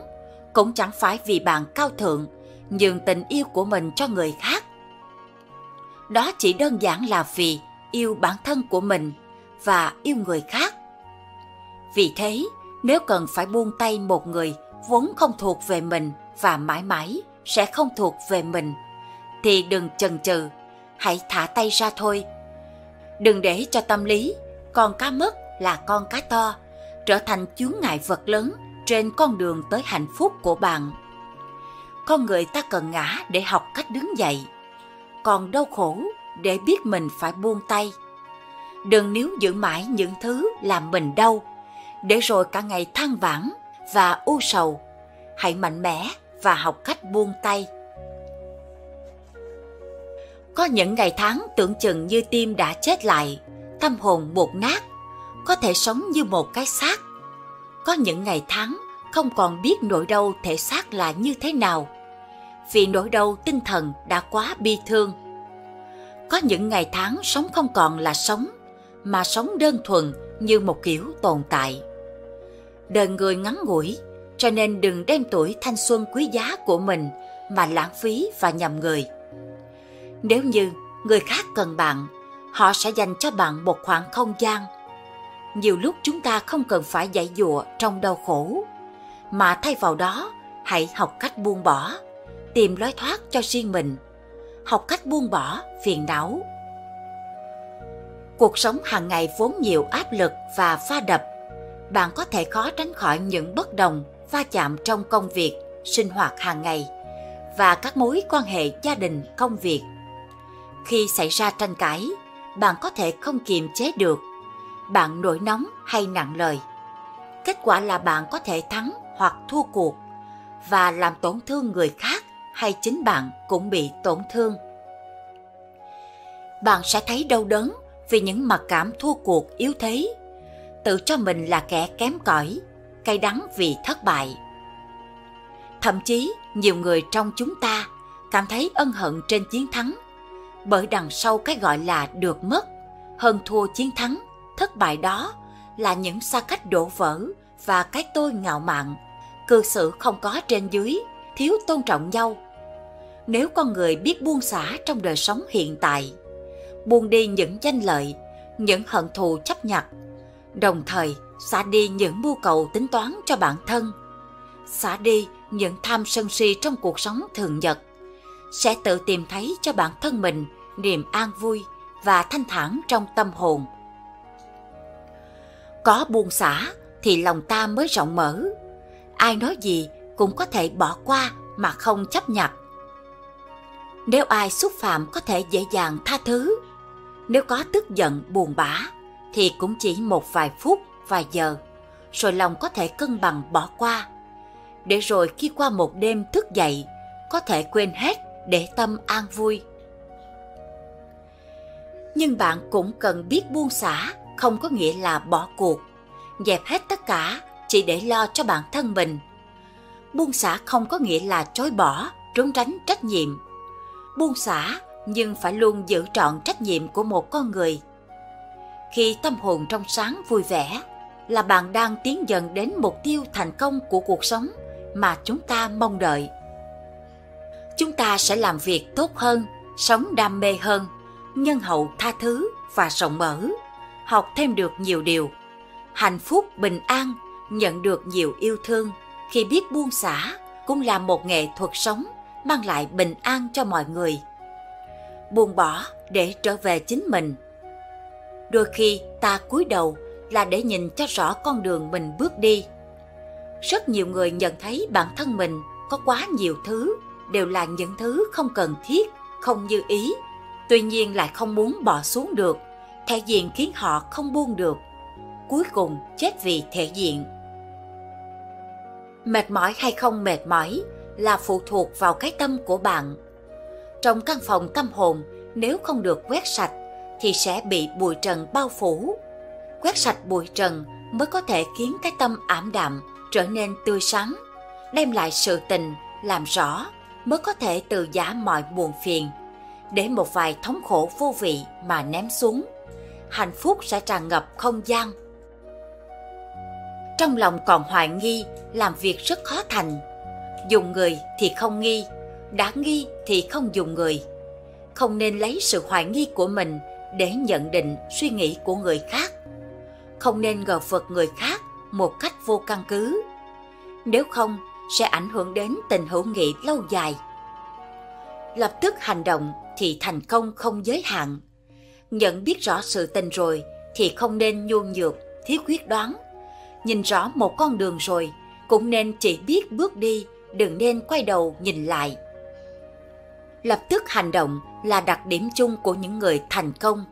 [SPEAKER 1] cũng chẳng phải vì bạn cao thượng nhường tình yêu của mình cho người khác. Đó chỉ đơn giản là vì yêu bản thân của mình và yêu người khác vì thế, nếu cần phải buông tay một người vốn không thuộc về mình và mãi mãi sẽ không thuộc về mình, thì đừng chần chừ, hãy thả tay ra thôi. Đừng để cho tâm lý con cá mất là con cá to trở thành chướng ngại vật lớn trên con đường tới hạnh phúc của bạn. Con người ta cần ngã để học cách đứng dậy, còn đau khổ để biết mình phải buông tay. Đừng níu giữ mãi những thứ làm mình đau, để rồi cả ngày than vãn và u sầu. Hãy mạnh mẽ và học cách buông tay. Có những ngày tháng tưởng chừng như tim đã chết lại, tâm hồn buộc nát, có thể sống như một cái xác. Có những ngày tháng không còn biết nỗi đau thể xác là như thế nào, vì nỗi đau tinh thần đã quá bi thương. Có những ngày tháng sống không còn là sống, mà sống đơn thuần như một kiểu tồn tại. Đời người ngắn ngủi, cho nên đừng đem tuổi thanh xuân quý giá của mình mà lãng phí và nhầm người. Nếu như người khác cần bạn, họ sẽ dành cho bạn một khoảng không gian. Nhiều lúc chúng ta không cần phải dạy dụa trong đau khổ, mà thay vào đó hãy học cách buông bỏ, tìm lối thoát cho riêng mình, học cách buông bỏ phiền não. Cuộc sống hàng ngày vốn nhiều áp lực và pha đập, bạn có thể khó tránh khỏi những bất đồng, va chạm trong công việc, sinh hoạt hàng ngày và các mối quan hệ gia đình, công việc. Khi xảy ra tranh cãi bạn có thể không kiềm chế được bạn nổi nóng hay nặng lời. Kết quả là bạn có thể thắng hoặc thua cuộc, và làm tổn thương người khác hay chính bạn cũng bị tổn thương. Bạn sẽ thấy đau đớn vì những mặc cảm thua cuộc yếu thế. Tự cho mình là kẻ kém cỏi, cay đắng vì thất bại. Thậm chí, nhiều người trong chúng ta cảm thấy ân hận trên chiến thắng, bởi đằng sau cái gọi là được mất, hơn thua chiến thắng thất bại đó là những xa cách đổ vỡ và cái tôi ngạo mạn cư xử không có trên dưới, thiếu tôn trọng nhau nếu con người biết buông xả trong đời sống hiện tại, buông đi những danh lợi, những hận thù chấp nhặt, đồng thời xả đi những mưu cầu tính toán cho bản thân, xả đi những tham sân si trong cuộc sống thường nhật, sẽ tự tìm thấy cho bản thân mình niềm an vui và thanh thản trong tâm hồn. Có buông xả thì lòng ta mới rộng mở. Ai nói gì cũng có thể bỏ qua mà không chấp nhận. Nếu ai xúc phạm có thể dễ dàng tha thứ. Nếu có tức giận buồn bã thì cũng chỉ một vài phút, vài giờ, rồi lòng có thể cân bằng bỏ qua. Để rồi khi qua một đêm thức dậy, có thể quên hết để tâm an vui. Nhưng bạn cũng cần biết buông xả, không có nghĩa là bỏ cuộc, dẹp hết tất cả chỉ để lo cho bản thân mình. Buông xả không có nghĩa là chối bỏ, trốn tránh trách nhiệm. Buông xả nhưng phải luôn giữ trọn trách nhiệm của một con người. Khi tâm hồn trong sáng vui vẻ, là bạn đang tiến dần đến mục tiêu thành công của cuộc sống mà chúng ta mong đợi chúng ta sẽ làm việc tốt hơn, sống đam mê hơn, nhân hậu tha thứ và rộng mở, học thêm được nhiều điều. Hạnh phúc, bình an, nhận được nhiều yêu thương khi biết buông xả cũng là một nghệ thuật sống mang lại bình an cho mọi người. Buông bỏ để trở về chính mình. Đôi khi ta cúi đầu là để nhìn cho rõ con đường mình bước đi. Rất nhiều người nhận thấy bản thân mình có quá nhiều thứ đều là những thứ không cần thiết, không như ý, tuy nhiên lại không muốn bỏ xuống được, thể diện khiến họ không buông được. Cuối cùng chết vì thể diện. Mệt mỏi hay không mệt mỏi là phụ thuộc vào cái tâm của bạn. Trong căn phòng tâm hồn, nếu không được quét sạch thì sẽ bị bụi trần bao phủ. Quét sạch bụi trần mới có thể khiến cái tâm ảm đạm trở nên tươi sáng, đem lại sự tình, làm rõ mới có thể từ giả mọi buồn phiền để một vài thống khổ vô vị mà ném xuống hạnh phúc sẽ tràn ngập không gian. Trong lòng còn hoài nghi, làm việc rất khó thành. Dùng người thì không nghi, đã nghi thì không dùng người. Không nên lấy sự hoài nghi của mình để nhận định suy nghĩ của người khác. Không nên ngờ vực người khác một cách vô căn cứ. Nếu không, sẽ ảnh hưởng đến tình hữu nghị lâu dài. Lập tức hành động thì thành công không giới hạn. Nhận biết rõ sự tình rồi thì không nên nhu nhược, thiếu quyết đoán. Nhìn rõ một con đường rồi cũng nên chỉ biết bước đi, đừng nên quay đầu nhìn lại. lập tức hành động là đặc điểm chung của những người thành công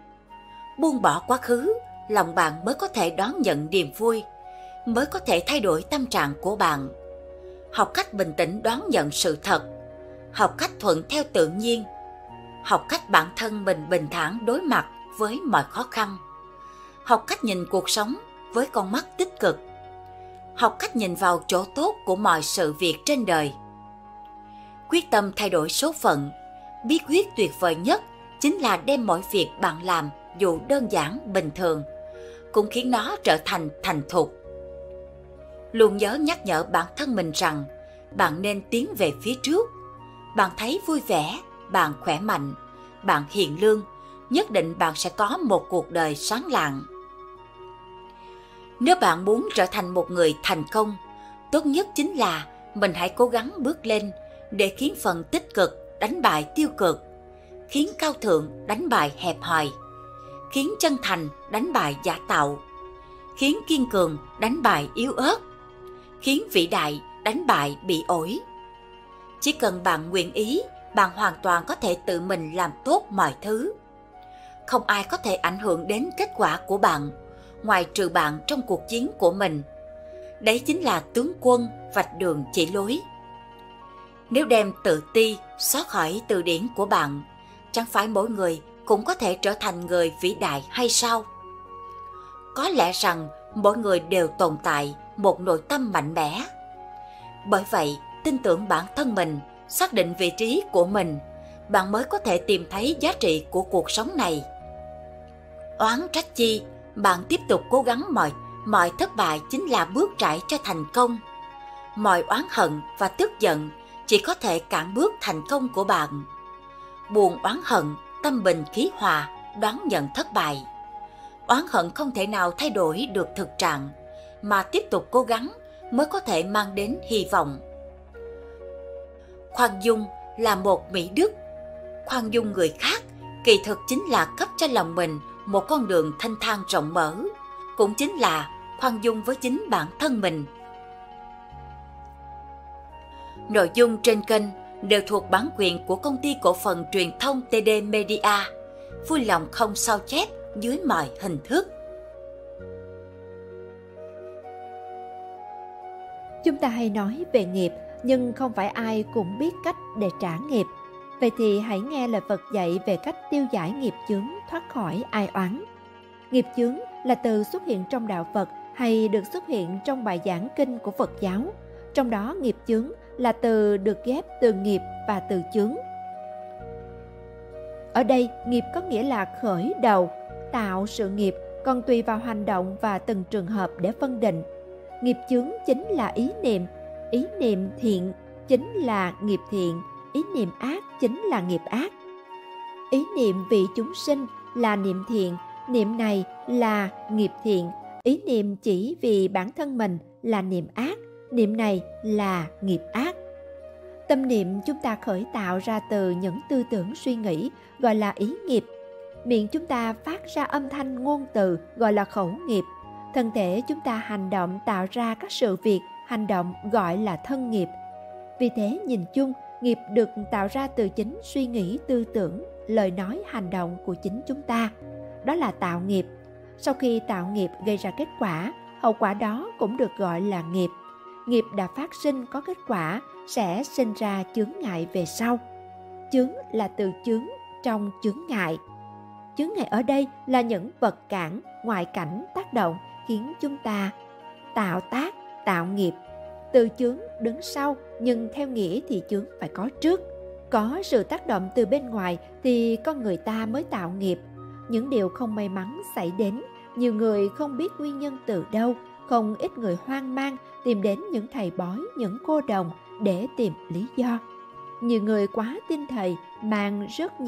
[SPEAKER 1] buông bỏ quá khứ lòng bạn mới có thể đón nhận niềm vui mới có thể thay đổi tâm trạng của bạn học cách bình tĩnh đón nhận sự thật học cách thuận theo tự nhiên học cách bản thân mình bình thản đối mặt với mọi khó khăn. Học cách nhìn cuộc sống với con mắt tích cực. Học cách nhìn vào chỗ tốt của mọi sự việc trên đời. Quyết tâm thay đổi số phận. Bí quyết tuyệt vời nhất chính là đem mọi việc bạn làm dù đơn giản, bình thường, cũng khiến nó trở thành thành thục. Luôn nhớ nhắc nhở bản thân mình rằng bạn nên tiến về phía trước. Bạn thấy vui vẻ bạn khỏe mạnh, bạn hiền lương, nhất định bạn sẽ có một cuộc đời sáng lạng. Nếu bạn muốn trở thành một người thành công, tốt nhất chính là mình hãy cố gắng bước lên để khiến phần tích cực đánh bại tiêu cực, khiến cao thượng đánh bại hẹp hòi, khiến chân thành đánh bại giả tạo, khiến kiên cường đánh bại yếu ớt, khiến vĩ đại đánh bại bị ổi. Chỉ cần bạn nguyện ý bạn hoàn toàn có thể tự mình làm tốt mọi thứ. Không ai có thể ảnh hưởng đến kết quả của bạn, ngoài trừ bạn trong cuộc chiến của mình. Đấy chính là tướng quân vạch đường chỉ lối. Nếu đem tự ti xóa khỏi từ điển của bạn, chẳng phải mỗi người cũng có thể trở thành người vĩ đại hay sao? Có lẽ rằng mỗi người đều tồn tại một nội tâm mạnh mẽ. Bởi vậy, tin tưởng bản thân mình xác định vị trí của mình, bạn mới có thể tìm thấy giá trị của cuộc sống này. Oán trách chi, bạn tiếp tục cố gắng mọi mọi thất bại chính là bước trải cho thành công. Mọi oán hận và tức giận chỉ có thể cản bước thành công của bạn. Buồn oán hận, tâm bình khí hòa, đoán nhận thất bại. Oán hận không thể nào thay đổi được thực trạng, mà tiếp tục cố gắng mới có thể mang đến hy vọng khoan dung là một mỹ đức khoan dung người khác kỳ thực chính là cấp cho lòng mình một con đường thanh thang rộng mở cũng chính là khoan dung với chính bản thân mình nội dung trên kênh đều thuộc bản quyền của công ty cổ phần truyền thông TD Media. Vui lòng không sao chép dưới mọi hình thức.
[SPEAKER 2] Chúng ta hay nói về nghiệp, nhưng không phải ai cũng biết cách để trả nghiệp. Vậy thì hãy nghe lời Phật dạy về cách tiêu giải nghiệp chướng thoát khỏi ai oán. Nghiệp chướng là từ xuất hiện trong đạo Phật hay được xuất hiện trong bài giảng kinh của Phật giáo. Trong đó nghiệp chướng là từ được ghép từ nghiệp và từ chướng. Ở đây, nghiệp có nghĩa là khởi đầu, tạo sự nghiệp, còn tùy vào hành động và từng trường hợp để phân định. Nghiệp chướng chính là ý niệm, ý niệm thiện chính là nghiệp thiện, ý niệm ác chính là nghiệp ác. Ý niệm vị chúng sinh là niệm thiện, niệm này là nghiệp thiện, ý niệm chỉ vì bản thân mình là niệm ác, niệm này là nghiệp ác. Tâm niệm chúng ta khởi tạo ra từ những tư tưởng suy nghĩ gọi là ý nghiệp. Miệng chúng ta phát ra âm thanh ngôn từ gọi là khẩu nghiệp. Thân thể chúng ta hành động tạo ra các sự việc hành động gọi là thân nghiệp. Vì thế nhìn chung, nghiệp được tạo ra từ chính suy nghĩ, tư tưởng, lời nói, hành động của chính chúng ta. Đó là tạo nghiệp. Sau khi tạo nghiệp gây ra kết quả, hậu quả đó cũng được gọi là nghiệp. Nghiệp đã phát sinh có kết quả sẽ sinh ra chướng ngại về sau. Chướng là từ chướng trong chướng ngại. Chướng ngại ở đây là những vật cản, ngoại cảnh tác động khiến chúng ta tạo tác tạo nghiệp. Từ chướng đứng sau, nhưng theo nghĩa thì chướng phải có trước. Có sự tác động từ bên ngoài thì con người ta mới tạo nghiệp. Những điều không may mắn xảy đến, nhiều người không biết nguyên nhân từ đâu, không ít người hoang mang tìm đến những thầy bói, những cô đồng để tìm lý do. Nhiều người quá tin thầy, mang rất nhiều